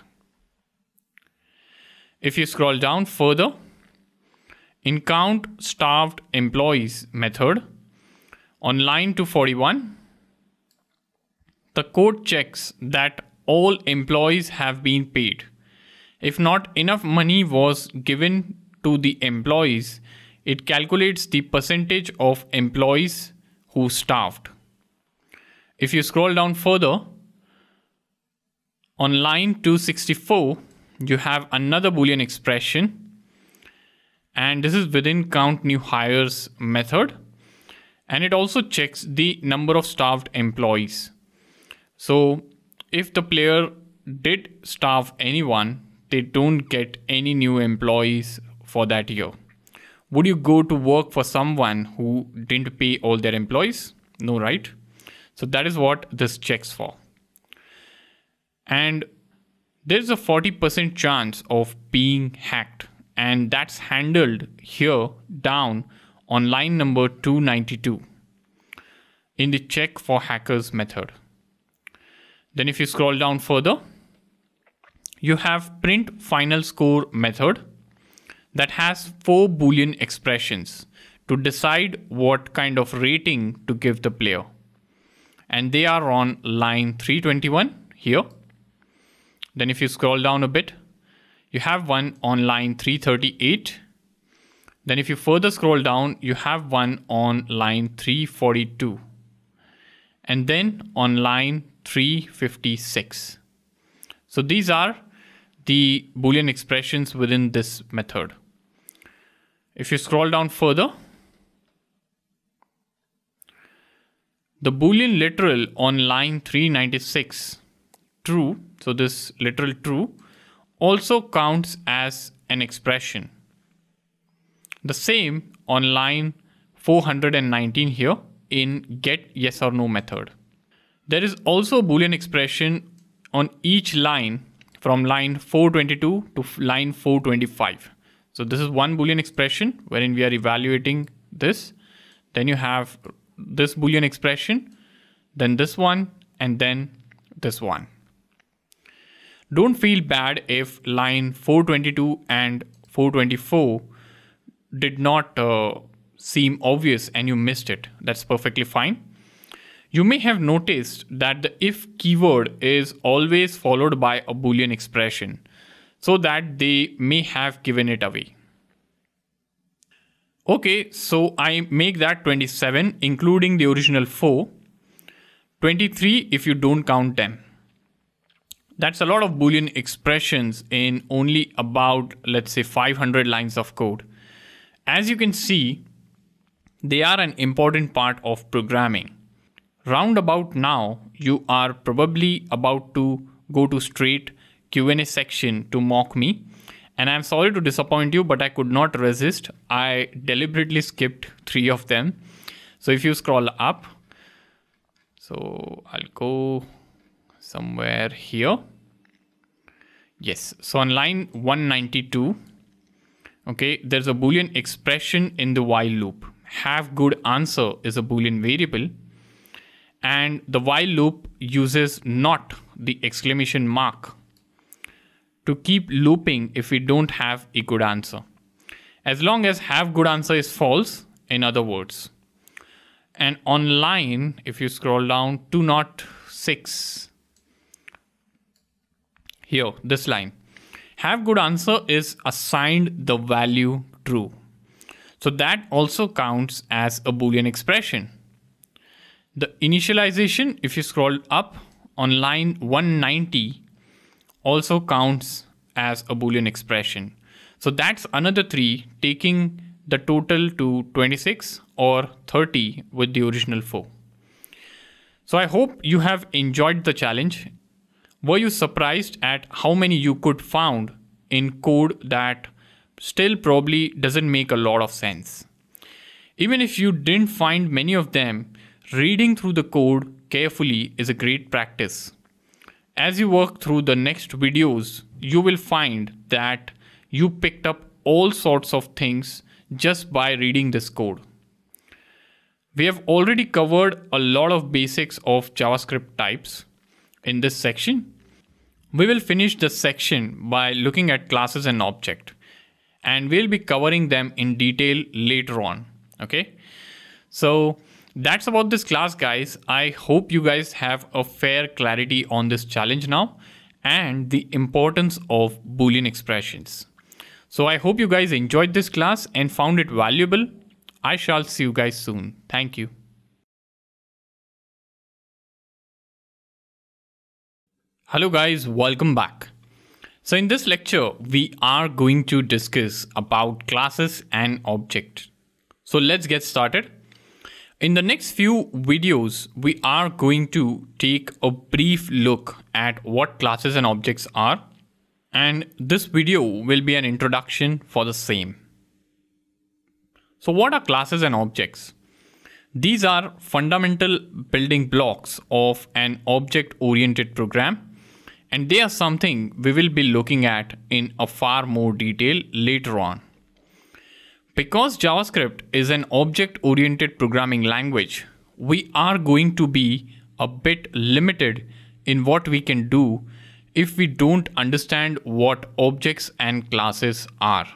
If you scroll down further, in count starved employees method, on line 241, the code checks that all employees have been paid. If not enough money was given to the employees, it calculates the percentage of employees who staffed. If you scroll down further, on line 264, you have another Boolean expression. And this is within count new hires method. And it also checks the number of staffed employees. So if the player did staff anyone, they don't get any new employees for that year. Would you go to work for someone who didn't pay all their employees? No, right? So that is what this checks for. And there's a 40% chance of being hacked, and that's handled here down on line number 292 in the check for hackers method. Then if you scroll down further, you have print final score method that has four boolean expressions to decide what kind of rating to give the player. And they are on line 321 here. Then if you scroll down a bit, you have one on line 338 Then if you further scroll down, you have one on line 342 and then on line 356. So these are the Boolean expressions within this method. If you scroll down further, the Boolean literal on line 396, true, so this literal true, also counts as an expression. The same on line 419 here in get yes or no method. There is also a boolean expression on each line from line 422 to line 425. So this is one boolean expression wherein we are evaluating this. Then you have this boolean expression, then this one, and then this one. Don't feel bad if line 422 and 424 did not uh, seem obvious and you missed it. That's perfectly fine. You may have noticed that the if keyword is always followed by a boolean expression so that they may have given it away. Okay, so I make that 27 including the original 4, 23 if you don't count them. That's a lot of boolean expressions in only about let's say 500 lines of code. As you can see, they are an important part of programming. Round about now, you are probably about to go to straight Q&A section to mock me. And I'm sorry to disappoint you, but I could not resist. I deliberately skipped three of them. So if you scroll up, so I'll go somewhere here. Yes, so on line 192, okay, there's a Boolean expression in the while loop have good answer is a boolean variable and the while loop uses not the exclamation mark to keep looping if we don't have a good answer. As long as have good answer is false in other words. And online if you scroll down to not 6 here this line. Have good answer is assigned the value true. So that also counts as a Boolean expression. The initialization, if you scroll up on line 190, also counts as a Boolean expression. So that's another three, taking the total to 26 or 30 with the original four. So I hope you have enjoyed the challenge. Were you surprised at how many you could found in code that still probably doesn't make a lot of sense. Even if you didn't find many of them, reading through the code carefully is a great practice. As you work through the next videos, you will find that you picked up all sorts of things just by reading this code. We have already covered a lot of basics of JavaScript types in this section. We will finish this section by looking at classes and object and we'll be covering them in detail later on. Okay. So that's about this class guys. I hope you guys have a fair clarity on this challenge now and the importance of Boolean expressions. So I hope you guys enjoyed this class and found it valuable. I shall see you guys soon. Thank you. Hello guys, welcome back. So in this lecture, we are going to discuss about classes and object. So let's get started. In the next few videos, we are going to take a brief look at what classes and objects are. And this video will be an introduction for the same. So what are classes and objects? These are fundamental building blocks of an object-oriented program and they are something we will be looking at in a far more detail later on. Because JavaScript is an object-oriented programming language, we are going to be a bit limited in what we can do if we don't understand what objects and classes are.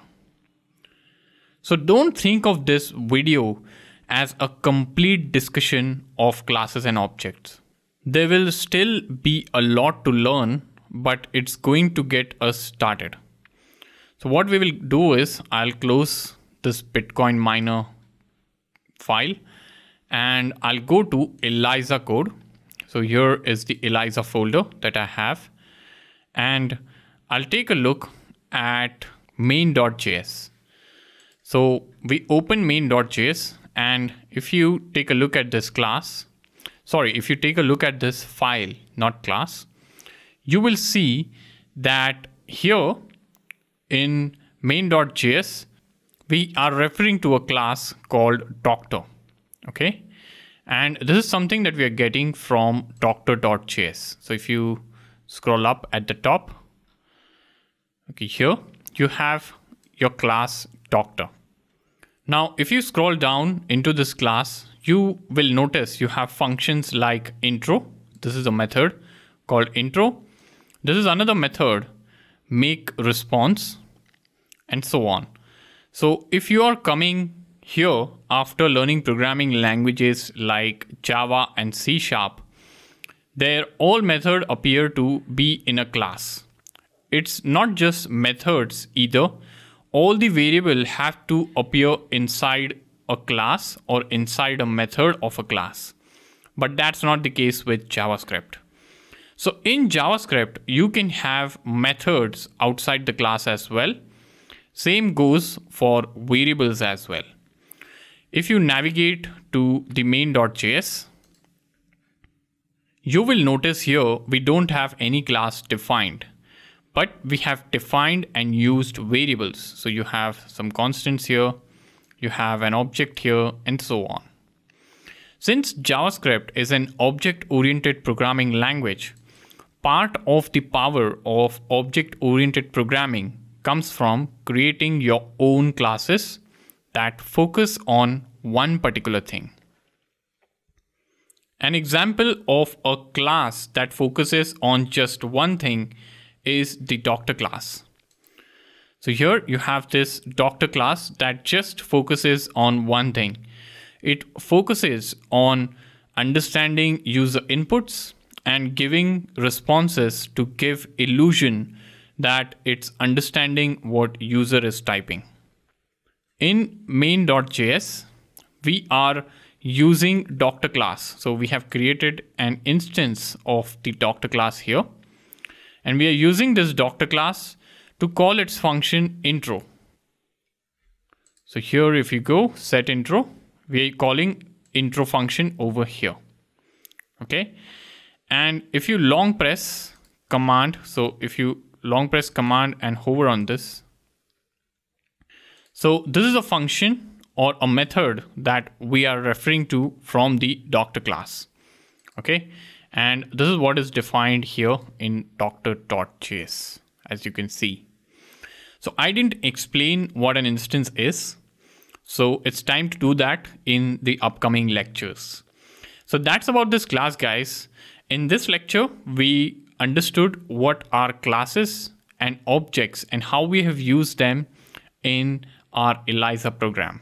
So don't think of this video as a complete discussion of classes and objects. There will still be a lot to learn, but it's going to get us started. So what we will do is I'll close this Bitcoin miner file and I'll go to ELIZA code. So here is the ELIZA folder that I have and I'll take a look at main.js. So we open main.js and if you take a look at this class, sorry, if you take a look at this file, not class, you will see that here in main.js, we are referring to a class called doctor. Okay. And this is something that we are getting from doctor.js. So if you scroll up at the top, okay, here you have your class doctor. Now, if you scroll down into this class, you will notice you have functions like intro. This is a method called intro. This is another method, make response, and so on. So if you are coming here after learning programming languages like Java and C Sharp, their all method appear to be in a class. It's not just methods either. All the variable have to appear inside a class or inside a method of a class. But that's not the case with JavaScript. So in JavaScript, you can have methods outside the class as well. Same goes for variables as well. If you navigate to the main.js, you will notice here we don't have any class defined, but we have defined and used variables. So you have some constants here, you have an object here, and so on. Since JavaScript is an object-oriented programming language, part of the power of object-oriented programming comes from creating your own classes that focus on one particular thing. An example of a class that focuses on just one thing is the doctor class. So here you have this doctor class that just focuses on one thing. It focuses on understanding user inputs and giving responses to give illusion that it's understanding what user is typing. In main.js, we are using doctor class. So we have created an instance of the doctor class here. And we are using this doctor class to call its function intro. So here, if you go set intro, we are calling intro function over here. Okay. And if you long press command, so if you long press command and hover on this, so this is a function or a method that we are referring to from the doctor class. Okay. And this is what is defined here in doctor.js, as you can see. So I didn't explain what an instance is. So it's time to do that in the upcoming lectures. So that's about this class, guys. In this lecture, we understood what are classes and objects and how we have used them in our ELIZA program.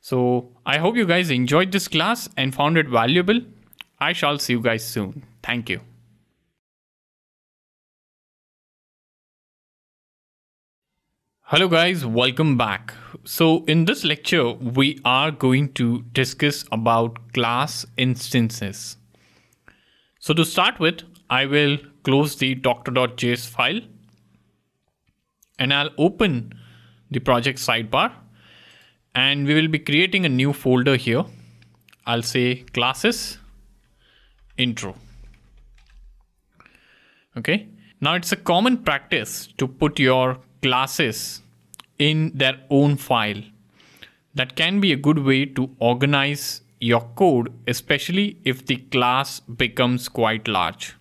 So I hope you guys enjoyed this class and found it valuable. I shall see you guys soon. Thank you. Hello guys, welcome back. So in this lecture, we are going to discuss about class instances. So to start with, I will close the doctor.js file and I'll open the project sidebar and we will be creating a new folder here. I'll say classes intro. Okay. Now it's a common practice to put your classes in their own file. That can be a good way to organize your code, especially if the class becomes quite large.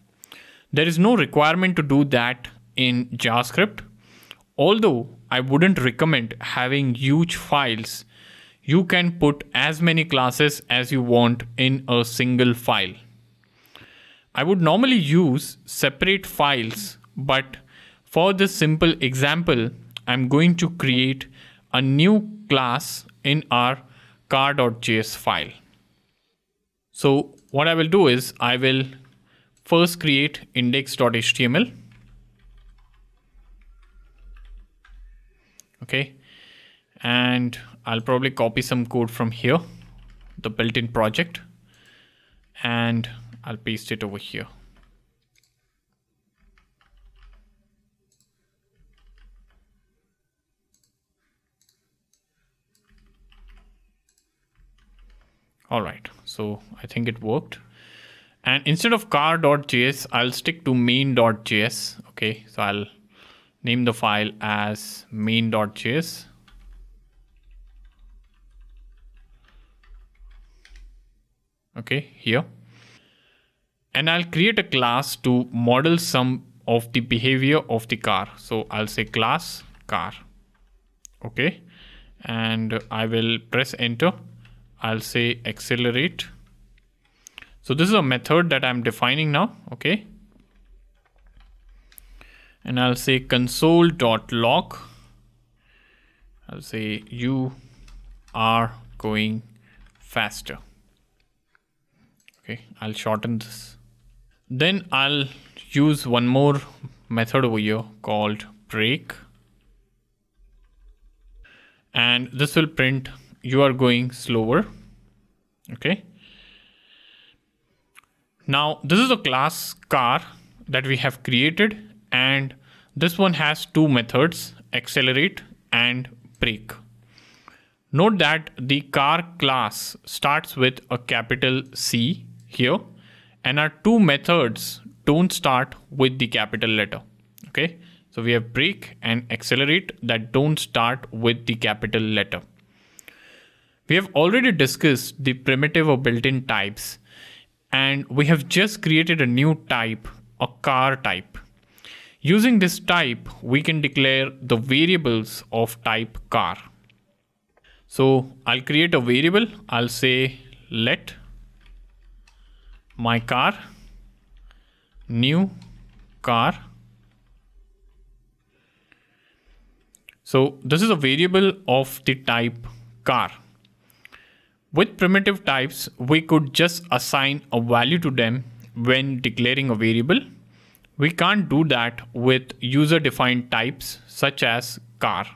There is no requirement to do that in JavaScript. Although I wouldn't recommend having huge files. You can put as many classes as you want in a single file. I would normally use separate files, but for this simple example, I'm going to create a new class in our car.js file. So what I will do is I will first create index.html okay and I'll probably copy some code from here, the built-in project, and I'll paste it over here. All right, so I think it worked. And instead of car.js, I'll stick to main.js. Okay, so I'll name the file as main.js. Okay, here. And I'll create a class to model some of the behavior of the car. So I'll say class car. Okay, and I will press enter I'll say accelerate. So this is a method that I'm defining now. Okay. And I'll say console.log. I'll say you are going faster. Okay, I'll shorten this. Then I'll use one more method over here called brake. And this will print you are going slower okay now this is a class car that we have created and this one has two methods accelerate and brake. Note that the car class starts with a capital C here and our two methods don't start with the capital letter okay? So we have brake and accelerate that don't start with the capital letter. We have already discussed the primitive or built-in types and we have just created a new type, a car type. Using this type, we can declare the variables of type car. So I'll create a variable. I'll say let my car new car. So this is a variable of the type car. With primitive types, we could just assign a value to them when declaring a variable. We can't do that with user defined types such as car.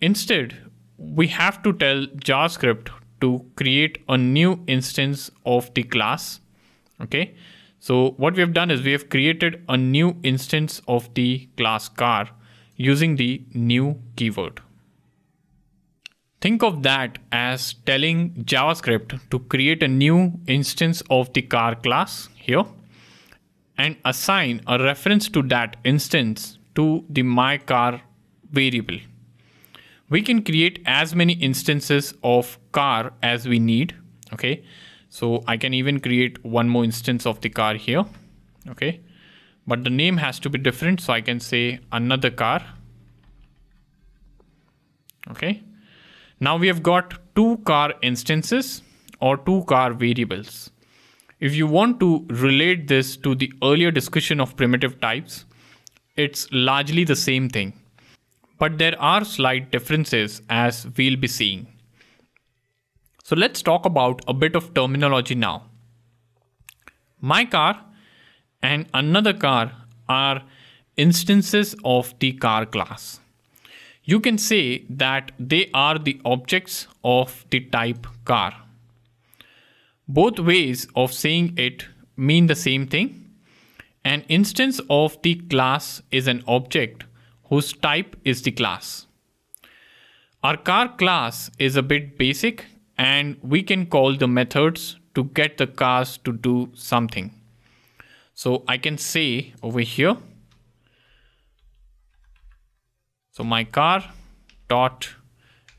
Instead, we have to tell JavaScript to create a new instance of the class. Okay. So what we have done is we have created a new instance of the class car using the new keyword. Think of that as telling JavaScript to create a new instance of the car class here and assign a reference to that instance to the myCar variable. We can create as many instances of car as we need. Okay. So I can even create one more instance of the car here. Okay. But the name has to be different. So I can say another car. Okay now we have got two car instances or two car variables. If you want to relate this to the earlier discussion of primitive types, it's largely the same thing. But there are slight differences as we'll be seeing. So let's talk about a bit of terminology now. My car and another car are instances of the car class you can say that they are the objects of the type car. Both ways of saying it mean the same thing. An instance of the class is an object whose type is the class. Our car class is a bit basic and we can call the methods to get the cars to do something. So I can say over here so my car dot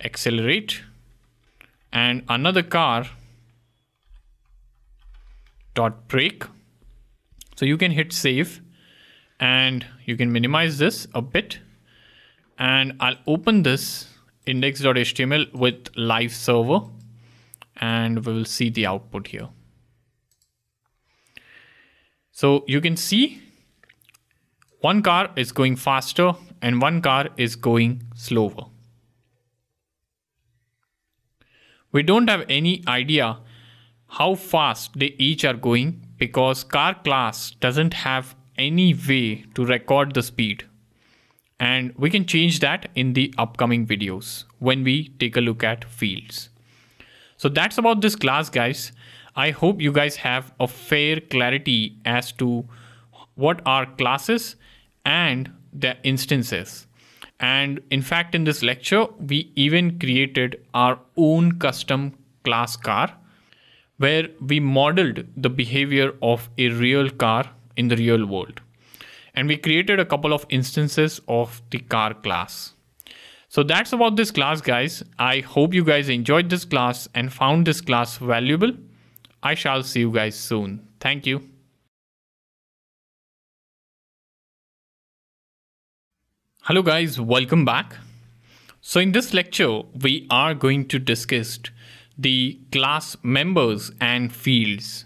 accelerate and another car dot brake. So you can hit save and you can minimize this a bit and I'll open this index.html with live server and we will see the output here. So you can see one car is going faster and one car is going slower. We don't have any idea how fast they each are going because car class doesn't have any way to record the speed. And we can change that in the upcoming videos when we take a look at fields. So that's about this class guys. I hope you guys have a fair clarity as to what are classes and their instances. And in fact, in this lecture, we even created our own custom class car where we modeled the behavior of a real car in the real world. And we created a couple of instances of the car class. So that's about this class, guys. I hope you guys enjoyed this class and found this class valuable. I shall see you guys soon. Thank you. Hello guys, welcome back. So in this lecture, we are going to discuss the class members and fields.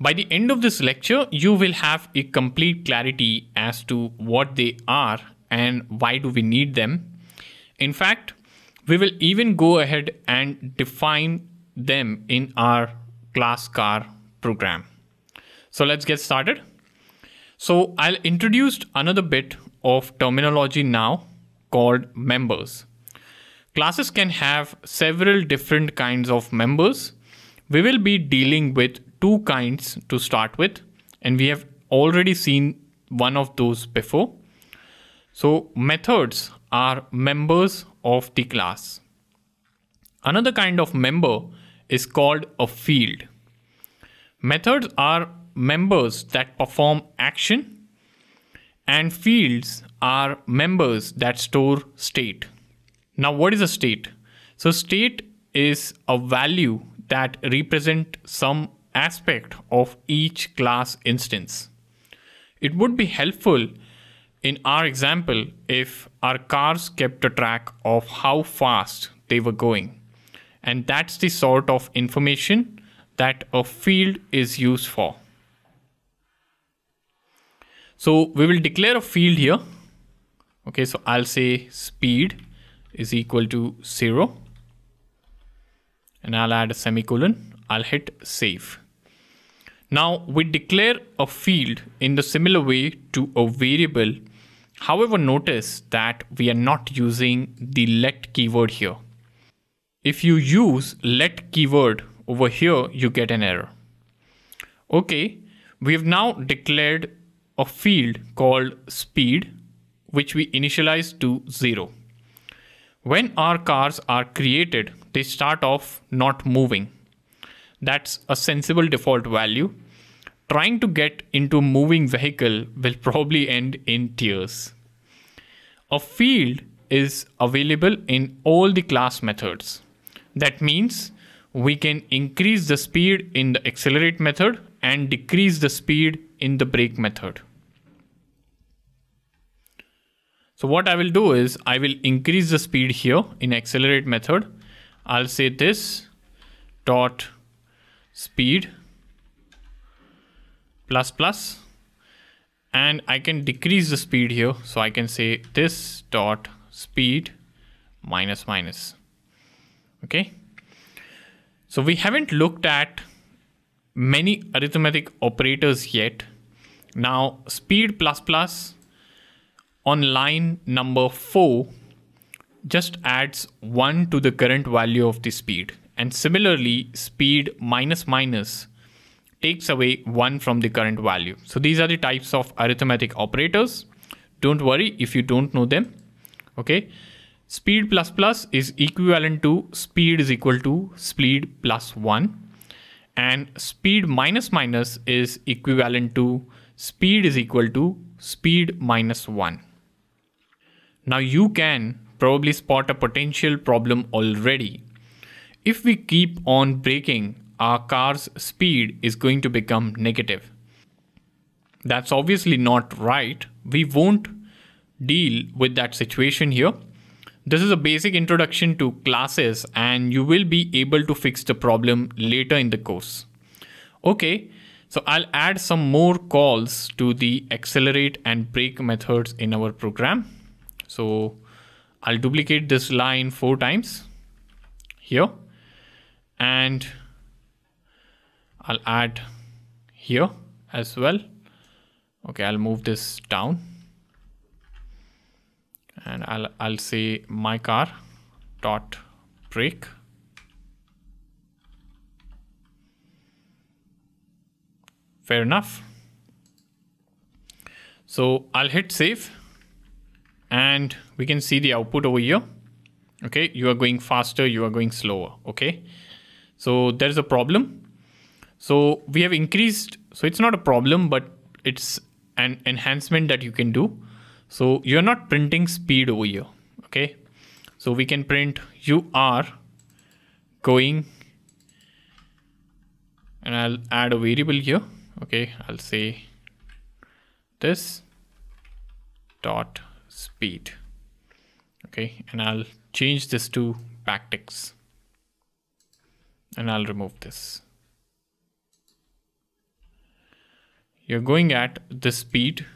By the end of this lecture, you will have a complete clarity as to what they are and why do we need them. In fact, we will even go ahead and define them in our class car program. So let's get started. So I'll introduce another bit of terminology now called members. Classes can have several different kinds of members. We will be dealing with two kinds to start with, and we have already seen one of those before. So methods are members of the class. Another kind of member is called a field. Methods are members that perform action and fields are members that store state. Now, what is a state? So state is a value that represent some aspect of each class instance. It would be helpful in our example if our cars kept a track of how fast they were going. And that's the sort of information that a field is used for. So we will declare a field here. Okay, so I'll say speed is equal to zero and I'll add a semicolon. I'll hit save. Now we declare a field in the similar way to a variable. However, notice that we are not using the let keyword here. If you use let keyword over here, you get an error. Okay, we have now declared a field called speed, which we initialize to zero. When our cars are created, they start off not moving. That's a sensible default value. Trying to get into a moving vehicle will probably end in tears. A field is available in all the class methods. That means we can increase the speed in the accelerate method and decrease the speed in the brake method. So what I will do is I will increase the speed here in accelerate method. I'll say this dot speed plus plus and I can decrease the speed here. So I can say this dot speed minus minus. Okay. So we haven't looked at many arithmetic operators yet. Now speed plus plus on line number 4 just adds 1 to the current value of the speed and similarly speed minus minus takes away 1 from the current value. So these are the types of arithmetic operators. Don't worry if you don't know them. Okay. Speed plus plus is equivalent to speed is equal to speed plus 1 and speed minus minus is equivalent to speed is equal to speed minus 1. Now you can probably spot a potential problem already. If we keep on braking, our car's speed is going to become negative. That's obviously not right. We won't deal with that situation here. This is a basic introduction to classes and you will be able to fix the problem later in the course. Okay, so I'll add some more calls to the accelerate and brake methods in our program. So I'll duplicate this line four times here and I'll add here as well. Okay, I'll move this down. And I'll, I'll say my car dot brake. Fair enough. So I'll hit save and we can see the output over here. Okay you are going faster you are going slower. Okay so there's a problem. So we have increased so it's not a problem but it's an enhancement that you can do so you're not printing speed over here okay? So we can print you are going and I'll add a variable here okay? I'll say this dot speed okay? And I'll change this to backticks and I'll remove this. You're going at the speed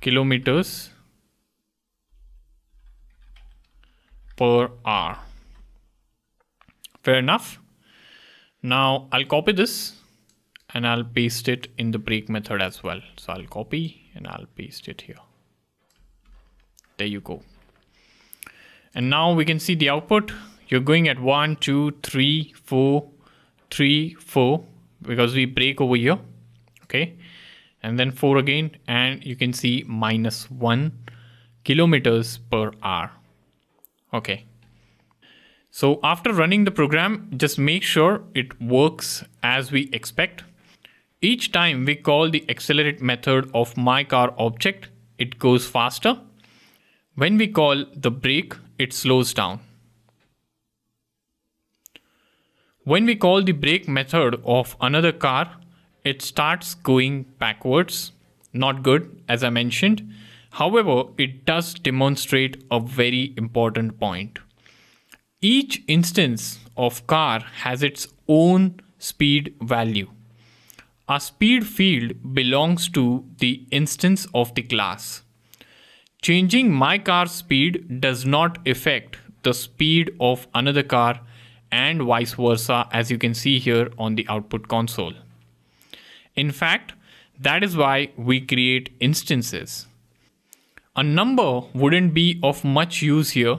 kilometers per hour fair enough now I'll copy this and I'll paste it in the brake method as well. So I'll copy and I'll paste it here. There you go. And now we can see the output. You're going at one, two, three, four, three, four, because we break over here. Okay. And then four again, and you can see minus one kilometers per hour. Okay. So after running the program, just make sure it works as we expect. Each time we call the accelerate method of my car object, it goes faster. When we call the brake, it slows down. When we call the brake method of another car, it starts going backwards. Not good, as I mentioned. However, it does demonstrate a very important point. Each instance of car has its own speed value. A speed field belongs to the instance of the class. Changing my car's speed does not affect the speed of another car and vice versa as you can see here on the output console. In fact, that is why we create instances. A number wouldn't be of much use here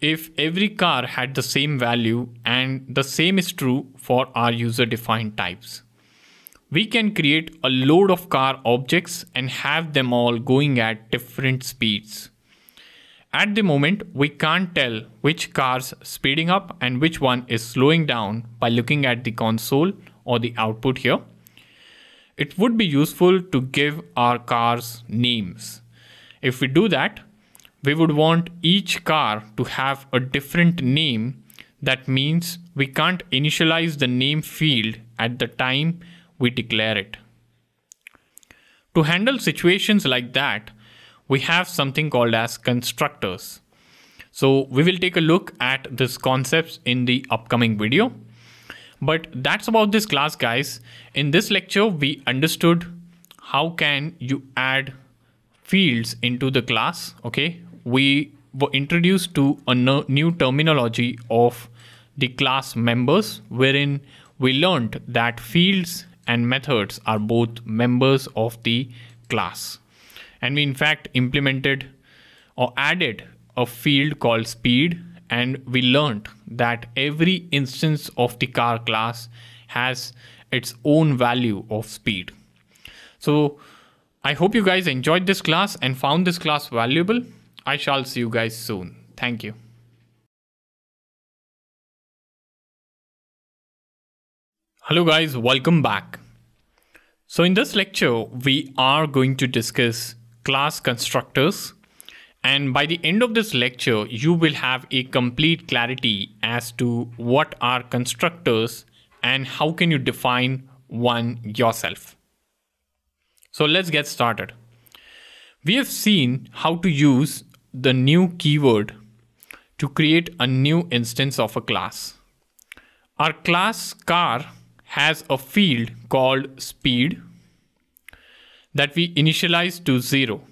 if every car had the same value and the same is true for our user defined types. We can create a load of car objects and have them all going at different speeds. At the moment, we can't tell which car's speeding up and which one is slowing down by looking at the console or the output here. It would be useful to give our cars names. If we do that, we would want each car to have a different name. That means we can't initialize the name field at the time we declare it. To handle situations like that, we have something called as constructors. So we will take a look at these concepts in the upcoming video. But that's about this class guys. In this lecture, we understood how can you add fields into the class, okay? we were introduced to a new terminology of the class members, wherein we learned that fields and methods are both members of the class. And we in fact implemented or added a field called speed and we learned that every instance of the car class has its own value of speed. So I hope you guys enjoyed this class and found this class valuable. I shall see you guys soon. Thank you. Hello guys, welcome back. So in this lecture, we are going to discuss class constructors. And by the end of this lecture, you will have a complete clarity as to what are constructors and how can you define one yourself. So let's get started. We have seen how to use the new keyword to create a new instance of a class. Our class car has a field called speed that we initialize to zero.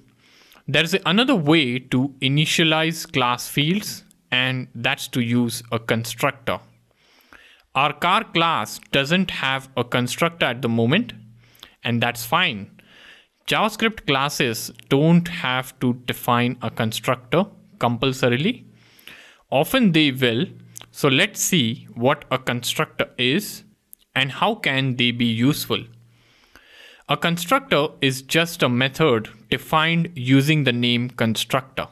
There's another way to initialize class fields and that's to use a constructor. Our car class doesn't have a constructor at the moment and that's fine. JavaScript classes don't have to define a constructor compulsorily. Often they will. So let's see what a constructor is and how can they be useful. A constructor is just a method defined using the name constructor.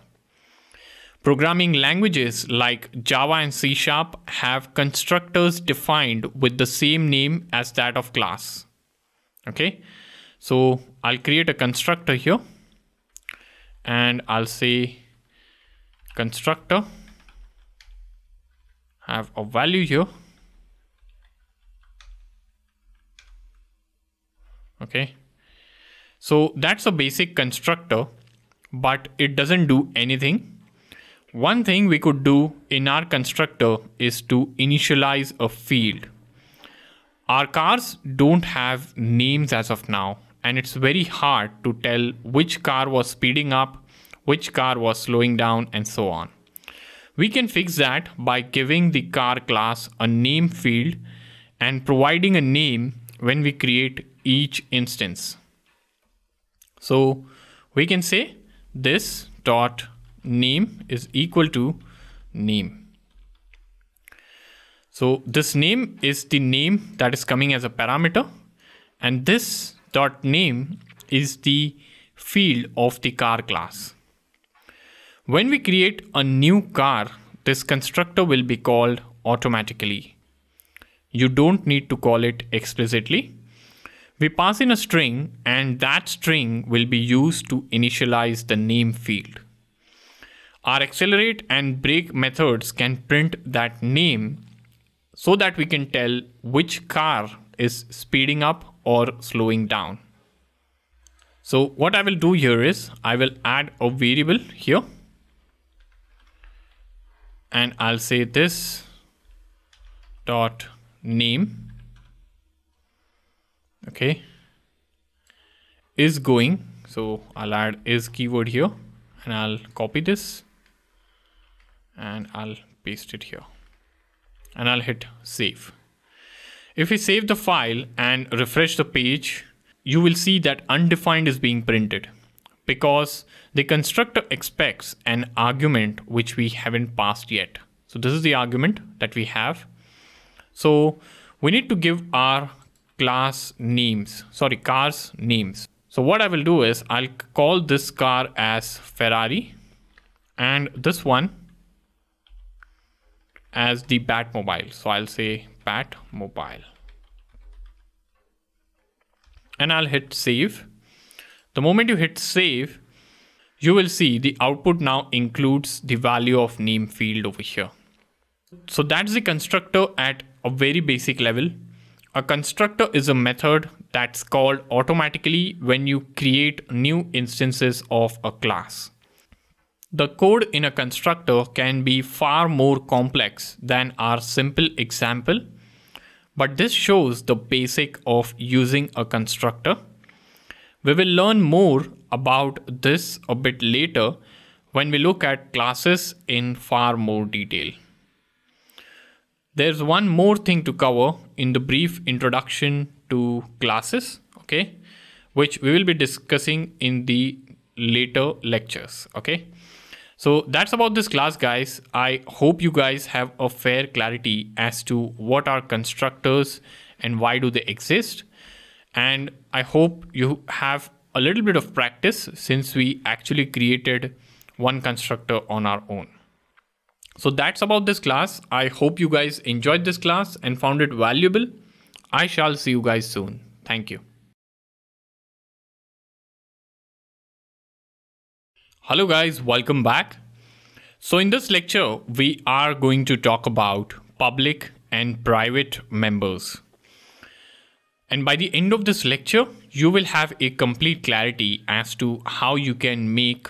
Programming languages like Java and C Sharp have constructors defined with the same name as that of class. Okay, so I'll create a constructor here and I'll say constructor have a value here okay so that's a basic constructor but it doesn't do anything. One thing we could do in our constructor is to initialize a field. Our cars don't have names as of now and it's very hard to tell which car was speeding up which car was slowing down and so on. We can fix that by giving the car class a name field and providing a name when we create each instance. So we can say this dot name is equal to name. So this name is the name that is coming as a parameter and this dot name is the field of the car class. When we create a new car, this constructor will be called automatically. You don't need to call it explicitly. We pass in a string and that string will be used to initialize the name field. Our accelerate and brake methods can print that name so that we can tell which car is speeding up or slowing down. So what I will do here is I will add a variable here and I'll say this dot name okay is going so I'll add is keyword here and I'll copy this and I'll paste it here and I'll hit save if we save the file and refresh the page you will see that undefined is being printed because the constructor expects an argument which we haven't passed yet. So this is the argument that we have. So we need to give our class names, sorry, cars names. So what I will do is I'll call this car as Ferrari and this one as the Batmobile. So I'll say Batmobile and I'll hit save. The moment you hit save, you will see the output now includes the value of name field over here. So that's the constructor at a very basic level. A constructor is a method that's called automatically when you create new instances of a class. The code in a constructor can be far more complex than our simple example, but this shows the basic of using a constructor. We will learn more about this a bit later when we look at classes in far more detail. There's one more thing to cover in the brief introduction to classes, okay, which we will be discussing in the later lectures, okay. So that's about this class guys. I hope you guys have a fair clarity as to what are constructors and why do they exist. And I hope you have a little bit of practice since we actually created one constructor on our own. So that's about this class. I hope you guys enjoyed this class and found it valuable. I shall see you guys soon. Thank you. Hello guys, welcome back. So in this lecture, we are going to talk about public and private members. And by the end of this lecture, you will have a complete clarity as to how you can make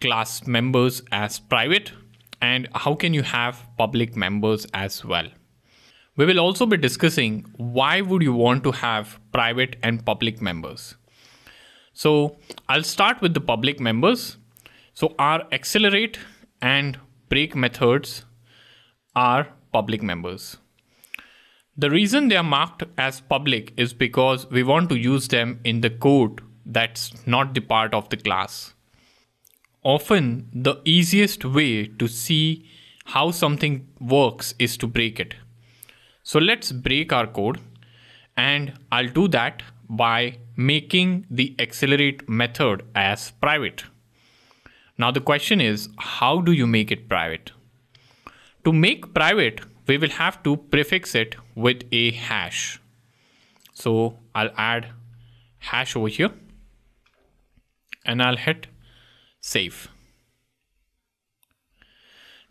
class members as private and how can you have public members as well. We will also be discussing why would you want to have private and public members. So I'll start with the public members. So our accelerate and brake methods are public members. The reason they are marked as public is because we want to use them in the code that's not the part of the class. Often the easiest way to see how something works is to break it. So let's break our code and I'll do that by making the accelerate method as private. Now the question is, how do you make it private? To make private, we will have to prefix it with a hash. So I'll add hash over here and I'll hit save.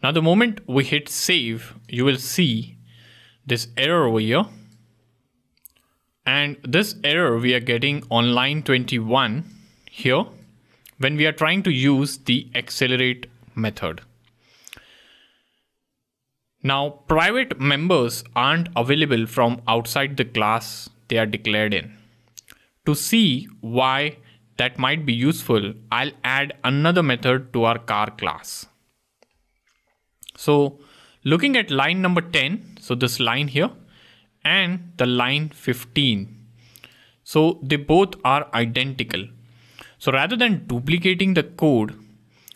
Now the moment we hit save, you will see this error over here. And this error we are getting on line 21 here when we are trying to use the accelerate method. Now, private members aren't available from outside the class they are declared in. To see why that might be useful, I'll add another method to our car class. So looking at line number 10, so this line here and the line 15. So they both are identical. So rather than duplicating the code,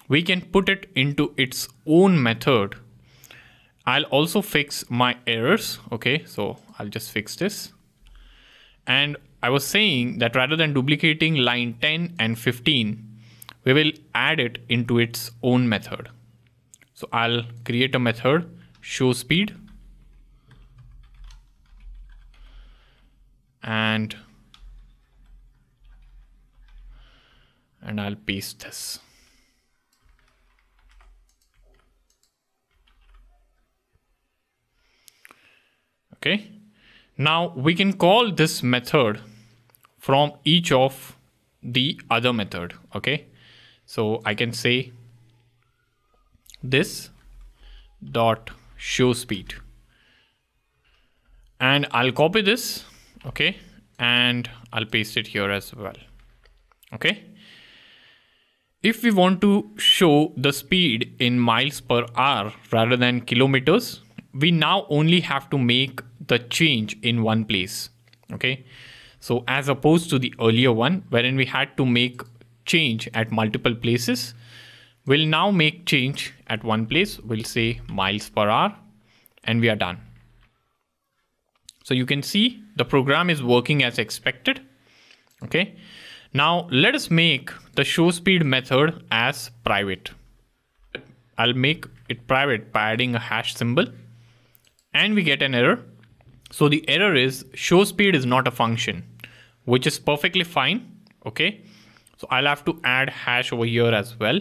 we can put it into its own method. I'll also fix my errors. Okay, so I'll just fix this. And I was saying that rather than duplicating line 10 and 15, we will add it into its own method. So I'll create a method show speed and and I'll paste this. Okay. Now we can call this method from each of the other method. Okay. So I can say this dot show speed and I'll copy this okay and I'll paste it here as well okay if we want to show the speed in miles per hour rather than kilometers, we now only have to make the change in one place. Okay. So as opposed to the earlier one, wherein we had to make change at multiple places, we'll now make change at one place. We'll say miles per hour and we are done. So you can see the program is working as expected. Okay. Now let us make the show speed method as private. I'll make it private by adding a hash symbol and we get an error. So the error is show speed is not a function, which is perfectly fine. Okay. So I'll have to add hash over here as well.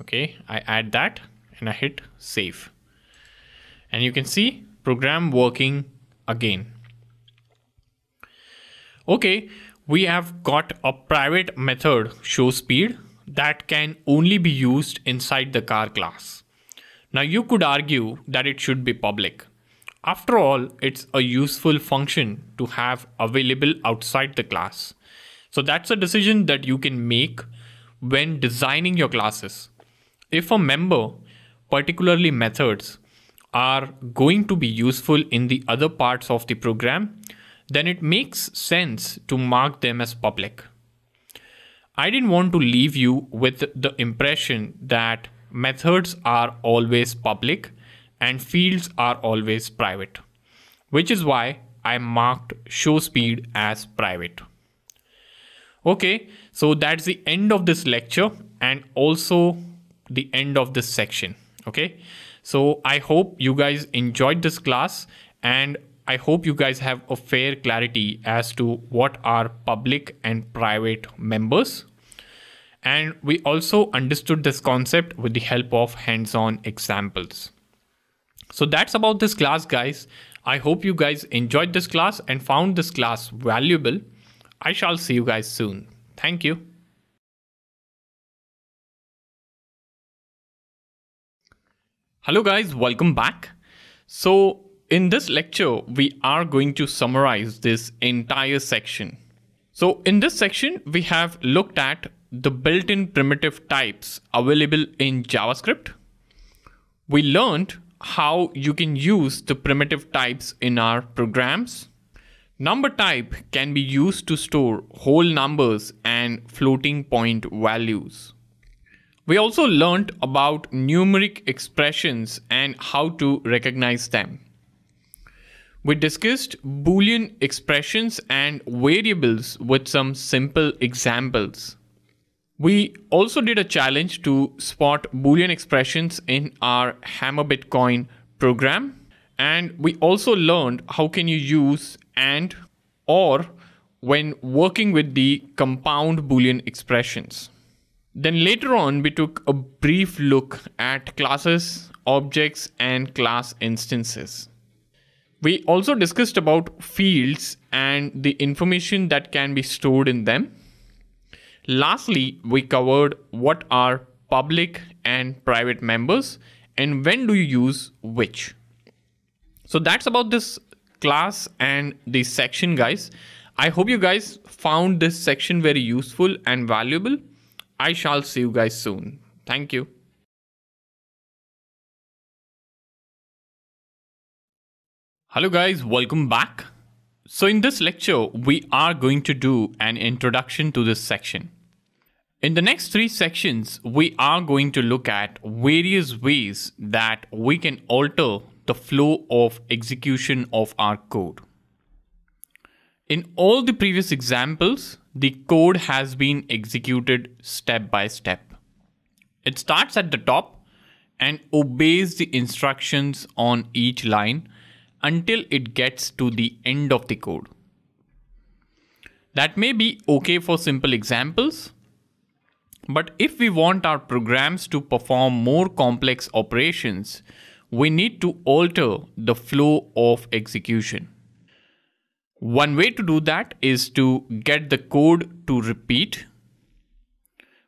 Okay. I add that and I hit save. And you can see program working again. Okay we have got a private method show speed that can only be used inside the car class. Now you could argue that it should be public. After all, it's a useful function to have available outside the class. So that's a decision that you can make when designing your classes. If a member, particularly methods, are going to be useful in the other parts of the program, then it makes sense to mark them as public. I didn't want to leave you with the impression that methods are always public and fields are always private, which is why I marked show speed as private. Okay, so that's the end of this lecture and also the end of this section. Okay, so I hope you guys enjoyed this class and I hope you guys have a fair clarity as to what are public and private members. And we also understood this concept with the help of hands-on examples. So that's about this class, guys. I hope you guys enjoyed this class and found this class valuable. I shall see you guys soon. Thank you. Hello guys, welcome back. So in this lecture, we are going to summarize this entire section. So in this section, we have looked at the built-in primitive types available in JavaScript. We learned how you can use the primitive types in our programs. Number type can be used to store whole numbers and floating point values. We also learned about numeric expressions and how to recognize them. We discussed Boolean expressions and variables with some simple examples. We also did a challenge to spot Boolean expressions in our Hammer Bitcoin program. And we also learned how can you use and or when working with the compound Boolean expressions. Then later on, we took a brief look at classes, objects, and class instances. We also discussed about fields and the information that can be stored in them. Lastly, we covered what are public and private members and when do you use which. So that's about this class and this section guys. I hope you guys found this section very useful and valuable. I shall see you guys soon. Thank you. Hello guys, welcome back. So in this lecture, we are going to do an introduction to this section. In the next three sections, we are going to look at various ways that we can alter the flow of execution of our code. In all the previous examples, the code has been executed step by step. It starts at the top and obeys the instructions on each line until it gets to the end of the code. That may be okay for simple examples, but if we want our programs to perform more complex operations, we need to alter the flow of execution. One way to do that is to get the code to repeat.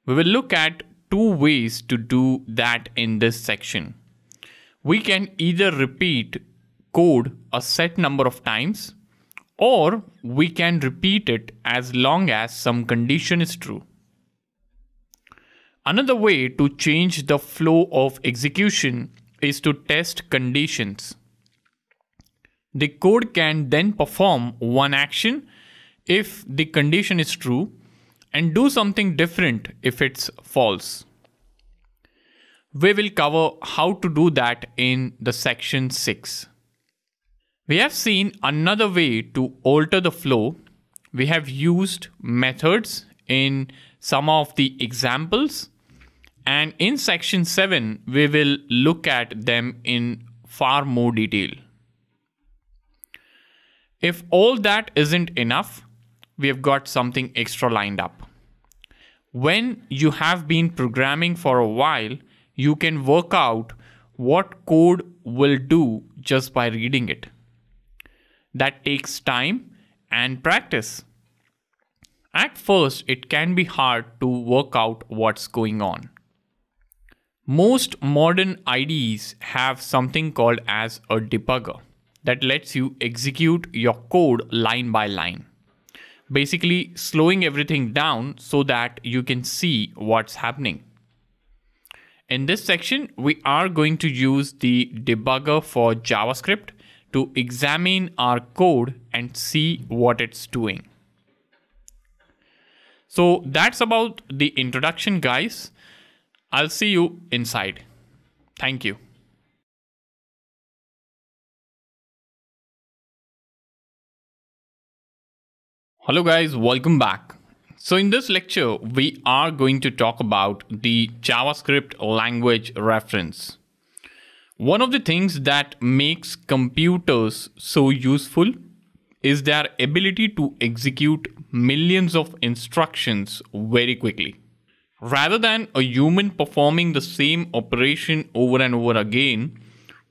We will look at two ways to do that in this section. We can either repeat code a set number of times or we can repeat it as long as some condition is true. Another way to change the flow of execution is to test conditions. The code can then perform one action if the condition is true and do something different if it's false. We will cover how to do that in the section 6. We have seen another way to alter the flow. We have used methods in some of the examples. And in section 7, we will look at them in far more detail. If all that isn't enough, we have got something extra lined up. When you have been programming for a while, you can work out what code will do just by reading it. That takes time and practice. At first, it can be hard to work out what's going on. Most modern IDEs have something called as a debugger that lets you execute your code line by line. Basically slowing everything down so that you can see what's happening. In this section, we are going to use the debugger for JavaScript to examine our code and see what it's doing. So that's about the introduction guys. I'll see you inside. Thank you. Hello guys, welcome back. So in this lecture, we are going to talk about the JavaScript language reference. One of the things that makes computers so useful is their ability to execute millions of instructions very quickly. Rather than a human performing the same operation over and over again,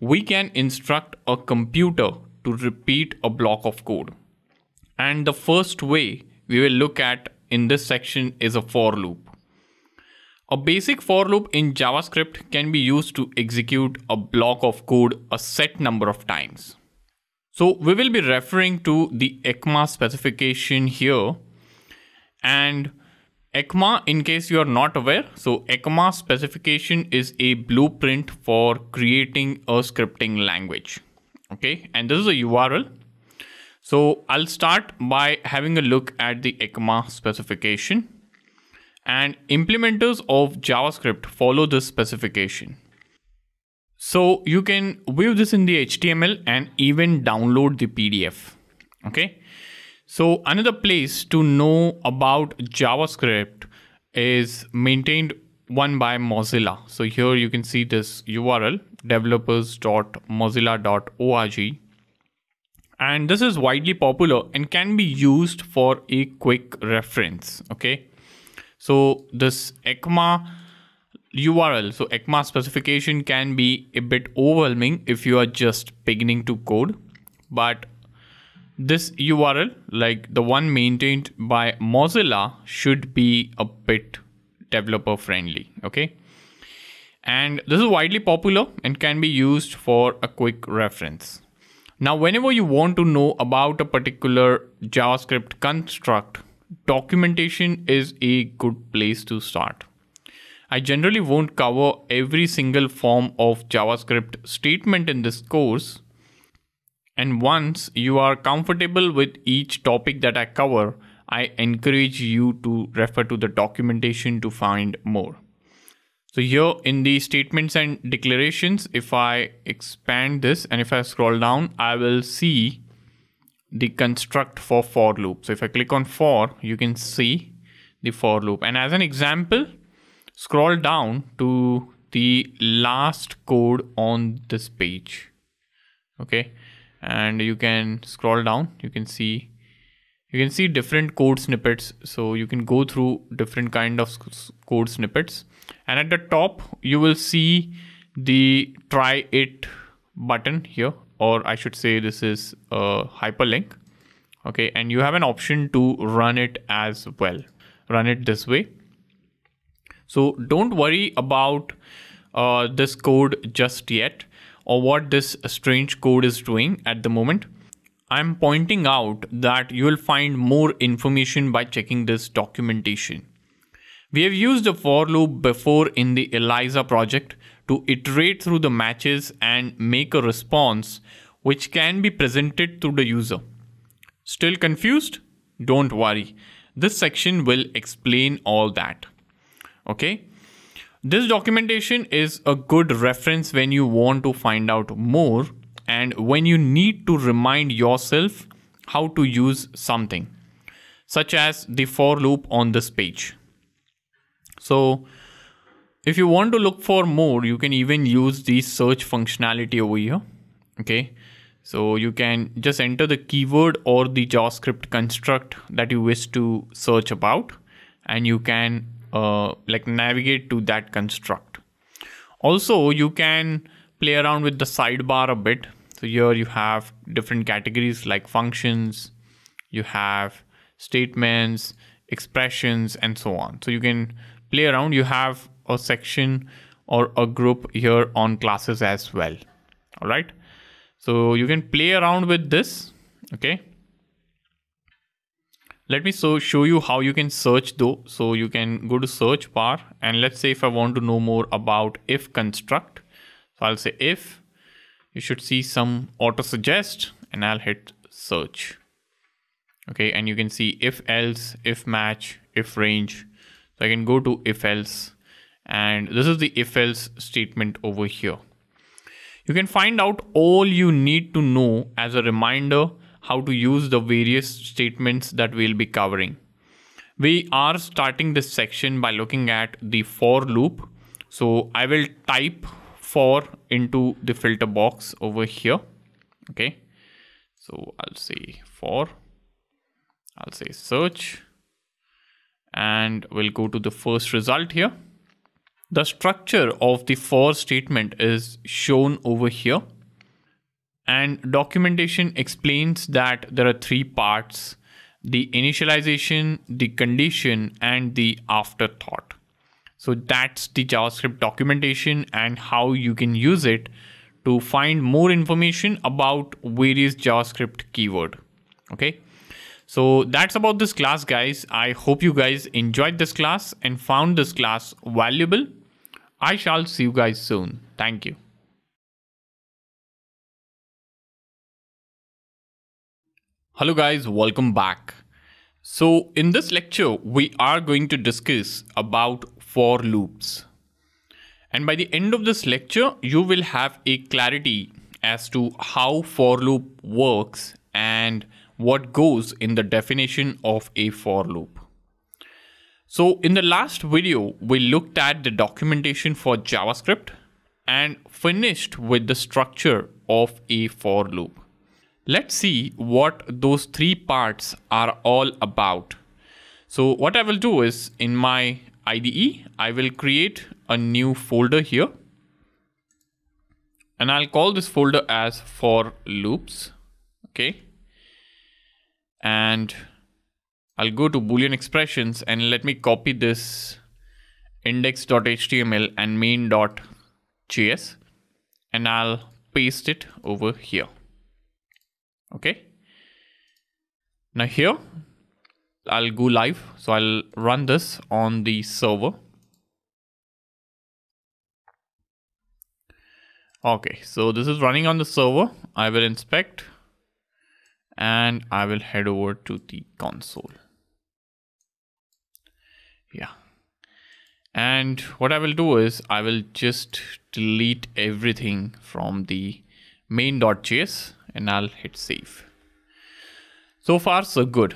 we can instruct a computer to repeat a block of code. And the first way we will look at in this section is a for loop. A basic for loop in JavaScript can be used to execute a block of code a set number of times. So we will be referring to the ECMA specification here and ECMA in case you are not aware. So ECMA specification is a blueprint for creating a scripting language. Okay. And this is a URL. So I'll start by having a look at the ECMA specification and implementers of JavaScript follow this specification. So you can view this in the HTML and even download the PDF. Okay. So another place to know about JavaScript is maintained one by Mozilla. So here you can see this URL developers.mozilla.org and this is widely popular and can be used for a quick reference okay so this ECMA URL so ECMA specification can be a bit overwhelming if you are just beginning to code. But this URL like the one maintained by Mozilla should be a bit developer friendly okay? And this is widely popular and can be used for a quick reference. Now, whenever you want to know about a particular JavaScript construct, documentation is a good place to start. I generally won't cover every single form of JavaScript statement in this course. And once you are comfortable with each topic that I cover, I encourage you to refer to the documentation to find more. So here in the statements and declarations, if I expand this and if I scroll down, I will see the construct for for loop. So if I click on for, you can see the for loop. And as an example, scroll down to the last code on this page. Okay. And you can scroll down, you can see you can see different code snippets so you can go through different kind of code snippets and at the top you will see the try it button here or I should say this is a hyperlink okay? And you have an option to run it as well run it this way. So don't worry about uh, this code just yet or what this strange code is doing at the moment. I'm pointing out that you will find more information by checking this documentation. We have used a for loop before in the Eliza project to iterate through the matches and make a response which can be presented to the user. Still confused? Don't worry. This section will explain all that. Okay. This documentation is a good reference when you want to find out more and when you need to remind yourself how to use something, such as the for loop on this page. So if you want to look for more, you can even use the search functionality over here. Okay. So you can just enter the keyword or the JavaScript construct that you wish to search about and you can uh, like navigate to that construct. Also, you can play around with the sidebar a bit. So here you have different categories like functions, you have statements, expressions, and so on. So you can play around. You have a section or a group here on classes as well. All right. So you can play around with this. Okay. Let me so show you how you can search though. So you can go to search bar and let's say if I want to know more about if construct. So I'll say if you should see some auto suggest and I'll hit search. Okay, and you can see if else, if match, if range. So I can go to if else and this is the if else statement over here. You can find out all you need to know as a reminder how to use the various statements that we'll be covering. We are starting this section by looking at the for loop. So I will type for into the filter box over here. Okay. So I'll say for, I'll say search and we'll go to the first result here. The structure of the for statement is shown over here and documentation explains that there are three parts the initialization, the condition, and the afterthought. So that's the JavaScript documentation and how you can use it to find more information about various JavaScript keyword. Okay. So that's about this class guys. I hope you guys enjoyed this class and found this class valuable. I shall see you guys soon. Thank you. Hello guys, welcome back. So in this lecture, we are going to discuss about for loops. And by the end of this lecture, you will have a clarity as to how for loop works and what goes in the definition of a for loop. So in the last video, we looked at the documentation for JavaScript and finished with the structure of a for loop. Let's see what those three parts are all about. So what I will do is in my IDE, I will create a new folder here. And I'll call this folder as for loops. Okay. And I'll go to Boolean expressions and let me copy this index.html and main.js and I'll paste it over here. Okay. Now here, I'll go live. So I'll run this on the server. Okay, so this is running on the server. I will inspect and I will head over to the console. Yeah. And what I will do is I will just delete everything from the main.js and I'll hit save. So far so good.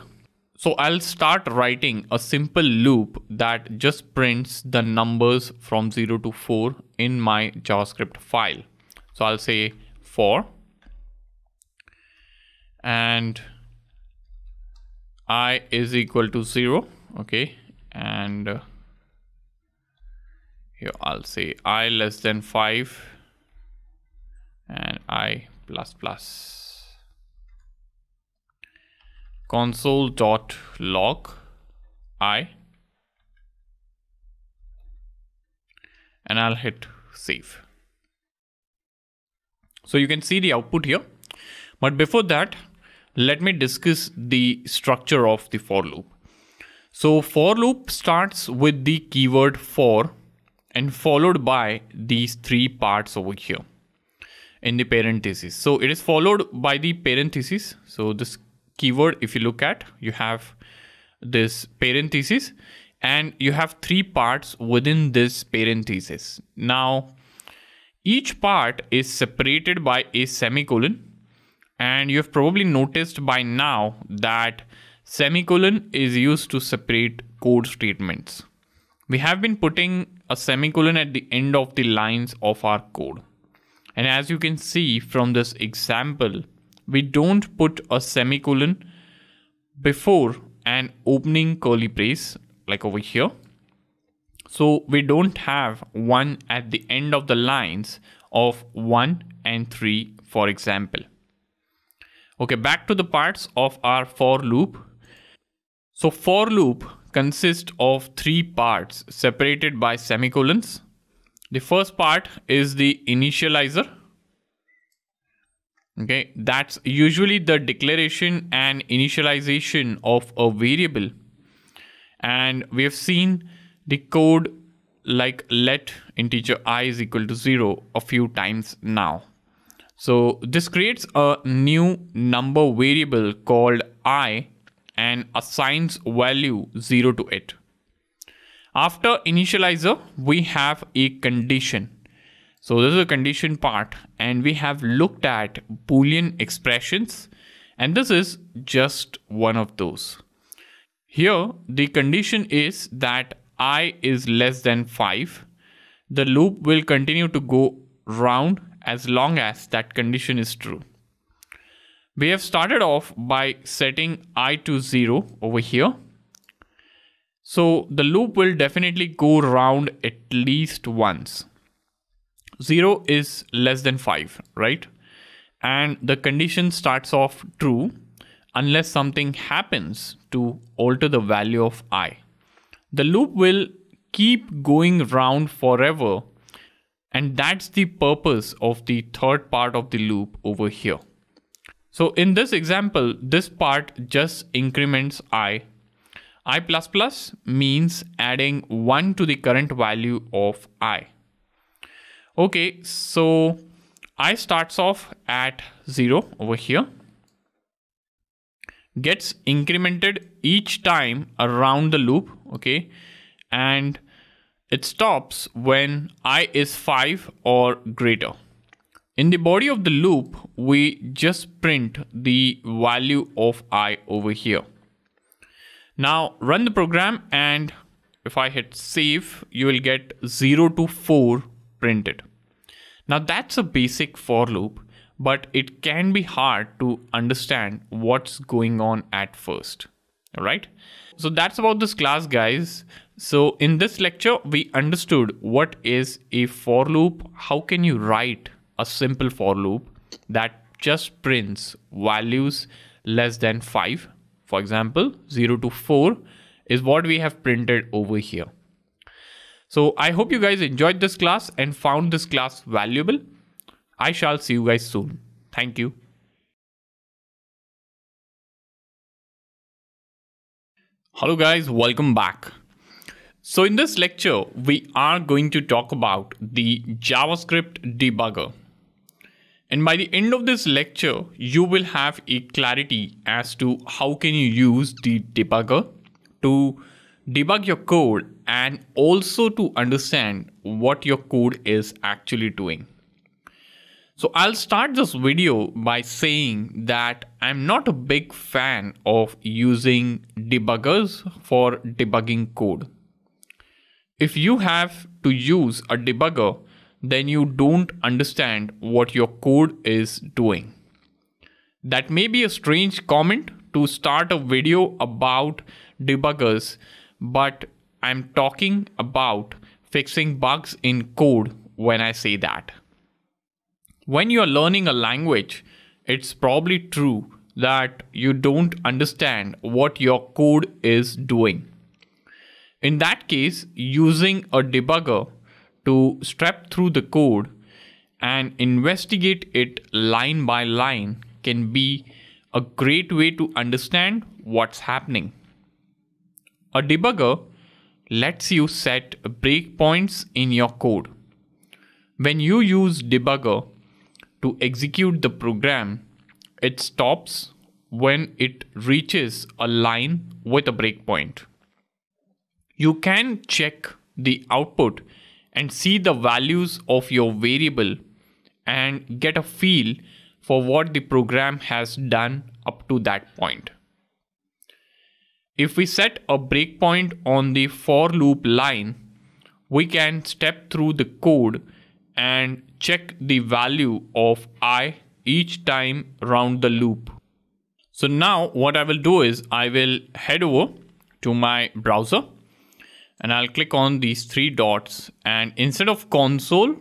So I'll start writing a simple loop that just prints the numbers from 0 to 4 in my JavaScript file. So I'll say for and i is equal to 0 okay and uh, here I'll say i less than 5 and i plus plus. Console dot log i. And I'll hit save. So you can see the output here. But before that let me discuss the structure of the for loop so for loop starts with the keyword for and followed by these three parts over here in the parentheses. So it is followed by the parentheses. So this keyword, if you look at, you have this parenthesis and you have three parts within this parenthesis. Now, each part is separated by a semicolon and you have probably noticed by now that Semicolon is used to separate code statements. We have been putting a semicolon at the end of the lines of our code. And as you can see from this example, we don't put a semicolon before an opening curly brace like over here. So we don't have one at the end of the lines of 1 and 3 for example. Okay, back to the parts of our for loop. So for loop consists of three parts separated by semicolons. The first part is the initializer. Okay, that's usually the declaration and initialization of a variable. And we have seen the code like let integer i is equal to 0 a few times now. So this creates a new number variable called i and assigns value 0 to it. After initializer, we have a condition. So this is a condition part and we have looked at boolean expressions and this is just one of those. Here the condition is that i is less than 5. The loop will continue to go round as long as that condition is true. We have started off by setting i to 0 over here. So the loop will definitely go round at least once. 0 is less than 5, right? And the condition starts off true unless something happens to alter the value of i. The loop will keep going round forever and that's the purpose of the third part of the loop over here. So in this example, this part just increments i. i++ plus means adding 1 to the current value of i. Okay, so i starts off at 0 over here. gets incremented each time around the loop, okay? And it stops when i is 5 or greater. In the body of the loop, we just print the value of i over here. Now run the program and if I hit save, you will get 0 to 4 printed. Now that's a basic for loop, but it can be hard to understand what's going on at first. All right. So that's about this class guys. So in this lecture, we understood what is a for loop. How can you write a simple for loop that just prints values less than five. For example, zero to four is what we have printed over here. So I hope you guys enjoyed this class and found this class valuable. I shall see you guys soon. Thank you. Hello guys, welcome back. So in this lecture, we are going to talk about the JavaScript debugger. And by the end of this lecture, you will have a clarity as to how can you use the debugger to debug your code and also to understand what your code is actually doing. So I'll start this video by saying that I'm not a big fan of using debuggers for debugging code. If you have to use a debugger, then you don't understand what your code is doing. That may be a strange comment to start a video about debuggers, but I'm talking about fixing bugs in code when I say that. When you're learning a language, it's probably true that you don't understand what your code is doing. In that case, using a debugger to step through the code and investigate it line by line can be a great way to understand what's happening. A debugger lets you set breakpoints in your code. When you use debugger to execute the program, it stops when it reaches a line with a breakpoint. You can check the output and see the values of your variable and get a feel for what the program has done up to that point. If we set a breakpoint on the for loop line, we can step through the code and check the value of i each time round the loop. So now what I will do is I will head over to my browser and I'll click on these three dots and instead of console,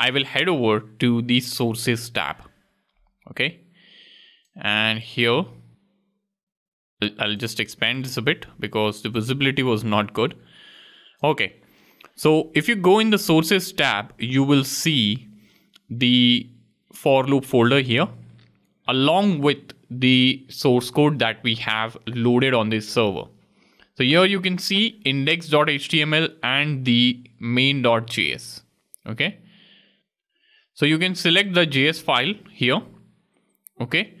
I will head over to the sources tab. Okay. And here, I'll just expand this a bit because the visibility was not good. Okay. So if you go in the sources tab, you will see the for loop folder here along with the source code that we have loaded on this server. So here you can see index.html and the main.js. Okay. So you can select the JS file here. Okay.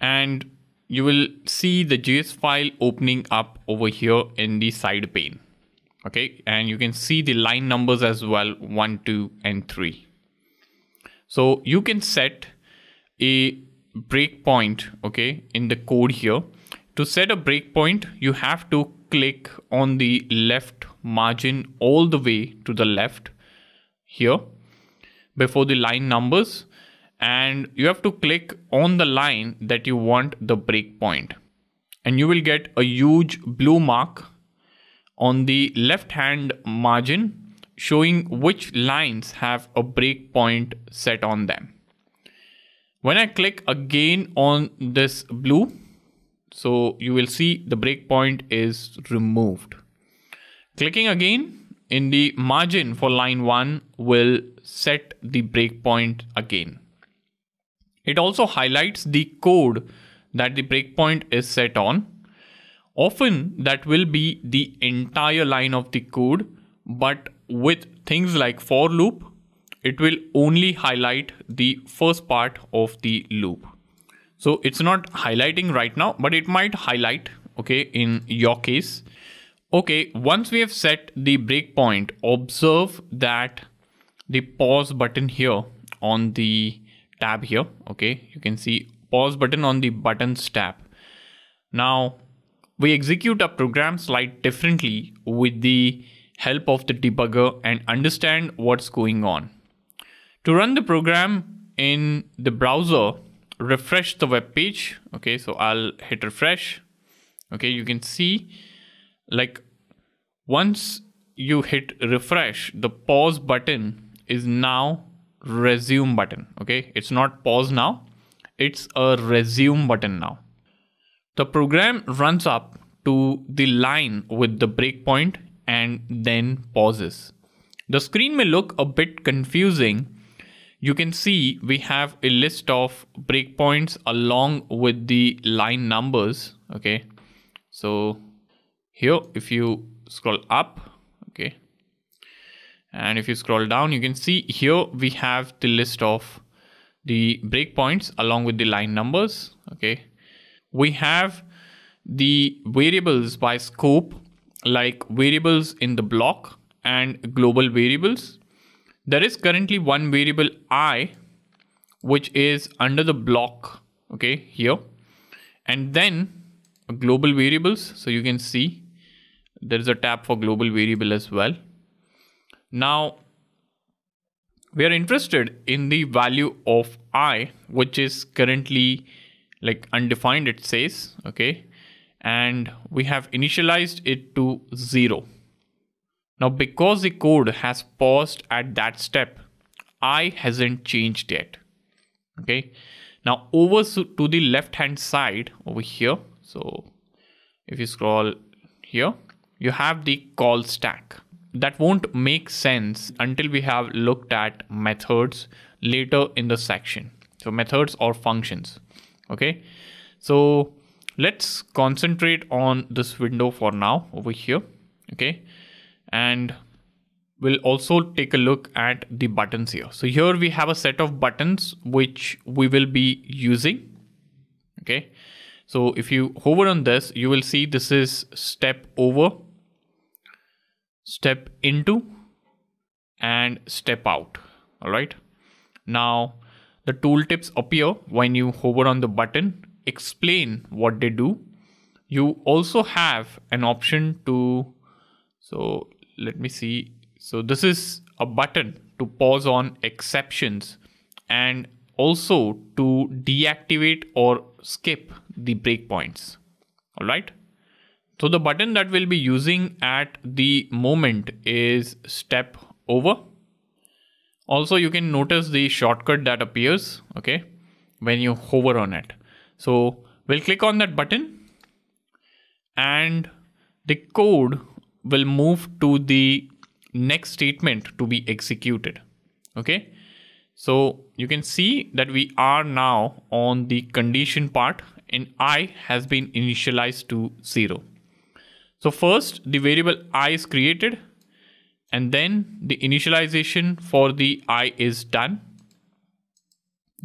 And you will see the JS file opening up over here in the side pane. Okay. And you can see the line numbers as well, one, two, and three. So you can set a breakpoint, okay, in the code here to set a breakpoint, you have to click on the left margin all the way to the left here before the line numbers and you have to click on the line that you want the breakpoint and you will get a huge blue mark on the left hand margin showing which lines have a breakpoint set on them. When I click again on this blue so you will see the breakpoint is removed. Clicking again in the margin for line 1 will set the breakpoint again. It also highlights the code that the breakpoint is set on. Often that will be the entire line of the code, but with things like for loop, it will only highlight the first part of the loop. So it's not highlighting right now, but it might highlight, okay, in your case. Okay, once we have set the breakpoint, observe that the pause button here on the tab here, okay, you can see pause button on the buttons tab. Now, we execute a program slightly differently with the help of the debugger and understand what's going on. To run the program in the browser, refresh the web page. Okay, so I'll hit refresh. Okay, you can see like once you hit refresh, the pause button is now resume button. Okay, it's not pause now, it's a resume button now. The program runs up to the line with the breakpoint and then pauses. The screen may look a bit confusing. You can see we have a list of breakpoints along with the line numbers. Okay, so here if you scroll up, okay, and if you scroll down, you can see here we have the list of the breakpoints along with the line numbers. Okay, we have the variables by scope like variables in the block and global variables. There is currently one variable i which is under the block okay here. And then global variables. So you can see there is a tab for global variable as well. Now we are interested in the value of i which is currently like undefined it says okay. And we have initialized it to 0. Now because the code has paused at that step, i hasn't changed yet. Okay. Now over to the left hand side over here. So if you scroll here, you have the call stack. That won't make sense until we have looked at methods later in the section. So methods or functions. Okay. So let's concentrate on this window for now over here okay and we'll also take a look at the buttons here. So here we have a set of buttons which we will be using okay? So if you hover on this you will see this is step over step into and step out all right? Now the tooltips appear when you hover on the button explain what they do. You also have an option to, so let me see. So this is a button to pause on exceptions and also to deactivate or skip the breakpoints. All right. So the button that we'll be using at the moment is step over. Also, you can notice the shortcut that appears, okay, when you hover on it. So we'll click on that button and the code will move to the next statement to be executed. Okay. So you can see that we are now on the condition part and i has been initialized to zero. So first the variable i is created and then the initialization for the i is done.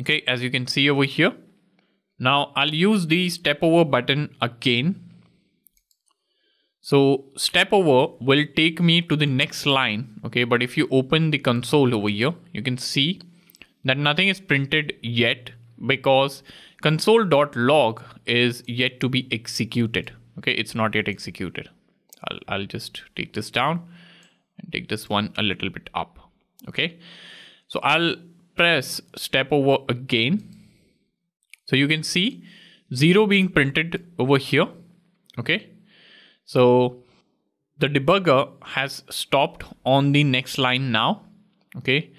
Okay, as you can see over here. Now I'll use the step over button again. So step over will take me to the next line. Okay, but if you open the console over here, you can see that nothing is printed yet because console.log is yet to be executed. Okay, it's not yet executed. I'll, I'll just take this down and take this one a little bit up. Okay, so I'll press step over again so you can see 0 being printed over here. Okay. So the debugger has stopped on the next line now. Okay.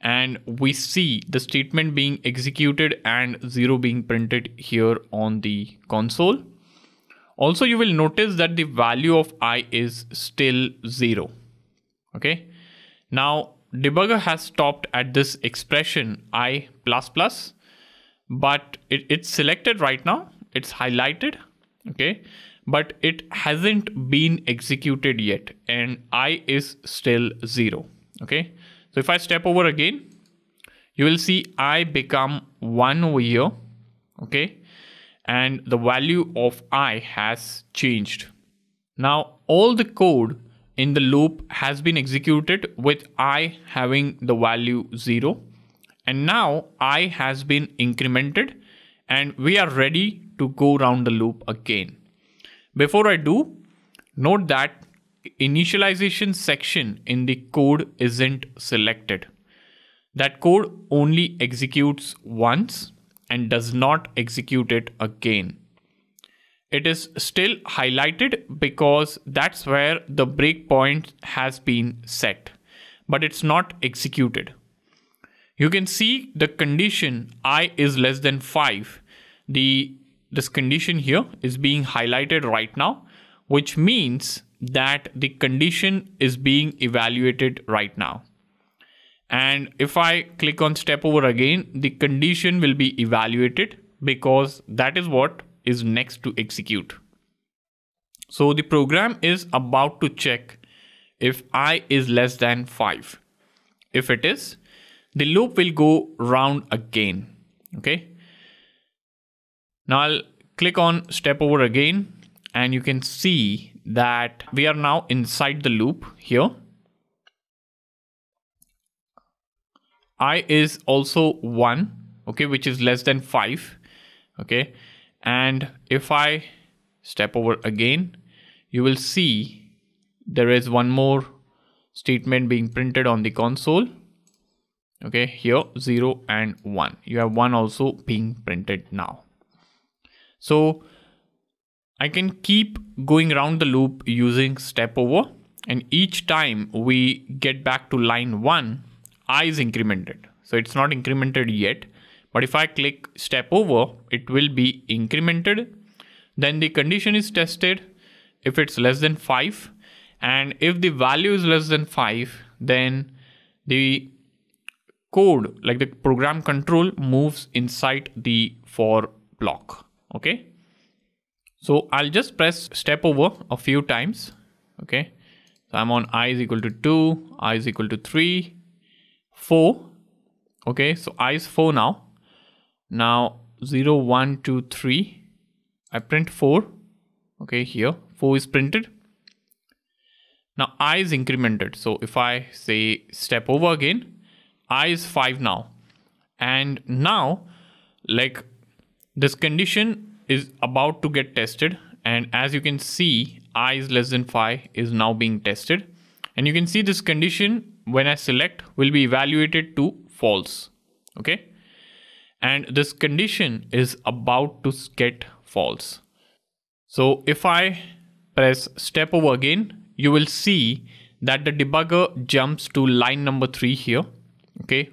And we see the statement being executed and 0 being printed here on the console. Also, you will notice that the value of i is still 0. Okay. Now, debugger has stopped at this expression i plus plus but it, it's selected right now it's highlighted okay but it hasn't been executed yet and i is still zero okay? So if i step over again you will see i become one over here okay? And the value of i has changed. Now all the code in the loop has been executed with i having the value 0 and now i has been incremented and we are ready to go around the loop again before i do note that initialization section in the code isn't selected that code only executes once and does not execute it again. It is still highlighted because that's where the breakpoint has been set, but it's not executed. You can see the condition i is less than 5. The this condition here is being highlighted right now, which means that the condition is being evaluated right now. And if I click on step over again, the condition will be evaluated because that is what is next to execute. So the program is about to check if i is less than 5. If it is, the loop will go round again. Okay. Now I'll click on step over again and you can see that we are now inside the loop here. I is also 1 okay which is less than 5 okay? And if i step over again you will see there is one more statement being printed on the console okay? Here 0 and 1 you have 1 also being printed now so I can keep going around the loop using step over and each time we get back to line 1 i is incremented. So it's not incremented yet. But if I click step over, it will be incremented. Then the condition is tested if it's less than 5. And if the value is less than 5, then the code, like the program control, moves inside the for block. Okay. So I'll just press step over a few times. Okay. So I'm on i is equal to 2, i is equal to 3, 4 okay? So i is 4 now. Now 0 1 2 3 i print 4 okay here. 4 is printed. Now i is incremented. So if i say step over again i is 5 now. And now like this condition is about to get tested and as you can see i is less than 5 is now being tested and you can see this condition when I select will be evaluated to false. Okay. And this condition is about to get false. So if I press step over again, you will see that the debugger jumps to line number three here. Okay.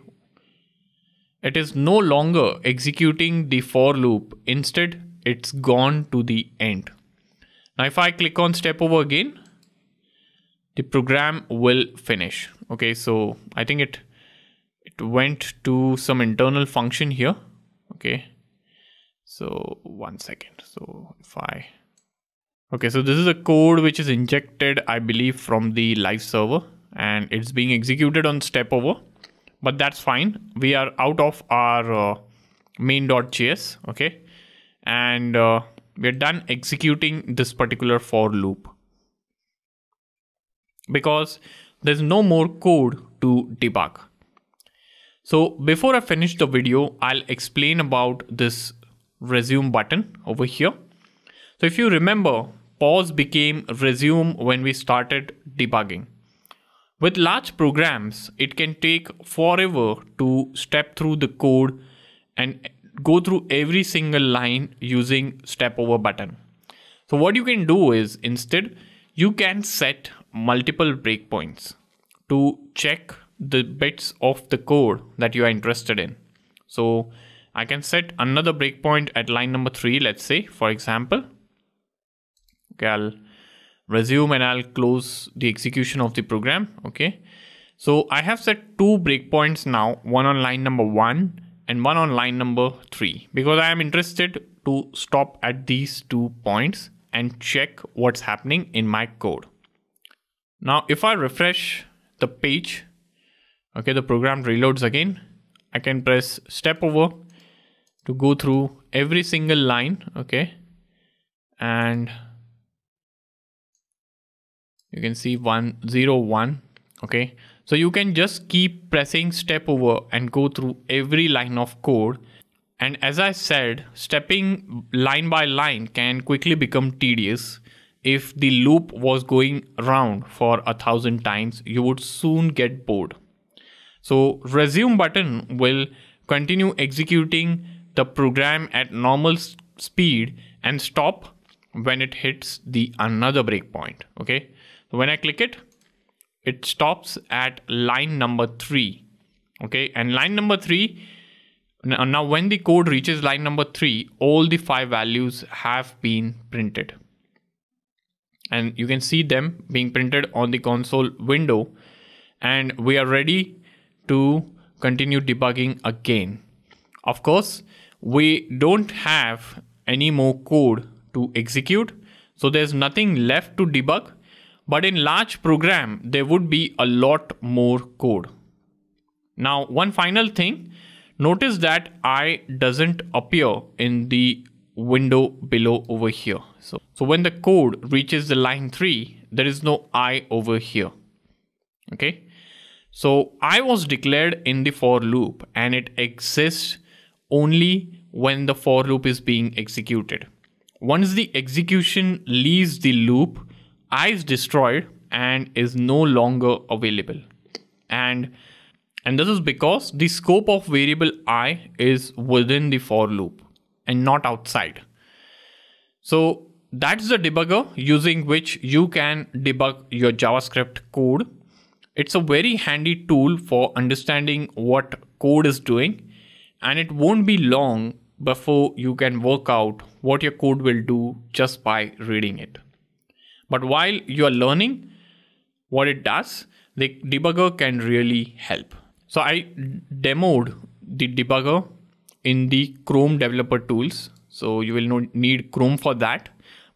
It is no longer executing the for loop. Instead, it's gone to the end. Now, if I click on step over again, the program will finish okay so I think it it went to some internal function here okay so one second so if I okay so this is a code which is injected I believe from the live server and it's being executed on step over but that's fine we are out of our uh, main.js okay and uh, we're done executing this particular for loop because there's no more code to debug. So before I finish the video, I'll explain about this resume button over here. So if you remember, pause became resume when we started debugging. With large programs, it can take forever to step through the code and go through every single line using step over button. So what you can do is instead, you can set multiple breakpoints to check the bits of the code that you are interested in. So I can set another breakpoint at line number three, let's say, for example. Okay, I'll resume and I'll close the execution of the program. Okay. So I have set two breakpoints now, one on line number one and one on line number three, because I am interested to stop at these two points and check what's happening in my code. Now, if I refresh the page, okay, the program reloads again. I can press step over to go through every single line okay and you can see 101 okay? So you can just keep pressing step over and go through every line of code. And as i said stepping line by line can quickly become tedious. If the loop was going around for a thousand times you would soon get bored. So resume button will continue executing the program at normal speed and stop when it hits the another breakpoint okay when I click it, it stops at line number three. Okay, and line number three. Now, uh, now when the code reaches line number three, all the five values have been printed. And you can see them being printed on the console window. And we are ready to continue debugging again. Of course, we don't have any more code to execute. So there's nothing left to debug but in large program, there would be a lot more code. Now, one final thing, notice that I doesn't appear in the window below over here. So, so when the code reaches the line 3, there is no I over here. Okay. So I was declared in the for loop and it exists only when the for loop is being executed. Once the execution leaves the loop, i is destroyed and is no longer available. And and this is because the scope of variable i is within the for loop and not outside. So that's the debugger using which you can debug your javascript code. It's a very handy tool for understanding what code is doing and it won't be long before you can work out what your code will do just by reading it but while you are learning what it does, the debugger can really help. So I demoed the debugger in the Chrome developer tools. So you will not need Chrome for that.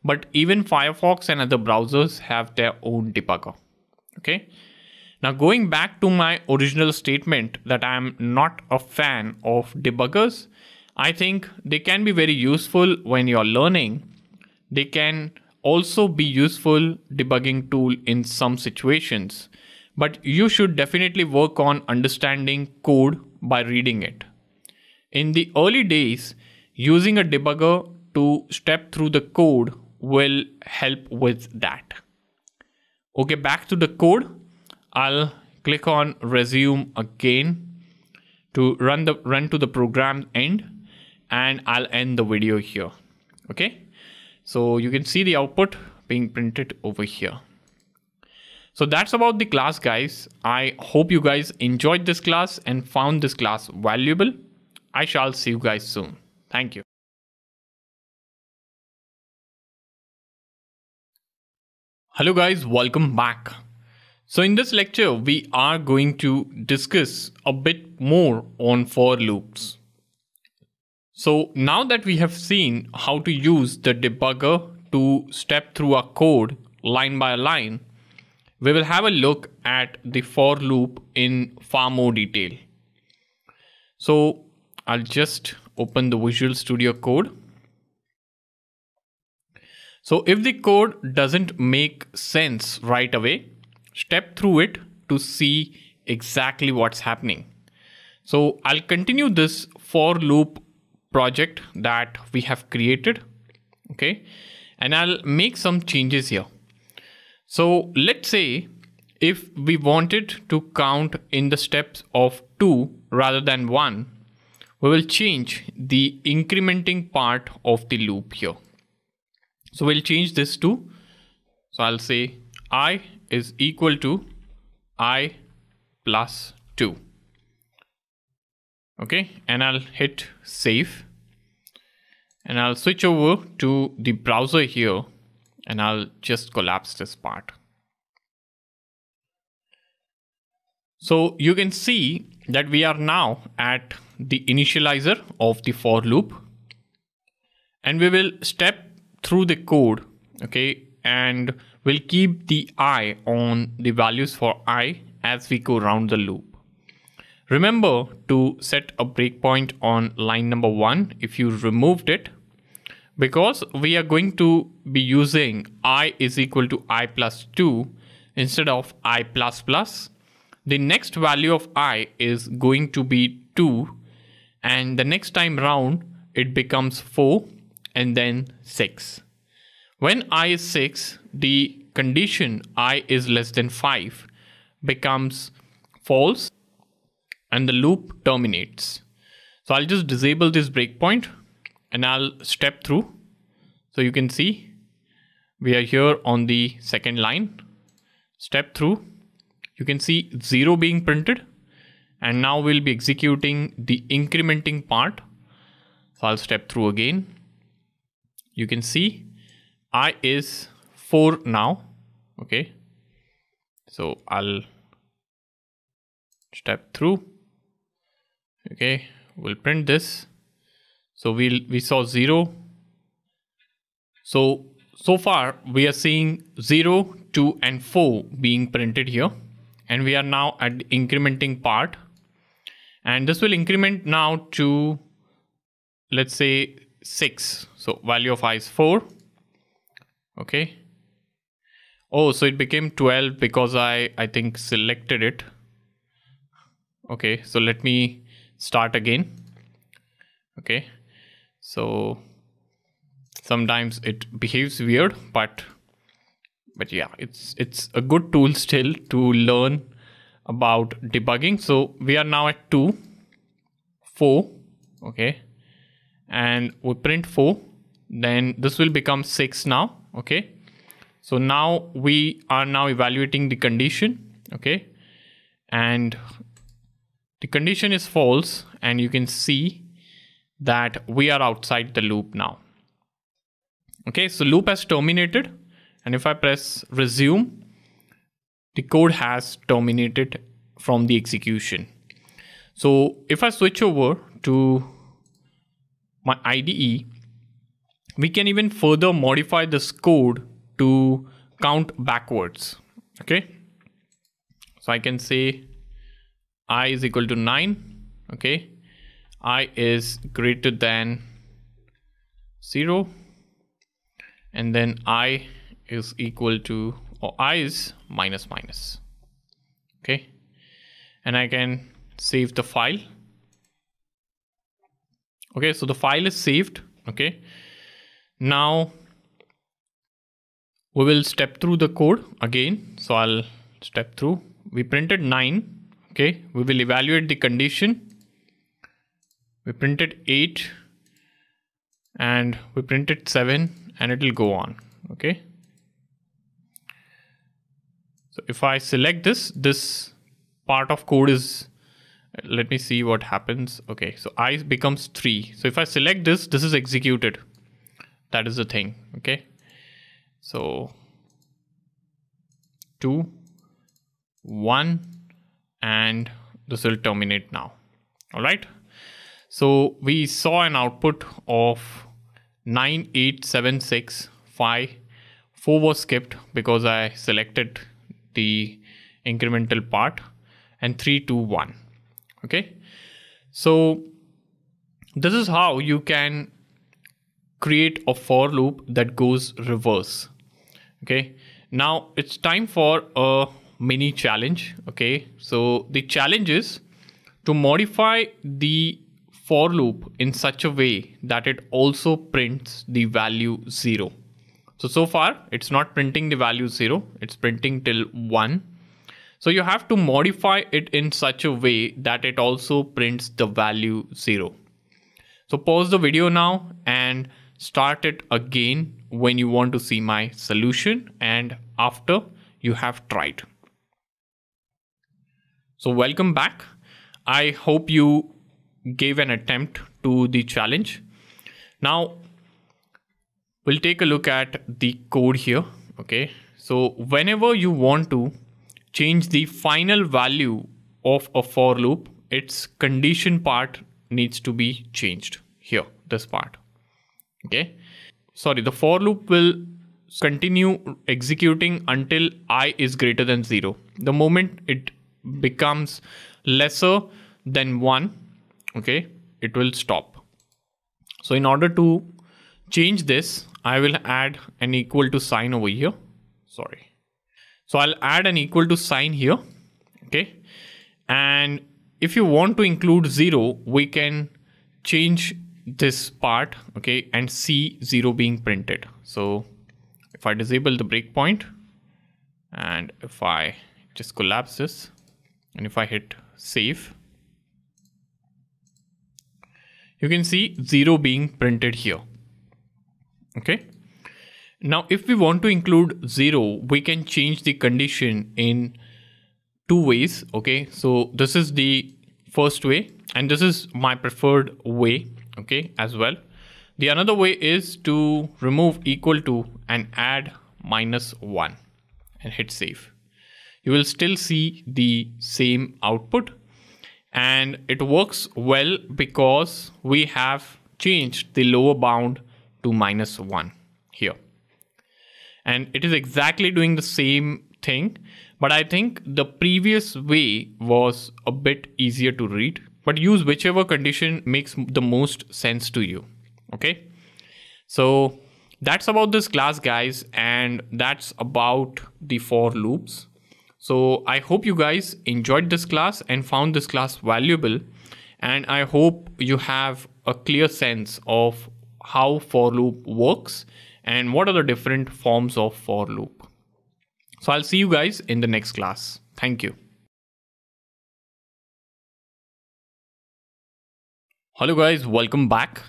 But even Firefox and other browsers have their own debugger. Okay. Now going back to my original statement that I am not a fan of debuggers, I think they can be very useful when you're learning. They can also be useful debugging tool in some situations, but you should definitely work on understanding code by reading it. In the early days, using a debugger to step through the code will help with that. Okay, back to the code. I'll click on resume again to run the run to the program end and I'll end the video here. Okay. So you can see the output being printed over here. So that's about the class guys. I hope you guys enjoyed this class and found this class valuable. I shall see you guys soon. Thank you. Hello guys, welcome back. So in this lecture, we are going to discuss a bit more on for loops. So now that we have seen how to use the debugger to step through a code line by line, we will have a look at the for loop in far more detail. So I'll just open the Visual Studio Code. So if the code doesn't make sense right away, step through it to see exactly what's happening. So I'll continue this for loop project that we have created okay? And I'll make some changes here. So let's say if we wanted to count in the steps of 2 rather than 1 we will change the incrementing part of the loop here. So we'll change this to so I'll say i is equal to i plus 2 okay and I'll hit save. And I'll switch over to the browser here and I'll just collapse this part. So you can see that we are now at the initializer of the for loop. And we will step through the code okay and we'll keep the eye on the values for i as we go around the loop Remember to set a breakpoint on line number one if you removed it because we are going to be using i is equal to i plus 2 instead of i plus plus. The next value of i is going to be 2 and the next time round it becomes 4 and then 6. When i is 6, the condition i is less than 5 becomes false and the loop terminates. So I'll just disable this breakpoint and I'll step through. So you can see we are here on the second line. Step through. You can see 0 being printed and now we'll be executing the incrementing part. So I'll step through again. You can see I is 4 now. Okay. So I'll step through. Okay. We'll print this. So we'll, we saw 0. So, so far we are seeing 0, 2 and 4 being printed here. And we are now at the incrementing part. And this will increment now to, let's say 6. So value of i is 4. Okay. Oh, so it became 12 because I, I think selected it. Okay, so let me start again. Okay, so sometimes it behaves weird, but but yeah, it's it's a good tool still to learn about debugging. So we are now at two, four, okay, and we print 4 then this will become 6 now okay so now we are now evaluating the condition okay and the condition is false and you can see that we are outside the loop now okay so loop has terminated and if I press resume the code has terminated from the execution so if I switch over to my IDE, we can even further modify this code to count backwards. Okay. So I can say i is equal to 9. Okay. i is greater than 0. And then i is equal to, or i is minus minus. Okay. And I can save the file okay so the file is saved okay now we will step through the code again so i'll step through we printed 9 okay we will evaluate the condition. We printed 8 and we printed 7 and it will go on okay? So if i select this this part of code is let me see what happens. Okay so i becomes 3 so if i select this this is executed. That is the thing okay? So 2 1 and this will terminate now. All right so we saw an output of 9 8 7 6 5 4 was skipped because i selected the incremental part and 3 2 1 okay? So this is how you can create a for loop that goes reverse. Okay? Now it's time for a mini challenge okay so the challenge is to modify the for loop in such a way that it also prints the value 0 so so far it's not printing the value 0 it's printing till 1 so you have to modify it in such a way that it also prints the value zero. So pause the video now and start it again when you want to see my solution and after you have tried. So welcome back. I hope you gave an attempt to the challenge. Now we'll take a look at the code here. Okay. So whenever you want to change the final value of a for loop, its condition part needs to be changed here, this part. Okay. Sorry, the for loop will continue executing until i is greater than 0. The moment it becomes lesser than 1 okay it will stop. So in order to change this I will add an equal to sign over here. Sorry. So I'll add an equal to sign here okay. And if you want to include 0 we can change this part okay and see 0 being printed. So if I disable the breakpoint and if I just collapse this and if I hit save you can see 0 being printed here. Okay? Now if we want to include 0 we can change the condition in two ways okay? So this is the first way and this is my preferred way okay as well. The another way is to remove equal to and add minus 1 and hit save. You will still see the same output and it works well because we have changed the lower bound to minus 1 here. And it is exactly doing the same thing, but I think the previous way was a bit easier to read, but use whichever condition makes the most sense to you. Okay. So that's about this class guys and that's about the for loops so i hope you guys enjoyed this class and found this class valuable. And i hope you have a clear sense of how for loop works and what are the different forms of for loop. So i'll see you guys in the next class. Thank you. Hello guys. Welcome back.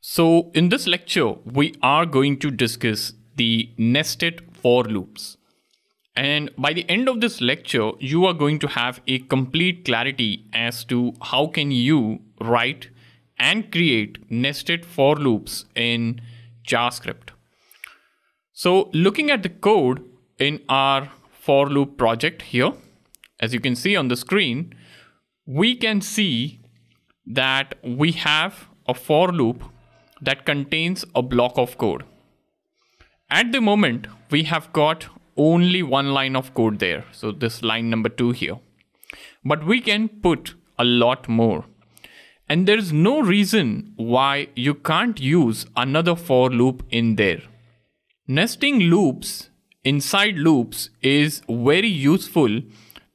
So in this lecture, we are going to discuss the nested for loops. And by the end of this lecture, you are going to have a complete clarity as to how can you write and create nested for loops in JavaScript. So looking at the code in our for loop project here, as you can see on the screen, we can see that we have a for loop that contains a block of code. At the moment, we have got only one line of code there. So this line number two here. But we can put a lot more. And there's no reason why you can't use another for loop in there. Nesting loops inside loops is very useful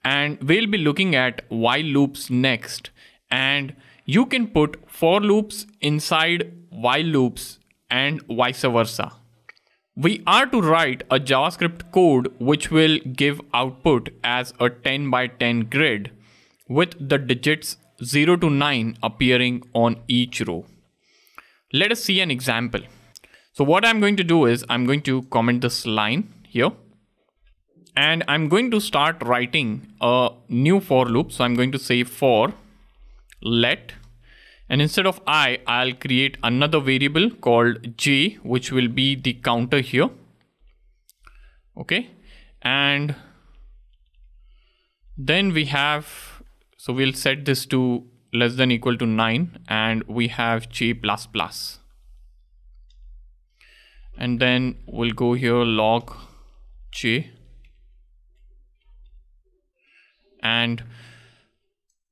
and we'll be looking at while loops next and you can put for loops inside while loops and vice versa. We are to write a JavaScript code which will give output as a 10 by 10 grid with the digits 0 to 9 appearing on each row. Let us see an example. So what I'm going to do is I'm going to comment this line here and I'm going to start writing a new for loop. So I'm going to say for let and instead of i i'll create another variable called j which will be the counter here. Okay? And then we have so we'll set this to less than equal to 9 and we have j plus plus. And then we'll go here log j. And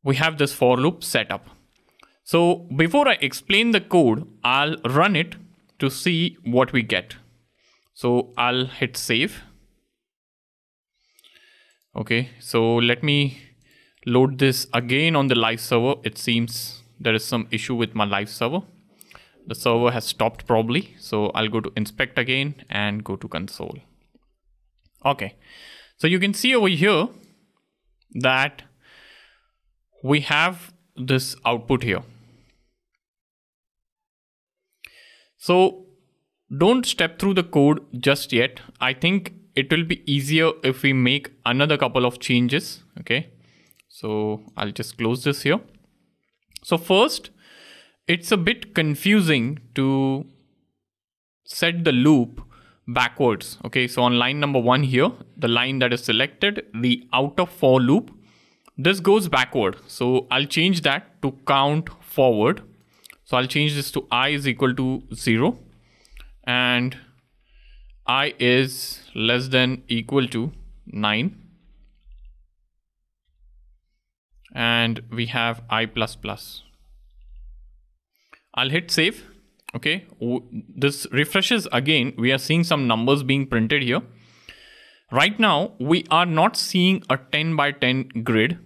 we have this for loop set up so before I explain the code, I'll run it to see what we get. So I'll hit save. Okay, so let me load this again on the live server. It seems there is some issue with my live server. The server has stopped probably. So I'll go to inspect again and go to console. Okay, so you can see over here that we have this output here. So don't step through the code just yet. I think it will be easier if we make another couple of changes. Okay. So I'll just close this here. So first, it's a bit confusing to set the loop backwards. Okay, so on line number one here, the line that is selected, the outer for loop, this goes backward. So I'll change that to count forward. So I'll change this to i is equal to 0 and i is less than equal to 9. and we have i plus plus. I'll hit save. Okay, this refreshes again. We are seeing some numbers being printed here. Right now, we are not seeing a 10 by 10 grid,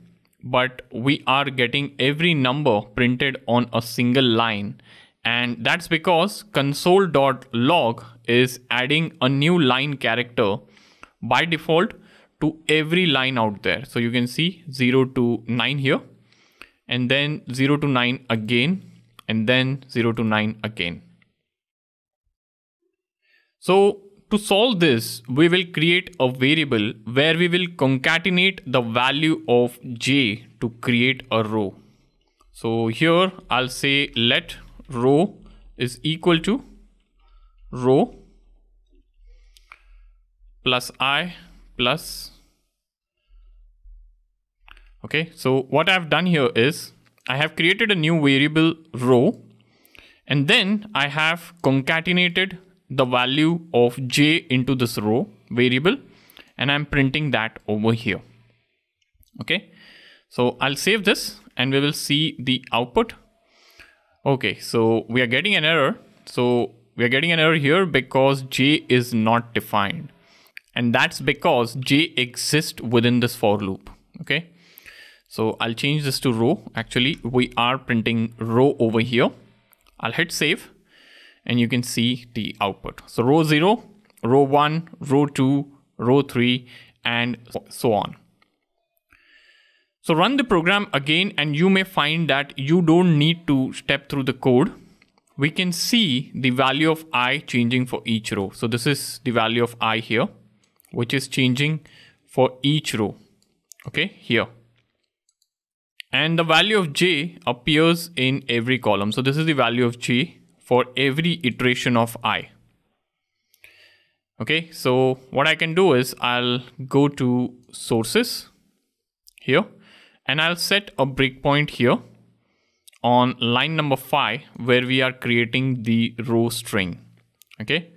but we are getting every number printed on a single line. And that's because console.log is adding a new line character by default to every line out there. So you can see 0 to 9 here, and then 0 to 9 again, and then 0 to 9 again. So to solve this, we will create a variable where we will concatenate the value of j to create a row. So here I'll say let row is equal to row plus i plus okay so what I've done here is I have created a new variable row and then I have concatenated the value of j into this row variable and I'm printing that over here. Okay, so I'll save this and we will see the output. Okay, so we are getting an error. So we are getting an error here because j is not defined and that's because j exists within this for loop. Okay, so I'll change this to row. Actually, we are printing row over here. I'll hit save and you can see the output. So row 0, row 1, row 2, row 3, and so on. So run the program again and you may find that you don't need to step through the code. We can see the value of i changing for each row. So this is the value of i here, which is changing for each row. Okay, here and the value of j appears in every column. So this is the value of j for every iteration of i. Okay, so what I can do is I'll go to sources here and I'll set a breakpoint here on line number five where we are creating the row string. Okay,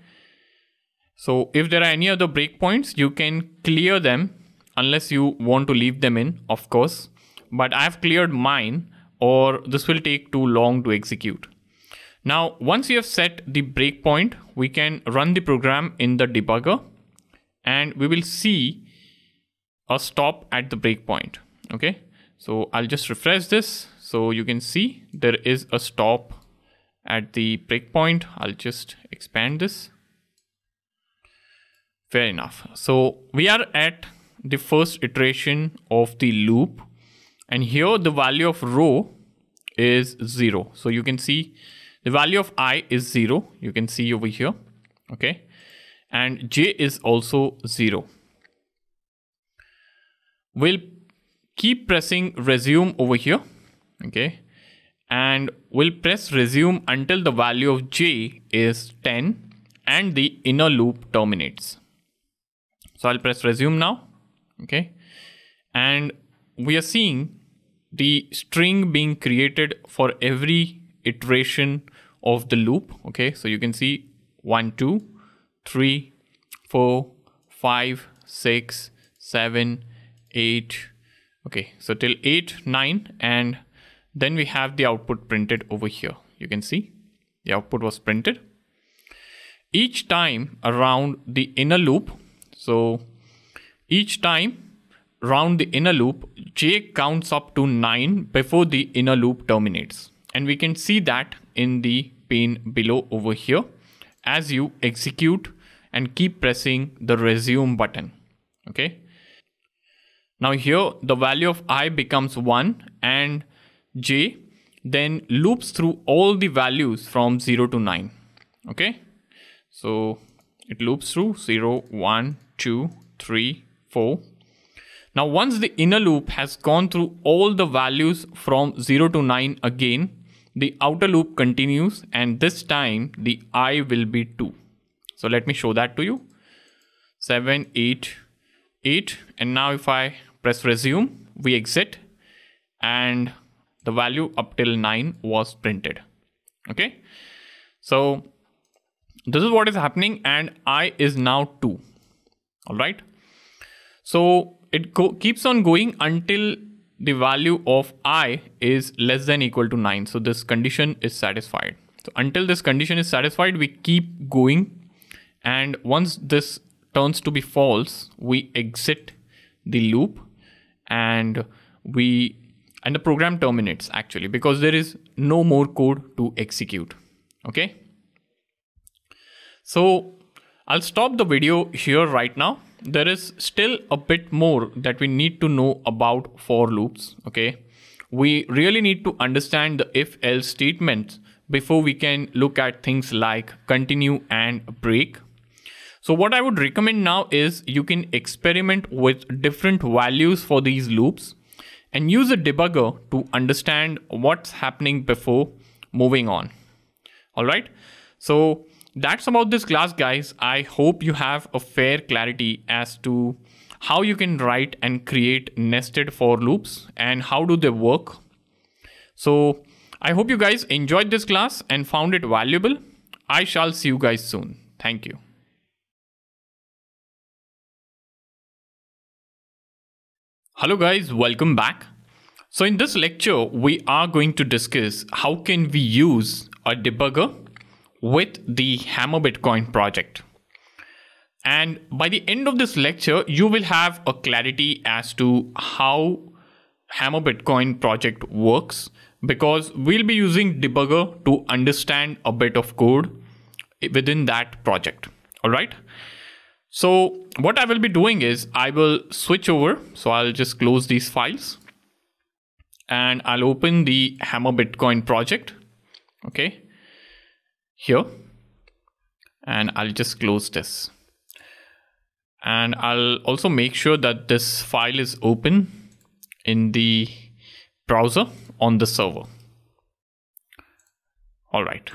so if there are any other breakpoints, you can clear them unless you want to leave them in, of course but I've cleared mine or this will take too long to execute. Now, once you have set the breakpoint, we can run the program in the debugger and we will see a stop at the breakpoint. Okay, so I'll just refresh this. So you can see there is a stop at the breakpoint. I'll just expand this. Fair enough. So we are at the first iteration of the loop and here the value of row is 0 so you can see the value of i is 0 you can see over here. Okay. And j is also 0 we'll keep pressing resume over here. Okay. And we'll press resume until the value of j is 10 and the inner loop terminates. So i'll press resume now. Okay. And we are seeing the string being created for every iteration of the loop. Okay, so you can see one, two, three, four, five, six, seven, eight. Okay, so till eight, nine, and then we have the output printed over here. You can see the output was printed. Each time around the inner loop, so each time round the inner loop, j counts up to 9 before the inner loop terminates. And we can see that in the pane below over here as you execute and keep pressing the resume button. Okay. Now here the value of i becomes 1 and j then loops through all the values from 0 to 9. Okay. So it loops through 0, 1, 2, 3, 4, now once the inner loop has gone through all the values from 0 to 9 again, the outer loop continues and this time the i will be 2. So let me show that to you. 7, 8, 8 and now if I press resume, we exit and the value up till 9 was printed. Okay. So this is what is happening and i is now 2. All right. So it keeps on going until the value of i is less than equal to 9. So this condition is satisfied. So until this condition is satisfied, we keep going. And once this turns to be false, we exit the loop and we and the program terminates actually because there is no more code to execute. Okay. So I'll stop the video here right now. There is still a bit more that we need to know about for loops. Okay. We really need to understand the if else statements before we can look at things like continue and break. So what I would recommend now is you can experiment with different values for these loops and use a debugger to understand what's happening before moving on. All right. So that's about this class guys. I hope you have a fair clarity as to how you can write and create nested for loops and how do they work. So I hope you guys enjoyed this class and found it valuable. I shall see you guys soon. Thank you. Hello guys, welcome back. So in this lecture, we are going to discuss how can we use a debugger with the Hammer Bitcoin project. And by the end of this lecture, you will have a clarity as to how Hammer Bitcoin project works because we'll be using debugger to understand a bit of code within that project. All right. So what I will be doing is I will switch over. So I'll just close these files and I'll open the Hammer Bitcoin project. Okay. Here. And I'll just close this. And I'll also make sure that this file is open in the browser on the server. All right.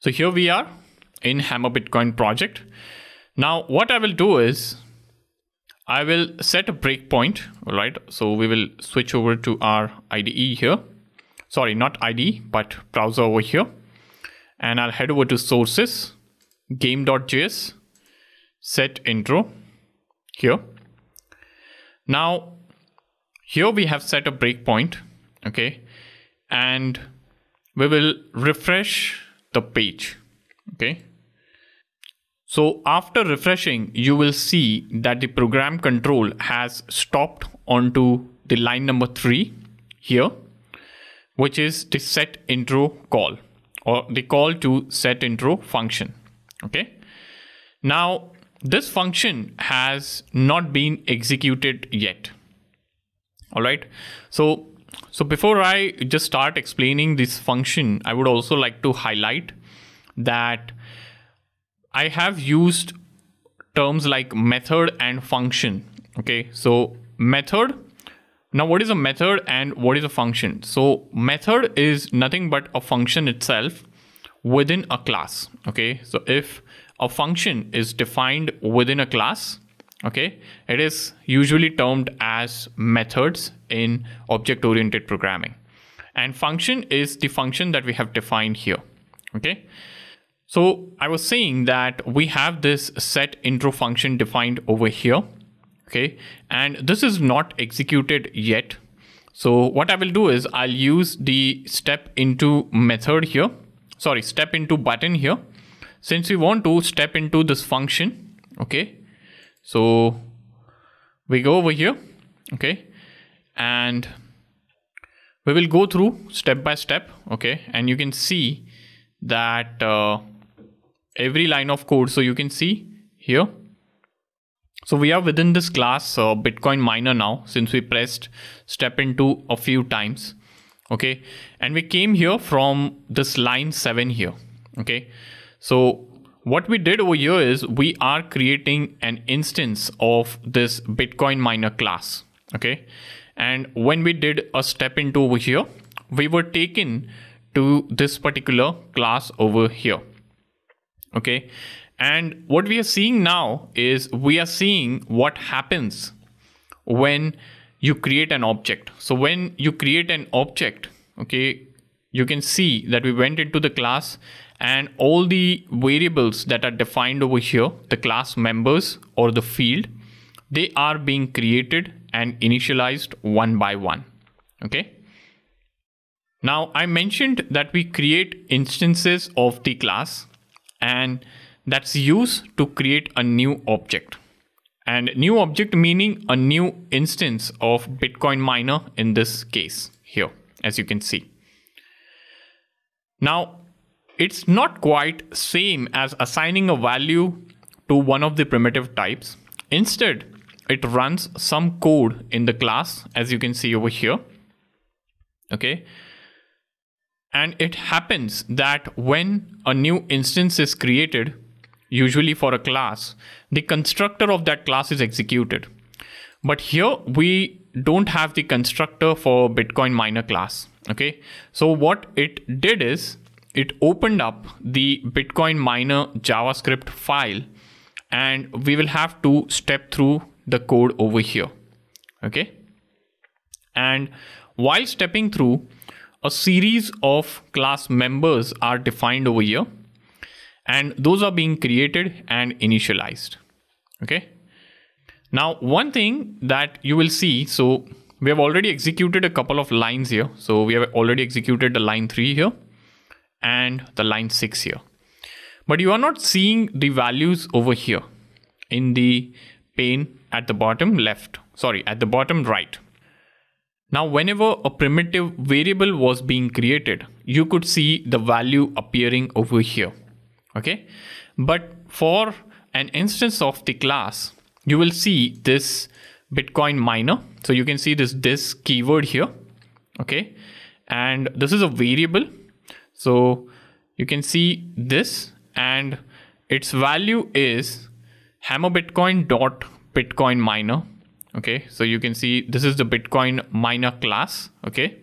So here we are in Hammer Bitcoin project. Now what I will do is I will set a breakpoint. All right. So we will switch over to our IDE here. Sorry, not ID, but browser over here. And I'll head over to sources, game.js, set intro here. Now here we have set a breakpoint, okay, and we will refresh the page, okay. So after refreshing, you will see that the program control has stopped onto the line number three here, which is the set intro call or the call to set intro function. Okay. Now this function has not been executed yet all right so so before i just start explaining this function i would also like to highlight that i have used terms like method and function okay so method now what is a method and what is a function? So method is nothing but a function itself within a class okay? So if a function is defined within a class okay it is usually termed as methods in object oriented programming. And function is the function that we have defined here okay? So i was saying that we have this set intro function defined over here okay? And this is not executed yet. So what i will do is i'll use the step into method here. Sorry step into button here. Since we want to step into this function okay? So we go over here, okay, and we will go through step by step, okay, and you can see that uh, every line of code. So you can see here. So we are within this class uh, Bitcoin miner now since we pressed step into a few times. Okay. And we came here from this line seven here. Okay. So what we did over here is we are creating an instance of this Bitcoin miner class. Okay. And when we did a step into over here, we were taken to this particular class over here. Okay. And what we are seeing now is we are seeing what happens when you create an object. So when you create an object, okay, you can see that we went into the class and all the variables that are defined over here, the class members or the field, they are being created and initialized one by one. Okay. Now I mentioned that we create instances of the class and that's used to create a new object. And new object meaning a new instance of Bitcoin miner in this case here, as you can see. Now, it's not quite same as assigning a value to one of the primitive types. Instead, it runs some code in the class, as you can see over here. Okay. And it happens that when a new instance is created, usually for a class, the constructor of that class is executed. But here we don't have the constructor for Bitcoin miner class. Okay. So what it did is it opened up the Bitcoin miner JavaScript file and we will have to step through the code over here. Okay. And while stepping through, a series of class members are defined over here and those are being created and initialized. Okay. Now, one thing that you will see, so we have already executed a couple of lines here. So we have already executed the line three here and the line six here. But you are not seeing the values over here in the pane at the bottom left, sorry, at the bottom right. Now, whenever a primitive variable was being created, you could see the value appearing over here. Okay. But for an instance of the class, you will see this Bitcoin miner. So you can see this this keyword here. Okay. And this is a variable. So you can see this and its value is hammer bitcoin dot bitcoin miner okay so you can see this is the bitcoin miner class okay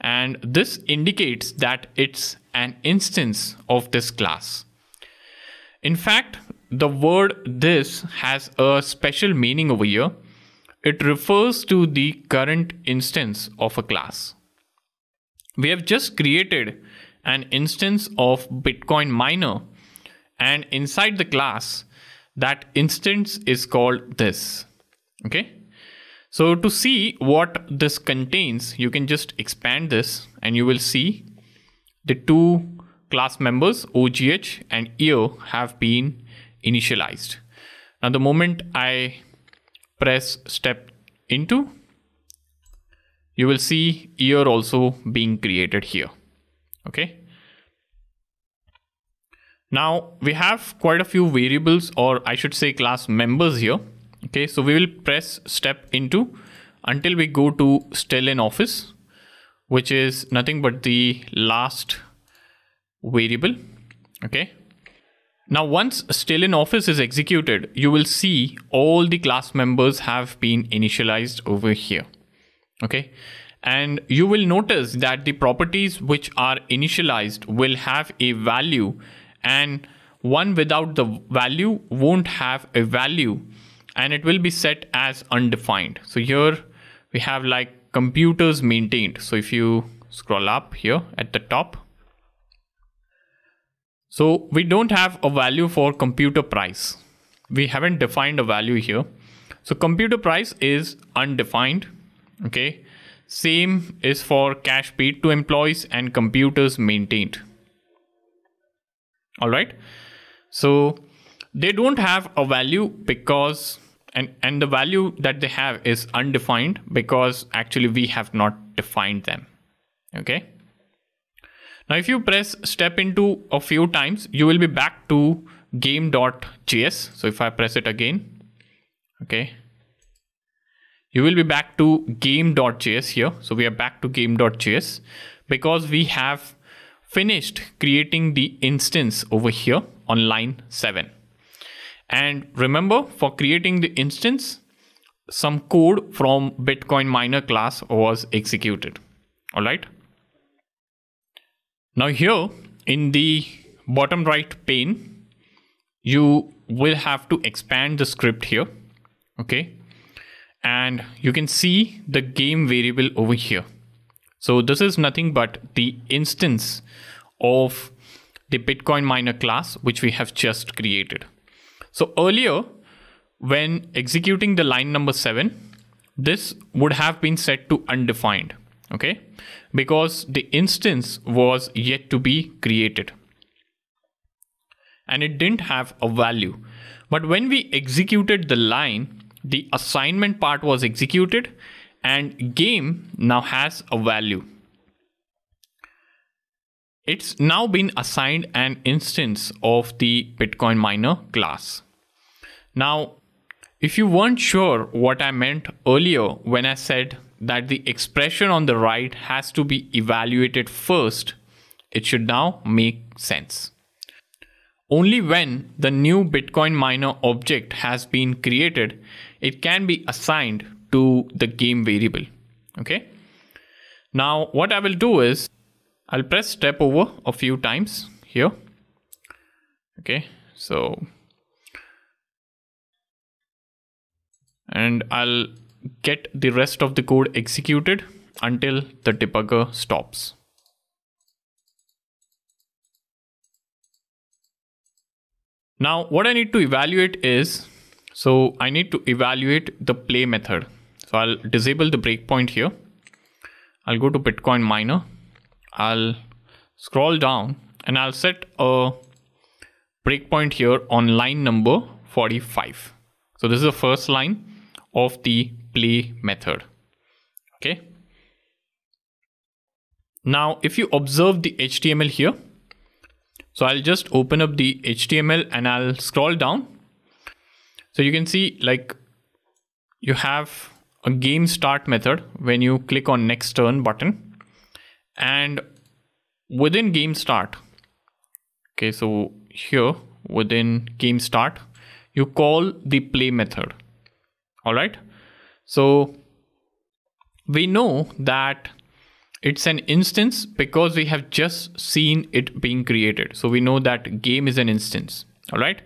and this indicates that it's an instance of this class in fact the word this has a special meaning over here. It refers to the current instance of a class. We have just created an instance of bitcoin miner and inside the class that instance is called this. Okay? So to see what this contains you can just expand this and you will see the two class members ogh and EO have been initialized. Now the moment i press step into you will see year also being created here. Okay? Now we have quite a few variables or I should say class members here. Okay, so we will press step into until we go to still in office, which is nothing but the last variable. Okay. Now once still in office is executed, you will see all the class members have been initialized over here. Okay. And you will notice that the properties which are initialized will have a value and one without the value won't have a value and it will be set as undefined. So here we have like computers maintained. So if you scroll up here at the top, so we don't have a value for computer price. We haven't defined a value here. So computer price is undefined. Okay. Same is for cash paid to employees and computers maintained all right so they don't have a value because and and the value that they have is undefined because actually we have not defined them okay now if you press step into a few times you will be back to game.js so if i press it again okay you will be back to game.js here so we are back to game.js because we have finished creating the instance over here on line 7. And remember, for creating the instance, some code from Bitcoin miner class was executed. All right. Now here in the bottom right pane, you will have to expand the script here. Okay. And you can see the game variable over here. So this is nothing but the instance of the Bitcoin miner class, which we have just created. So earlier, when executing the line number 7, this would have been set to undefined, okay? Because the instance was yet to be created. And it didn't have a value. But when we executed the line, the assignment part was executed and game now has a value. It's now been assigned an instance of the Bitcoin miner class. Now, if you weren't sure what I meant earlier when I said that the expression on the right has to be evaluated first, it should now make sense. Only when the new Bitcoin miner object has been created, it can be assigned to the game variable. Okay. Now what I will do is I'll press step over a few times here. Okay. So and I'll get the rest of the code executed until the debugger stops. Now what I need to evaluate is, so I need to evaluate the play method. So I'll disable the breakpoint here. I'll go to Bitcoin miner. I'll scroll down and I'll set a breakpoint here on line number 45. So this is the first line of the play method. Okay. Now, if you observe the HTML here, so I'll just open up the HTML and I'll scroll down. So you can see like you have a game start method when you click on next turn button and within game start. Okay, so here within game start, you call the play method. All right. So we know that it's an instance because we have just seen it being created. So we know that game is an instance. All right.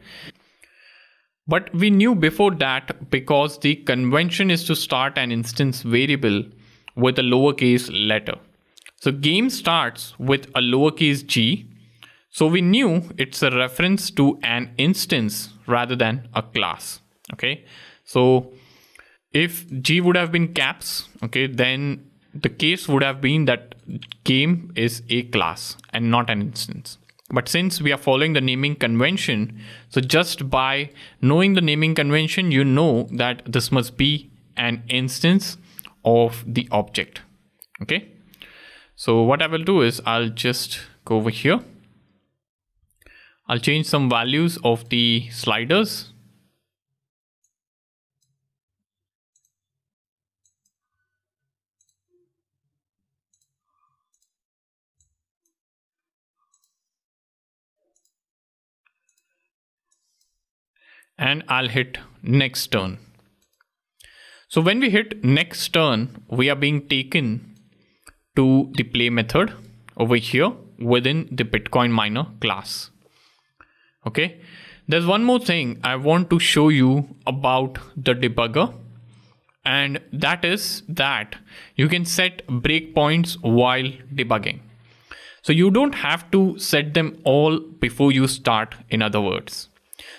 But we knew before that because the convention is to start an instance variable with a lowercase letter. So game starts with a lowercase g. So we knew it's a reference to an instance rather than a class. Okay. So if g would have been caps, okay, then the case would have been that game is a class and not an instance. But since we are following the naming convention, so just by knowing the naming convention, you know that this must be an instance of the object. Okay. So what I will do is I'll just go over here. I'll change some values of the sliders and I'll hit next turn. So when we hit next turn, we are being taken to the play method over here within the Bitcoin miner class. Okay. There's one more thing I want to show you about the debugger and that is that you can set breakpoints while debugging. So you don't have to set them all before you start in other words.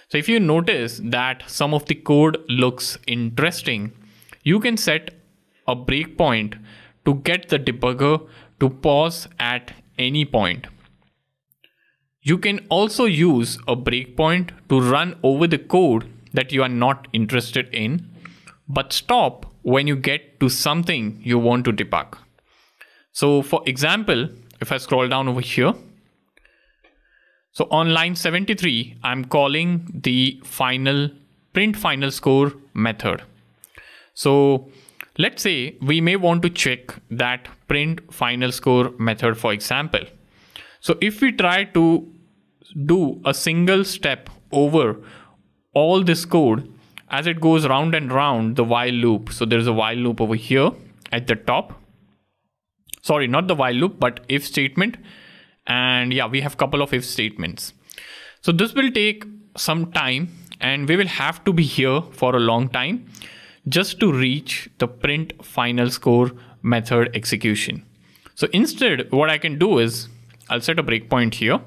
So if you notice that some of the code looks interesting, you can set a breakpoint to get the debugger to pause at any point. You can also use a breakpoint to run over the code that you are not interested in, but stop when you get to something you want to debug. So for example, if I scroll down over here, so on line 73, I'm calling the final print final score method. So let's say we may want to check that print final score method, for example. So if we try to do a single step over all this code as it goes round and round the while loop. So there's a while loop over here at the top. Sorry, not the while loop, but if statement and yeah we have couple of if statements so this will take some time and we will have to be here for a long time just to reach the print final score method execution so instead what I can do is I'll set a breakpoint here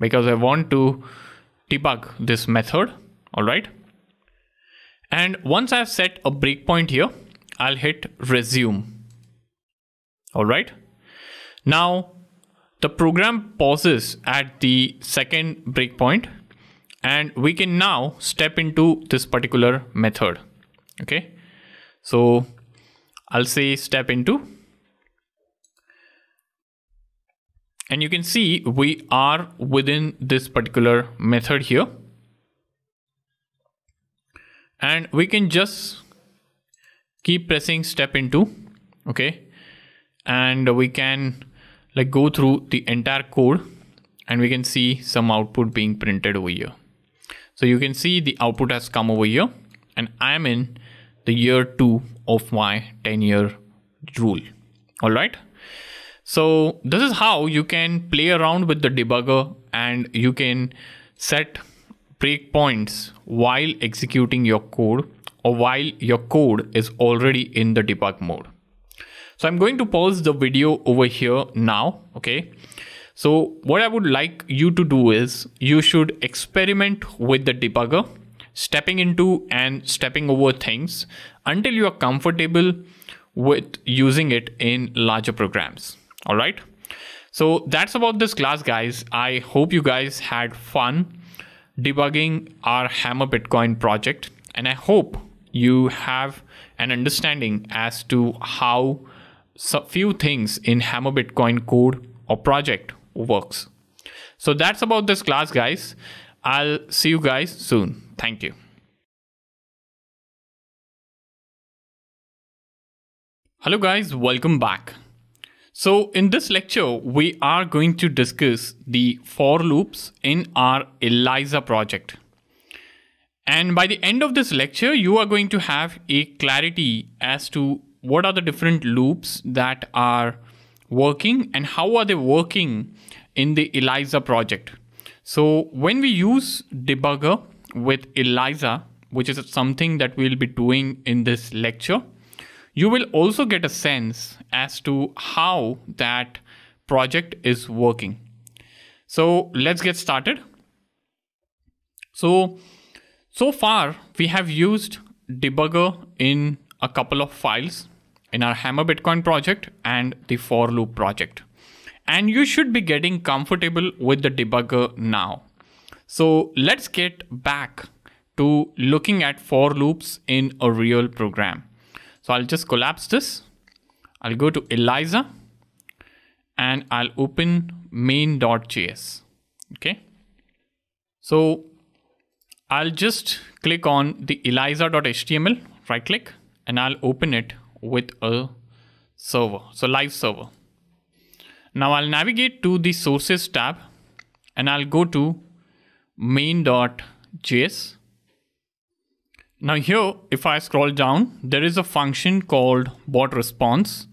because I want to debug this method all right And once I've set a breakpoint here, I'll hit resume. All right. Now the program pauses at the second breakpoint and we can now step into this particular method. Okay. So I'll say step into and you can see we are within this particular method here and we can just keep pressing step into okay and we can like go through the entire code and we can see some output being printed over here. So you can see the output has come over here and i'm in the year two of my 10 year rule. All right? So this is how you can play around with the debugger and you can set breakpoints while executing your code or while your code is already in the debug mode. So I'm going to pause the video over here now. Okay. So what I would like you to do is you should experiment with the debugger, stepping into and stepping over things until you are comfortable with using it in larger programs. All right. So that's about this class guys. I hope you guys had fun debugging our Hammer Bitcoin project. And I hope you have an understanding as to how a few things in Hammer Bitcoin code or project works. So that's about this class, guys. I'll see you guys soon. Thank you. Hello guys, welcome back. So in this lecture, we are going to discuss the for loops in our ELIZA project. And by the end of this lecture, you are going to have a clarity as to what are the different loops that are working and how are they working in the ELIZA project. So when we use debugger with ELIZA, which is something that we'll be doing in this lecture, you will also get a sense as to how that project is working. So let's get started. So, so far we have used debugger in a couple of files in our Hammer Bitcoin project and the for loop project. And you should be getting comfortable with the debugger now. So let's get back to looking at for loops in a real program. So I'll just collapse this. I'll go to ELIZA and I'll open main.js. Okay. So I'll just click on the eliza.html, right click, and I'll open it with a server. So live server. Now I'll navigate to the sources tab and I'll go to main.js now here, if I scroll down, there is a function called bot response.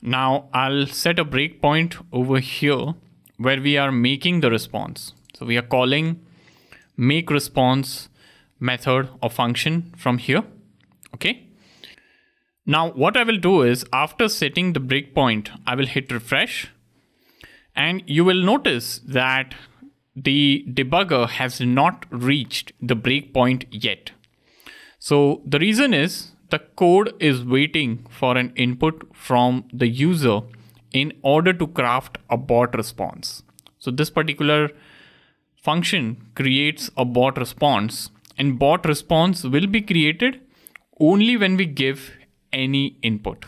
Now I'll set a breakpoint over here where we are making the response. So we are calling make response method or function from here. Okay. Now what I will do is after setting the breakpoint, I will hit refresh and you will notice that the debugger has not reached the breakpoint yet. So the reason is the code is waiting for an input from the user in order to craft a bot response. So this particular function creates a bot response and bot response will be created only when we give any input.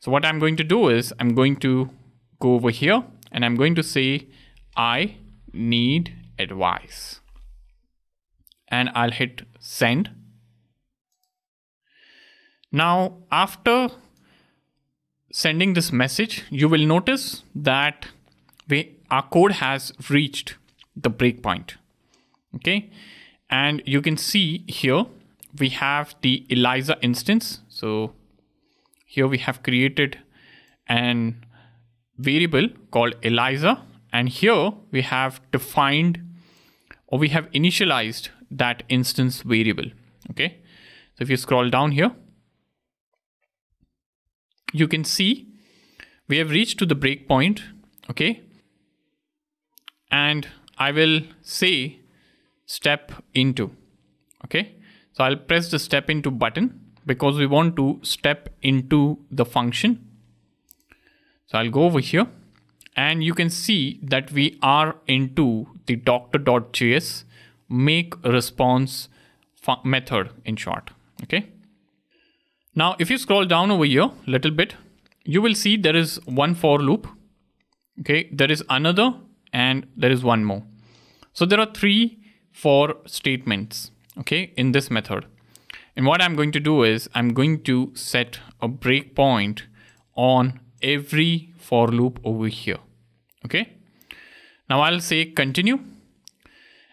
So what I'm going to do is I'm going to go over here and I'm going to say, I need advice and I'll hit send now, after sending this message, you will notice that we, our code has reached the breakpoint. Okay. And you can see here, we have the ELIZA instance. So here we have created an variable called ELIZA. And here we have defined or we have initialized that instance variable. Okay. So if you scroll down here, you can see we have reached to the breakpoint, okay? And I will say step into, okay? So I'll press the step into button because we want to step into the function. So I'll go over here and you can see that we are into the doctor.js make response method in short. Okay. Now, if you scroll down over here a little bit, you will see there is one for loop. Okay. There is another and there is one more. So there are three for statements. Okay. In this method. And what I'm going to do is I'm going to set a breakpoint on every for loop over here. Okay. Now I'll say continue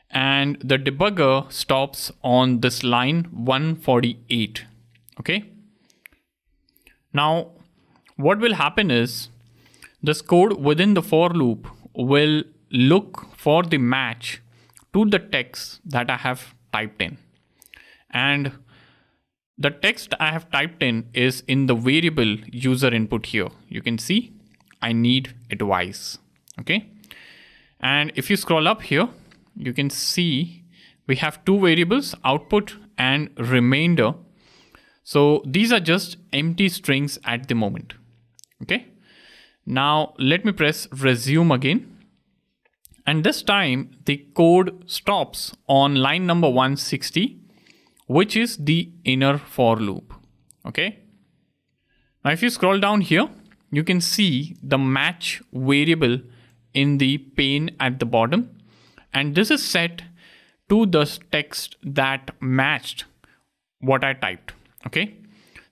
and the debugger stops on this line 148. Okay. Now what will happen is this code within the for loop will look for the match to the text that I have typed in. And the text I have typed in is in the variable user input here. You can see I need advice. Okay. And if you scroll up here, you can see we have two variables output and remainder. So these are just empty strings at the moment. Okay. Now let me press resume again. And this time the code stops on line number 160 which is the inner for loop. Okay. Now, if you scroll down here, you can see the match variable in the pane at the bottom. And this is set to the text that matched what I typed. Okay.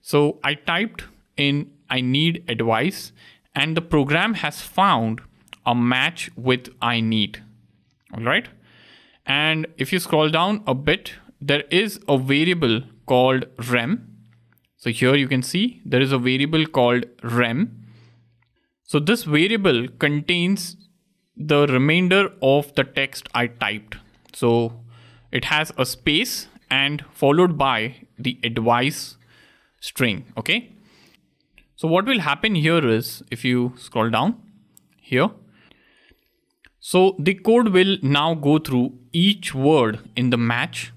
So I typed in I need advice and the program has found a match with I need. All right. And if you scroll down a bit, there is a variable called rem. So here you can see there is a variable called rem. So this variable contains the remainder of the text I typed. So it has a space and followed by the advice string. Okay. So what will happen here is if you scroll down here, so the code will now go through each word in the match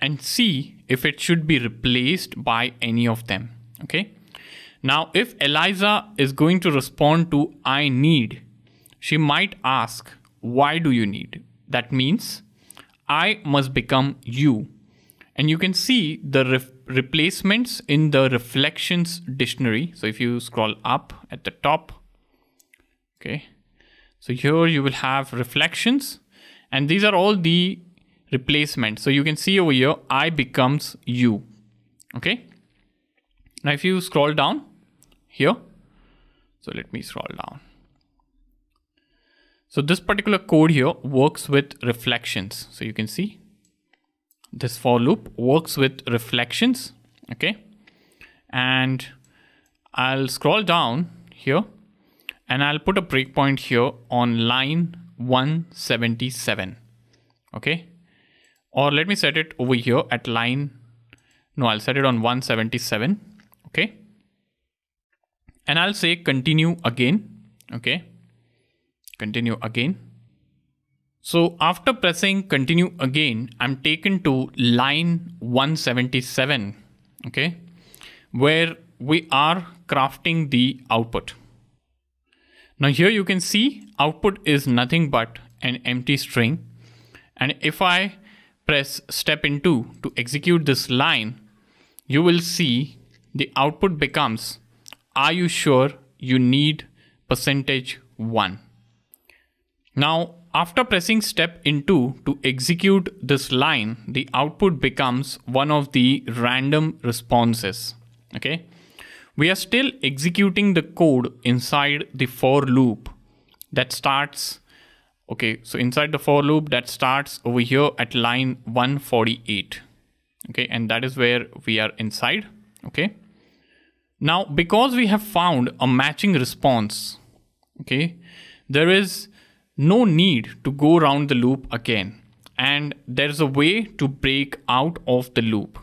and see if it should be replaced by any of them. Okay. Now, if Eliza is going to respond to I need, she might ask, Why do you need? That means I must become you. And you can see the re- replacements in the reflections dictionary. So if you scroll up at the top, okay. So here you will have reflections, and these are all the replacement. So you can see over here, I becomes you. Okay. Now if you scroll down here, so let me scroll down. So this particular code here works with reflections. So you can see this for loop works with reflections. Okay. And I'll scroll down here and I'll put a breakpoint here on line 177. Okay or let me set it over here at line no I'll set it on 177 okay? And I'll say continue again okay? Continue again. So after pressing continue again I'm taken to line 177 okay? Where we are crafting the output. Now here you can see output is nothing but an empty string. And if I press step into to execute this line, you will see the output becomes, are you sure you need percentage one? Now, after pressing step into to execute this line, the output becomes one of the random responses. Okay. We are still executing the code inside the for loop that starts Okay, so inside the for loop that starts over here at line 148. Okay, and that is where we are inside. Okay. Now, because we have found a matching response, okay, there is no need to go around the loop again. And there's a way to break out of the loop.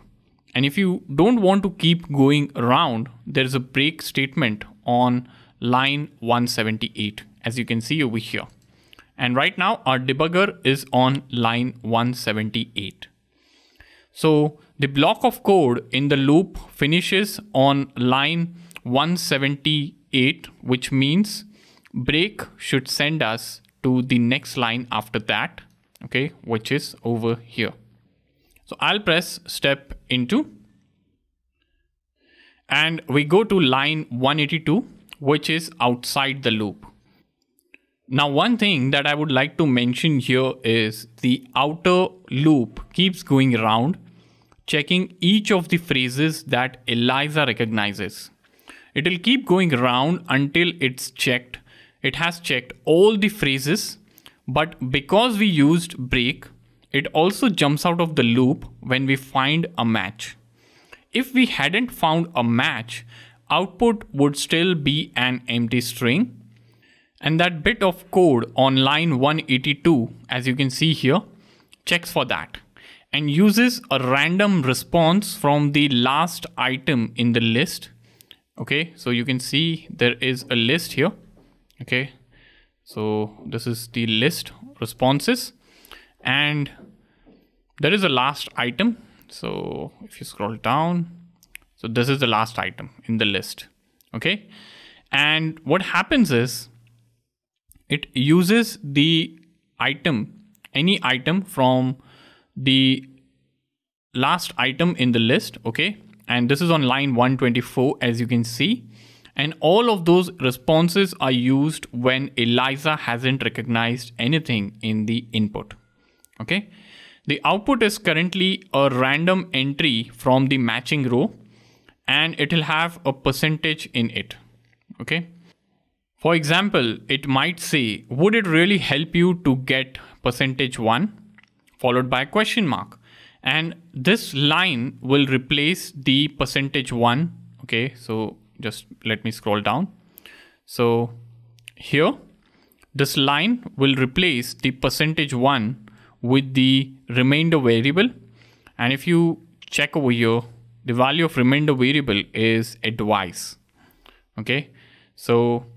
And if you don't want to keep going around, there's a break statement on line 178, as you can see over here. And right now our debugger is on line 178. So the block of code in the loop finishes on line 178, which means break should send us to the next line after that, okay, which is over here. So I'll press step into and we go to line 182, which is outside the loop. Now, one thing that I would like to mention here is the outer loop keeps going around, checking each of the phrases that ELIZA recognizes. It will keep going around until it's checked. It has checked all the phrases, but because we used break, it also jumps out of the loop when we find a match. If we hadn't found a match, output would still be an empty string and that bit of code on line 182, as you can see here, checks for that and uses a random response from the last item in the list. Okay, so you can see there is a list here. Okay, so this is the list responses and there is a last item. So if you scroll down, so this is the last item in the list. Okay, and what happens is it uses the item, any item from the last item in the list, okay? And this is on line 124, as you can see. And all of those responses are used when ELIZA hasn't recognized anything in the input, okay? The output is currently a random entry from the matching row and it will have a percentage in it, okay? For example, it might say, would it really help you to get percentage one followed by a question mark? And this line will replace the percentage one. Okay, so just let me scroll down. So here, this line will replace the percentage one with the remainder variable. And if you check over here, the value of remainder variable is advice. Okay, so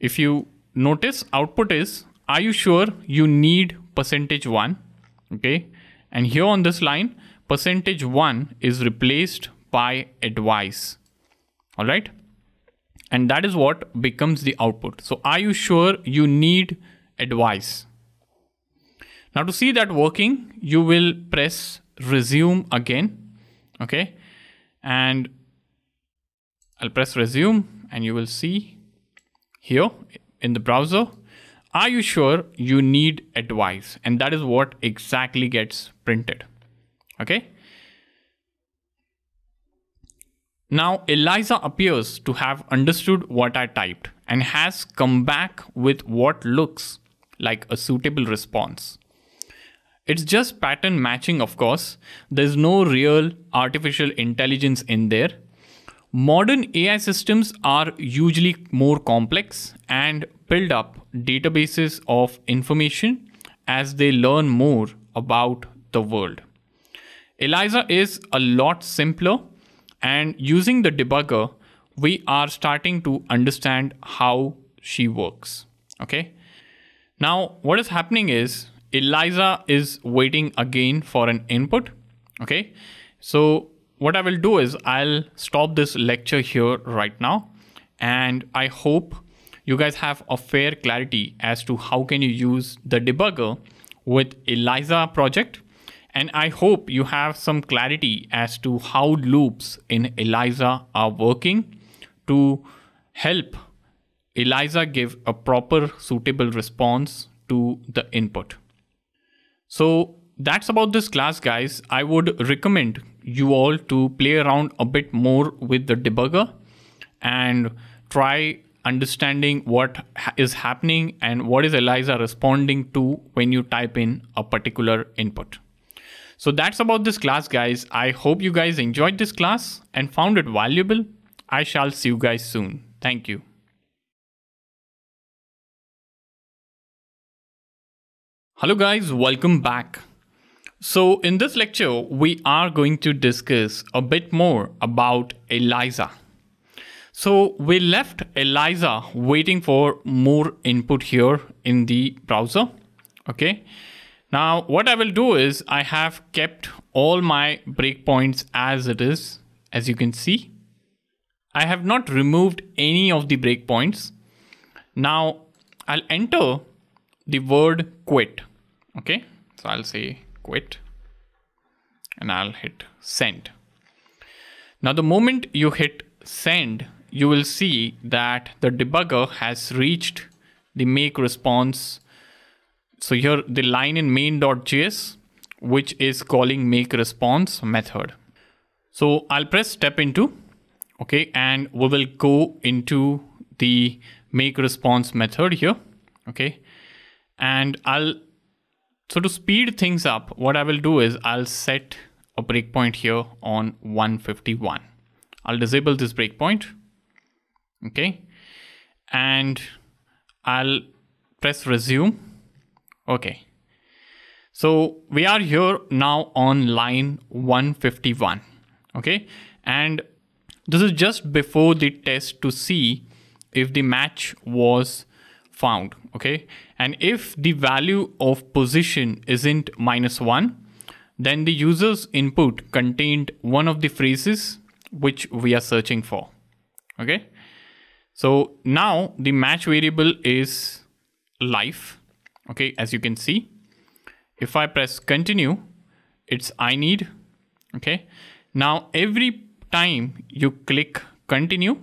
if you notice output is, are you sure you need percentage one? Okay. And here on this line, percentage one is replaced by advice. All right. And that is what becomes the output. So are you sure you need advice? Now to see that working, you will press resume again. Okay. And I'll press resume and you will see here in the browser, are you sure you need advice? And that is what exactly gets printed. Okay. Now ELIZA appears to have understood what I typed and has come back with what looks like a suitable response. It's just pattern matching, of course. There's no real artificial intelligence in there. Modern AI systems are usually more complex and build up databases of information as they learn more about the world. ELIZA is a lot simpler and using the debugger, we are starting to understand how she works. Okay. Now, what is happening is ELIZA is waiting again for an input. Okay. So what I will do is I'll stop this lecture here right now. And I hope you guys have a fair clarity as to how can you use the debugger with ELIZA project. And I hope you have some clarity as to how loops in ELIZA are working to help ELIZA give a proper suitable response to the input. So that's about this class guys. I would recommend you all to play around a bit more with the debugger and try understanding what is happening and what is ELIZA responding to when you type in a particular input. So that's about this class guys. I hope you guys enjoyed this class and found it valuable. I shall see you guys soon. Thank you. Hello guys, welcome back. So in this lecture, we are going to discuss a bit more about ELIZA. So we left ELIZA waiting for more input here in the browser. Okay. Now what I will do is I have kept all my breakpoints as it is, as you can see. I have not removed any of the breakpoints. Now I'll enter the word quit. Okay, so I'll say quit and I'll hit send. Now the moment you hit send, you will see that the debugger has reached the make response. So here the line in main.js, which is calling make response method. So I'll press step into, okay, and we will go into the make response method here, okay. And I'll, so to speed things up, what I will do is I'll set a breakpoint here on 151. I'll disable this breakpoint okay? And I'll press resume okay? So we are here now on line 151 okay? And this is just before the test to see if the match was found okay and if the value of position isn't minus one then the user's input contained one of the phrases which we are searching for okay so now the match variable is life. Okay, as you can see. If I press continue, it's I need. Okay. Now every time you click continue,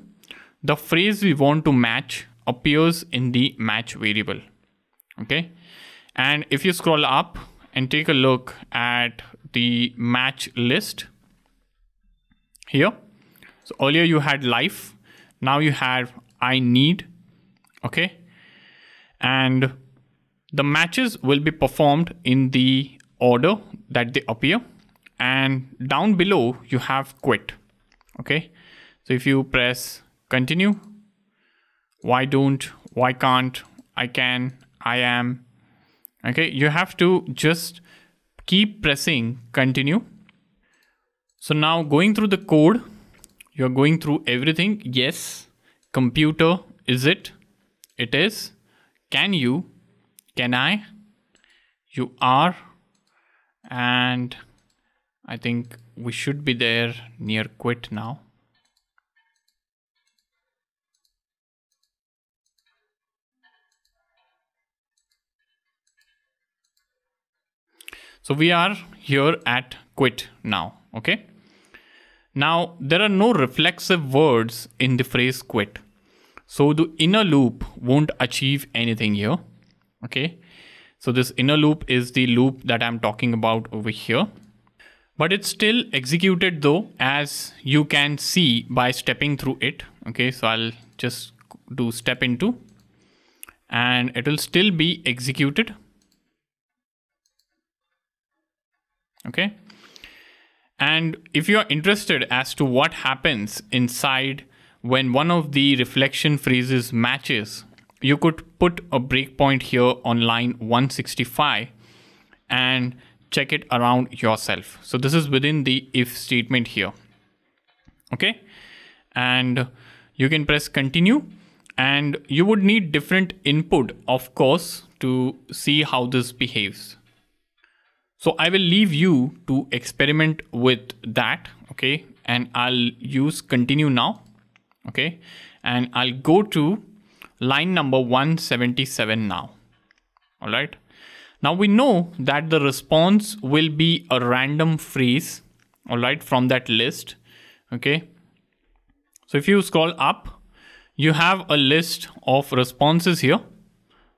the phrase we want to match appears in the match variable. Okay. And if you scroll up and take a look at the match list here. So earlier you had life. Now you have I need. Okay. And the matches will be performed in the order that they appear. And down below, you have quit. Okay. So if you press continue, why don't, why can't, I can, I am. Okay. You have to just keep pressing continue. So now going through the code, you're going through everything. Yes computer is it it is can you can i you are and i think we should be there near quit now so we are here at quit now okay now, there are no reflexive words in the phrase quit. So the inner loop won't achieve anything here. Okay. So this inner loop is the loop that I'm talking about over here. But it's still executed though, as you can see by stepping through it. Okay. So I'll just do step into and it will still be executed. Okay. And if you are interested as to what happens inside when one of the reflection phrases matches, you could put a breakpoint here on line 165 and check it around yourself. So this is within the if statement here. Okay. And you can press continue and you would need different input, of course, to see how this behaves. So I will leave you to experiment with that. Okay. And I'll use continue now. Okay. And I'll go to line number 177 now. All right. Now we know that the response will be a random phrase. All right. From that list. Okay. So if you scroll up, you have a list of responses here.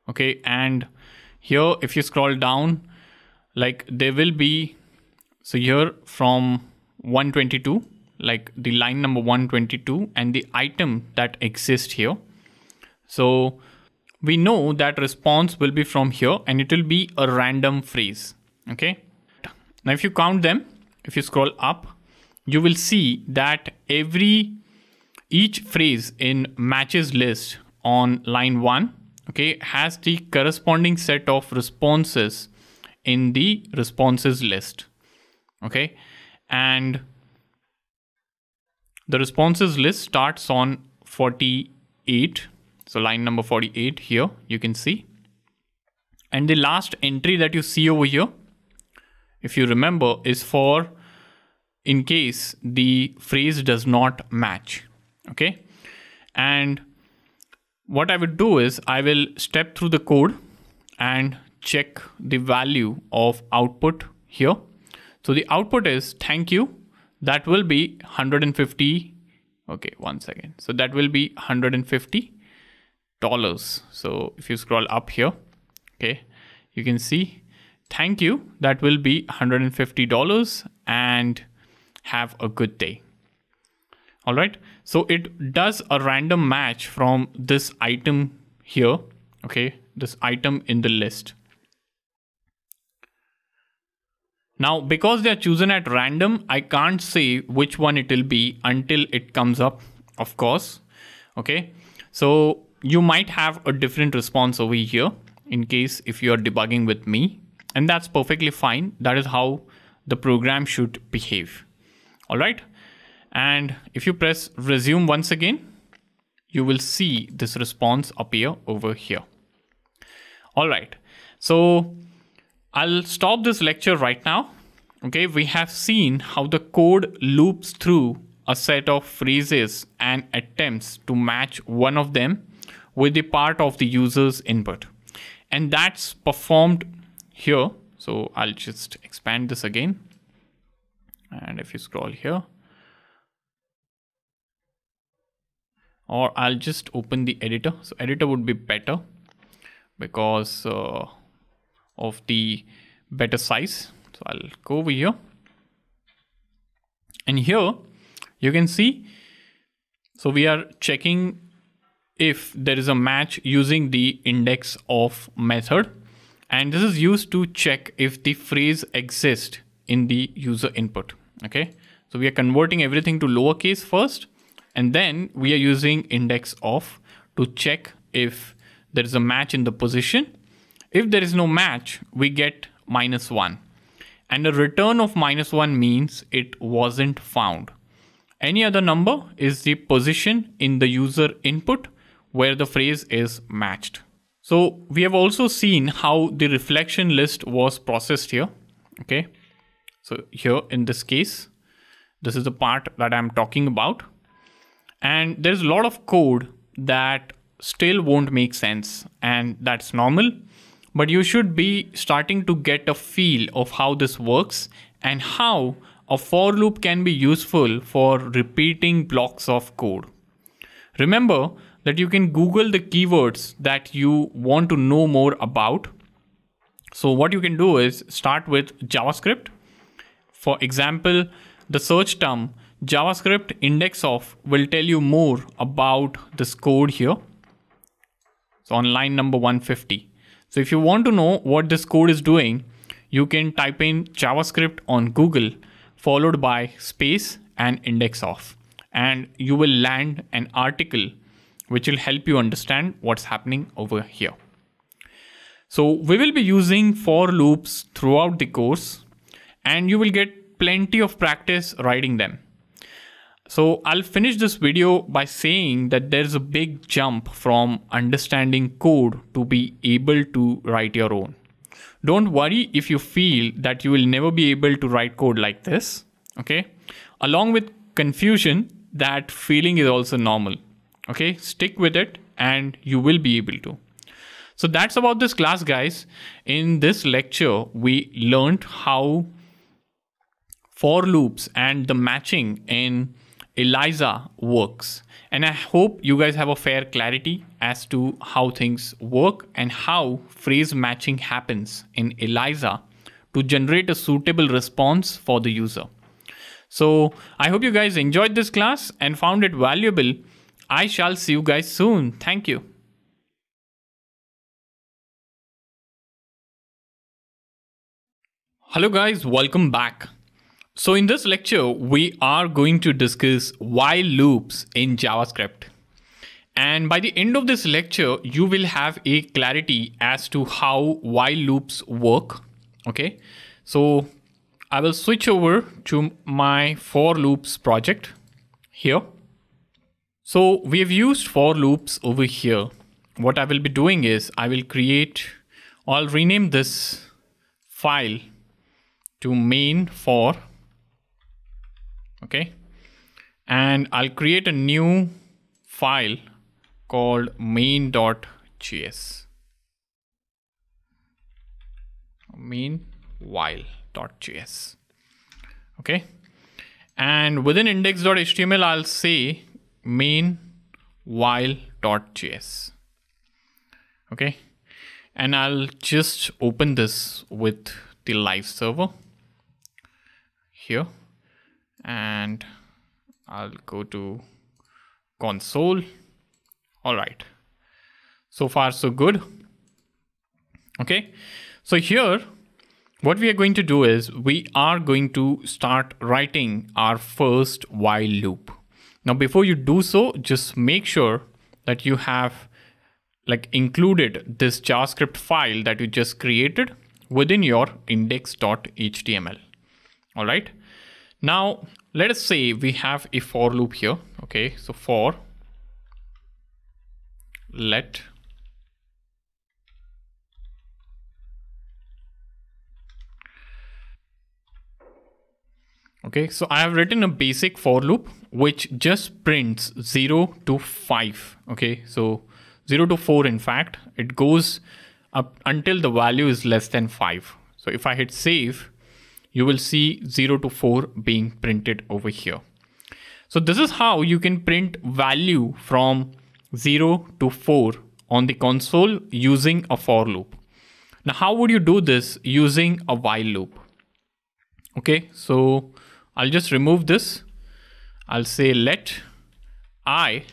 Okay. And here, if you scroll down, like there will be so here from 122 like the line number 122 and the item that exists here. So we know that response will be from here and it will be a random phrase okay? Now if you count them if you scroll up you will see that every each phrase in matches list on line 1 okay has the corresponding set of responses in the responses list. Okay. And the responses list starts on 48. So line number 48 here, you can see. And the last entry that you see over here if you remember, is for in case the phrase does not match. Okay. And what I would do is I will step through the code and check the value of output here. So the output is thank you. That will be 150. Okay, one second. So that will be 150 dollars. So if you scroll up here, okay, you can see thank you. That will be 150 dollars and have a good day. All right. So it does a random match from this item here. Okay. This item in the list. Now, because they are chosen at random, I can't say which one it will be until it comes up, of course. Okay. So you might have a different response over here in case if you're debugging with me and that's perfectly fine. That is how the program should behave. All right. And if you press resume once again, you will see this response appear over here. All right. So I'll stop this lecture right now. Okay, we have seen how the code loops through a set of phrases and attempts to match one of them with the part of the user's input. And that's performed here. So I'll just expand this again. And if you scroll here, or I'll just open the editor. So editor would be better because uh, of the better size. So I'll go over here. And here you can see, so we are checking if there is a match using the index of method. And this is used to check if the phrase exists in the user input. Okay. So we are converting everything to lowercase first and then we are using index of to check if there is a match in the position. If there is no match, we get minus one. And a return of minus one means it wasn't found. Any other number is the position in the user input where the phrase is matched. So we have also seen how the reflection list was processed here. Okay. So here in this case, this is the part that I'm talking about. And there's a lot of code that still won't make sense and that's normal. But you should be starting to get a feel of how this works and how a for loop can be useful for repeating blocks of code. Remember that you can Google the keywords that you want to know more about. So what you can do is start with JavaScript. For example, the search term JavaScript index of will tell you more about this code here. So on line number 150. So if you want to know what this code is doing, you can type in JavaScript on Google followed by space and index of and you will land an article which will help you understand what's happening over here. So we will be using for loops throughout the course and you will get plenty of practice writing them. So I'll finish this video by saying that there's a big jump from understanding code to be able to write your own. Don't worry if you feel that you will never be able to write code like this. Okay. Along with confusion, that feeling is also normal. Okay. Stick with it and you will be able to. So that's about this class, guys. In this lecture, we learned how for loops and the matching in Eliza works. And I hope you guys have a fair clarity as to how things work and how phrase matching happens in Eliza to generate a suitable response for the user. So I hope you guys enjoyed this class and found it valuable. I shall see you guys soon. Thank you. Hello guys, welcome back. So in this lecture, we are going to discuss while loops in JavaScript. And by the end of this lecture, you will have a clarity as to how while loops work. Okay. So I will switch over to my for loops project here. So we have used for loops over here. What I will be doing is I will create, I'll rename this file to main for, okay, and I'll create a new file called main.js. main while.js. Okay. And within index.html, I'll say main while.js. Okay. And I'll just open this with the live server here. And I'll go to console. All right. So far, so good. Okay. So here, what we are going to do is we are going to start writing our first while loop. Now, before you do so, just make sure that you have like included this JavaScript file that you just created within your index.html. All right. Now, let us say we have a for loop here. Okay. So for let Okay, so I have written a basic for loop which just prints 0 to 5. Okay, so 0 to 4 in fact, it goes up until the value is less than 5. So if I hit save, you will see 0 to 4 being printed over here. So this is how you can print value from 0 to 4 on the console using a for loop. Now, how would you do this using a while loop? Okay, so I'll just remove this. I'll say let i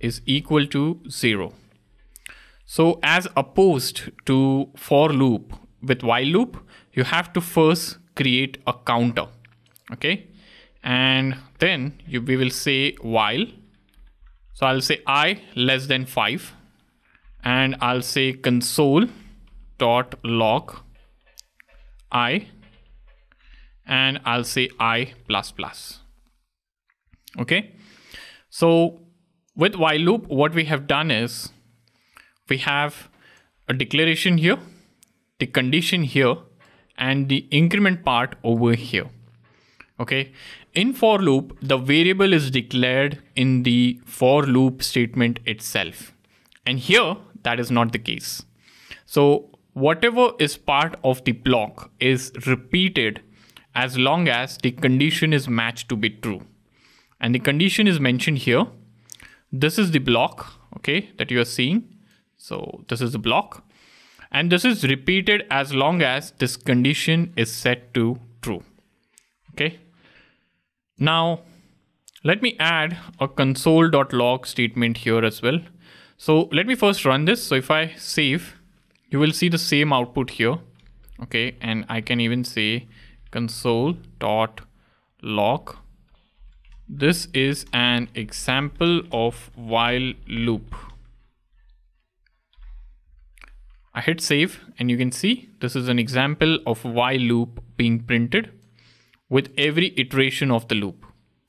is equal to 0. So as opposed to for loop with while loop, you have to first create a counter. Okay. And then you, we will say while. So I'll say i less than 5 and I'll say console dot log i and I'll say i plus plus. Okay. So with while loop, what we have done is we have a declaration here, the condition here, and the increment part over here. Okay. In for loop, the variable is declared in the for loop statement itself. And here, that is not the case. So whatever is part of the block is repeated as long as the condition is matched to be true. And the condition is mentioned here. This is the block, okay, that you are seeing. So this is the block. And this is repeated as long as this condition is set to true. Okay. Now, let me add a console.log statement here as well. So let me first run this. So if I save, you will see the same output here. Okay. And I can even say console dot log this is an example of while loop I hit save and you can see this is an example of while loop being printed with every iteration of the loop.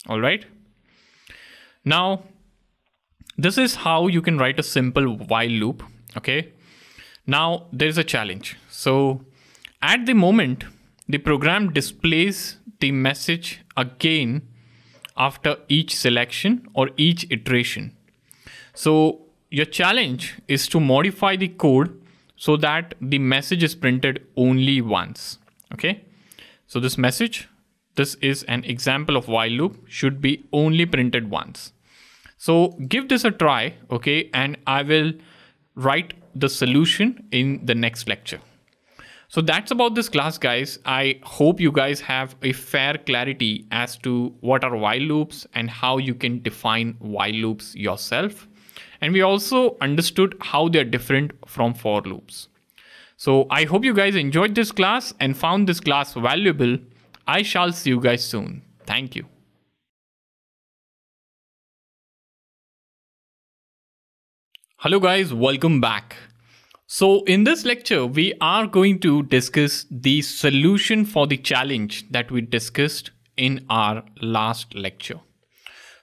All right? Now this is how you can write a simple while loop okay? Now there's a challenge. So at the moment the program displays the message again after each selection or each iteration. So your challenge is to modify the code so that the message is printed only once. Okay. So this message, this is an example of while loop should be only printed once. So give this a try. Okay. And I will write the solution in the next lecture. So that's about this class guys. I hope you guys have a fair clarity as to what are while loops and how you can define while loops yourself. And we also understood how they're different from for loops. So I hope you guys enjoyed this class and found this class valuable. I shall see you guys soon. Thank you. Hello guys, welcome back. So in this lecture, we are going to discuss the solution for the challenge that we discussed in our last lecture.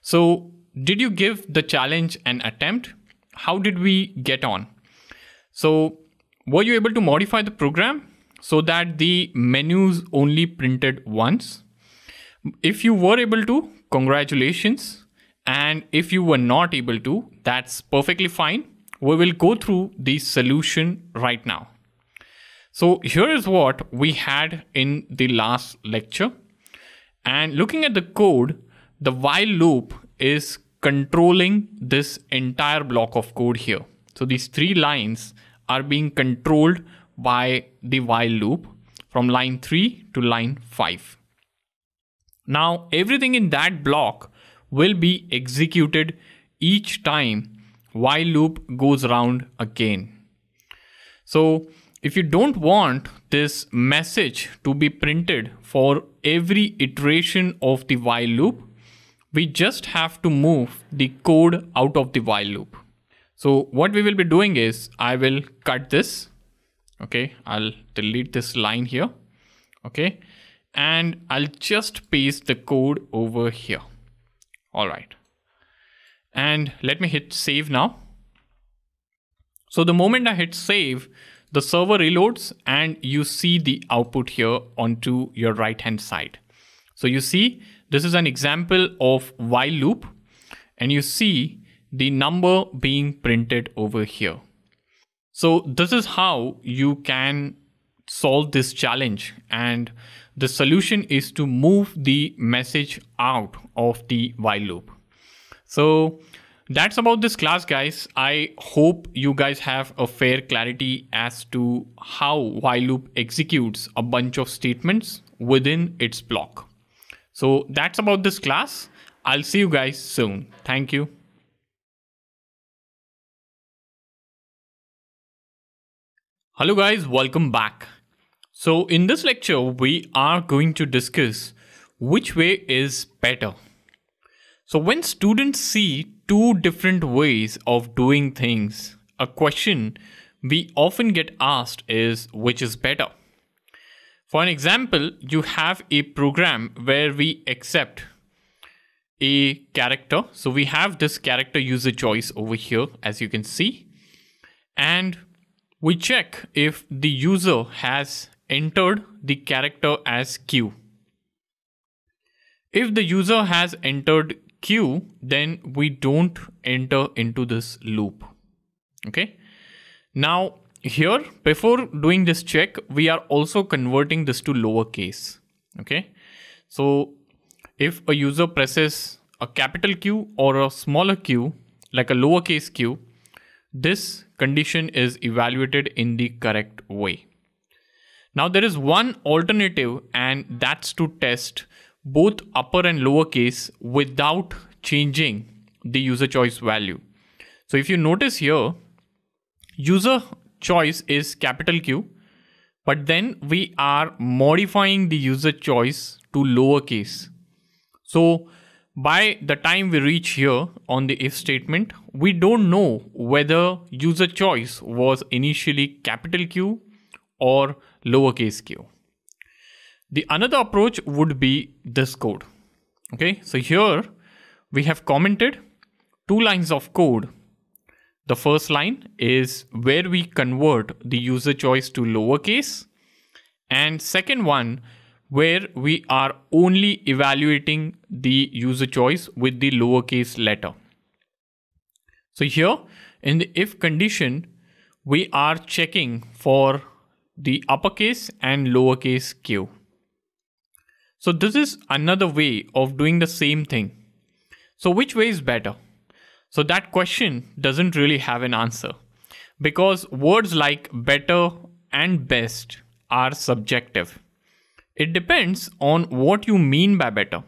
So did you give the challenge an attempt? How did we get on? So were you able to modify the program? so that the menus only printed once. If you were able to, congratulations. And if you were not able to, that's perfectly fine. We will go through the solution right now. So here is what we had in the last lecture. And looking at the code, the while loop is controlling this entire block of code here. So these three lines are being controlled by the while loop from line 3 to line 5. Now everything in that block will be executed each time while loop goes around again. So if you don't want this message to be printed for every iteration of the while loop, we just have to move the code out of the while loop. So what we will be doing is I will cut this. Okay, I'll delete this line here. Okay, and I'll just paste the code over here. All right. And let me hit save now. So the moment I hit save, the server reloads and you see the output here onto your right hand side. So you see, this is an example of while loop and you see the number being printed over here. So this is how you can solve this challenge and the solution is to move the message out of the while loop. So that's about this class guys. I hope you guys have a fair clarity as to how while loop executes a bunch of statements within its block. So that's about this class. I'll see you guys soon. Thank you. Hello guys, welcome back. So in this lecture, we are going to discuss which way is better. So when students see two different ways of doing things, a question we often get asked is which is better. For an example, you have a program where we accept a character. So we have this character user choice over here, as you can see. And we check if the user has entered the character as Q. If the user has entered Q, then we don't enter into this loop. Okay. Now here, before doing this check, we are also converting this to lowercase. Okay. So if a user presses a capital Q or a smaller q, like a lowercase q, this condition is evaluated in the correct way. Now there is one alternative and that's to test both upper and lower case without changing the user choice value. So if you notice here, user choice is capital Q, but then we are modifying the user choice to lowercase. So by the time we reach here on the if statement, we don't know whether user choice was initially capital Q or lowercase q. The another approach would be this code. Okay, so here we have commented two lines of code. The first line is where we convert the user choice to lowercase and second one where we are only evaluating the user choice with the lowercase letter. So here in the if condition, we are checking for the uppercase and lowercase q. So this is another way of doing the same thing. So which way is better? So that question doesn't really have an answer because words like better and best are subjective. It depends on what you mean by better.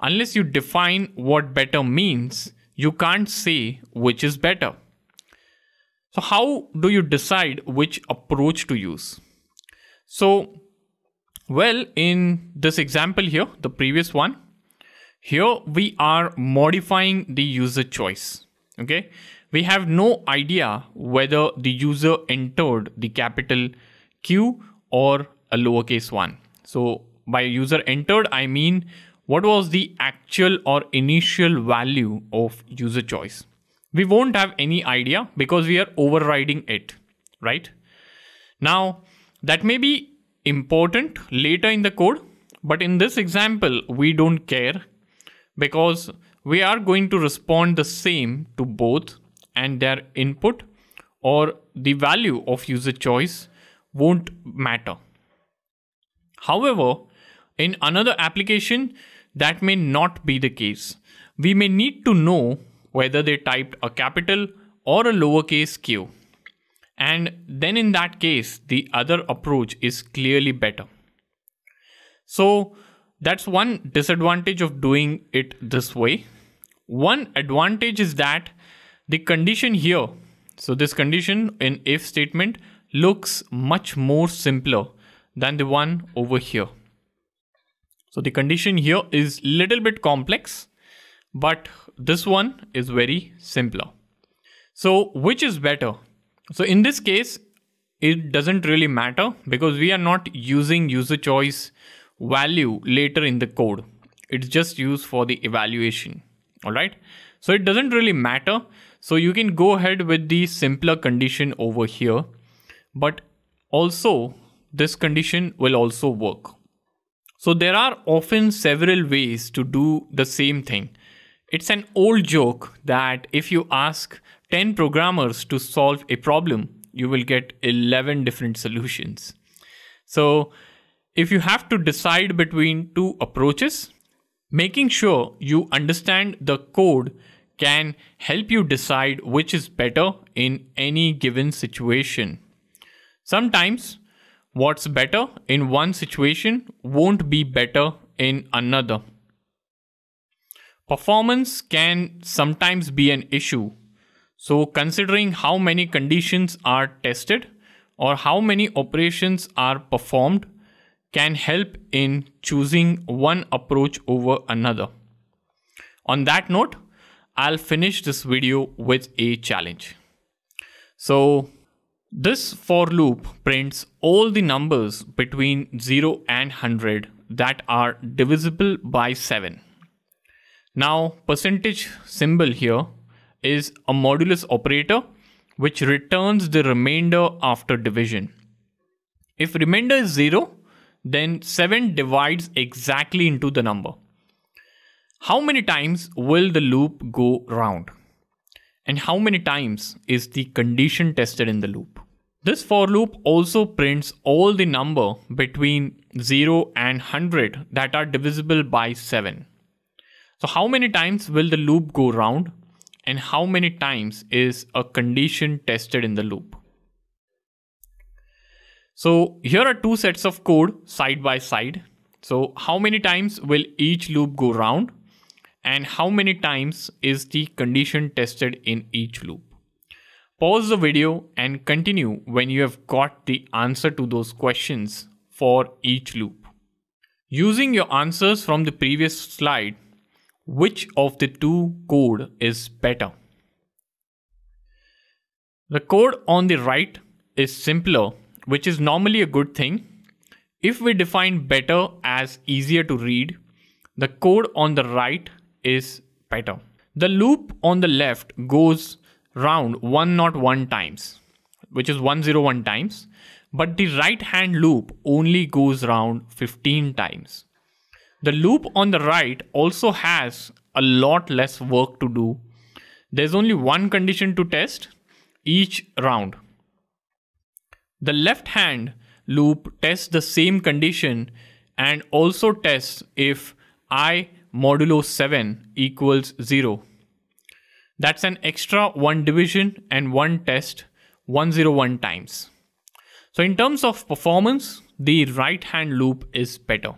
Unless you define what better means, you can't say which is better. So how do you decide which approach to use? So, well, in this example here, the previous one, here we are modifying the user choice. Okay. We have no idea whether the user entered the capital Q or a lowercase one. So by user entered, I mean what was the actual or initial value of user choice we won't have any idea because we are overriding it, right? Now, that may be important later in the code, but in this example, we don't care because we are going to respond the same to both and their input or the value of user choice won't matter. However, in another application, that may not be the case. We may need to know whether they typed a capital or a lowercase q. And then in that case, the other approach is clearly better. So that's one disadvantage of doing it this way. One advantage is that the condition here, so this condition in if statement looks much more simpler than the one over here. So the condition here is little bit complex, but this one is very simpler. So which is better? So in this case, it doesn't really matter because we are not using user choice value later in the code. It's just used for the evaluation. All right. So it doesn't really matter. So you can go ahead with the simpler condition over here, but also this condition will also work. So there are often several ways to do the same thing. It's an old joke that if you ask 10 programmers to solve a problem, you will get 11 different solutions. So if you have to decide between two approaches, making sure you understand the code can help you decide which is better in any given situation. Sometimes what's better in one situation won't be better in another. Performance can sometimes be an issue. So considering how many conditions are tested or how many operations are performed can help in choosing one approach over another. On that note, I'll finish this video with a challenge. So this for loop prints all the numbers between 0 and 100 that are divisible by 7. Now percentage symbol here is a modulus operator which returns the remainder after division. If remainder is 0, then 7 divides exactly into the number. How many times will the loop go round? And how many times is the condition tested in the loop? This for loop also prints all the number between 0 and 100 that are divisible by 7. So how many times will the loop go round and how many times is a condition tested in the loop? So here are two sets of code side by side. So how many times will each loop go round and how many times is the condition tested in each loop? Pause the video and continue when you have got the answer to those questions for each loop. Using your answers from the previous slide, which of the two code is better? The code on the right is simpler, which is normally a good thing. If we define better as easier to read, the code on the right is better. The loop on the left goes round 101 times, which is 101 times, but the right hand loop only goes round 15 times. The loop on the right also has a lot less work to do. There's only one condition to test each round. The left hand loop tests the same condition and also tests if i modulo 7 equals 0. That's an extra one division and one test 101 times. So in terms of performance, the right hand loop is better.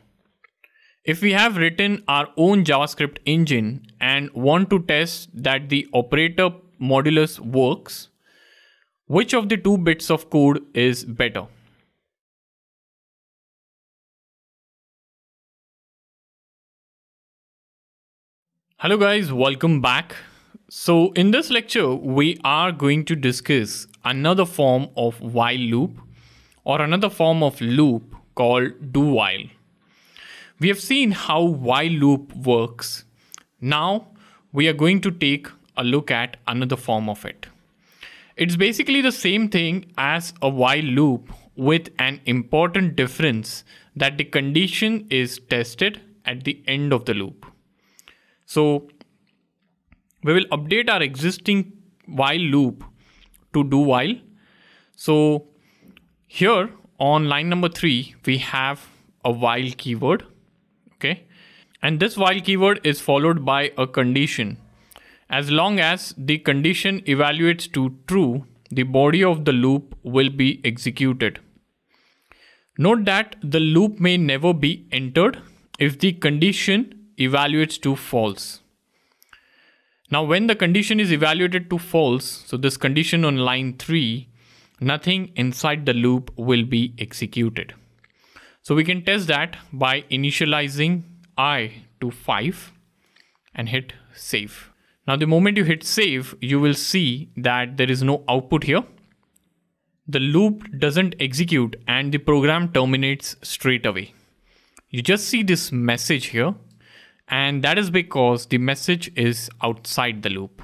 If we have written our own JavaScript engine and want to test that the operator modulus works, which of the two bits of code is better? Hello guys, welcome back. So in this lecture, we are going to discuss another form of while loop or another form of loop called do while. We have seen how while loop works. Now we are going to take a look at another form of it. It's basically the same thing as a while loop with an important difference that the condition is tested at the end of the loop. So we will update our existing while loop to do while. So here on line number three, we have a while keyword. Okay. And this while keyword is followed by a condition. As long as the condition evaluates to true, the body of the loop will be executed. Note that the loop may never be entered if the condition evaluates to false. Now when the condition is evaluated to false, so this condition on line 3, nothing inside the loop will be executed. So we can test that by initializing i to 5 and hit save. Now the moment you hit save, you will see that there is no output here. The loop doesn't execute and the program terminates straight away. You just see this message here and that is because the message is outside the loop.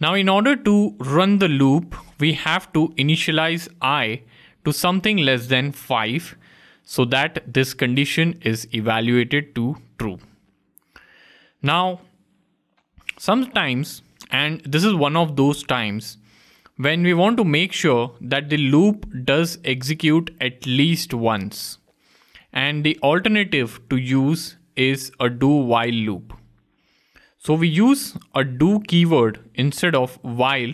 Now in order to run the loop, we have to initialize i to something less than 5 so that this condition is evaluated to true. Now, sometimes, and this is one of those times, when we want to make sure that the loop does execute at least once, and the alternative to use is a do while loop. So we use a do keyword instead of while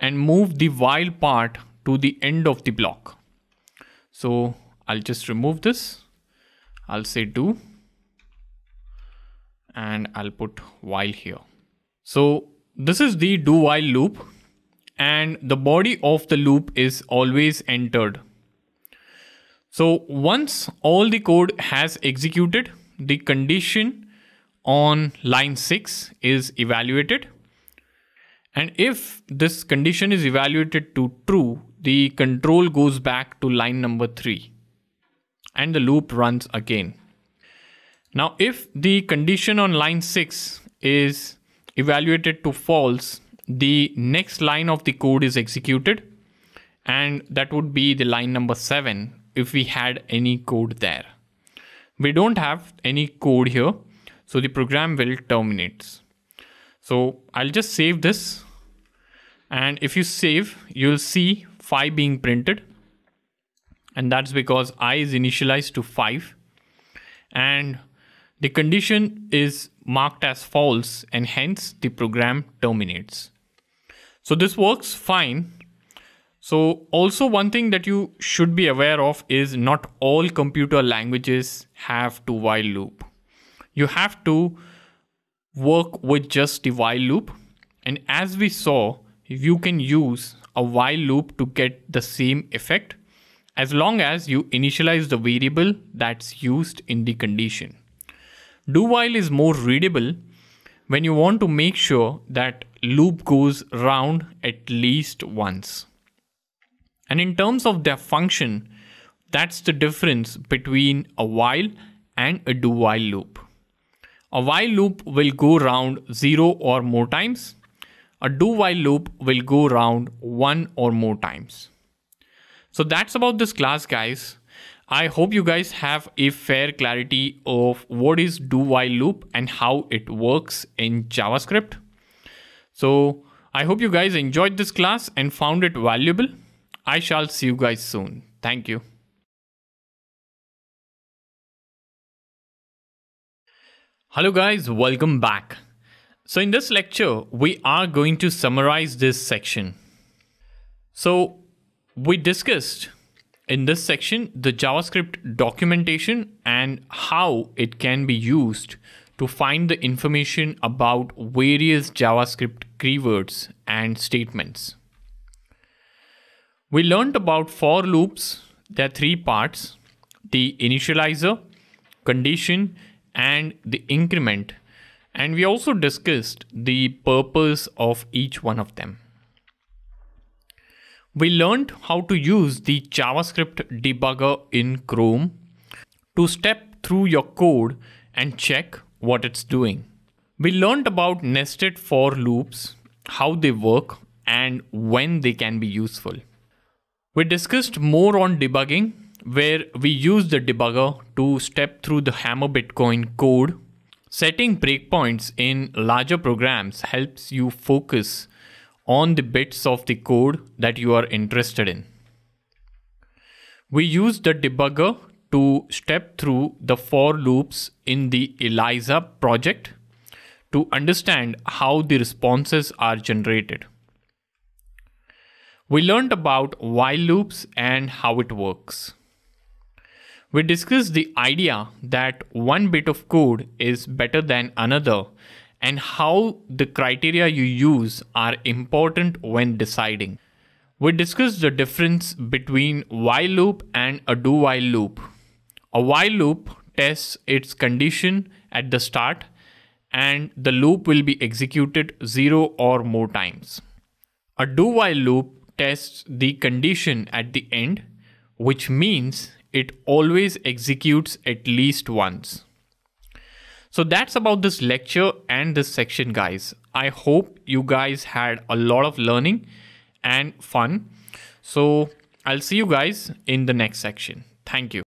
and move the while part to the end of the block. So I'll just remove this. I'll say do and I'll put while here. So this is the do while loop and the body of the loop is always entered. So once all the code has executed, the condition on line 6 is evaluated. And if this condition is evaluated to true, the control goes back to line number 3 and the loop runs again. Now, if the condition on line 6 is evaluated to false, the next line of the code is executed and that would be the line number 7 if we had any code there. We don't have any code here, so the program will terminate. So I'll just save this. And if you save, you'll see 5 being printed. And that's because i is initialized to 5. And the condition is marked as false and hence the program terminates. So this works fine so also one thing that you should be aware of is not all computer languages have do while loop. You have to work with just the while loop. And as we saw, you can use a while loop to get the same effect as long as you initialize the variable that's used in the condition. Do while is more readable when you want to make sure that loop goes round at least once. And in terms of their function, that's the difference between a while and a do while loop. A while loop will go round zero or more times. A do while loop will go round one or more times. So that's about this class guys. I hope you guys have a fair clarity of what is do while loop and how it works in JavaScript. So I hope you guys enjoyed this class and found it valuable. I shall see you guys soon. Thank you. Hello guys, welcome back. So in this lecture, we are going to summarize this section. So we discussed in this section the JavaScript documentation and how it can be used to find the information about various JavaScript keywords and statements. We learned about for loops. There are three parts, the initializer, condition, and the increment. And we also discussed the purpose of each one of them. We learned how to use the JavaScript debugger in Chrome to step through your code and check what it's doing. We learned about nested for loops, how they work, and when they can be useful. We discussed more on debugging, where we use the debugger to step through the Hammer Bitcoin code. Setting breakpoints in larger programs helps you focus on the bits of the code that you are interested in. We use the debugger to step through the for loops in the ELIZA project to understand how the responses are generated. We learned about while loops and how it works. We discussed the idea that one bit of code is better than another and how the criteria you use are important when deciding. We discussed the difference between while loop and a do while loop. A while loop tests its condition at the start and the loop will be executed zero or more times. A do while loop tests the condition at the end, which means it always executes at least once. So that's about this lecture and this section, guys. I hope you guys had a lot of learning and fun. So I'll see you guys in the next section. Thank you.